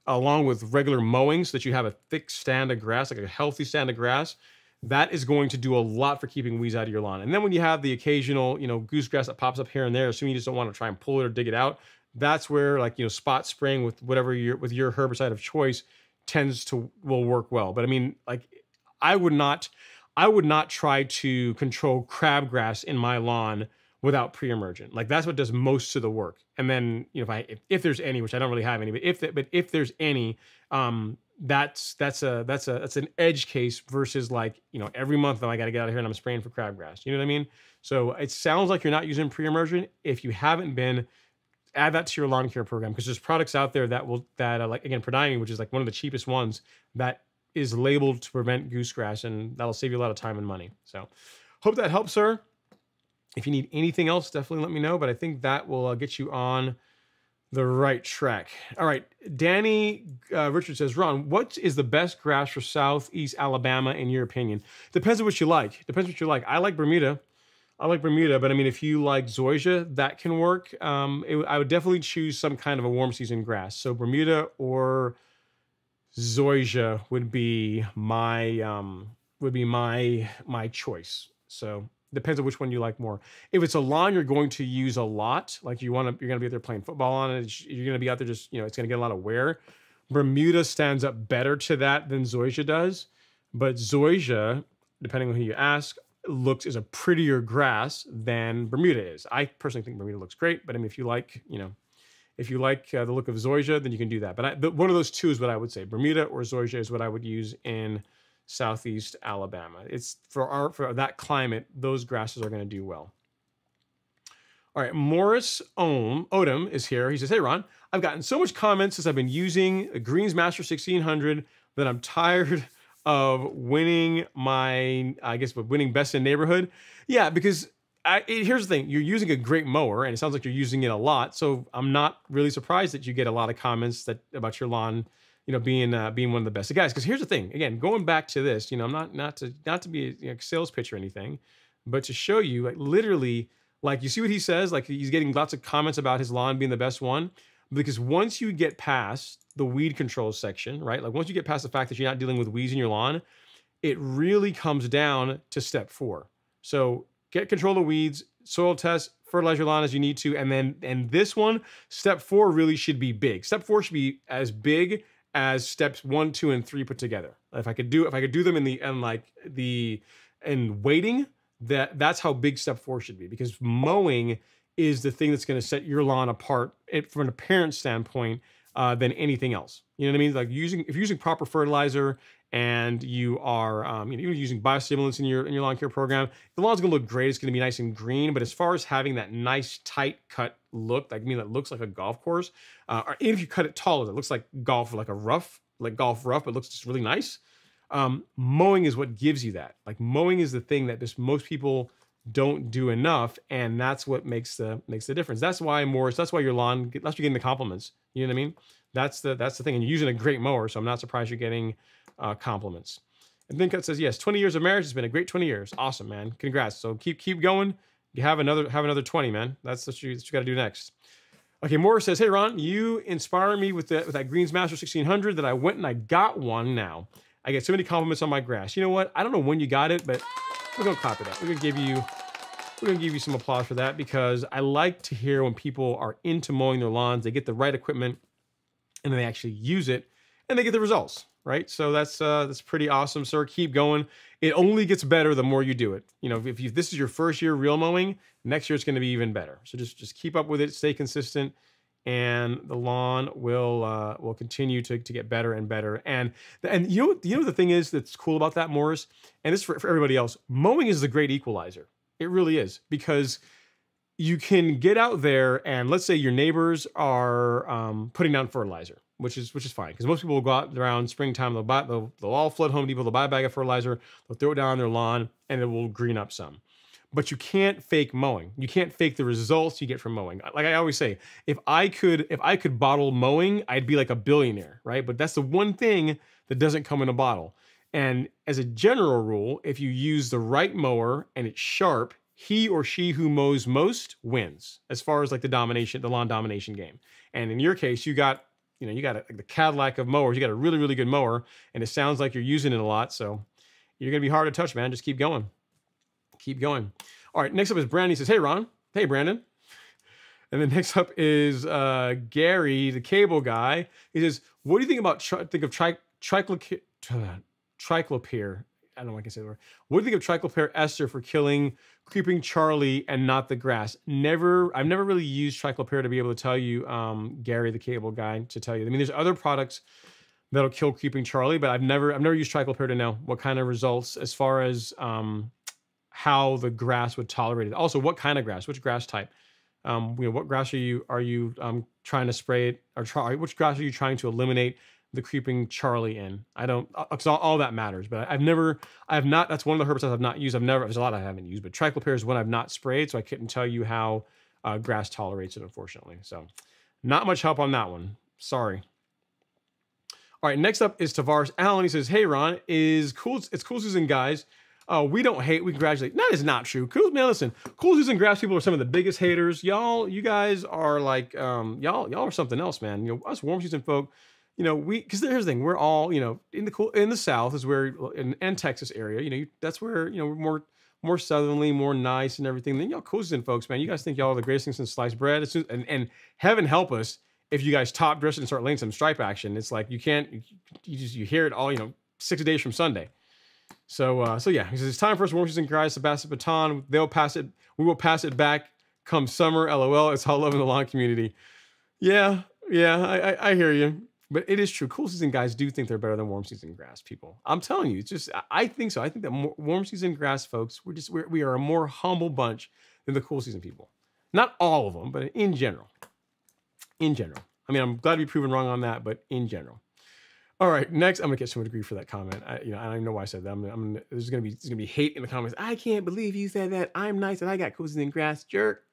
along with regular mowing so that you have a thick stand of grass, like a healthy stand of grass, that is going to do a lot for keeping weeds out of your lawn. And then when you have the occasional, you know, goosegrass that pops up here and there, assuming you just don't want to try and pull it or dig it out, that's where like, you know, spot spraying with whatever your with your herbicide of choice tends to will work well. But I mean, like I would not I would not try to control crabgrass in my lawn without pre-emergent. Like that's what does most of the work. And then you know if I if, if there's any, which I don't really have any, but if that, but if there's any, um, that's that's a that's a that's an edge case versus like you know every month I got to get out of here and I'm spraying for crabgrass. You know what I mean? So it sounds like you're not using pre-emergent. If you haven't been, add that to your lawn care program because there's products out there that will that uh, like again prodiamine, which is like one of the cheapest ones that is labeled to prevent goosegrass, and that'll save you a lot of time and money. So, hope that helps, sir. If you need anything else, definitely let me know. But I think that will uh, get you on the right track. All right, Danny uh, Richard says, Ron, what is the best grass for Southeast Alabama in your opinion? Depends on what you like. Depends what you like. I like Bermuda. I like Bermuda, but I mean, if you like Zoysia, that can work. Um, it, I would definitely choose some kind of a warm season grass. So Bermuda or Zoysia would be my um, would be my my choice. So depends on which one you like more. If it's a lawn you're going to use a lot, like you want to, you're going to be out there playing football on it. You're going to be out there just, you know, it's going to get a lot of wear. Bermuda stands up better to that than Zoysia does. But Zoysia, depending on who you ask, looks is a prettier grass than Bermuda is. I personally think Bermuda looks great, but I mean, if you like, you know, if you like uh, the look of Zoysia, then you can do that. But I, one of those two is what I would say. Bermuda or Zoysia is what I would use in southeast Alabama. It's for our for that climate, those grasses are going to do well. All right, Morris Ohm, Odom is here. He says, "Hey Ron, I've gotten so much comments since I've been using a Greensmaster 1600 that I'm *laughs* tired of winning my, I guess, but winning best in neighborhood. Yeah, because I, here's the thing: you're using a great mower, and it sounds like you're using it a lot. So I'm not really surprised that you get a lot of comments that about your lawn you know, being uh, being one of the best guys. Because here's the thing, again, going back to this, you know, I'm not not to not to be a you know, sales pitch or anything, but to show you, like literally, like you see what he says, like he's getting lots of comments about his lawn being the best one. Because once you get past the weed control section, right? Like once you get past the fact that you're not dealing with weeds in your lawn, it really comes down to step four. So get control of weeds, soil test, fertilize your lawn as you need to, and then and this one, step four really should be big. Step four should be as big as steps one, two, and three put together. If I could do if I could do them in the and like the and waiting, that that's how big step four should be because mowing is the thing that's going to set your lawn apart it, from an appearance standpoint uh, than anything else. You know what I mean? Like using if you're using proper fertilizer and you are um, you know, you're using biostimulants in your in your lawn care program, the lawn's gonna look great. It's gonna be nice and green. But as far as having that nice tight cut look, like I mean that looks like a golf course, uh, or if you cut it taller, it looks like golf, like a rough, like golf rough, but looks just really nice. Um, mowing is what gives you that. Like mowing is the thing that just most people don't do enough, and that's what makes the makes the difference. That's why Morris. That's why your lawn. That's why you're getting the compliments. You know what I mean? That's the that's the thing. And you're using a great mower, so I'm not surprised you're getting uh, compliments. And then Cut says, yes, 20 years of marriage has been a great 20 years. Awesome, man. Congrats. So keep keep going. You have another have another 20, man. That's what you, you got to do next. Okay, Morris says, hey Ron, you inspire me with, the, with that Greensmaster 1600 that I went and I got one now. I get so many compliments on my grass. You know what? I don't know when you got it, but we're gonna clap it up. We're gonna give you we're gonna give you some applause for that because I like to hear when people are into mowing their lawns, they get the right equipment, and they actually use it, and they get the results right? So that's uh, that's pretty awesome, sir. Keep going. It only gets better the more you do it. You know, if you, this is your first year real mowing, next year it's going to be even better. So just just keep up with it, stay consistent, and the lawn will uh, will continue to, to get better and better. And and you know you know the thing is that's cool about that, Morris, and this for, for everybody else. Mowing is the great equalizer. It really is because you can get out there and let's say your neighbors are um, putting down fertilizer which is which is fine because most people will go out around springtime. They'll buy they'll, they'll all flood Home Depot. They'll buy a bag of fertilizer. They'll throw it down on their lawn, and it will green up some. But you can't fake mowing. You can't fake the results you get from mowing. Like I always say, if I could if I could bottle mowing, I'd be like a billionaire, right? But that's the one thing that doesn't come in a bottle. And as a general rule, if you use the right mower and it's sharp, he or she who mows most wins as far as like the domination, the lawn domination game. And in your case, you got you know, you got a, the Cadillac of mowers. You got a really, really good mower, and it sounds like you're using it a lot. So you're gonna be hard to touch, man. Just keep going. Keep going. All right. Next up is Brandon. He says, "Hey, Ron. Hey, Brandon." And then *laughs* next up is uh, Gary, the cable guy. He says, "What do you think about tri- think of tri- triclopyr? Triclopyr I don't know I can say the word. What do you think of Triclopyr ester for killing creeping Charlie and not the grass? Never, I've never really used Triclopyr to be able to tell you, um, Gary, the cable guy, to tell you. I mean, there's other products that'll kill creeping Charlie, but I've never, I've never used Triclopyr to know what kind of results as far as um, how the grass would tolerate it. Also, what kind of grass? Which grass type? Um, you know, what grass are you are you um, trying to spray it or try? Which grass are you trying to eliminate? The creeping Charlie in. I don't, because uh, all, all, that matters. But I've never, I have not. That's one of the herbicides I've not used. I've never. There's a lot I haven't used, but triclopyr is one I've not sprayed, so I couldn't tell you how uh, grass tolerates it, unfortunately. So, not much help on that one. Sorry. All right, next up is Tavares Allen. He says, "Hey Ron, is cool. It's cool season, guys. Oh, we don't hate. We congratulate. That is not true. Cool man. Listen, cool season grass people are some of the biggest haters. Y'all, you guys are like, um, y'all, y'all are something else, man. You know, us warm season folk." You know, we because here's the thing, we're all you know in the cool in the South is where in and Texas area, you know, that's where you know we're more more southernly, more nice and everything. Then y'all coasting folks, man. You guys think y'all are the greatest things since sliced bread. Soon, and and heaven help us if you guys top dress and start laying some stripe action. It's like you can't you just you hear it all, you know, six days from Sunday. So uh, so yeah, because it's time for us warm season guys to pass the baton. They'll pass it. We will pass it back come summer. LOL. It's all love in the lawn community. Yeah, yeah, I, I, I hear you. But it is true. Cool season guys do think they're better than warm season grass people. I'm telling you, it's just I think so. I think that warm season grass folks, we're just we're, we are a more humble bunch than the cool season people. Not all of them, but in general. In general. I mean, I'm glad to be proven wrong on that, but in general. All right, next I'm gonna get someone to agree for that comment. I, you know, I don't even know why I said that. I'm, I'm there's gonna be there's gonna be hate in the comments. I can't believe you said that. I'm nice and I got cool season grass, jerk.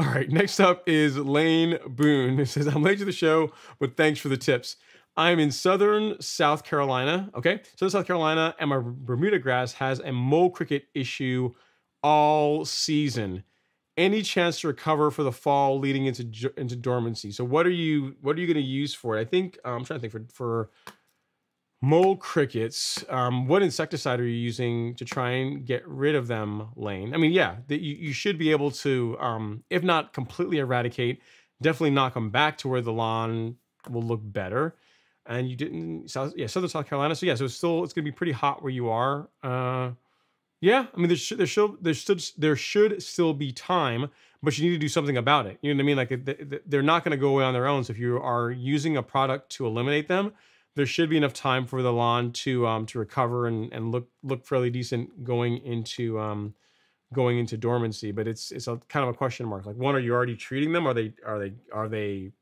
All right, next up is Lane Boone. It says, I'm late to the show, but thanks for the tips. I'm in southern South Carolina, okay? Southern South Carolina, and my Bermuda grass has a mole cricket issue all season. Any chance to recover for the fall leading into into dormancy? So what are you what are you going to use for it? I think um, I'm trying to think for for mole crickets um, what insecticide are you using to try and get rid of them lane i mean yeah the, you, you should be able to um, if not completely eradicate definitely knock them back to where the lawn will look better and you didn't south yeah southern south carolina so yeah so it's still it's going to be pretty hot where you are uh, yeah i mean there should there should there should there should still be time but you need to do something about it. You know what I mean? Like th- th- they're not going to go away on their own. So if you are using a product to eliminate them, there should be enough time for the lawn to um, to recover and, and look look fairly decent going into um, going into dormancy. But it's it's a kind of a question mark. Like one, are you already treating them? Are they are they are they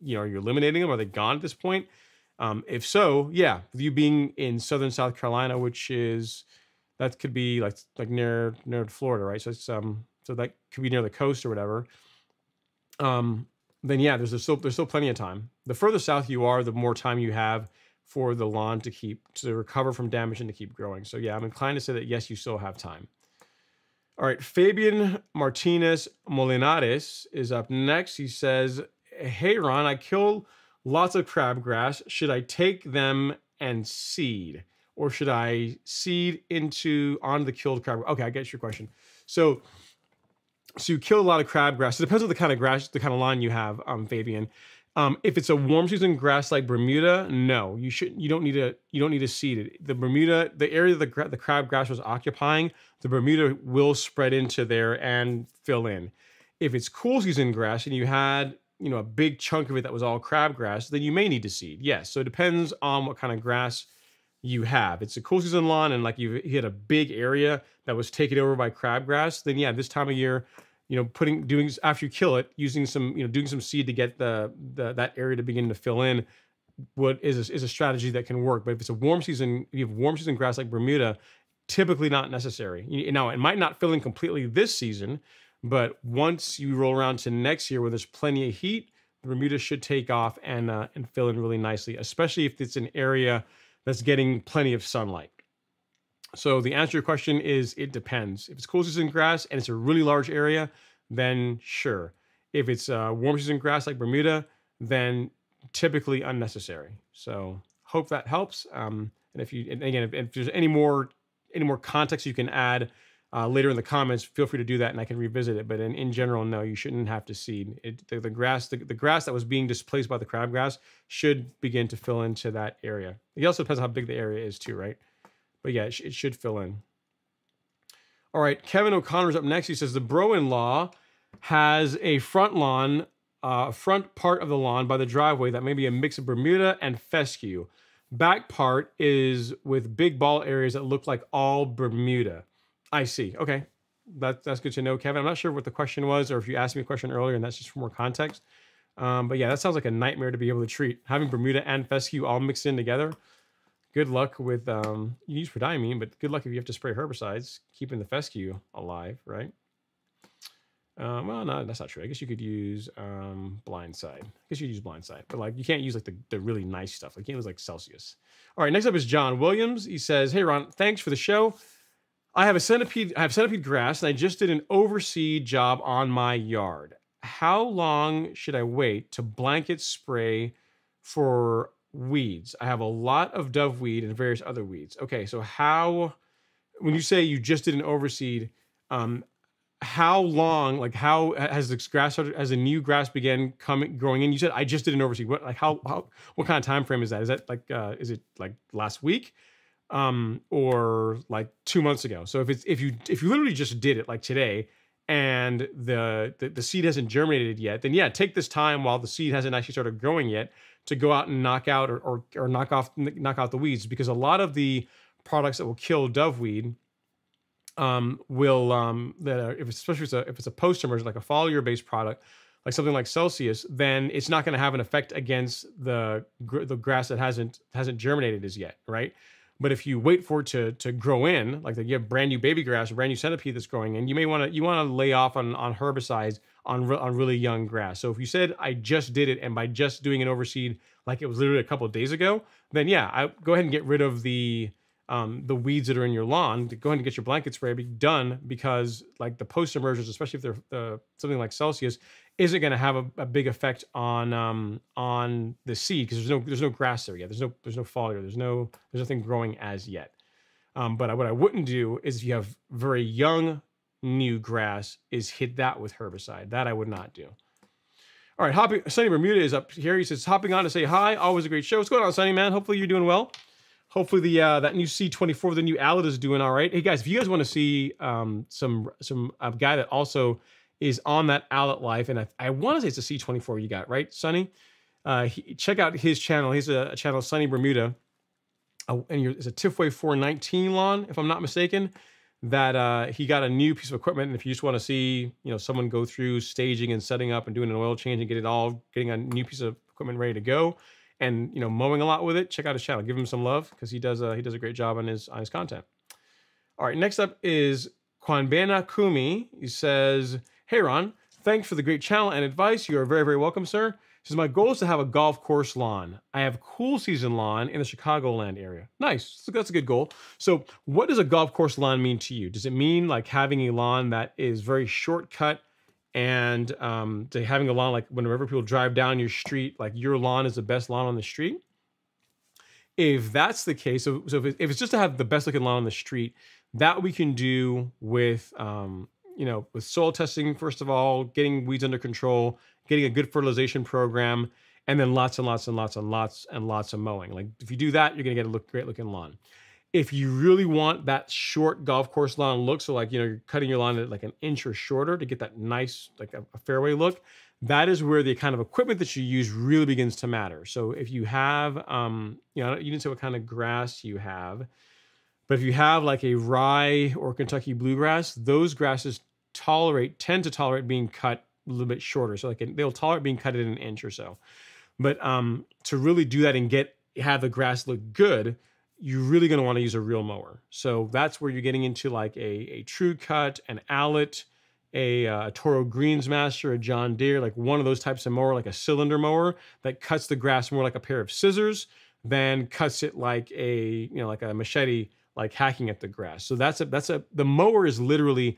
you know are you eliminating them? Are they gone at this point? Um, if so, yeah, you being in southern South Carolina, which is that could be like like near near Florida, right? So it's um so that could be near the coast or whatever. Um, then yeah, there's, still there's still plenty of time. The further south you are, the more time you have for the lawn to keep to recover from damage and to keep growing. So yeah, I'm inclined to say that yes, you still have time. All right, Fabian Martinez Molinares is up next. He says, "Hey Ron, I killed lots of crabgrass. Should I take them and seed, or should I seed into on the killed crab?" Okay, I get your question. So so you kill a lot of crabgrass. It depends on the kind of grass, the kind of line you have, um, Fabian. Um, if it's a warm season grass like Bermuda, no, you shouldn't. You don't need to. You don't need to seed it. The Bermuda, the area the the crabgrass was occupying, the Bermuda will spread into there and fill in. If it's cool season grass and you had you know a big chunk of it that was all crabgrass, then you may need to seed. Yes, so it depends on what kind of grass you have. It's a cool season lawn and like you hit a big area that was taken over by crabgrass, then yeah, this time of year, you know, putting doing after you kill it, using some you know doing some seed to get the, the that area to begin to fill in, what is a, is a strategy that can work. But if it's a warm season, if you have warm season grass like Bermuda, typically not necessary. You, now it might not fill in completely this season, but once you roll around to next year where there's plenty of heat, Bermuda should take off and uh, and fill in really nicely, especially if it's an area that's getting plenty of sunlight. So the answer to your question is it depends. If it's cool season grass and it's a really large area, then sure. If it's uh, warm season grass like Bermuda, then typically unnecessary. So hope that helps. Um, and if you, and again, if, if, there's any more any more context you can add uh, later in the comments, feel free to do that, and I can revisit it. But in, in general, no, you shouldn't have to seed it. The, the grass, the, the grass that was being displaced by the crabgrass, should begin to fill into that area. It also depends on how big the area is too, right? But yeah, it, sh it should fill in. All right, Kevin O'Connor's up next. He says the bro-in-law has a front lawn, uh, front part of the lawn by the driveway that may be a mix of Bermuda and fescue. Back part is with big ball areas that look like all Bermuda. I see. Okay. That, that's good to know, Kevin. I'm not sure what the question was or if you asked me a question earlier and that's just for more context. Um, but yeah, that sounds like a nightmare to be able to treat. Having Bermuda and fescue all mixed in together. Good luck with, um, you use prodiamine, but good luck if you have to spray herbicides, keeping the fescue alive, right? Um, well, no, that's not true. I guess you could use um, Blindside. I guess you use Blindside, but like you can't use like the, the really nice stuff. Like you can't use like Celsius. All right, next up is John Williams. He says, "Hey Ron, thanks for the show. I have a centipede. I have centipede grass, and I just did an overseed job on my yard. How long should I wait to blanket spray for weeds? I have a lot of dove weed and various other weeds. Okay, so how? When you say you just did an overseed, um, how long like how has this grass started as a new grass began coming growing in you said i just did an overseed what like how, how what kind of time frame is that is that like uh is it like last week um or like two months ago so if it's if you if you literally just did it like today and the, the the seed hasn't germinated yet then yeah take this time while the seed hasn't actually started growing yet to go out and knock out or or, or knock off knock out the weeds because a lot of the products that will kill doveweed um, will um, that are, if especially if it's a, if it's a post emergent like a foliar based product like something like Celsius, then it's not going to have an effect against the the grass that hasn't hasn't germinated as yet, right? But if you wait for it to to grow in, like you have brand new baby grass brand new centipede that's growing in, you may want to you want to lay off on on herbicides on re, on really young grass. So if you said I just did it and by just doing an overseed like it was literally a couple days ago, then yeah, I go ahead and get rid of the um, the weeds that are in your lawn, to go ahead and get your blanket spray be done because like the post emergence, especially if they're uh, something like Celsius, isn't going to have a, a, big effect on um, on the seed because there's no there's no grass there yet. There's no there's no foliar. There's no there's nothing growing as yet. Um, but what I wouldn't do is if you have very young new grass, is hit that with herbicide. That I would not do. All right, Sunny Bermuda is up here. He says hopping on to say hi. Always a great show. What's going on, Sunny man? Hopefully you're doing well hopefully the uh, that new C24, the new Allett is doing all right. Hey guys, if you guys want to see um, some some a guy that also is on that Allett Life, and I, I want to say it's a C24 you got right, Sonny. Uh, he, check out his channel. He's a, a channel, Sonny Bermuda, uh, and it's a Tifway 419 lawn, if I'm not mistaken. That uh, he got a new piece of equipment, and if you just want to see, you know, someone go through staging and setting up and doing an oil change and get it all, getting a new piece of equipment ready to go, and you know, mowing a lot with it, check out his channel. Give him some love because he does a he does a great job on his on his content. All right, next up is Kwabena Kumi. He says, Hey Ron, thanks for the great channel and advice. You are very, very welcome, sir. He says, My goal is to have a golf course lawn. I have cool season lawn in the Chicagoland area. Nice. That's a good goal. So, what does a golf course lawn mean to you? Does it mean like having a lawn that is very shortcut and um, to having a lawn like whenever people drive down your street, like your lawn is the best lawn on the street? If that's the case, so, so if, it's just to have the best looking lawn on the street, that we can do with um, you know with soil testing first of all getting weeds under control getting a good fertilization program and then lots and lots and lots and lots and lots of mowing like if you do that you're to get a look, great looking lawn if you really want that short golf course lawn look so like you know you're cutting your lawn at like an inch or shorter to get that nice like a, a fairway look that is where the kind of equipment that you use really begins to matter so if you have um you know you didn't say what kind of grass you have but if you have like a rye or Kentucky bluegrass, those grasses tolerate tend to tolerate being cut a little bit shorter. So like they'll tolerate being cut at an inch or so. But um, to really do that and get have the grass look good, you're really going to want to use a reel mower. So that's where you're getting into like a, a Tru-Cut, an Allett, a uh, Toro Greensmaster, a John Deere, like one of those types of mower, like a cylinder mower that cuts the grass more like a pair of scissors than cuts it like a you know like a machete like hacking at the grass. So that's a that's a the mower is literally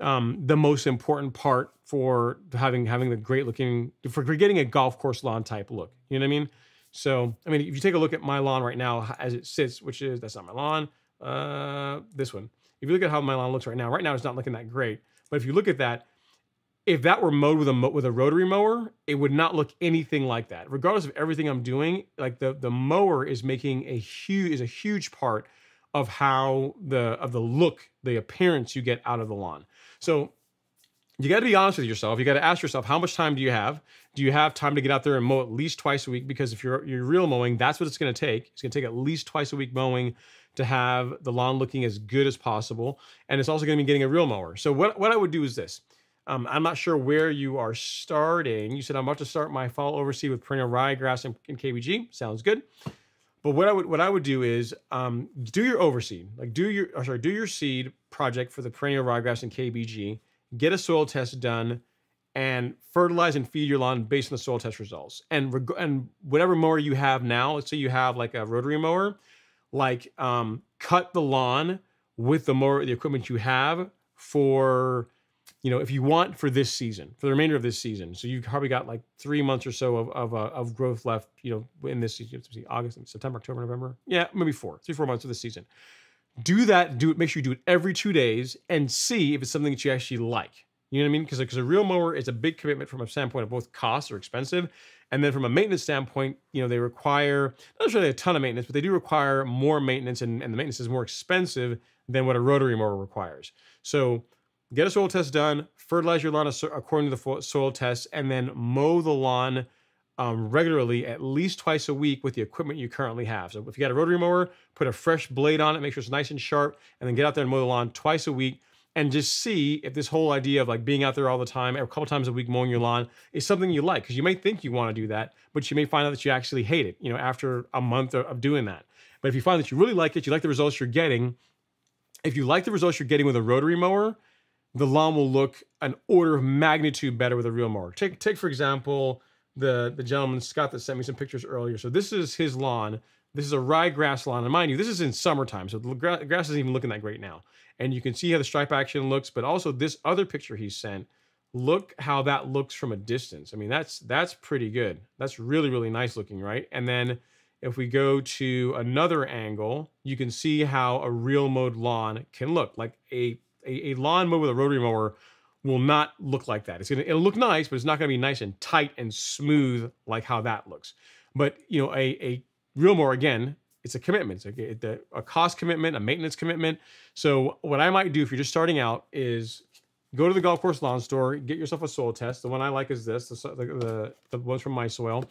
um, the most important part for having having the great looking for getting a golf course lawn type look. You know what I mean? So I mean, if you take a look at my lawn right now as it sits, which is that's not my lawn, uh, this one. If you look at how my lawn looks right now, right now it's not looking that great. But if you look at that, if that were mowed with a with a rotary mower, it would not look anything like that. Regardless of everything I'm doing, like the the mower is making a huge is a huge part of how the of the look, the appearance you get out of the lawn. So you got to be honest with yourself. You got to ask yourself, how much time do you have? Do you have time to get out there and mow at least twice a week? Because if you're you're reel mowing, that's what it's going to take. It's going to take at least twice a week mowing to have the lawn looking as good as possible, and it's also going to be getting a reel mower. So what what I would do is this. Um, I'm not sure where you are starting. You said I'm about to start my fall overseed with perennial ryegrass and, and KBG. Sounds good. But what I would what I would do is um, do your overseed, like do your sorry, do your seed project for the perennial ryegrass and KBG. Get a soil test done, and fertilize and feed your lawn based on the soil test results. And reg- and whatever mower you have now, let's say you have like a rotary mower, like um, cut the lawn with the mower the equipment you have for you know, if you want for this season, for the remainder of this season, so you've probably got like three months or so of of, uh, of growth left, you know, in this season, August, September, October, November, yeah, maybe four, three, four months of the season. Do that. Do it. Make sure you do it every two days and see if it's something that you actually like. You know what I mean? Because a reel mower is a big commitment from a standpoint of both costs or expensive, and then from a maintenance standpoint, you know they require not necessarily a ton of maintenance, but they do require more maintenance, and, and the maintenance is more expensive than what a rotary mower requires. So get a soil test done, fertilize your lawn according to the soil test, and then mow the lawn um, regularly, at least twice a week with the equipment you currently have. So if you got a rotary mower, put a fresh blade on it, make sure it's nice and sharp, and then get out there and mow the lawn twice a week and just see if this whole idea of like being out there all the time, a couple times a week mowing your lawn is something you like. Because you may think you want to do that, but you may find out that you actually hate it, you know, after a month of doing that. But if you find that you really like it, you like the results you're getting, if you like the results you're getting with a rotary mower, the lawn will look an order of magnitude better with a reel mower. Take, take for example, the, the gentleman, Scott, that sent me some pictures earlier. So this is his lawn. This is a ryegrass lawn. And mind you, this is in summertime, so the grass isn't even looking that great now. And you can see how the stripe action looks, but also this other picture he sent, look how that looks from a distance. I mean, that's that's pretty good. That's really, really nice looking, right? And then if we go to another angle, you can see how a reel mowed lawn can look like a a, a lawn mower with a rotary mower will not look like that. It's gonna it'll look nice, but it's not gonna be nice and tight and smooth like how that looks. But you know, a a reel mower again, it's a commitment. It's a, a cost commitment, a maintenance commitment. So what I might do if you're just starting out is go to the golf course lawn store, get yourself a soil test. The one I like is this, the the the, ones from My Soil.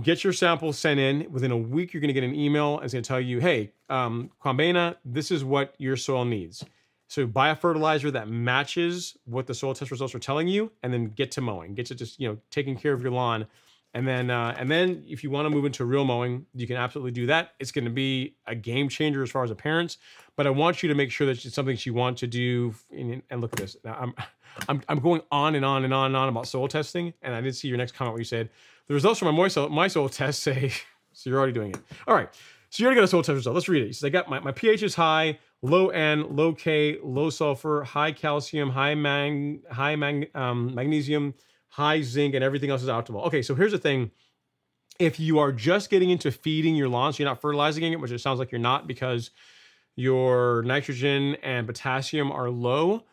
Get your sample sent in. Within a week, you're going to get an email. It's going to tell you, hey, um, Kwambena, this is what your soil needs. So buy a fertilizer that matches what the soil test results are telling you, and then get to mowing. Get to just you know taking care of your lawn, and then uh, and then if you want to move into reel mowing, you can absolutely do that. It's going to be a game changer as far as appearance. But I want you to make sure that it's something you want to do. And, and look at this. Now I'm *laughs* I'm I'm going on and on and on and on about soil testing, and I did see your next comment where you said the results from my soil my soil test say. *laughs* so you're already doing it. All right. So you already got a soil test result. Let's read it. He says I got my, my pH is high, low N, low K, low sulfur, high calcium, high mang, high mag, um, magnesium, high zinc, and everything else is optimal. Okay, so here's the thing. If you are just getting into feeding your lawn, so you're not fertilizing it, which it sounds like you're not because your nitrogen and potassium are low,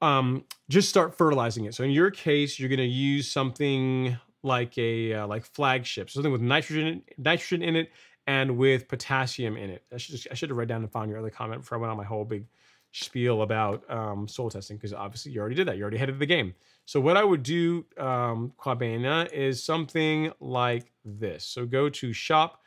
um, just start fertilizing it. So in your case, you're going to use something like a uh, like flagship, something with nitrogen nitrogen in it and with potassium in it. I should I should have read down and found your other comment before I went on my whole big spiel about um, soil testing because obviously you already did that. You already headed the game. So what I would do, um, Kwabena, is something like this. So go to shop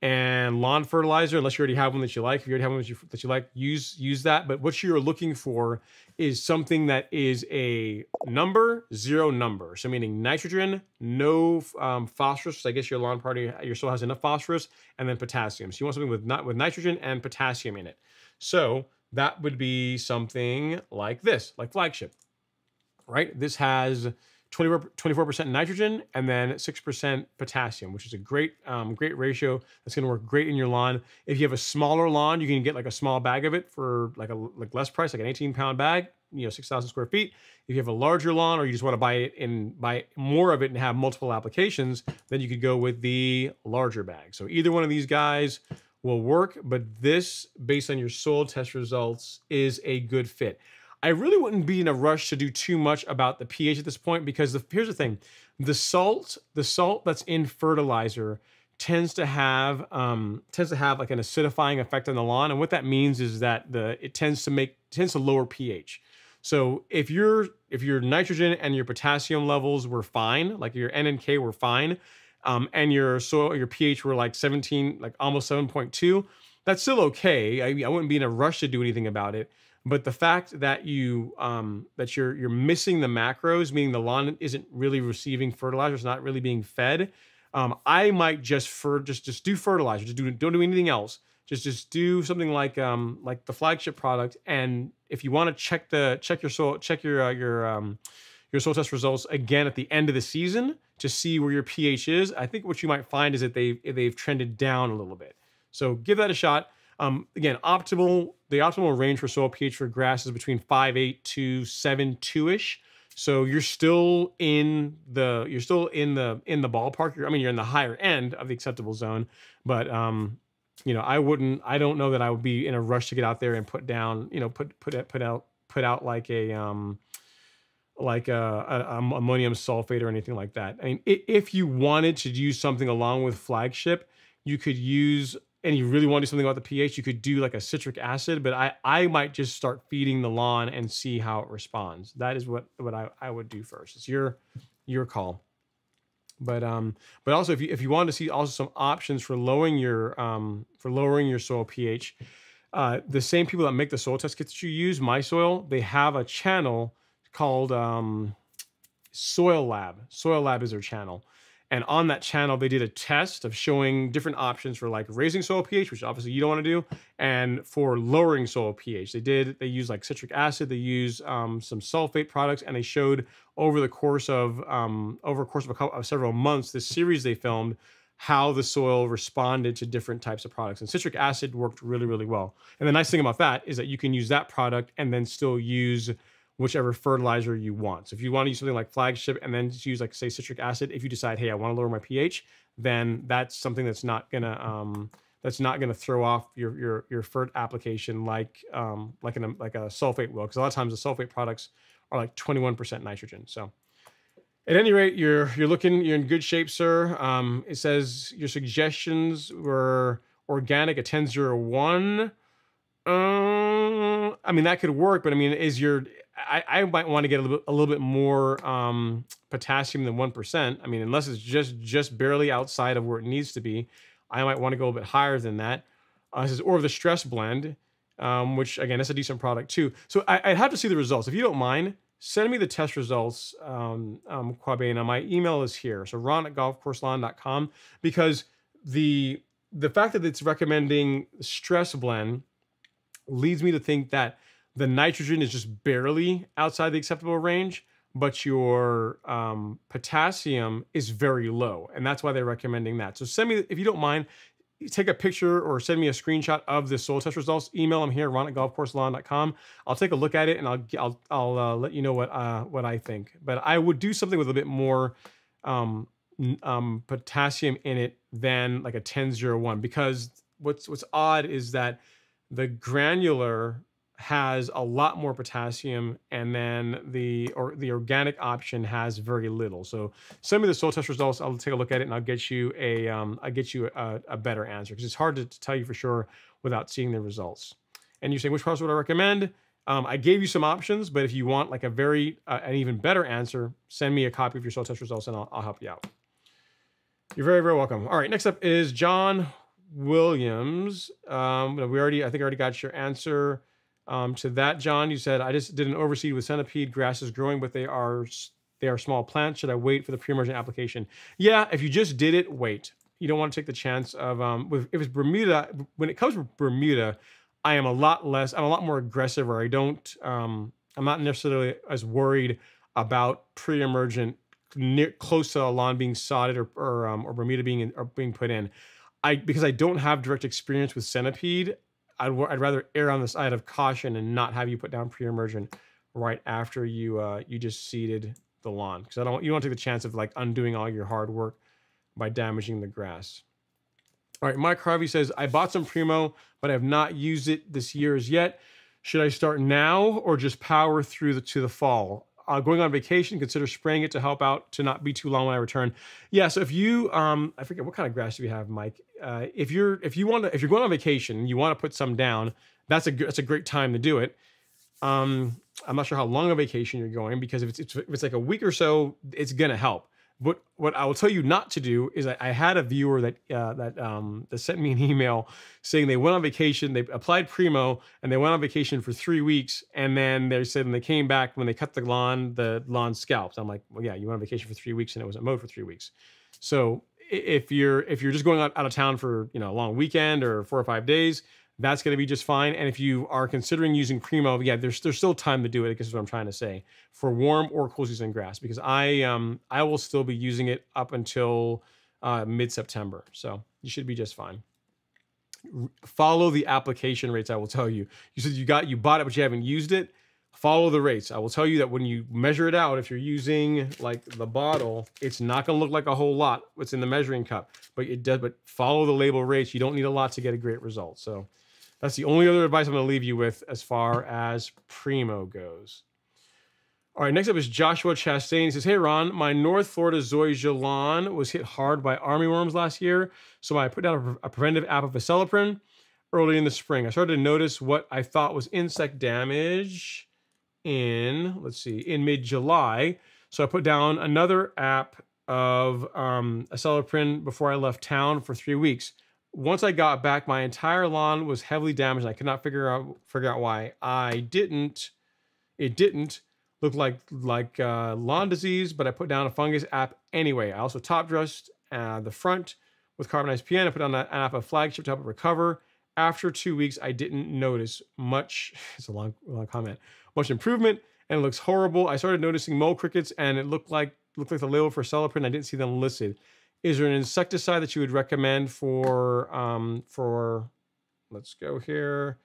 and lawn fertilizer, unless you already have one that you like. If you already have one that you, that you like, use use that. But what you're looking for is something that is a number, zero number. So meaning nitrogen, no um, phosphorus. I guess your lawn party, your soil has enough phosphorus, and then potassium. So you want something with not with nitrogen and potassium in it. So that would be something like this, like flagship, right? This has 24% nitrogen and then 6% potassium, which is a great, um, great ratio. That's going to work great in your lawn. If you have a smaller lawn, you can get like a small bag of it for like a like less price, like an 18 pound bag, you know, 6,000 square feet. If you have a larger lawn or you just want to buy it and buy more of it and have multiple applications, then you could go with the larger bag. So either one of these guys will work, but this, based on your soil test results, is a good fit. I really wouldn't be in a rush to do too much about the pH at this point because the, here's the thing: the salt, the salt that's in fertilizer tends to have um, tends to have like an acidifying effect on the lawn, and what that means is that the it tends to make tends to lower pH. So if your if your nitrogen and your potassium levels were fine, like your N and K were fine, um, and your soil your pH were like 17, like almost 7.2, that's still okay. I, I wouldn't be in a rush to do anything about it. But the fact that you um, that you're you're missing the macros, meaning the lawn isn't really receiving fertilizer, it's not really being fed. Um, I might just for just just do fertilizer, just do don't do anything else. Just just do something like um, like the flagship product. And if you want to check the check your soil check your uh, your um, your soil test results again at the end of the season to see where your pH is, I think what you might find is that they they've trended down a little bit. So give that a shot. Um, again, optimal the optimal range for soil pH for grass is between 5.8 to 7.2 ish. So you're still in the you're still in the in the ballpark. You're, I mean, you're in the higher end of the acceptable zone, but um, you know, I wouldn't. I don't know that I would be in a rush to get out there and put down. You know, put put put out put out like a um, like a, a, a ammonium sulfate or anything like that. I mean, if you wanted to use something along with flagship, you could use and you really want to do something about the pH, you could do like a citric acid, but I, I might just start feeding the lawn and see how it responds. That is what, what I, I would do first. It's your, your call. But um, but also if you if you want to see also some options for lowering your um for lowering your soil pH, uh, the same people that make the soil test kits that you use, My Soil, they have a channel called um, Soil Lab. Soil Lab is their channel. And on that channel, they did a test of showing different options for like raising soil pH, which obviously you don't want to do, and for lowering soil pH. They did, they used like citric acid, they used um, some sulfate products, and they showed over the course of, um, over the course of, couple, of several months, this series they filmed, how the soil responded to different types of products. And citric acid worked really, really well. And the nice thing about that is that you can use that product and then still use whichever fertilizer you want. So if you want to use something like flagship and then just use like say citric acid, if you decide, hey, I want to lower my pH, then that's something that's not gonna um, that's not gonna throw off your your your fert application like um, like an like a sulfate will, because a lot of times the sulfate products are like 21% nitrogen. So at any rate, you're you're looking you're in good shape, sir. Um, it says your suggestions were organic at 1001. Um, I mean that could work, but I mean, is your I, I might want to get a little bit, a little bit more um, potassium than one percent. I mean, unless it's just just barely outside of where it needs to be, I might want to go a bit higher than that. Uh, this is or the stress blend, um, which again, that's a decent product too. So I, I'd have to see the results. If you don't mind, send me the test results, um, um. My email is here. So ron at golfcourselawn.com because the the fact that it's recommending stress blend leads me to think that the nitrogen is just barely outside the acceptable range, but your um, potassium is very low. And that's why they're recommending that. So send me, if you don't mind, take a picture or send me a screenshot of the soil test results. Email them here, ron at golfcourselawn.com. I'll take a look at it and I'll, I'll, I'll uh, let you know what, uh, what I think. But I would do something with a bit more um, um, potassium in it than like a 1001 because what's, what's odd is that the granular has a lot more potassium and then the or the organic option has very little. So send me the soil test results. I'll take a look at it and i'll get you a um, i'll get you a, a better answer because it's hard to, to, tell you for sure without seeing the results. And you're saying which products would i recommend? Um, i gave you some options but if you want like a very uh, an even better answer send me a copy of your soil test results and i'll, I'll help you out. You're very very welcome. All right next up is john williams. Um, we already i think i already got your answer um, to that, John, you said I just did an overseed with centipede Grass is growing, but they are they are small plants. Should I wait for the pre-emergent application? Yeah, if you just did it, wait. You don't want to take the chance of um, with, if it's Bermuda. When it comes to Bermuda, I am a lot less. I'm a lot more aggressive, or I don't. Um, I'm not necessarily as worried about pre-emergent near close to a lawn being sodded or or, um, or Bermuda being in, or being put in. I because I don't have direct experience with centipede. I'd, I'd rather err on the side of caution and not have you put down pre-emergent right after you uh, you just seeded the lawn because I don't you don't take the chance of like undoing all your hard work by damaging the grass. All right, Mike Harvey says I bought some Primo, but I have not used it this year as yet. Should I start now or just power through the, to the fall? Uh, going on vacation, consider spraying it to help out to not be too long when I return. Yeah, so if you, um, I forget what kind of grass do you have, Mike? Uh, if you're if you want to if you're going on vacation you want to put some down that's a that's a great time to do it um i'm not sure how long a vacation you're going because if it's, if it's like a week or so it's gonna help but what I will tell you not to do is I, I had a viewer that uh, that um, that sent me an *laughs* email saying they went on vacation, they applied Primo, and they went on vacation for three weeks, and then they said when they came back when they cut the lawn, the lawn scalped. I'm like, well, yeah, you went on vacation for three weeks and it wasn't mowed for three weeks. So if you're if you're just going out, out of town for you know a long weekend or four or five days, that's going to be just fine. And if you are considering using Primo, yeah, there's there's still time to do it. I guess is what I'm trying to say for warm or cool season grass because I um I will still be using it up until uh, mid September, so you should be just fine. Follow the application rates. I will tell you. You said you got you bought it, but you haven't used it follow the rates. I will tell you that when you measure it out, if you're using like the bottle, it's not going to look like a whole lot what's in the measuring cup, but it does. But follow the label rates. You don't need a lot to get a great result. So that's the only other advice I'm going to leave you with as far as Primo goes. All right, next up is Joshua Chastain. He says, Hey, Ron, my North Florida zoysia was hit hard by armyworms last year, so I put down a, a preventive app of Acelepryn early in the spring. I started to notice what I thought was insect damage in, let's see, in mid July. So I put down another app of um, Acelepryn before I left town for three weeks. Once I got back, my entire lawn was heavily damaged. I could not figure out figure out why. I didn't. It didn't look like like uh, lawn disease, but I put down a fungus app anyway. I also top dressed uh, the front with carbonized PN. I put on an app of flagship to help it recover. After two weeks, I didn't notice much. *laughs* It's a long, long comment much improvement and it looks horrible. I started noticing mole crickets and it looked like looked like the label for Acelepryn. I didn't see them listed. Is there an insecticide that you would recommend for um, for let's go here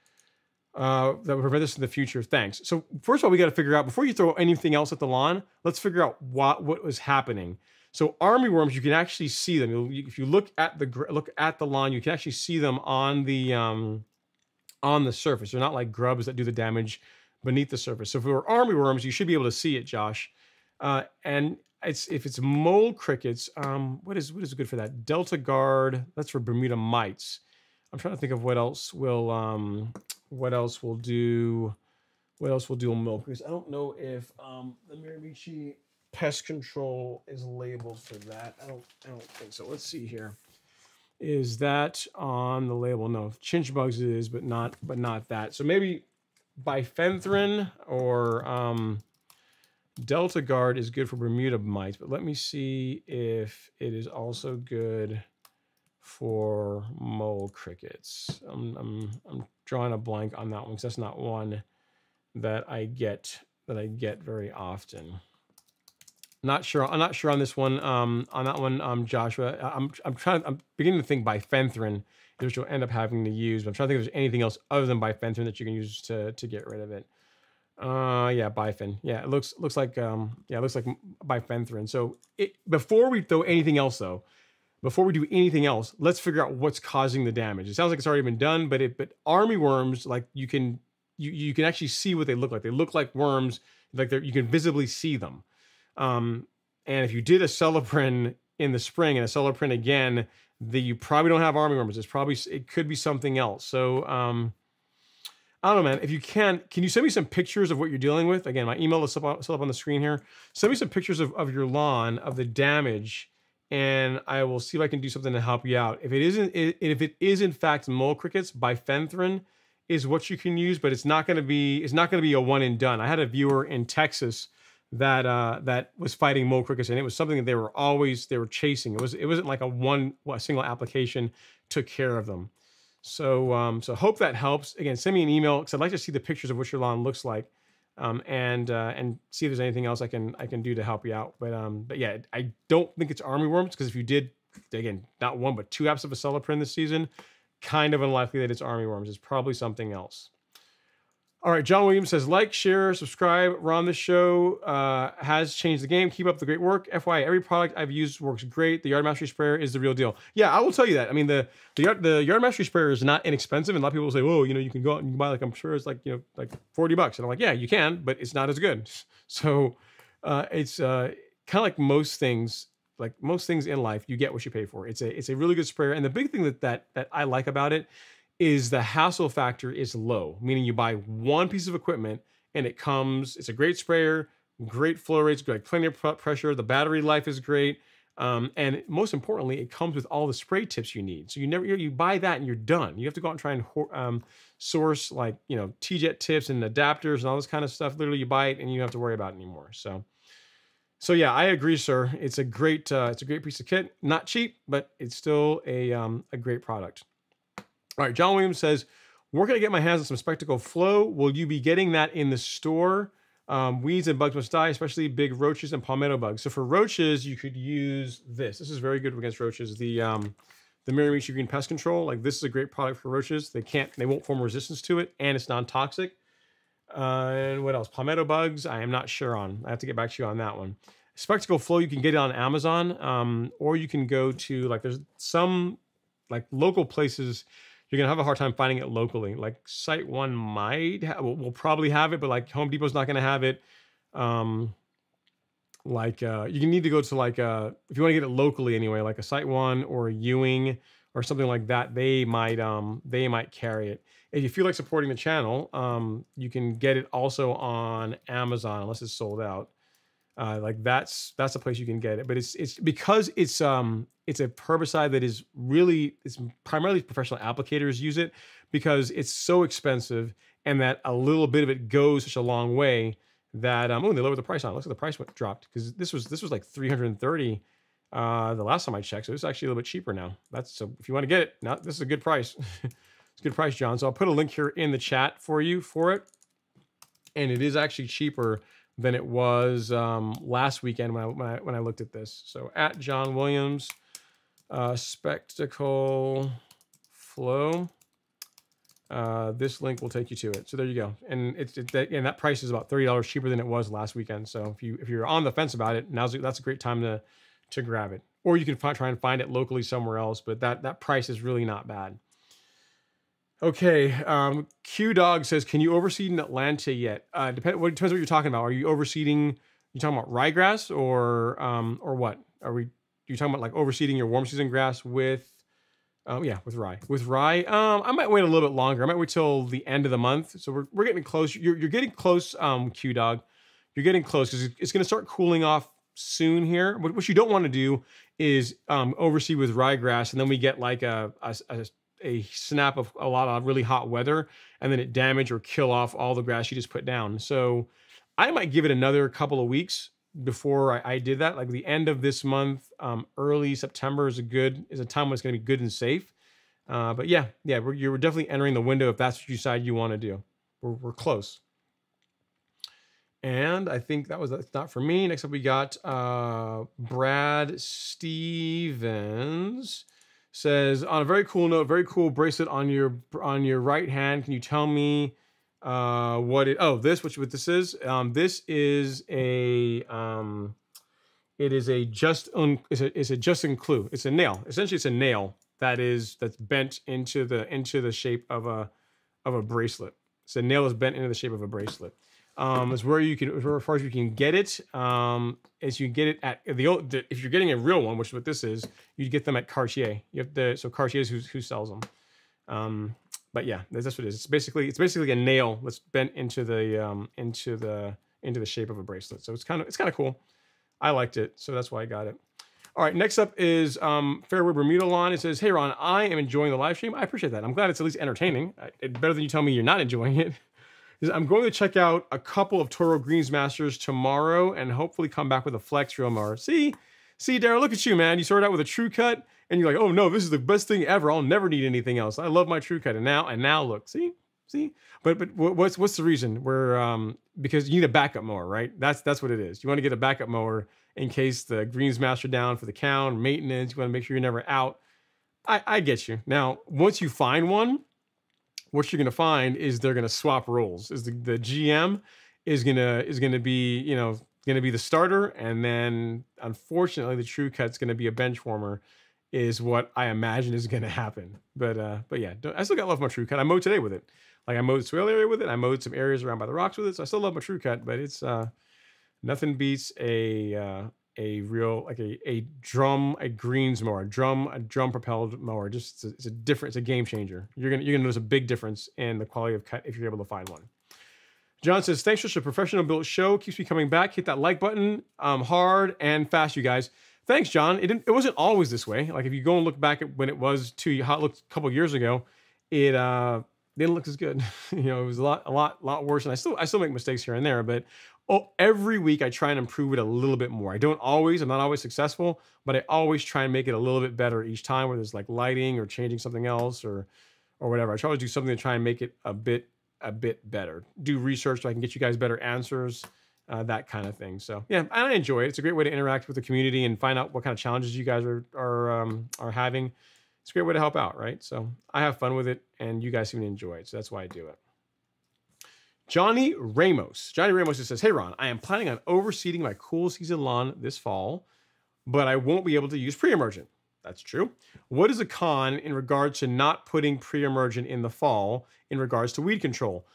uh, that would prevent this in the future? Thanks. So first of all, we got to figure out before you throw anything else at the lawn. Let's figure out what what was happening. So army worms, you can actually see them. If you look at the look at the lawn, you can actually see them on the um, on the surface. They're not like grubs that do the damage beneath the surface. So if it were army worms, you should be able to see it, Josh. Uh, and it's if it's mole crickets, um, what is what is good for that? DeltaGard. That's for Bermuda mites. I'm trying to think of what else will um, what else will do what else will deal milk? Because I don't know if um, the Mirimichi pest control is labeled for that. I don't. I don't think so. Let's see here. Is that on the label? No, chinch bugs it is, but not. But not that. So maybe bifenthrin or um, DeltaGard is good for Bermuda mites. But let me see if it is also good for mole crickets. I'm, I'm, I'm drawing a blank on that one because that's not one that I get that I get very often. Not sure. I'm not sure on this one. Um, on that one, um, Joshua, I'm I'm trying. I'm beginning to think bifenthrin which you'll end up having to use. But I'm trying to think if there's anything else other than bifenthrin that you can use to to get rid of it. Uh, yeah, bifen. Yeah, it looks looks like um, yeah, it looks like bifenthrin. So it, before we throw anything else though, before we do anything else, let's figure out what's causing the damage. It sounds like it's already been done, but it but army worms like you can you you can actually see what they look like. They look like worms, like they you can visibly see them. Um, and if you did Acelepryn in the spring and Acelepryn again, the you probably don't have army worms. It's probably it could be something else. So um, I don't know, man. If you can, can you send me some pictures of what you're dealing with? Again, my email is still up, still up on the screen here. Send me some pictures of, of your lawn of the damage and I will see if I can do something to help you out. If it isn't, if it is in fact mole crickets, bifenthrin is what you can use, but it's not going to be, it's not going to be a one and done. I had a viewer in Texas that uh, that was fighting crickets, and it was something that they were always they were chasing. It was it wasn't like a one a single application took care of them. So um, so hope that helps. Again, send me an email because I'd like to see the pictures of what your lawn looks like um, and uh, and see if there's anything else I can I can do to help you out. But um, but yeah, I don't think it's army worms because if you did again not one but two apps of Acelepryn this season, kind of unlikely that it's army worms. It's probably something else. All right, John Williams says like, share, subscribe. Ron, this show uh, has changed the game. Keep up the great work. FYI, every product I've used works great. The Yard Mastery sprayer is the real deal. Yeah, I will tell you that. I mean, the the Yard, the Yard Mastery sprayer is not inexpensive, and a lot of people say, "Oh, you know, you can go out and buy like I'm sure it's like you know like forty bucks," and I'm like, "Yeah, you can, but it's not as good." *laughs* So uh, it's uh, kind of like most things. Like most things in life, you get what you pay for. It's a it's a really good sprayer, and the big thing that that that I like about it is the hassle factor is low, meaning you buy one piece of equipment and it comes, it's a great sprayer, great flow rates, like plenty of pressure. The battery life is great. Um, and most importantly, it comes with all the spray tips you need. So you never you buy that and you're done. You have to go out and try and um, source like you know TeeJet tips and adapters and all this kind of stuff. Literally, you buy it and you don't have to worry about it anymore. So, so yeah, I agree, sir. It's a great uh, it's a great piece of kit. Not cheap, but it's still a um, a great product. All right, John Williams says, "Where can I get my hands on some Specticle Flo? Will you be getting that in the store? Um, weeds and bugs must die, especially big roaches and palmetto bugs. So for roaches, you could use this. This is very good against roaches. The um, the Mirimichi Green Pest Control. Like this is a great product for roaches. They can't, they won't form resistance to it, and it's non-toxic. Uh, and what else? Palmetto bugs. I am not sure on. I have to get back to you on that one. Specticle Flo, you can get it on Amazon, um, or you can go to like there's some like local places you're gonna have a hard time finding it locally. Like SiteOne might ha- will, probably have it, but like Home Depot's not gonna have it. Um, like uh, you need to go to like uh, if you want to get it locally anyway, like a SiteOne or a Ewing or something like that. They might um, they might carry it. If you feel like supporting the channel, um, you can get it also on Amazon unless it's sold out. Uh, like that's that's the place you can get it. But it's it's because it's um it's a herbicide that is really it's primarily professional applicators use it because it's so expensive and that a little bit of it goes such a long way that um oh they lowered the price on it. Looks like the price went dropped because this was this was like 330 uh the last time I checked. So it's actually a little bit cheaper now. That's so if you want to get it, now this is a good price. *laughs* it's a good price, John. So I'll put a link here in the chat for you for it. And it is actually cheaper than it was um, last weekend when I, when I, when I looked at this. So at John Williams, uh, Specticle Flo. Uh, this link will take you to it. So there you go. And it's it, that, and that price is about thirty dollars cheaper than it was last weekend. So if you if you're on the fence about it, now's that's a great time to to grab it. Or you can find, try and find it locally somewhere else. But that that price is really not bad. Okay, um, Q Dog says, "Can you overseed in Atlanta yet?" Uh, depend. What depends what you're talking about. Are you overseeding? You talking about ryegrass or um, or what? Are we? You talking about like overseeding your warm season grass with Um, yeah, with rye. With rye, um, I might wait a little bit longer. I might wait till the end of the month. So we're, we're getting close. You're, you're getting close, um, Q Dog. You're getting close because it's going to start cooling off soon here. What, what you don't want to do is um, overseed with ryegrass, and then we get like a, a, a a snap of a lot of really hot weather, and then it damage or kill off all the grass you just put down. So I might give it another couple of weeks before I, I did that. Like the end of this month, um, early September is a good is a time when it's going to be good and safe. Uh, but yeah, yeah, we're, you're definitely entering the window if that's what you decide you want to do. We're, we're close. And I think that was that's not for me. Next up, we got uh, Brad Stevens says on a very cool note, very cool bracelet on your on your right hand. Can you tell me uh, what it? Oh, this which what this is? Um, this is a um, it is a just un, it's a it's a clue. It's a nail. Essentially, it's a nail that is that's bent into the into the shape of a of a bracelet. So nail is bent into the shape of a bracelet um, is where you can, as far as you can get it, um, is you get it at the old. If you're getting a real one, which is what this is, you get them at Cartier. You have the so Cartier is who, who sells them. Um, but yeah, that's, what it is. It's basically it's basically a nail that's bent into the um, into the into the shape of a bracelet. So it's kind of it's kind of cool. I liked it, so that's why I got it. All right, next up is um, Fairwood Bermuda Lawn. It says, "Hey Ron, I am enjoying the live stream. I appreciate that. I'm glad it's at least entertaining. It, better than you tell me you're not enjoying it." Is I'm going to check out a couple of Toro Greensmasters tomorrow and hopefully come back with a flex reel mower. See, see, Daryl, look at you, man. You started out with a Tru-Cut and you're like, oh no, this is the best thing ever. I'll never need anything else. I love my Tru-Cut. And now, and now look, see, see. But but what's what's the reason? We're um because you need a backup mower, right? That's that's what it is. You want to get a backup mower in case the Greensmaster down for the count, maintenance. You want to make sure you're never out. I, I get you. Now, once you find one, what you're going to find is they're going to swap roles. Is the, the GM is going to is going to be you know going to be the starter, and then unfortunately the Tru-Cut's going to be a bench warmer. Is what I imagine is going to happen. But uh, but yeah, I still got love my Tru-Cut. I mowed today with it. Like I mowed the swale area with it. I mowed some areas around by the rocks with it. So I still love my Tru-Cut, but it's uh, nothing beats a uh, a real like a, a drum a greens mower, a drum a drum propelled mower. Just it's a, it's a different, it's a game changer. You're gonna you're gonna notice a big difference in the quality of cut if you're able to find one. John says, thanks for the professional built show. Keeps me coming back. Hit that like button um, hard and fast, you guys. Thanks, John. It didn't, it wasn't always this way. Like if you go and look back at when it was two it looked a couple years ago, it uh didn't look as good. *laughs* you know, it was a lot, a lot, lot worse. And I still, I still make mistakes here and there, but oh, every week I try and improve it a little bit more. I don't always, I'm not always successful, but I always try and make it a little bit better each time, whether it's like lighting or changing something else or, or whatever. I try to do something to try and make it a bit, a bit better. Do research so I can get you guys better answers. Uh, that kind of thing. So yeah, I enjoy it. It's a great way to interact with the community and find out what kind of challenges you guys are are um, are having it's a great way to help out, right? So I have fun with it, and you guys seem to enjoy it. So that's why I do it. Johnny Ramos. Johnny Ramos just says, Hey, Ron, I am planning on overseeding my cool season lawn this fall, but I won't be able to use pre emergent. That's true. What is a con in regards to not putting pre emergent in the fall in regards to weed control?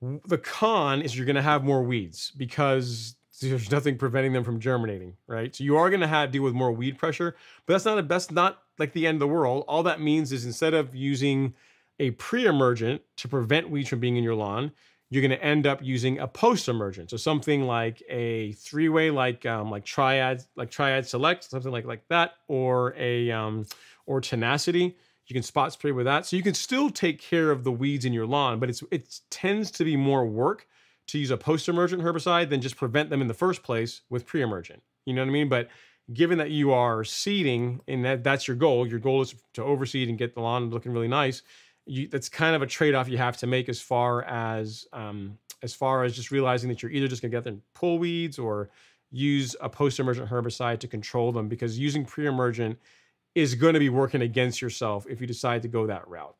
The con is you're going to have more weeds because there's nothing preventing them from germinating, right? So you are going to have to deal with more weed pressure, but that's not a best not like the end of the world. All that means is instead of using a pre-emergent to prevent weeds from being in your lawn, you're going to end up using a post-emergent. So something like a three-way, like um, like triad, like triad select, something like like that, or a um, or tenacity. You can spot spray with that, so you can still take care of the weeds in your lawn, but it's it tends to be more work to use a post-emergent herbicide than just prevent them in the first place with pre-emergent. You know what I mean? But given that you are seeding and that that's your goal, your goal is to overseed and get the lawn looking really nice. You, that's kind of a trade-off you have to make as far as um, as far as just realizing that you're either just gonna get them pull weeds or use a post-emergent herbicide to control them because using pre-emergent is going to be working against yourself if you decide to go that route.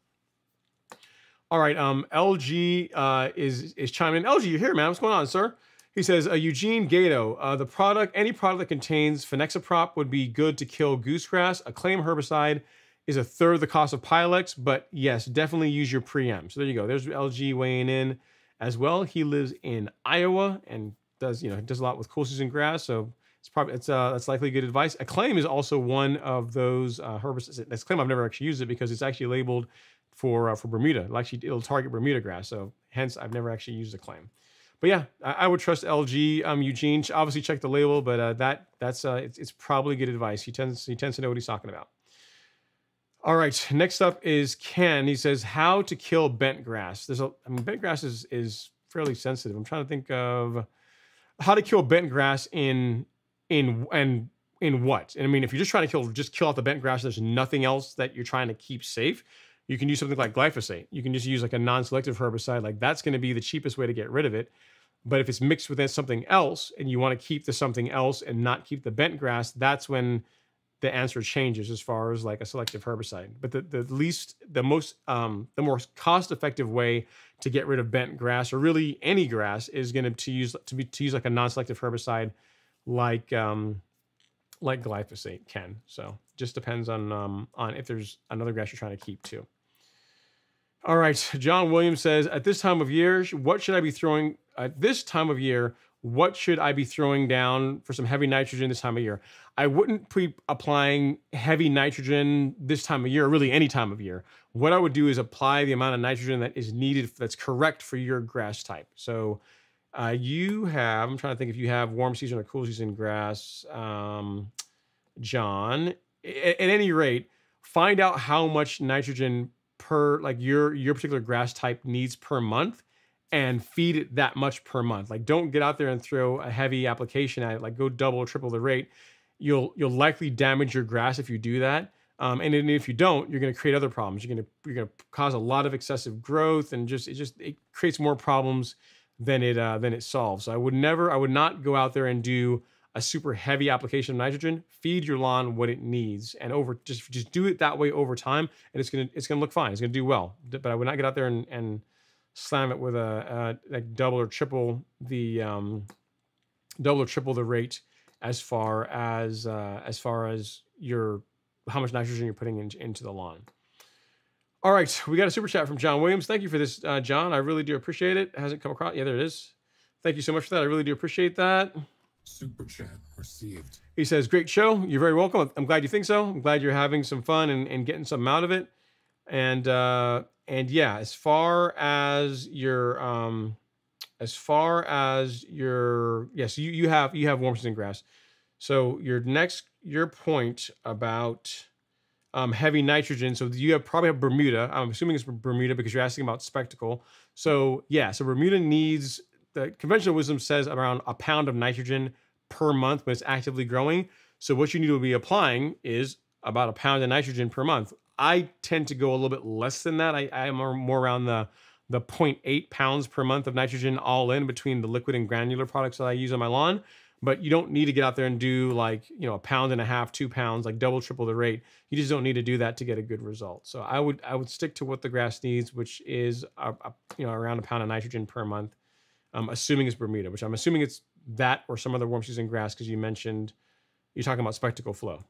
All right, um, LG uh, is is chiming in. LG, you're here, man. What's going on, sir? He says, uh, Eugene Gato, uh, the product, any product that contains fenoxaprop would be good to kill goosegrass. Acclaim herbicide is a third the cost of Pylex, but yes, definitely use your pre-em. So there you go. There's LG weighing in as well. He lives in Iowa and does, you know, does a lot with cool season grass. So it's probably it's uh that's likely good advice. Acclaim is also one of those uh, herbicides. That's claim I've never actually used it because it's actually labeled for uh, for Bermuda. It'll actually it'll target Bermuda grass. So hence I've never actually used Acclaim. But yeah, I, I would trust LG. Um, Eugene obviously check the label, but uh, that that's uh, it's, it's probably good advice. He tends he tends to know what he's talking about. All right, next up is Ken. He says how to kill bent grass. There's a I mean bent grass is is fairly sensitive. I'm trying to think of how to kill bent grass in in and in what. And I mean, if you're just trying to kill just kill out the bent grass, there's nothing else that you're trying to keep safe. You can use something like glyphosate. You can just use like a non-selective herbicide. Like that's going to be the cheapest way to get rid of it. But if it's mixed with something else and you want to keep the something else and not keep the bent grass, that's when the answer changes as far as like a selective herbicide. But the, the least, the most, um, the more cost-effective way to get rid of bent grass or really any grass is going to to use to be to use like a non-selective herbicide, like um, like glyphosate can. So just depends on um, on if there's another grass you're trying to keep too. All right, John Williams says, at this time of year, what should I be throwing at this time of year? What should I be throwing down for some heavy nitrogen this time of year? I wouldn't be applying heavy nitrogen this time of year, really any time of year. What I would do is apply the amount of nitrogen that is needed, that's correct for your grass type. So uh, you have, I'm trying to think if you have warm season or cool season grass, um, John. At, at any rate, find out how much nitrogen per like your your particular grass type needs per month and feed it that much per month. Like don't get out there and throw a heavy application at it. Like go double triple the rate. You'll you'll likely damage your grass if you do that. Um, and if you don't, you're going to create other problems. You're going to you're going to cause a lot of excessive growth and just it just it creates more problems than it uh, than it solves. So I would never I would not go out there and do a super heavy application of nitrogen. Feed your lawn what it needs, and over just just do it that way over time, and it's gonna it's gonna look fine. It's gonna do well. But I would not get out there and and slam it with a, a like double or triple the um, double or triple the rate as far as uh, as far as your how much nitrogen you're putting in, into the lawn. All right, we got a super chat from John Williams. Thank you for this, uh, John. I really do appreciate it. it. Hasn't come across. Yeah, there it is. Thank you so much for that. I really do appreciate that. Super chat received. He says, "Great show. You're very welcome. I'm glad you think so. I'm glad you're having some fun and, and getting something out of it. And uh, and yeah, as far as your um, as far as your yes, you you have you have warm season grass. So your next your point about um, heavy nitrogen. So you have probably have Bermuda. I'm assuming it's Bermuda because you're asking about Specticle. So yeah, so Bermuda needs the conventional wisdom says around a pound of nitrogen per month when it's actively growing. So what you need to be applying is about a pound of nitrogen per month. I tend to go a little bit less than that. I, I am more around the the 0.8 pounds per month of nitrogen all in between the liquid and granular products that I use on my lawn. But you don't need to get out there and do like, you know, a pound and a half, two pounds, like double, triple the rate. You just don't need to do that to get a good result. So I would I would stick to what the grass needs, which is a, a you know around a pound of nitrogen per month, um, assuming it's Bermuda, which I'm assuming it's that or some other warm season grass because you mentioned you're talking about Specticle Flo.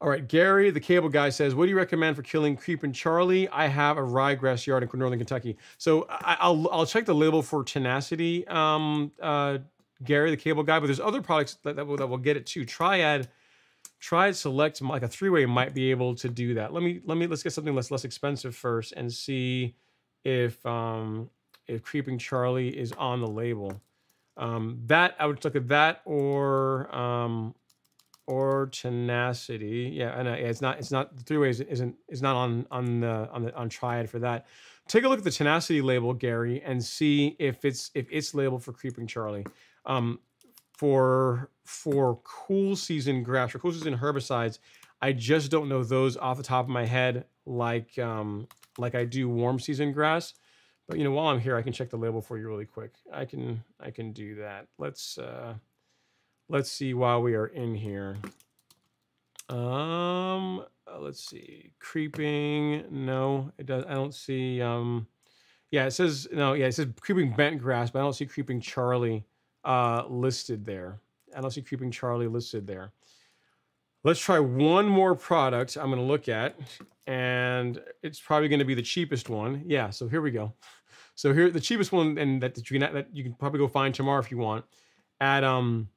All right, Gary, the cable guy says, "What do you recommend for killing creeping Charlie?" I have a ryegrass yard in northern Kentucky, so I, will I'll check the label for tenacity. Um, uh, Gary, the cable guy, but there's other products that, that will that will get it too. Triad, Triad Select, like a three way, might be able to do that. Let me let me let's get something less less expensive first and see if um if creeping Charlie is on the label. Um, that I would look at that or um or tenacity. Yeah, and it's not. It's not. The three ways isn't is not on on the on the on triad for that. Take a look at the tenacity label, Gary, and see if it's if it's labeled for creeping Charlie. Um, for for cool season grass or cool season herbicides, I just don't know those off the top of my head like um like I do warm season grass. But you know, while I'm here, I can check the label for you really quick. I can I can do that. Let's uh let's see while we are in here. Um, uh, let's see. Creeping. No, it does. I don't see. Um, yeah, it says no. Yeah, it says creeping bent grass, but I don't see creeping Charlie uh, listed there. I don't see creeping Charlie listed there. Let's try one more product I'm going to look at, and it's probably going to be the cheapest one. Yeah, so here we go. So here, the cheapest one, and that you can that you can probably go find tomorrow if you want, at um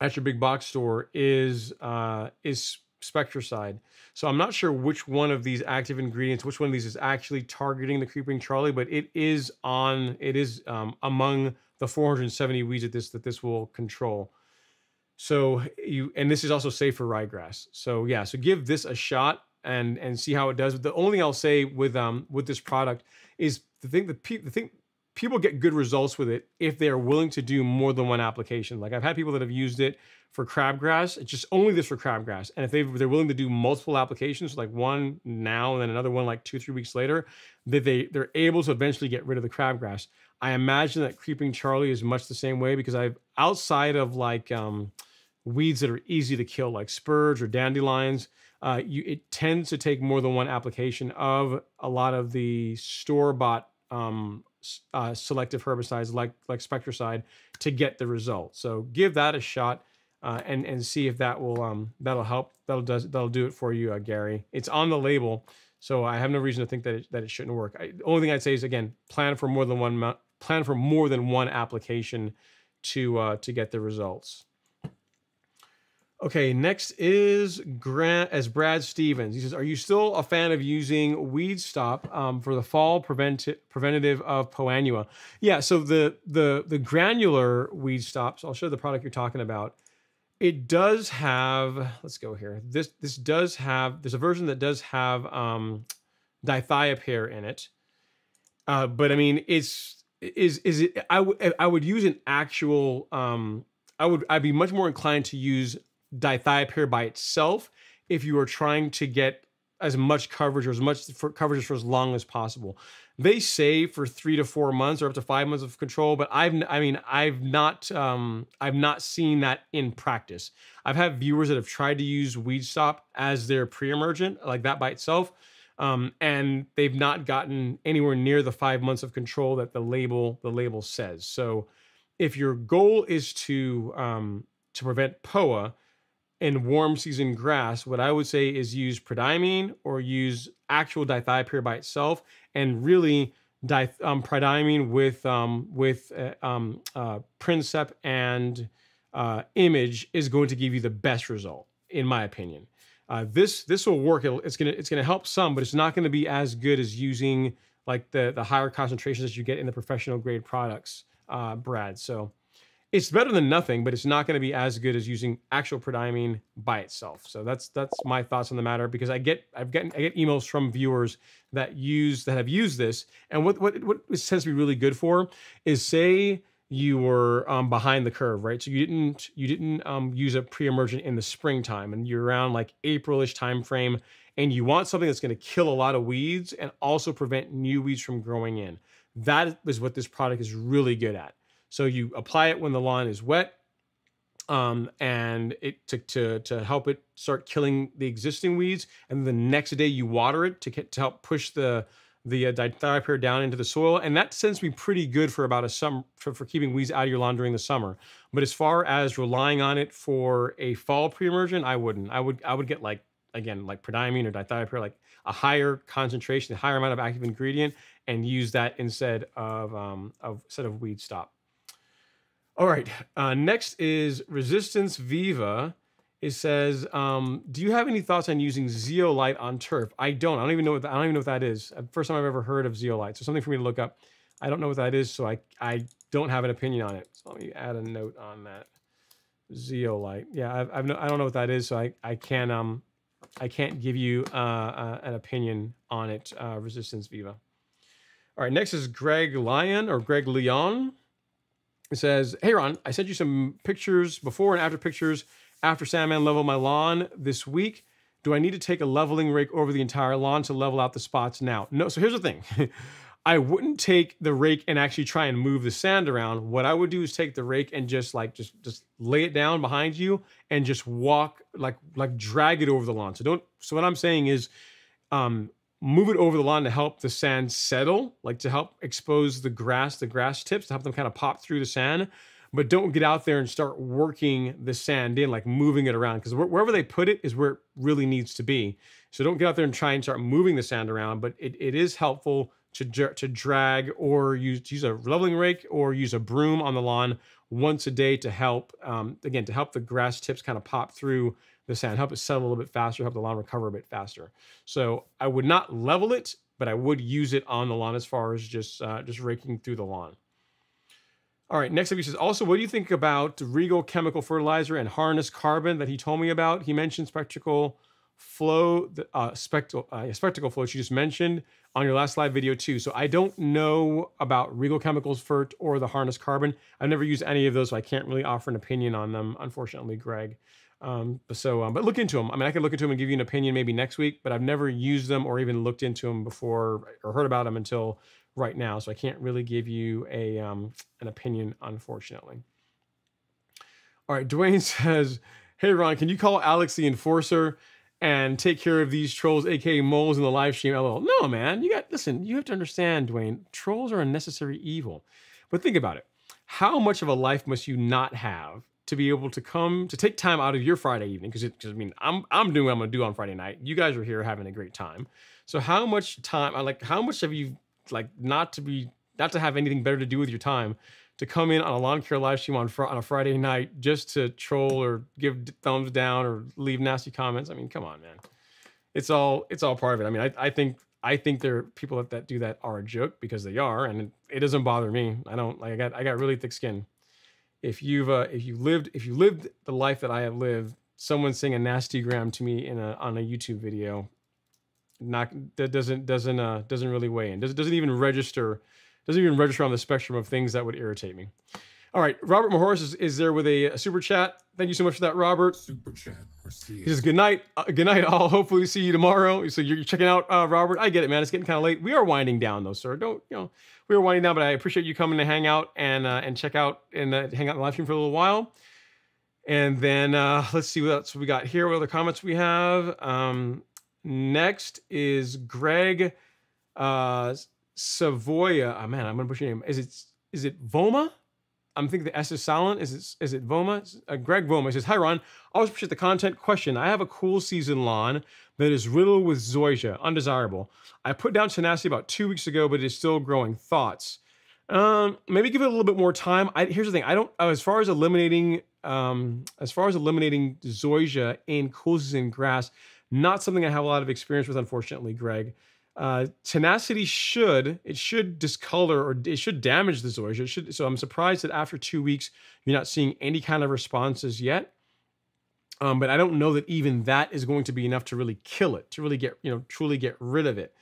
at your big box store is uh, is Spectracide. So I'm not sure which one of these active ingredients, which one of these is actually targeting the creeping Charlie, but it is on, it is um, among the 470 weeds that this that this will control. So you and this is also safe for ryegrass. So yeah, so give this a shot and and see how it does. The only thing I'll say with um with this product is the thing the, the thing people get good results with it if they're willing to do more than one application. Like I've had people that have used it for crabgrass. It's just only this for crabgrass. And if they they're willing to do multiple applications, like one now and then another one like two three weeks later, that they they're able to eventually get rid of the crabgrass. I imagine that creeping Charlie is much the same way because I've outside of like um, weeds that are easy to kill, like spurge or dandelions. Uh, you, it tends to take more than one application of a lot of the store bought um, uh, selective herbicides like like Spectracide to get the result. So give that a shot uh, and and see if that will um, that'll help. That'll does that'll do it for you, uh, Gary. It's on the label, so I have no reason to think that it, that it shouldn't work. I, the only thing I'd say is again plan for more than one plan for more than one application to uh, to get the results. Okay, next is Grant as Brad Stevens. He says, "Are you still a fan of using Weed Stop um, for the fall prevent- preventative of Poa annua?" Yeah. So the the the granular Weed Stops. I'll show the product you're talking about. It does have. Let's go here. This this does have. There's a version that does have um, dithiopyr in it. Uh, but I mean, it's is is it? I would I would use an actual. Um, I would I'd be much more inclined to use dithiopyr by itself if you are trying to get as much coverage or as much for coverage for as long as possible. They say for three to four months or up to five months of control, but I've I mean I've not um, I've not seen that in practice. I've had viewers that have tried to use Weed Stop as their pre-emergent like that by itself, um, and they've not gotten anywhere near the five months of control that the label the label says. So if your goal is to um, to prevent POA, in warm season grass, what I would say is use prodiamine or use actual dithiopyr by itself, and really di- um, prodiamine with um, with uh, um, uh, Princep and uh, Image is going to give you the best result, in my opinion. Uh, this this will work. It'll, it's gonna it's gonna help some, but it's not going to be as good as using like the the higher concentrations that you get in the professional grade products, uh, Brad. So it's better than nothing, but it's not going to be as good as using actual prodiamine by itself. So that's that's my thoughts on the matter because I get I've gotten I get emails from viewers that use that have used this, and what what what it tends to be really good for is say you were um, behind the curve, right? So you didn't you didn't um, use a pre-emergent in the springtime, and you're around like Aprilish time frame, and you want something that's going to kill a lot of weeds and also prevent new weeds from growing in. That is what this product is really good at. So you apply it when the lawn is wet, um, and it to, to to help it start killing the existing weeds. And the next day you water it to get, to help push the the uh, down into the soil, and that tends to be pretty good for about a summer for, for keeping weeds out of your lawn during the summer. But as far as relying on it for a fall pre-emergent, I wouldn't. I would I would get like again like prodiamine or dithiopyr, like a higher concentration, a higher amount of active ingredient, and use that instead of um, of instead of weed stop. All right. Uh, next is Resistance Viva. It says, um, "Do you have any thoughts on using zeolite on turf?" I don't. I don't even know what that, I don't even know what that is. Uh, first time I've ever heard of zeolite. So something for me to look up. I don't know what that is, so I I don't have an opinion on it. So let me add a note on that. Zeolite. Yeah, I've, I've no, I don't know what that is, so I I can't um I can't give you uh, uh, an opinion on it. Uh, Resistance Viva. All right. Next is Greg Lyon or Greg Leon. It says, Hey Ron, I sent you some pictures before and after pictures after Sandman leveled my lawn this week. Do I need to take a leveling rake over the entire lawn to level out the spots now? No. So here's the thing. *laughs* I wouldn't take the rake and actually try and move the sand around. What I would do is take the rake and just like just just lay it down behind you and just walk like like drag it over the lawn. So don't so what I'm saying is um move it over the lawn to help the sand settle, like to help expose the grass, the grass tips, to help them kind of pop through the sand. But don't get out there and start working the sand in, like moving it around, because wherever they put it is where it really needs to be. So don't get out there and try and start moving the sand around, but it, it is helpful to to drag or use use a leveling rake or use a broom on the lawn once a day to help um, again to help the grass tips kind of pop through the sand, help it settle a little bit faster, help the lawn recover a bit faster. So I would not level it, but I would use it on the lawn as far as just uh, just raking through the lawn. All right, next up he says, also, what do you think about Regal chemical fertilizer and harness carbon that he told me about? He mentioned Specticle Flo, uh, Specticle, uh, Specticle Flo, which you just mentioned on your last live video too. So I don't know about Regal Chemicals Fert or the harness carbon. I've never used any of those, so I can't really offer an opinion on them, unfortunately, Greg. Um, so, um, but look into them. I mean, I could look into them and give you an opinion maybe next week, but I've never used them or even looked into them before or heard about them until right now. So I can't really give you a um, an opinion, unfortunately. All right, Dwayne *laughs* says, "Hey Ron, can you call Alex the enforcer and take care of these trolls, aka moles, in the live stream?" LOL. No, man, you got listen. You have to understand, Dwayne. Trolls are a necessary evil, but think about it. How much of a life must you not have to be able to come to take time out of your Friday evening? Because I mean, I'm I'm doing what I'm gonna do on Friday night. You guys are here having a great time. So how much time? I Like, how much have you like not to be not to have anything better to do with your time to come in on a lawn care live stream on, fr- on a Friday night just to troll or give thumbs down or leave nasty comments. I mean, come on, man. It's all it's all part of it. I mean, I, I think I think there are people that, that do that are a joke because they are, and it, it doesn't bother me. I don't like I got I got really thick skin. If you've uh, if you lived if you lived the life that I have lived, someone saying a nasty gram to me in a on a YouTube video, not that doesn't doesn't uh doesn't really weigh in. Doesn't doesn't even register doesn't even register on the spectrum of things that would irritate me. All right, Robert Mahorse is, is there with a, a, super chat. Thank you so much for that, Robert. Super chat. He says, "Good night, uh, good night. I'll hopefully see you tomorrow." So you're checking out uh, Robert. I get it, man. It's getting kind of late. We are winding down, though, sir. Don't you know? We are winding down, but I appreciate you coming to hang out and uh, and check out and uh, hang out in the live stream for a little while. And then uh, let's see what else we got here. What other comments we have? Um, Next is Greg uh, Savoya. Oh man, I'm gonna push your name. Is it is it Voma? I'm thinking the S is silent. Is it is it Voma? Uh, Greg Voma says, "Hi Ron, always appreciate the content. Question: I have a cool season lawn that is riddled with zoysia, undesirable. I put down tenacity about two weeks ago, but it is still growing. Thoughts? Um, maybe give it a little bit more time. I, here's the thing: I don't. As far as eliminating, um, as far as eliminating zoysia in cool season grass." Not something I have a lot of experience with, unfortunately, Greg. Uh, tenacity should it should discolor or it should damage the zoysia. It should, so I'm surprised that after two weeks you're not seeing any kind of responses yet. Um, but I don't know that even that is going to be enough to really kill it, to really get you know truly get rid of it.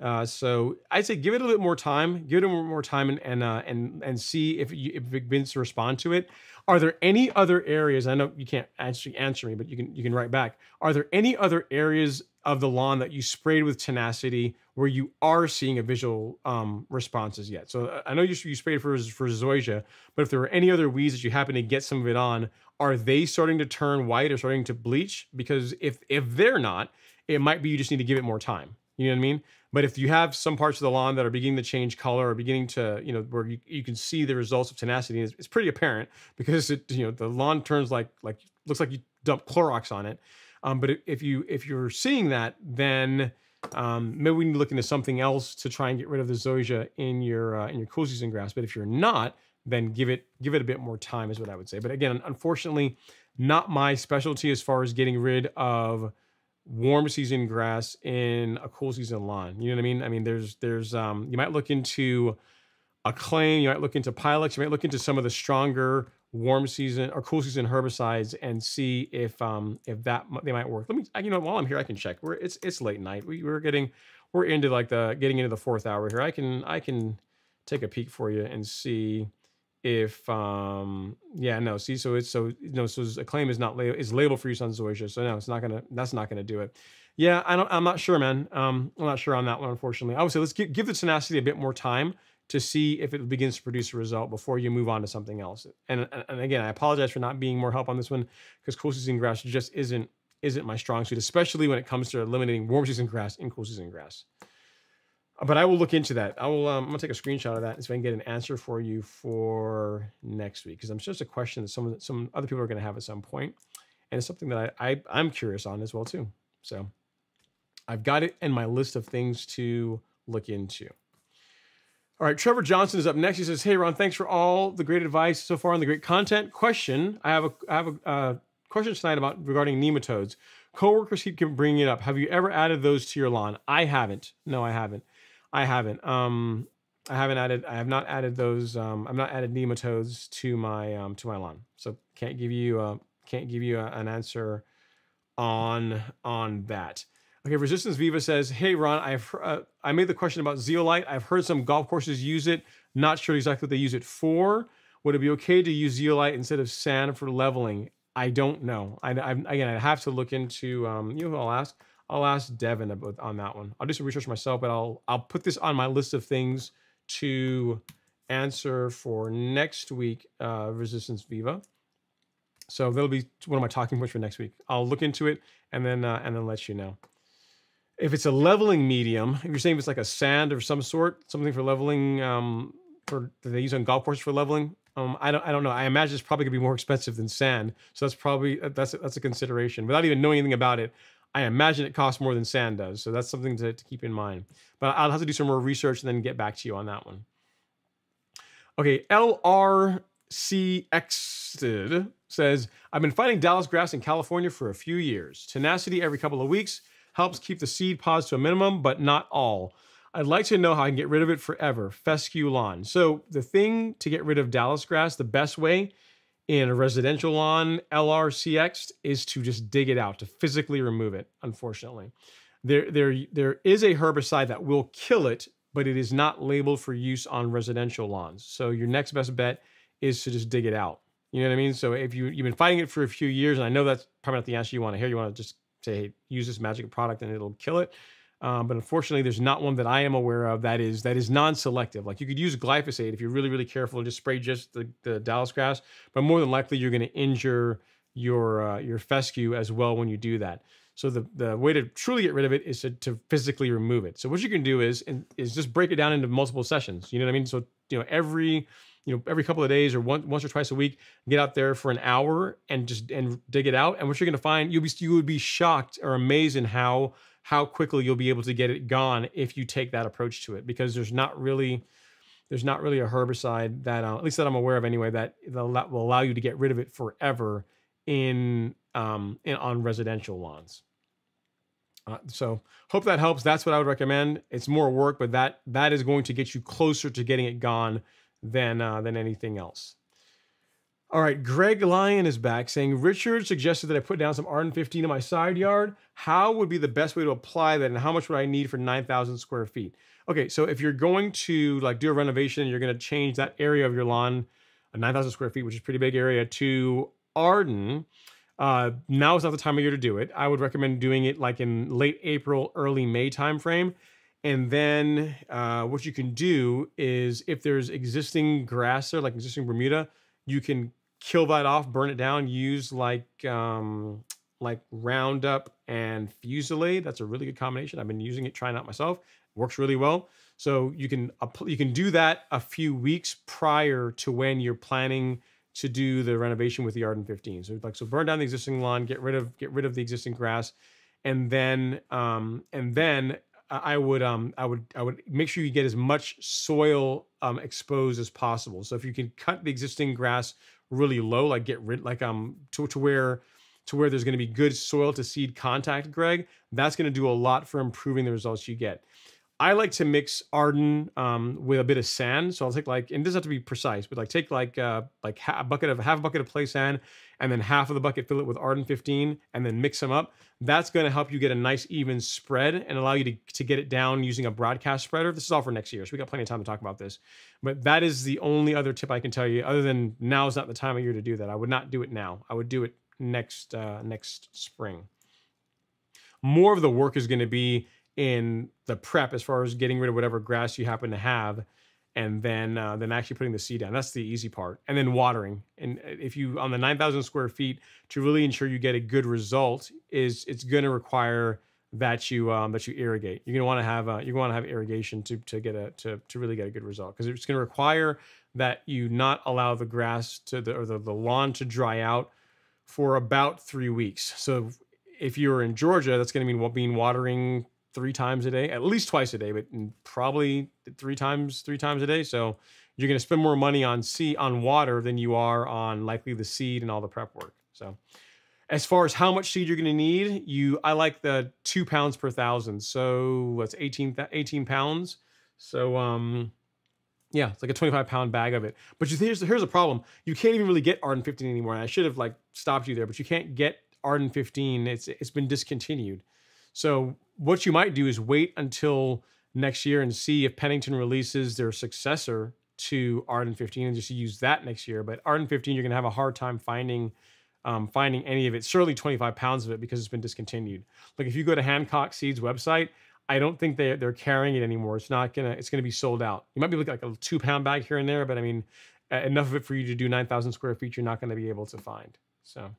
Uh, so I'd say give it a little bit more time, give it a little more time, and and uh, and and see if you, if it begins to respond to it. Are there any other areas? I know you can't actually answer me, but you can you can write back. Are there any other areas of the lawn that you sprayed with tenacity where you are seeing a visual um, responses yet? So uh, I know you, you sprayed for for zoysia, but if there are any other weeds that you happen to get some of it on, are they starting to turn white or starting to bleach? Because if if they're not, it might be you just need to give it more time. You know what I mean? But if you have some parts of the lawn that are beginning to change color or beginning to, you know, where you, you can see the results of tenacity, it's, it's pretty apparent because it, you know, the lawn turns like like looks like you dump Clorox on it. Um, but if you if you're seeing that, then um, maybe we need to look into something else to try and get rid of the zoysia in your uh, in your cool season grass. But if you're not, then give it give it a bit more time is what I would say. But again, unfortunately, not my specialty as far as getting rid of warm season grass in a cool season lawn. You know what I mean? I mean, there's there's um you might look into Acclaim, you might look into Pylex, you might look into some of the stronger warm season or cool season herbicides and see if um if that they might work. Let me you know while I'm here I can check. We're it's it's late night. We we're getting we're into like the getting into the fourth hour here. I can I can take a peek for you and see if um yeah no see so it's so you know so Acclaim is not is labeled for use on zoysia so no it's not gonna that's not gonna do it yeah i don't i'm not sure man um i'm not sure on that one unfortunately i would say let's give, give the tenacity a bit more time to see if it begins to produce a result before you move on to something else and and again i apologize for not being more help on this one because cool season grass just isn't isn't my strong suit especially when it comes to eliminating warm season grass in cool season grass but I will look into that. I will. Um, I'm gonna take a screenshot of that so I can get an answer for you for next week because I'm just a question that some some other people are gonna have at some point, and it's something that I, I I'm curious on as well too. So I've got it in my list of things to look into. All right, Trevor Johnson is up next. He says, "Hey Ron, thanks for all the great advice so far and the great content. Question: I have a I have a uh, question tonight about regarding nematodes. Coworkers keep bringing it up. Have you ever added those to your lawn? I haven't. No, I haven't. I haven't. Um, I haven't added. I have not added those. Um, I've not added nematodes to my um, to my lawn. So can't give you uh, can't give you a, an answer on on that. Okay, Resistance Viva says, "Hey Ron, I've uh, I made the question about zeolite. I've heard some golf courses use it. Not sure exactly what they use it for. Would it be okay to use zeolite instead of sand for leveling? I don't know. I, I again, I have to look into. Um, you know, I'll ask. I'll ask Devin about on that one. I'll do some research myself, but I'll I'll put this on my list of things to answer for next week. Uh, Resistance Viva. So that'll be one of my talking points for next week. I'll look into it and then uh, and then let you know. If it's a leveling medium, if you're saying it's like a sand of some sort, something for leveling, um, for they use on golf courses for leveling, um, I don't I don't know. I imagine it's probably gonna be more expensive than sand, so that's probably that's that's a consideration. Without even knowing anything about it, I imagine it costs more than sand does, so that's something to, to keep in mind. But I'll have to do some more research and then get back to you on that one. Okay, LRCX says, I've been fighting Dallas grass in California for a few years. Tenacity every couple of weeks helps keep the seed pods to a minimum, but not all. I'd like to know how I can get rid of it forever. Fescue lawn. So the thing to get rid of Dallas grass, the best way in a residential lawn, LRCX, is to just dig it out, to physically remove it, unfortunately. There, there, there is a herbicide that will kill it, but it is not labeled for use on residential lawns. So your next best bet is to just dig it out. You know what I mean? So if you you've been fighting it for a few years, and I know that's probably not the answer you want to hear, you want to just say, hey, use this magic product and it'll kill it. Um, but unfortunately, there's not one that I am aware of that is that is non-selective. Like you could use glyphosate if you're really really careful and just spray just the, the Dallas grass, but more than likely you're going to injure your uh, your fescue as well when you do that. So the, the way to truly get rid of it is to, to physically remove it. So what you can do is is just break it down into multiple sessions. You know what I mean? So you know every you know every couple of days or one, once or twice a week get out there for an hour and just and dig it out and what you're going to find you'll be you would be shocked or amazed in how how quickly you'll be able to get it gone if you take that approach to it because there's not really there's not really a herbicide that uh, at least that I'm aware of anyway that will allow you to get rid of it forever in um in on residential lawns. Uh, so hope that helps. That's what I would recommend. It's more work, but that that is going to get you closer to getting it gone than uh, than anything else. All right, Greg Lyon is back saying Richard suggested that I put down some Arden 15 in my side yard. How would be the best way to apply that, and how much would I need for 9,000 square feet? Okay, so if you're going to like do a renovation, you're going to change that area of your lawn, a 9,000 square feet, which is a pretty big area, to Arden. Uh, now is not the time of year to do it. I would recommend doing it like in late April, early May timeframe. And then uh, what you can do is if there's existing grass there, like existing Bermuda, you can kill that off, burn it down, use like um, like Roundup and Fusilade. That's a really good combination. I've been using it, trying it out myself. works really well. So you can you can do that a few weeks prior to when you're planning to do the renovation with the Arden 15. So like so burn down the existing lawn, get rid of get rid of the existing grass, and then um, and then I would um I would I would make sure you get as much soil um exposed as possible. So if you can cut the existing grass really low, like get rid like um to, to where to where there's going to be good soil to seed contact, Greg, that's going to do a lot for improving the results you get. I like to mix Arden um, with a bit of sand. So I'll take like, and doesn't have to be precise, but like take like uh, like a bucket of half a bucket of play sand, and then half of the bucket fill it with Arden 15, and then mix them up. That's going to help you get a nice even spread and allow you to, to get it down using a broadcast spreader. This is all for next year, so we got plenty of time to talk about this. But that is the only other tip I can tell you. Other than now is not the time of year to do that. I would not do it now. I would do it next uh, next spring. More of the work is going to be in the prep as far as getting rid of whatever grass you happen to have and then uh, then actually putting the seed down. That's the easy part. And then watering. And uh, if you on the 9000 square feet to really ensure you get a good result is it's going to require that you um, that you irrigate. You're going to want to have uh, you're going to have irrigation to to get a to, to really get a good result. Because it's going to require that you not allow the grass to the or the, the lawn to dry out for about three weeks. So if you're in georgia that's going to mean what being watering three times a day, at least twice a day, but probably three times three times a day. So you're going to spend more money on seed on water than you are on likely the seed and all the prep work. So as far as how much seed you're going to need, you I like the two pounds per thousand. So that's 18, 18 pounds? So um, yeah, it's like a 25 pound bag of it. But you, here's here's a problem. You can't even really get Arden 15 anymore. And I should have like stopped you there, but you can't get Arden 15. It's it's been discontinued. So what you might do is wait until next year and see if Pennington releases their successor to Arden 15 and just use that next year. But Arden 15, you're going to have a hard time finding um, finding any of it. Certainly 25 pounds of it because it's been discontinued. Like if you go to Hancock Seeds website, I don't think they they're carrying it anymore. It's not gonna it's gonna be sold out. You might be looking like a two pound bag here and there, but I mean enough of it for you to do 9,000 square feet. You're not going to be able to find. So.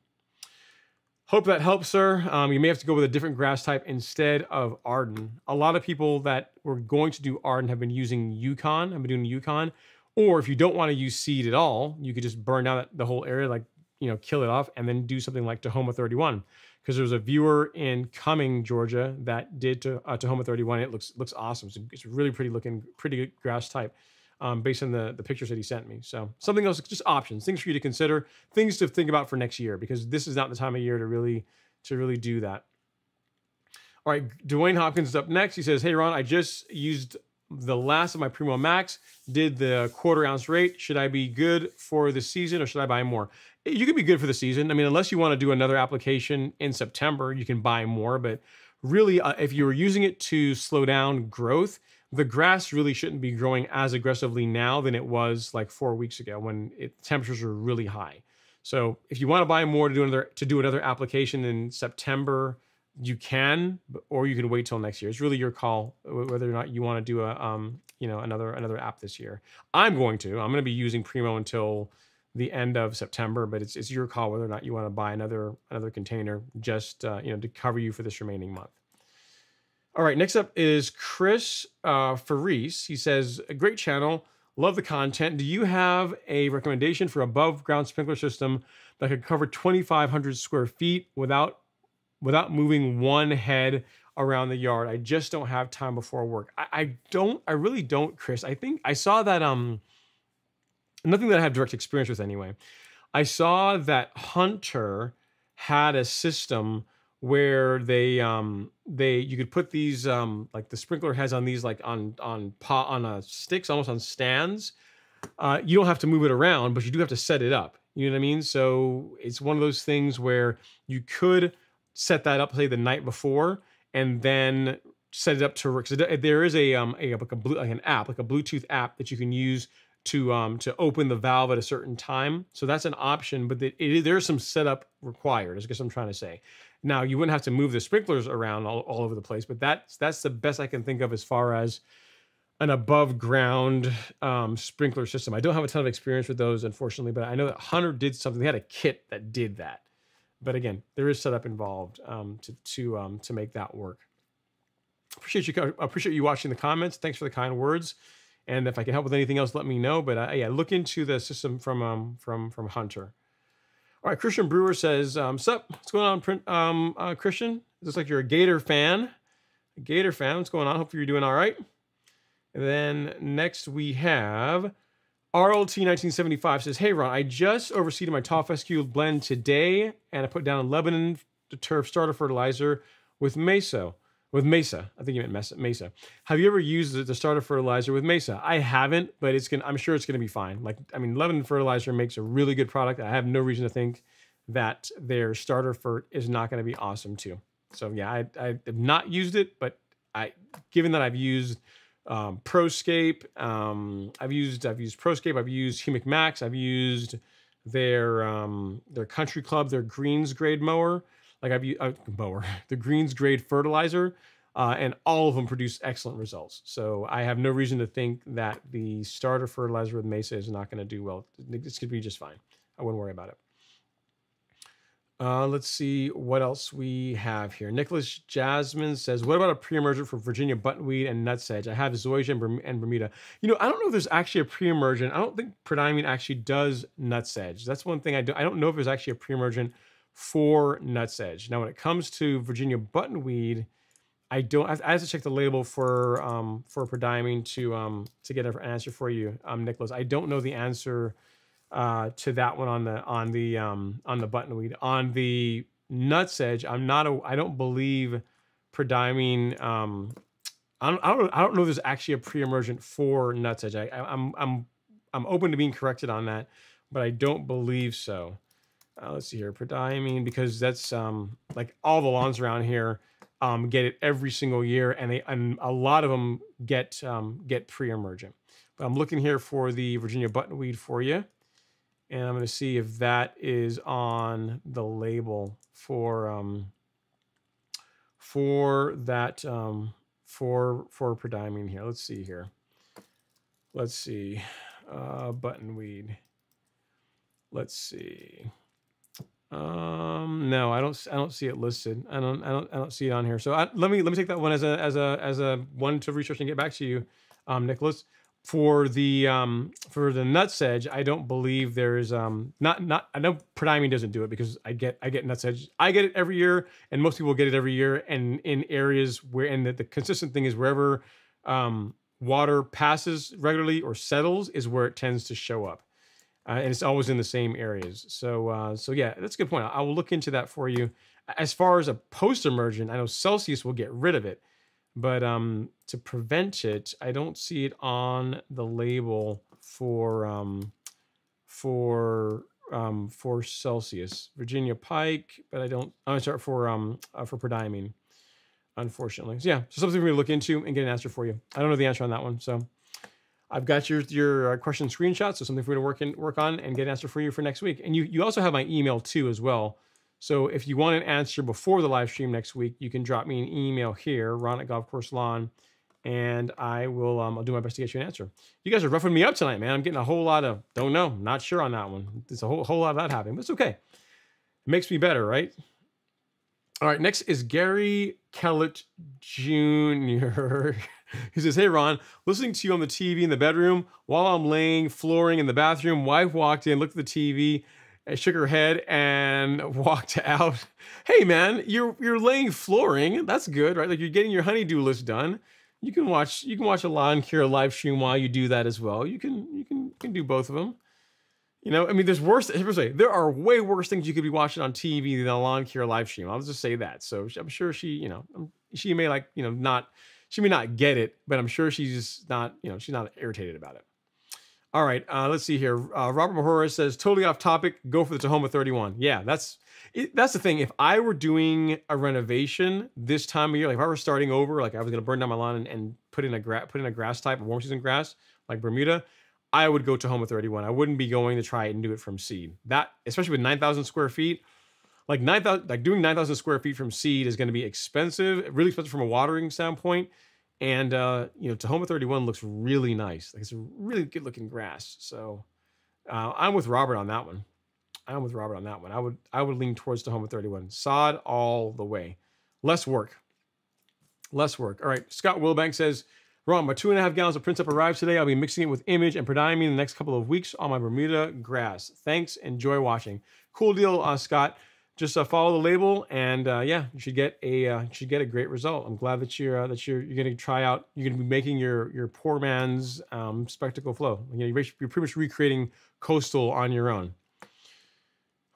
Hope that helps, sir. Um, you may have to go with a different grass type instead of Arden. A lot of people that were going to do Arden have been using Yukon, have been doing Yukon. Or if you don't want to use seed at all, you could just burn down the whole area, like, you know, kill it off and then do something like Tahoma 31. Because there was a viewer in Cumming, Georgia that did to, uh, Tahoma 31. It looks looks awesome. It's, it's really pretty looking, pretty good grass type um, based on the, the pictures that he sent me. So something else, just options, things for you to consider, things to think about for next year, because this is not the time of year to really to really do that. All right, Dwayne Hopkins is up next. He says, "Hey Ron, I just used the last of my Primo Max. Did the quarter ounce rate? Should I be good for the season, or should I buy more? You could be good for the season. I mean, unless you want to do another application in September, you can buy more. But really, uh, if you were using it to slow down growth, the grass really shouldn't be growing as aggressively now than it was like four weeks ago when it, temperatures were really high. So if you want to buy more to do another to do another application in September, you can, or you can wait till next year. It's really your call whether or not you want to do a um, you know another another app this year. I'm going to. I'm going to be using Primo until the end of September, but it's it's your call whether or not you want to buy another another container just uh, you know to cover you for this remaining month. All right, next up is Chris uh, Faris. He says, a great channel. Love the content. Do you have a recommendation for above ground sprinkler system that could cover 2,500 square feet without without moving one head around the yard? I just don't have time before work. I, I don't. I really don't, Chris. I think I saw that. Um, nothing that I have direct experience with anyway. I saw that Hunter had a system where they um they you could put these um like the sprinkler has on these like on on pot on uh, sticks almost on stands. Uh you don't have to move it around but you do have to set it up. You know what i mean? So it's one of those things where you could set that up say the night before and then set it up to work so there is a um a like a blue like an app like a bluetooth app that you can use to um to open the valve at a certain time. So that's an option but it, there's some setup required is i guess i'm trying to say now you wouldn't have to move the sprinklers around all, all over the place, but that's that's the best I can think of as far as an above ground um, sprinkler system. I don't have a ton of experience with those, unfortunately, but I know that Hunter did something. They had a kit that did that. But again, there is setup involved um, to to um, to make that work. Appreciate you appreciate you watching the comments. Thanks for the kind words. And if I can help with anything else, let me know. But uh, yeah, look into the system from um, from from Hunter. All right, Christian Brewer says, um, "Sup? What's going on, print? Um, uh, Christian? It looks like you're a Gator fan. A Gator fan. What's going on? Hope you're doing all right." And then next we have RLT 1975 says, "Hey Ron, I just overseeded my Tall Fescue blend today, and I put down a Lebanon turf starter fertilizer with Meso with Mesa. I think you meant Mesa. Have you ever used the starter fertilizer with Mesa? I haven't, but it's gonna. I'm sure it's gonna be fine. Like I mean, Lebanon Fertilizer makes a really good product. I have no reason to think that their starter fert is not gonna be awesome too. So yeah, I, I have not used it, but I given that I've used um, Proscape, um, I've used I've used Proscape, I've used Humic Max, I've used their um, their Country Club, their greens grade mower. Like I've used mower, *laughs* the greens grade fertilizer, uh, and all of them produce excellent results. So I have no reason to think that the starter fertilizer with Mesa is not going to do well. Going to be just fine. I wouldn't worry about it. Uh, let's see what else we have here. Nicholas Jasmine says, "What about a pre-emergent for Virginia buttonweed and nutsedge? I have zoysia and Bermuda. You know, I don't know if there's actually a pre-emergent. I don't think prodiamine actually does nutsedge. That's one thing I do. I don't know if there's actually a pre-emergent for nutsedge. Now, when it comes to Virginia buttonweed, I don't. I, have to check the label for um for prodiamine to um to get an answer for you, um Nicholas. I don't know the answer uh to that one on the on the um on the buttonweed on the nutsedge. I'm not a. I don't believe prodiamine. Um, I don't. I don't. I don't know. If there's actually a pre-emergent for nutsedge. I, I I'm I'm I'm open to being corrected on that, but I don't believe so. Uh, let's see here, prodiamine because that's um like all the lawns around here um, get it every single year, and they and a lot of them get um, get pre-emergent. But I'm looking here for the Virginia buttonweed for you, and I'm going to see if that is on the label for um, for that um, for for prodiamine here. Let's see here. Let's see, uh, buttonweed. Let's see. Um, no, I don't. I don't see it listed. I don't. I don't. I don't see it on here. So I, let me let me take that one as a as a as a one to research and get back to you, um, Nicholas. For the um for the nutsedge, I don't believe there's um not not I know prodiamine doesn't do it because I get I get nutsedge. I get it every year, and most people get it every year. And in areas where and the, the consistent thing is wherever um water passes regularly or settles is where it tends to show up uh, and it's always in the same areas. So, uh, so yeah, that's a good point. I will look into that for you. As far as a post-emergent, I know Celsius will get rid of it, but um, to prevent it, I don't see it on the label for um, for um, for Celsius, Virginia Pike, but I don't. I'm sorry for um uh, for prodiamine, unfortunately. So yeah, so something we look into and get an answer for you. I don't know the answer on that one, so I've got your your uh, question screenshots, so something for you to work in, work on and get an answer for you for next week. And you you also have my email too as well. So if you want an answer before the live stream next week, you can drop me an email here, Ron at Golf Course Lawn, and I will um, I'll do my best to get you an answer. You guys are roughing me up tonight, man. I'm getting a whole lot of don't know, not sure on that one. There's a whole whole lot of that happening, but it's okay. It makes me better, right? All right, next is Gary Kellett Jr. *laughs* He says, Hey, Ron, listening to you on the TV in the bedroom while I'm laying flooring in the bathroom. Wife walked in, looked at the TV, and uh, shook her head and *laughs* walked out. Hey, man, you're you're laying flooring. That's good, right? Like you're getting your honeydew list done. You can watch you can watch a lawn care live stream while you do that as well. You can you can you can do both of them. You know, I mean, there's worse. There are way worse things you could be watching on TV than a lawn care live stream. I'll just say that. So I'm sure she, you know, um, she may like, you know, not she may not get it, but I'm sure she's not, you know, she's not irritated about it. All right, uh, let's see here. Uh, Robert Mahora says, totally off topic. Go for the Tahoma 31. Yeah, that's it, that's the thing. If I were doing a renovation this time of year, like if I were starting over, like I was going to burn down my lawn and, and put in a gra- put in a grass type, a warm season grass like Bermuda, I would go Tahoma 31. I wouldn't be going to try and do it from seed. That, especially with 9,000 square feet, like 9,000, like doing 9,000 square feet from seed is going to be expensive, really expensive from a watering standpoint. And, uh, you know, Tahoma 31 looks really nice. Like it's a really good looking grass. So uh, I'm with Robert on that one. I'm with Robert on that one. I would, I would lean towards Tahoma 31. Sod all the way. Less work. Less work. All right. Scott Wilbank says, Ron, my two and a half gallons of Princep arrived today. I'll be mixing it with Image and prodiamine in the next couple of weeks on my Bermuda grass. Thanks. Enjoy watching. Cool deal, uh, Scott just uh, follow the label, and uh, yeah, you should get a uh, should get a great result. I'm glad that you're uh, that you're you're going to try out. You're going to be making your your poor man's um, Specticle Flo. You know, you're, you're pretty much recreating coastal on your own.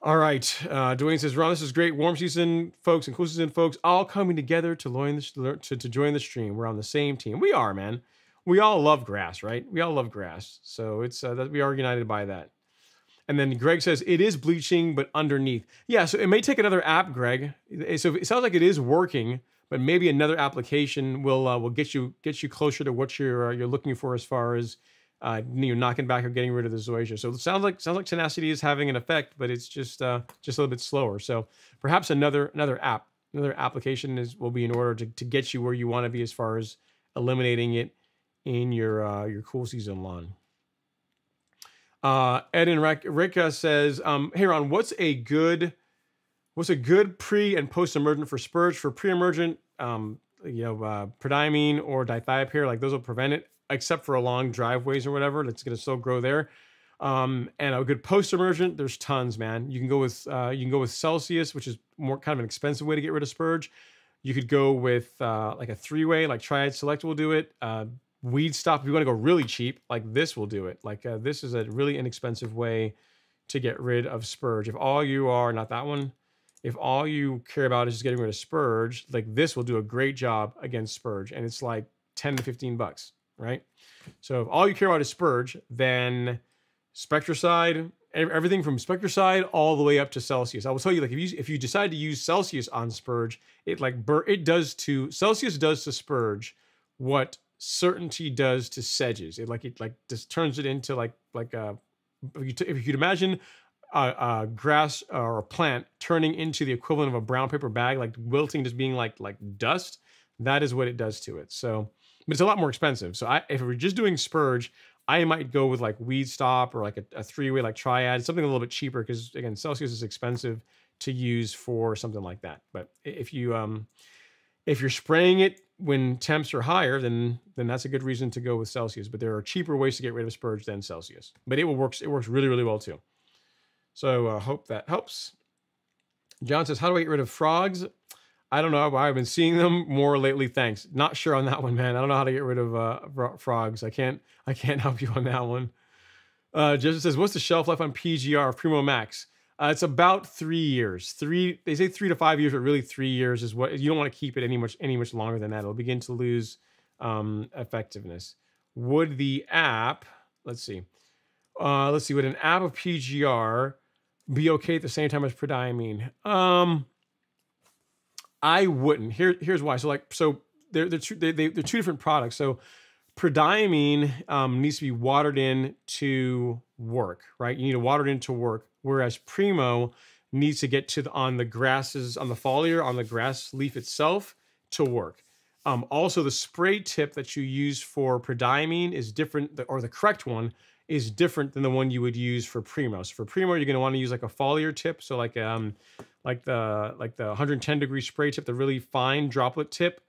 All right, uh, Dwayne says, Ron, this is great. Warm season folks and cool season folks all coming together to join the to, to join the stream. We're on the same team. We are, man. We all love grass, right? We all love grass, so it's uh, that we are united by that. And then Greg says it is bleaching, but underneath. Yeah, so it may take another app, Greg. So it sounds like it is working, but maybe another application will uh, will get you get you closer to what you're uh, you're looking for as far as uh, you knocking back or getting rid of the zoysia. So it sounds like sounds like tenacity is having an effect, but it's just uh, just a little bit slower. So perhaps another another app another application is will be in order to, to get you where you want to be as far as eliminating it in your uh, your cool season lawn. Uh, Ed and Rika says, um, "Hey Ron, what's a good, what's a good pre and post emergent for spurge? For pre emergent, um, you know, uh, prodiamine or dithiopyr, like those will prevent it, except for along driveways or whatever. That's going to still grow there. Um, and a good post emergent, there's tons, man. You can go with uh, you can go with Celsius, which is more kind of an expensive way to get rid of spurge. You could go with uh, like a three way, like Triad Select will do it. Uh, Weed Stop, if you want to go really cheap, like this will do it. Like uh, this is a really inexpensive way to get rid of Spurge. If all you are, not that one, if all you care about is just getting rid of Spurge, like this will do a great job against Spurge. And it's like 10 to 15 bucks, right? So if all you care about is Spurge, then Spectracide, everything from Spectracide all the way up to Celsius. I will tell you, like if you if you decide to use Celsius on Spurge, it like it does to Celsius does to Spurge what certainty does to sedges. It like it like just turns it into like like a if you, if you could imagine a, a, grass or a plant turning into the equivalent of a brown paper bag, like wilting, just being like like dust. That is what it does to it. So, but it's a lot more expensive. So, I, if we're just doing Spurge, I might go with like Weed Stop or like a, a three way like Triad, something a little bit cheaper because again, Celsius is expensive to use for something like that. But if you um if you're spraying it when temps are higher, then then that's a good reason to go with Celsius. But there are cheaper ways to get rid of Spurge than Celsius. But it will works. It works really really well too. So I uh, hope that helps. John says, "How do I get rid of frogs?" I don't know. I've been seeing them more lately. Thanks. Not sure on that one, man. I don't know how to get rid of uh, frogs. I can't. I can't *laughs* help you on that one. Uh, Joseph says, "What's the shelf life on PGR Primo Max?" Uh, it's about three years. Three. They say three to five years, but really three years is what you don't want to keep it any much any much longer than that. It'll begin to lose um, effectiveness. Would the app? Let's see. Uh, let's see. Would an app of PGR be okay at the same time as prodiamine? Um, I wouldn't. Here, here's why. So like, so they're they're two, they, they, they're two different products. So prodiamine um, needs to be watered in to work, right? You need to water it in to work. Whereas primo needs to get to the, on the grasses on the foliar on the grass leaf itself to work. Um, also, the spray tip that you use for prodiamine is different, or the correct one is different than the one you would use for primo. So for primo, you're going to want to use like a foliar tip, so like um like the like the 110 degree spray tip, the really fine droplet tip.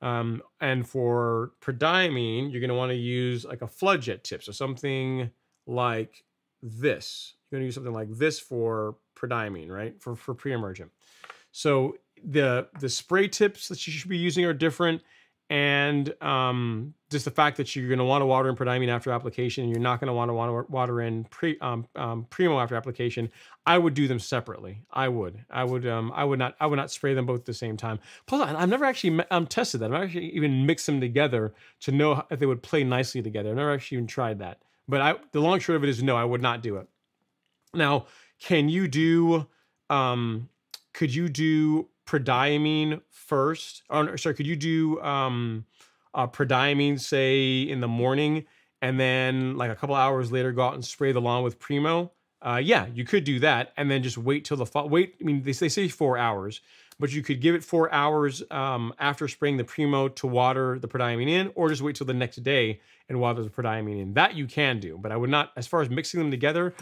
Um, and for prodiamine, you're going to want to use like a flood jet tip, so something like this. You're going to use something like this for prodiamine, right? For for pre-emergent. So the the spray tips that you should be using are different and um, just the fact that you're going to want to water in prodiamine after application and you're not going to want to water in pre um, um, primo after application i would do them separately. I would. I would um, i would not i would not spray them both at the same time. Plus i've never actually um, tested that. I've actually even mixed them together to know if they would play nicely together. I've never actually even tried that. But i the long short of it is no i would not do it now can you do um could you do prodiamine first? Or sorry, could you do um, uh, prodiamine say in the morning, and then like a couple hours later go out and spray the lawn with primo? Uh, yeah, you could do that, and then just wait till the fall. Wait, I mean they, they say four hours, but you could give it four hours um, after spraying the primo to water the prodiamine in, or just wait till the next day and water the prodiamine in. That you can do, but I would not. As far as mixing them together,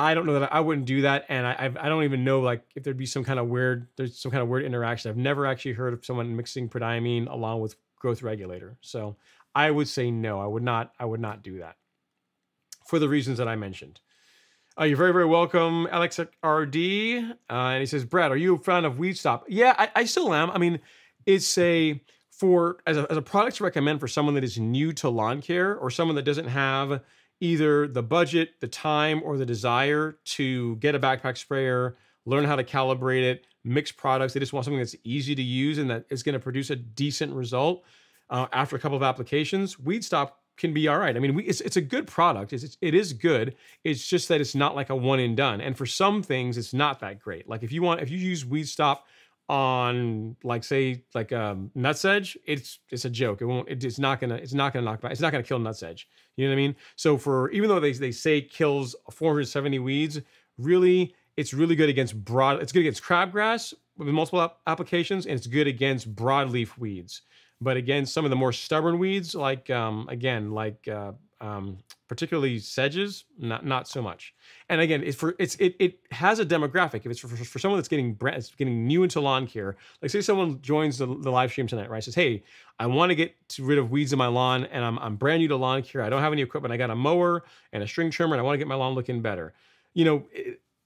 I don't know that I wouldn't do that, and I I don't even know like if there'd be some kind of weird there's some kind of weird interaction. I've never actually heard of someone mixing prodiamine along with growth regulator, so I would say no. I would not. I would not do that for the reasons that I mentioned. Uh, you're very very welcome, Alex RD, uh, and he says, Brad, are you a fan of Weed Stop? Yeah, I, I still am. I mean, it's a for as a, as a product to recommend for someone that is new to lawn care or someone that doesn't have either the budget, the time, or the desire to get a backpack sprayer, learn how to calibrate it, mix products. They just want something that's easy to use and that is going to produce a decent result uh, after a couple of applications. Weed Stop can be all right. I mean, we, it's, it's a good product. It's, it is good. It's just that it's not like a one and done. And for some things, it's not that great. Like if you want, if you use Weed Stop on like say like um nutsedge it's it's a joke. It won't it's not gonna it's not gonna knock back it's not gonna kill nutsedge you know what i mean? So for even though they, they say kills 470 weeds really it's really good against broad it's good against crabgrass with multiple ap- applications and it's good against broadleaf weeds. But again some of the more stubborn weeds like um again like uh um, particularly sedges, not not so much. And again, it's for it's it it has a demographic. If it's for, for, someone that's getting getting new into lawn care, like say someone joins the, the live stream tonight, right? Says, hey, I want to get rid of weeds in my lawn, and I'm I'm brand new to lawn care. I don't have any equipment. I got a mower and a string trimmer, and I want to get my lawn looking better. You know.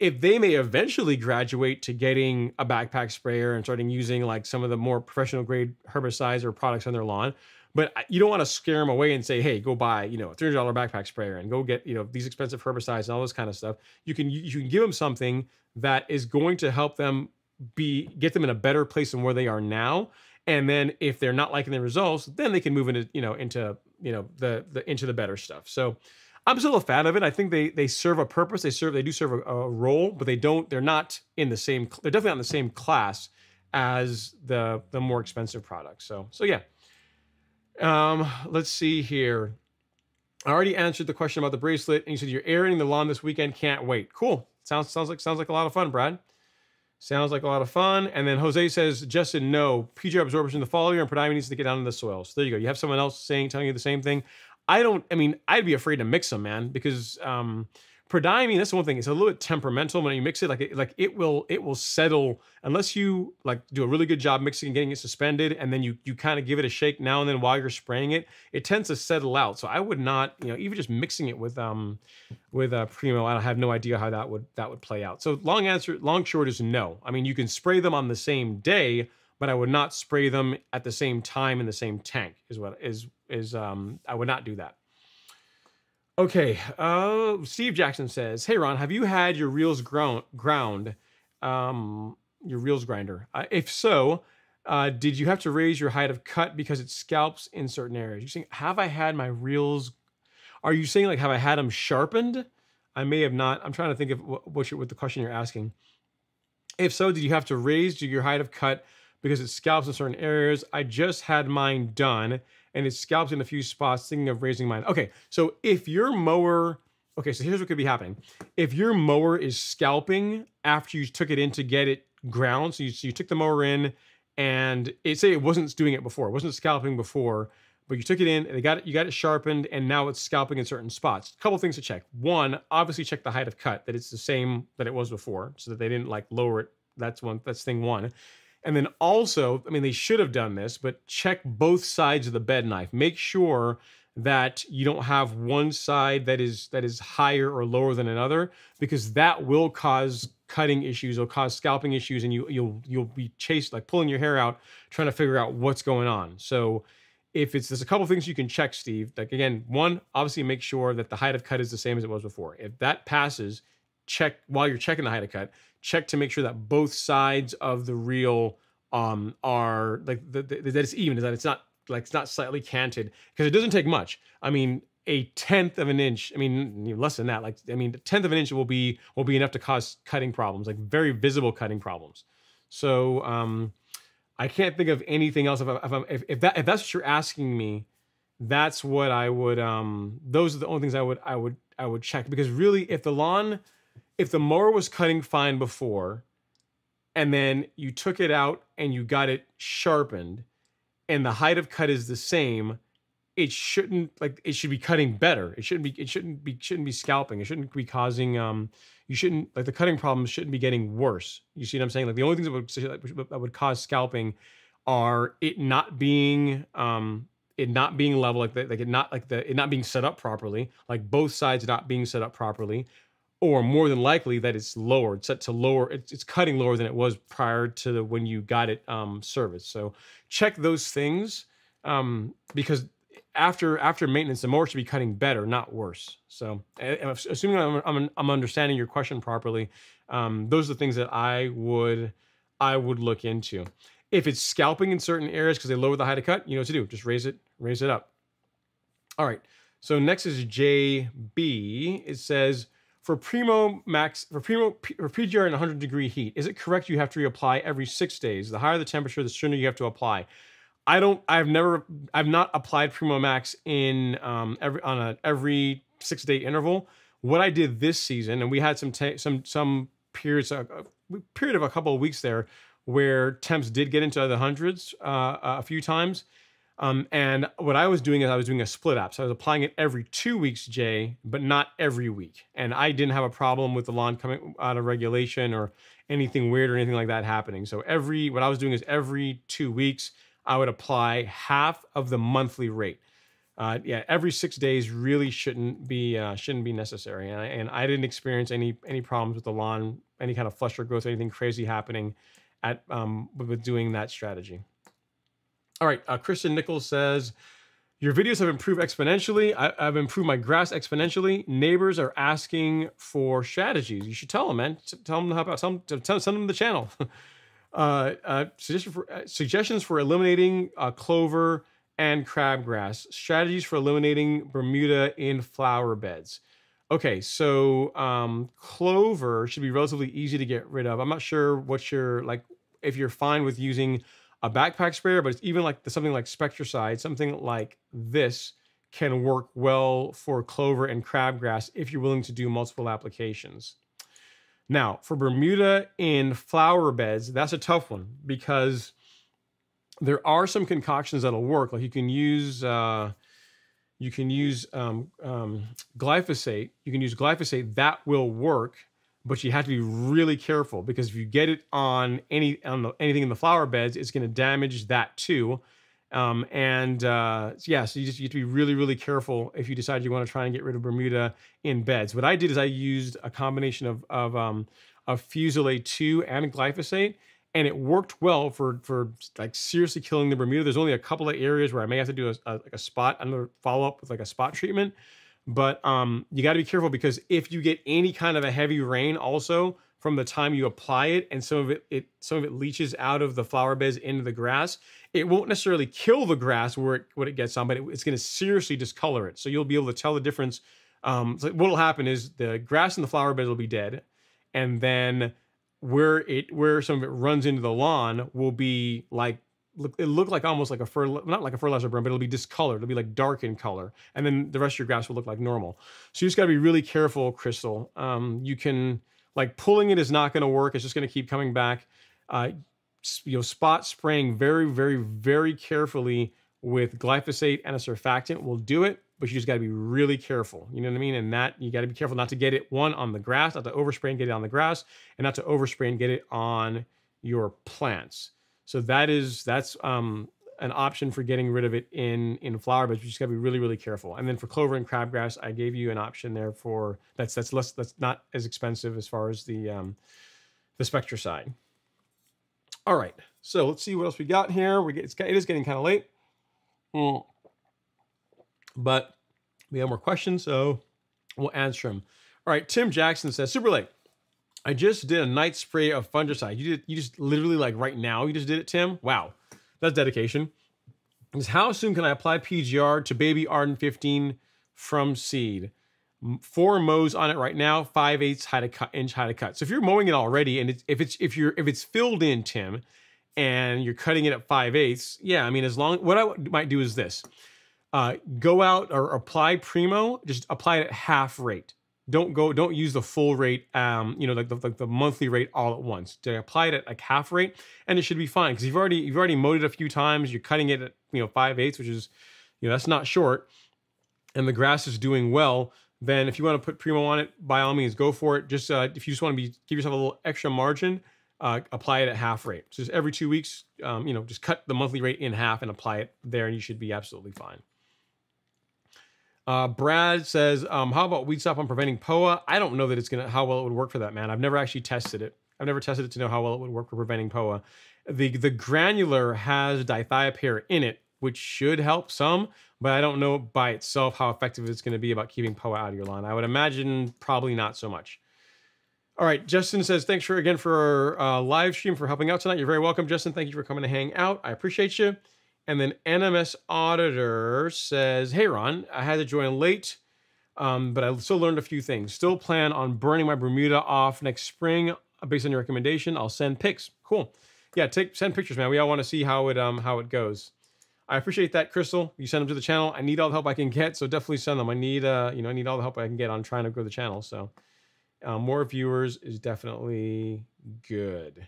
If they may eventually graduate to getting a backpack sprayer and starting using like some of the more professional grade herbicides or products on their lawn, but you don't want to scare them away and say, "Hey, go buy you know a three hundred dollar backpack sprayer and go get you know these expensive herbicides and all this kind of stuff." You can you can give them something that is going to help them be get them in a better place than where they are now. And then if they're not liking the results, then they can move into you know into you know the the into the better stuff. So I'm still a fan of it. I think they they serve a purpose. They serve they do serve a, a role, but they don't. They're not in the same. They're definitely not in the same class as the the more expensive products. So so yeah. Um, let's see here. I already answered the question about the bracelet, and you said you're airing the lawn this weekend. Can't wait. Cool. Sounds sounds like sounds like a lot of fun, Brad. Sounds like a lot of fun. And then Jose says, Justin, no, PJ absorption in the foliar and prodiamine needs to get down in the soil. So there you go. You have someone else saying, telling you the same thing. I don't. I mean, I'd be afraid to mix them, man, because um, prodiamine. That's one thing. It's a little bit temperamental when you mix it. Like, it, like it will, it will settle unless you like do a really good job mixing and getting it suspended, and then you you kind of give it a shake now and then while you're spraying it. It tends to settle out. So I would not, you know, even just mixing it with um with uh, Primo. I have no idea how that would that would play out. So long answer, long short is no. I mean, you can spray them on the same day but I would not spray them at the same time in the same tank. Is what is is um I would not do that. Okay, uh, Steve Jackson says, "Hey Ron, have you had your reels ground ground, um, your reels grinder? Uh, if so, uh, did you have to raise your height of cut because it scalps in certain areas? You saying, have I had my reels? Are you saying like have I had them sharpened? I may have not. I'm trying to think of what what, what the question you're asking. If so, did you have to raise your height of cut because it scalps in certain areas? I just had mine done and it scalps in a few spots, thinking of raising mine. Okay, so if your mower, okay, so here's what could be happening. If your mower is scalping after you took it in to get it ground, so you, so you took the mower in and it say it wasn't doing it before, it wasn't scalping before, but you took it in, and they got it, you got it sharpened, and now it's scalping in certain spots. A couple things to check. One, obviously check the height of cut, that it's the same that it was before, so that they didn't like lower it. That's one, that's thing one. And then also, I mean, they should have done this, but check both sides of the bed knife. Make sure that you don't have one side that is that is higher or lower than another, because that will cause cutting issues, will cause scalping issues, and you you'll you'll be chased like pulling your hair out trying to figure out what's going on. So if it's there's a couple things you can check, Steve. Like again, one, obviously make sure that the height of cut is the same as it was before. If that passes, check while you're checking the height of cut, check to make sure that both sides of the reel um, are like the, the, that it's even, is that it's not like it's not slightly canted because it doesn't take much. I mean, a tenth of an inch. I mean, less than that. Like I mean, a tenth of an inch will be will be enough to cause cutting problems, like very visible cutting problems. So um, I can't think of anything else. If, if, if, that if that's what you're asking me, that's what I would. Um, those are the only things I would I would I would check because really, if the lawn if the mower was cutting fine before and then you took it out and you got it sharpened and the height of cut is the same it shouldn't like it should be cutting better. It shouldn't be it shouldn't be shouldn't be scalping. It shouldn't be causing um you shouldn't like the cutting problems shouldn't be getting worse. You see what i'm saying? Like the only things that would that would cause scalping are it not being um it not being level like the, like it not like the it not being set up properly like both sides not being set up properly or more than likely that it's lower, it's set to lower, it's, it's cutting lower than it was prior to the, when you got it um, serviced. So check those things um, because after after maintenance, the mower should be cutting better, not worse. So assuming I'm, I'm, I'm understanding your question properly, um, those are the things that I would I would look into. If it's scalping in certain areas because they lower the height of cut, you know what to do. Just raise it, raise it up. All right. So next is JB. It says, for Primo Max for Primo for PGR in 100 degree heat, is it correct you have to reapply every six days? The higher the temperature, the sooner you have to apply. I don't. I've never. I've not applied Primo Max in um, every on a every six day interval. What I did this season, and we had some some some periods a, a period of a couple of weeks there where temps did get into the hundreds uh, a few times um, and what I was doing is I was doing a split app. So I was applying it every two weeks, Jay, but not every week. And I didn't have a problem with the lawn coming out of regulation or anything weird or anything like that happening. So every what I was doing is every two weeks, I would apply half of the monthly rate. uh, yeah, every six days really shouldn't be uh, shouldn't be necessary. And I, and I didn't experience any any problems with the lawn, any kind of flush or growth, anything crazy happening at um, with doing that strategy. All right, uh, Christian Nichols says. Your videos have improved exponentially. I, have improved my grass exponentially. Neighbors are asking for strategies. You should tell them, man. Tell them how about tell them, tell, send them the channel. *laughs* uh, uh, suggestion for, uh, suggestions for eliminating uh, clover and crabgrass. Strategies for eliminating Bermuda in flower beds. Okay, so um, clover should be relatively easy to get rid of. I'm not sure what you're like if you're fine with using a backpack sprayer, but it's even like something like Spectracide, something like this can work well for clover and crabgrass if you're willing to do multiple applications. Now, for Bermuda in flower beds, that's a tough one because there are some concoctions that'll work. Like you can use uh, you can use um, um, glyphosate. You can use glyphosate that will work but you have to be really careful because if you get it on any on the, anything in the flower beds, it's going to damage that too. Um, and uh, yeah, so you just you have to be really really careful if you decide you want to try and get rid of Bermuda in beds. What I did is I used a combination of of um, of Fusilade two and glyphosate, and it worked well for for like seriously killing the Bermuda. There's only a couple of areas where I may have to do a, a like a spot another follow up with like a spot treatment but um, you got to be careful because if you get any kind of a heavy rain, also from the time you apply it, and some of it, it some of it leaches out of the flower beds into the grass, it won't necessarily kill the grass where it, what it gets on, but it, it's going to seriously discolor it. So you'll be able to tell the difference. Um, so what will happen is the grass in the flower beds will be dead, and then where it where some of it runs into the lawn will be like look it look like almost like a fur, not like a fertilizer burn, but it'll be discolored. It'll be like dark in color, and then the rest of your grass will look like normal. So you just got to be really careful, Crystal. Um, you can like pulling it is not going to work. It's just going to keep coming back. Uh, you know, spot spraying very, very, very carefully with glyphosate and a surfactant will do it, but you just got to be really careful. You know what I mean? And that you got to be careful not to get it one on the grass, not to overspray and get it on the grass, and not to overspray and get it on your plants. So that is that's um, an option for getting rid of it in in flower beds. You just got to be really really careful. And then for clover and crabgrass, I gave you an option there for that's that's less that's not as expensive as far as the um, the Spectracide. All right, so let's see what else we got here. We get it's, it is getting kind of late, mm. but we have more questions, so we'll answer them. All right, Tim Jackson says super late. I just did a night spray of fungicide. You did you just literally like right now you just did it, Tim? Wow. That's dedication. Is how soon can I apply PGR to baby Arden 15 from seed? Four mows on it right now, 5 eighths height of cut, inch height of cut. So if you're mowing it already and it's, if it's if you're if it's filled in, Tim, and you're cutting it at 5 eighths, yeah, I mean as long what I might do is this. Uh, go out or apply primo, just apply it at half rate don't go don't use the full rate um you know like the, like the monthly rate all at once. To apply it at like half rate and it should be fine because you've already you've already mowed it a few times you're cutting it at you know five eighths which is you know that's not short and the grass is doing well then if you want to put primo on it by all means go for it. Just uh, if you just want to be give yourself a little extra margin uh, apply it at half rate. So just every two weeks um, you know just cut the monthly rate in half and apply it there and you should be absolutely fine uh, Brad says, um, "How about weed stop on preventing POA?" I don't know that it's gonna how well it would work for that man. I've never actually tested it. I've never tested it to know how well it would work for preventing POA. The the granular has dithiopyr in it, which should help some, but I don't know by itself how effective it's to be about keeping POA out of your lawn. I would imagine probably not so much. All right, Justin says, thanks for again for our uh, live stream for helping out tonight. You're very welcome, Justin. Thank you for coming to hang out. I appreciate you. And then NMS Auditor says, Hey, Ron, I had to join late, um, but I still learned a few things. Still plan on burning my Bermuda off next spring uh, based on your recommendation. I'll send pics. Cool. Yeah, take send pictures, man. We all want to see how it um how it goes. I appreciate that, Crystal. You send them to the channel. I need all the help I can get, so definitely send them. I need uh you know I need all the help I can get on trying to grow the channel. So uh, more viewers is definitely good.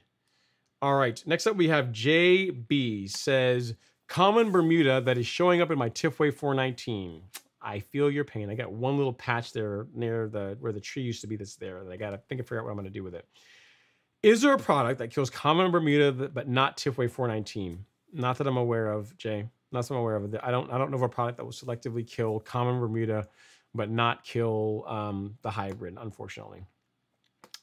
All right, next up we have JB says Common Bermuda that is showing up in my Tifway 419. I feel your pain. I got one little patch there near the where the tree used to be that's there that I gotta think and figure out what I'm gonna do with it. Is there a product that kills common Bermuda but not Tifway 419? Not that I'm aware of, Jay. Not that I'm aware of. I don't I don't know of a product that will selectively kill common Bermuda, but not kill um, the hybrid. Unfortunately,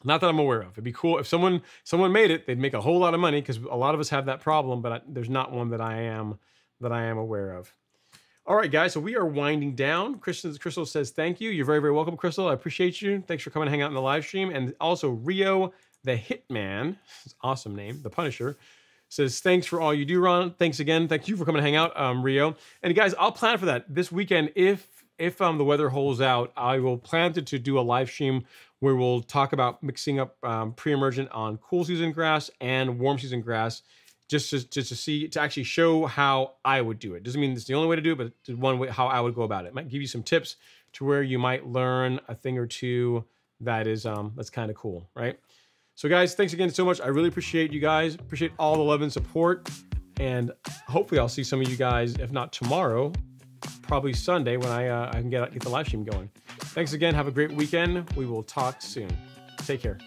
not that I'm aware of. It'd be cool if someone someone made it. They'd make a whole lot of money because a lot of us have that problem. But I, there's not one that I am that I am aware of. All right, guys. So we are winding down. Crystal, Crystal says thank you. You're very very welcome, Crystal. I appreciate you. Thanks for coming and hang out in the live stream. And also Rio the Hitman, *laughs* awesome name, the Punisher says thanks for all you do ron thanks again thank you for coming to hang out um, rio and guys i'll plan for that this weekend if if um, the weather holds out i will plan to, to do a live stream where we'll talk about mixing up um, pre-emergent on cool season grass and warm season grass just to, just to see to actually show how i would do it doesn't mean it's the only way to do it but one way how i would go about it. it might give you some tips to where you might learn a thing or two that is um that's kind of cool right so, guys, thanks again so much. I really appreciate you guys. Appreciate all the love and support. And hopefully, I'll see some of you guys, if not tomorrow, probably Sunday when I, uh, I can get, get the live stream going. Thanks again. Have a great weekend. We will talk soon. Take care.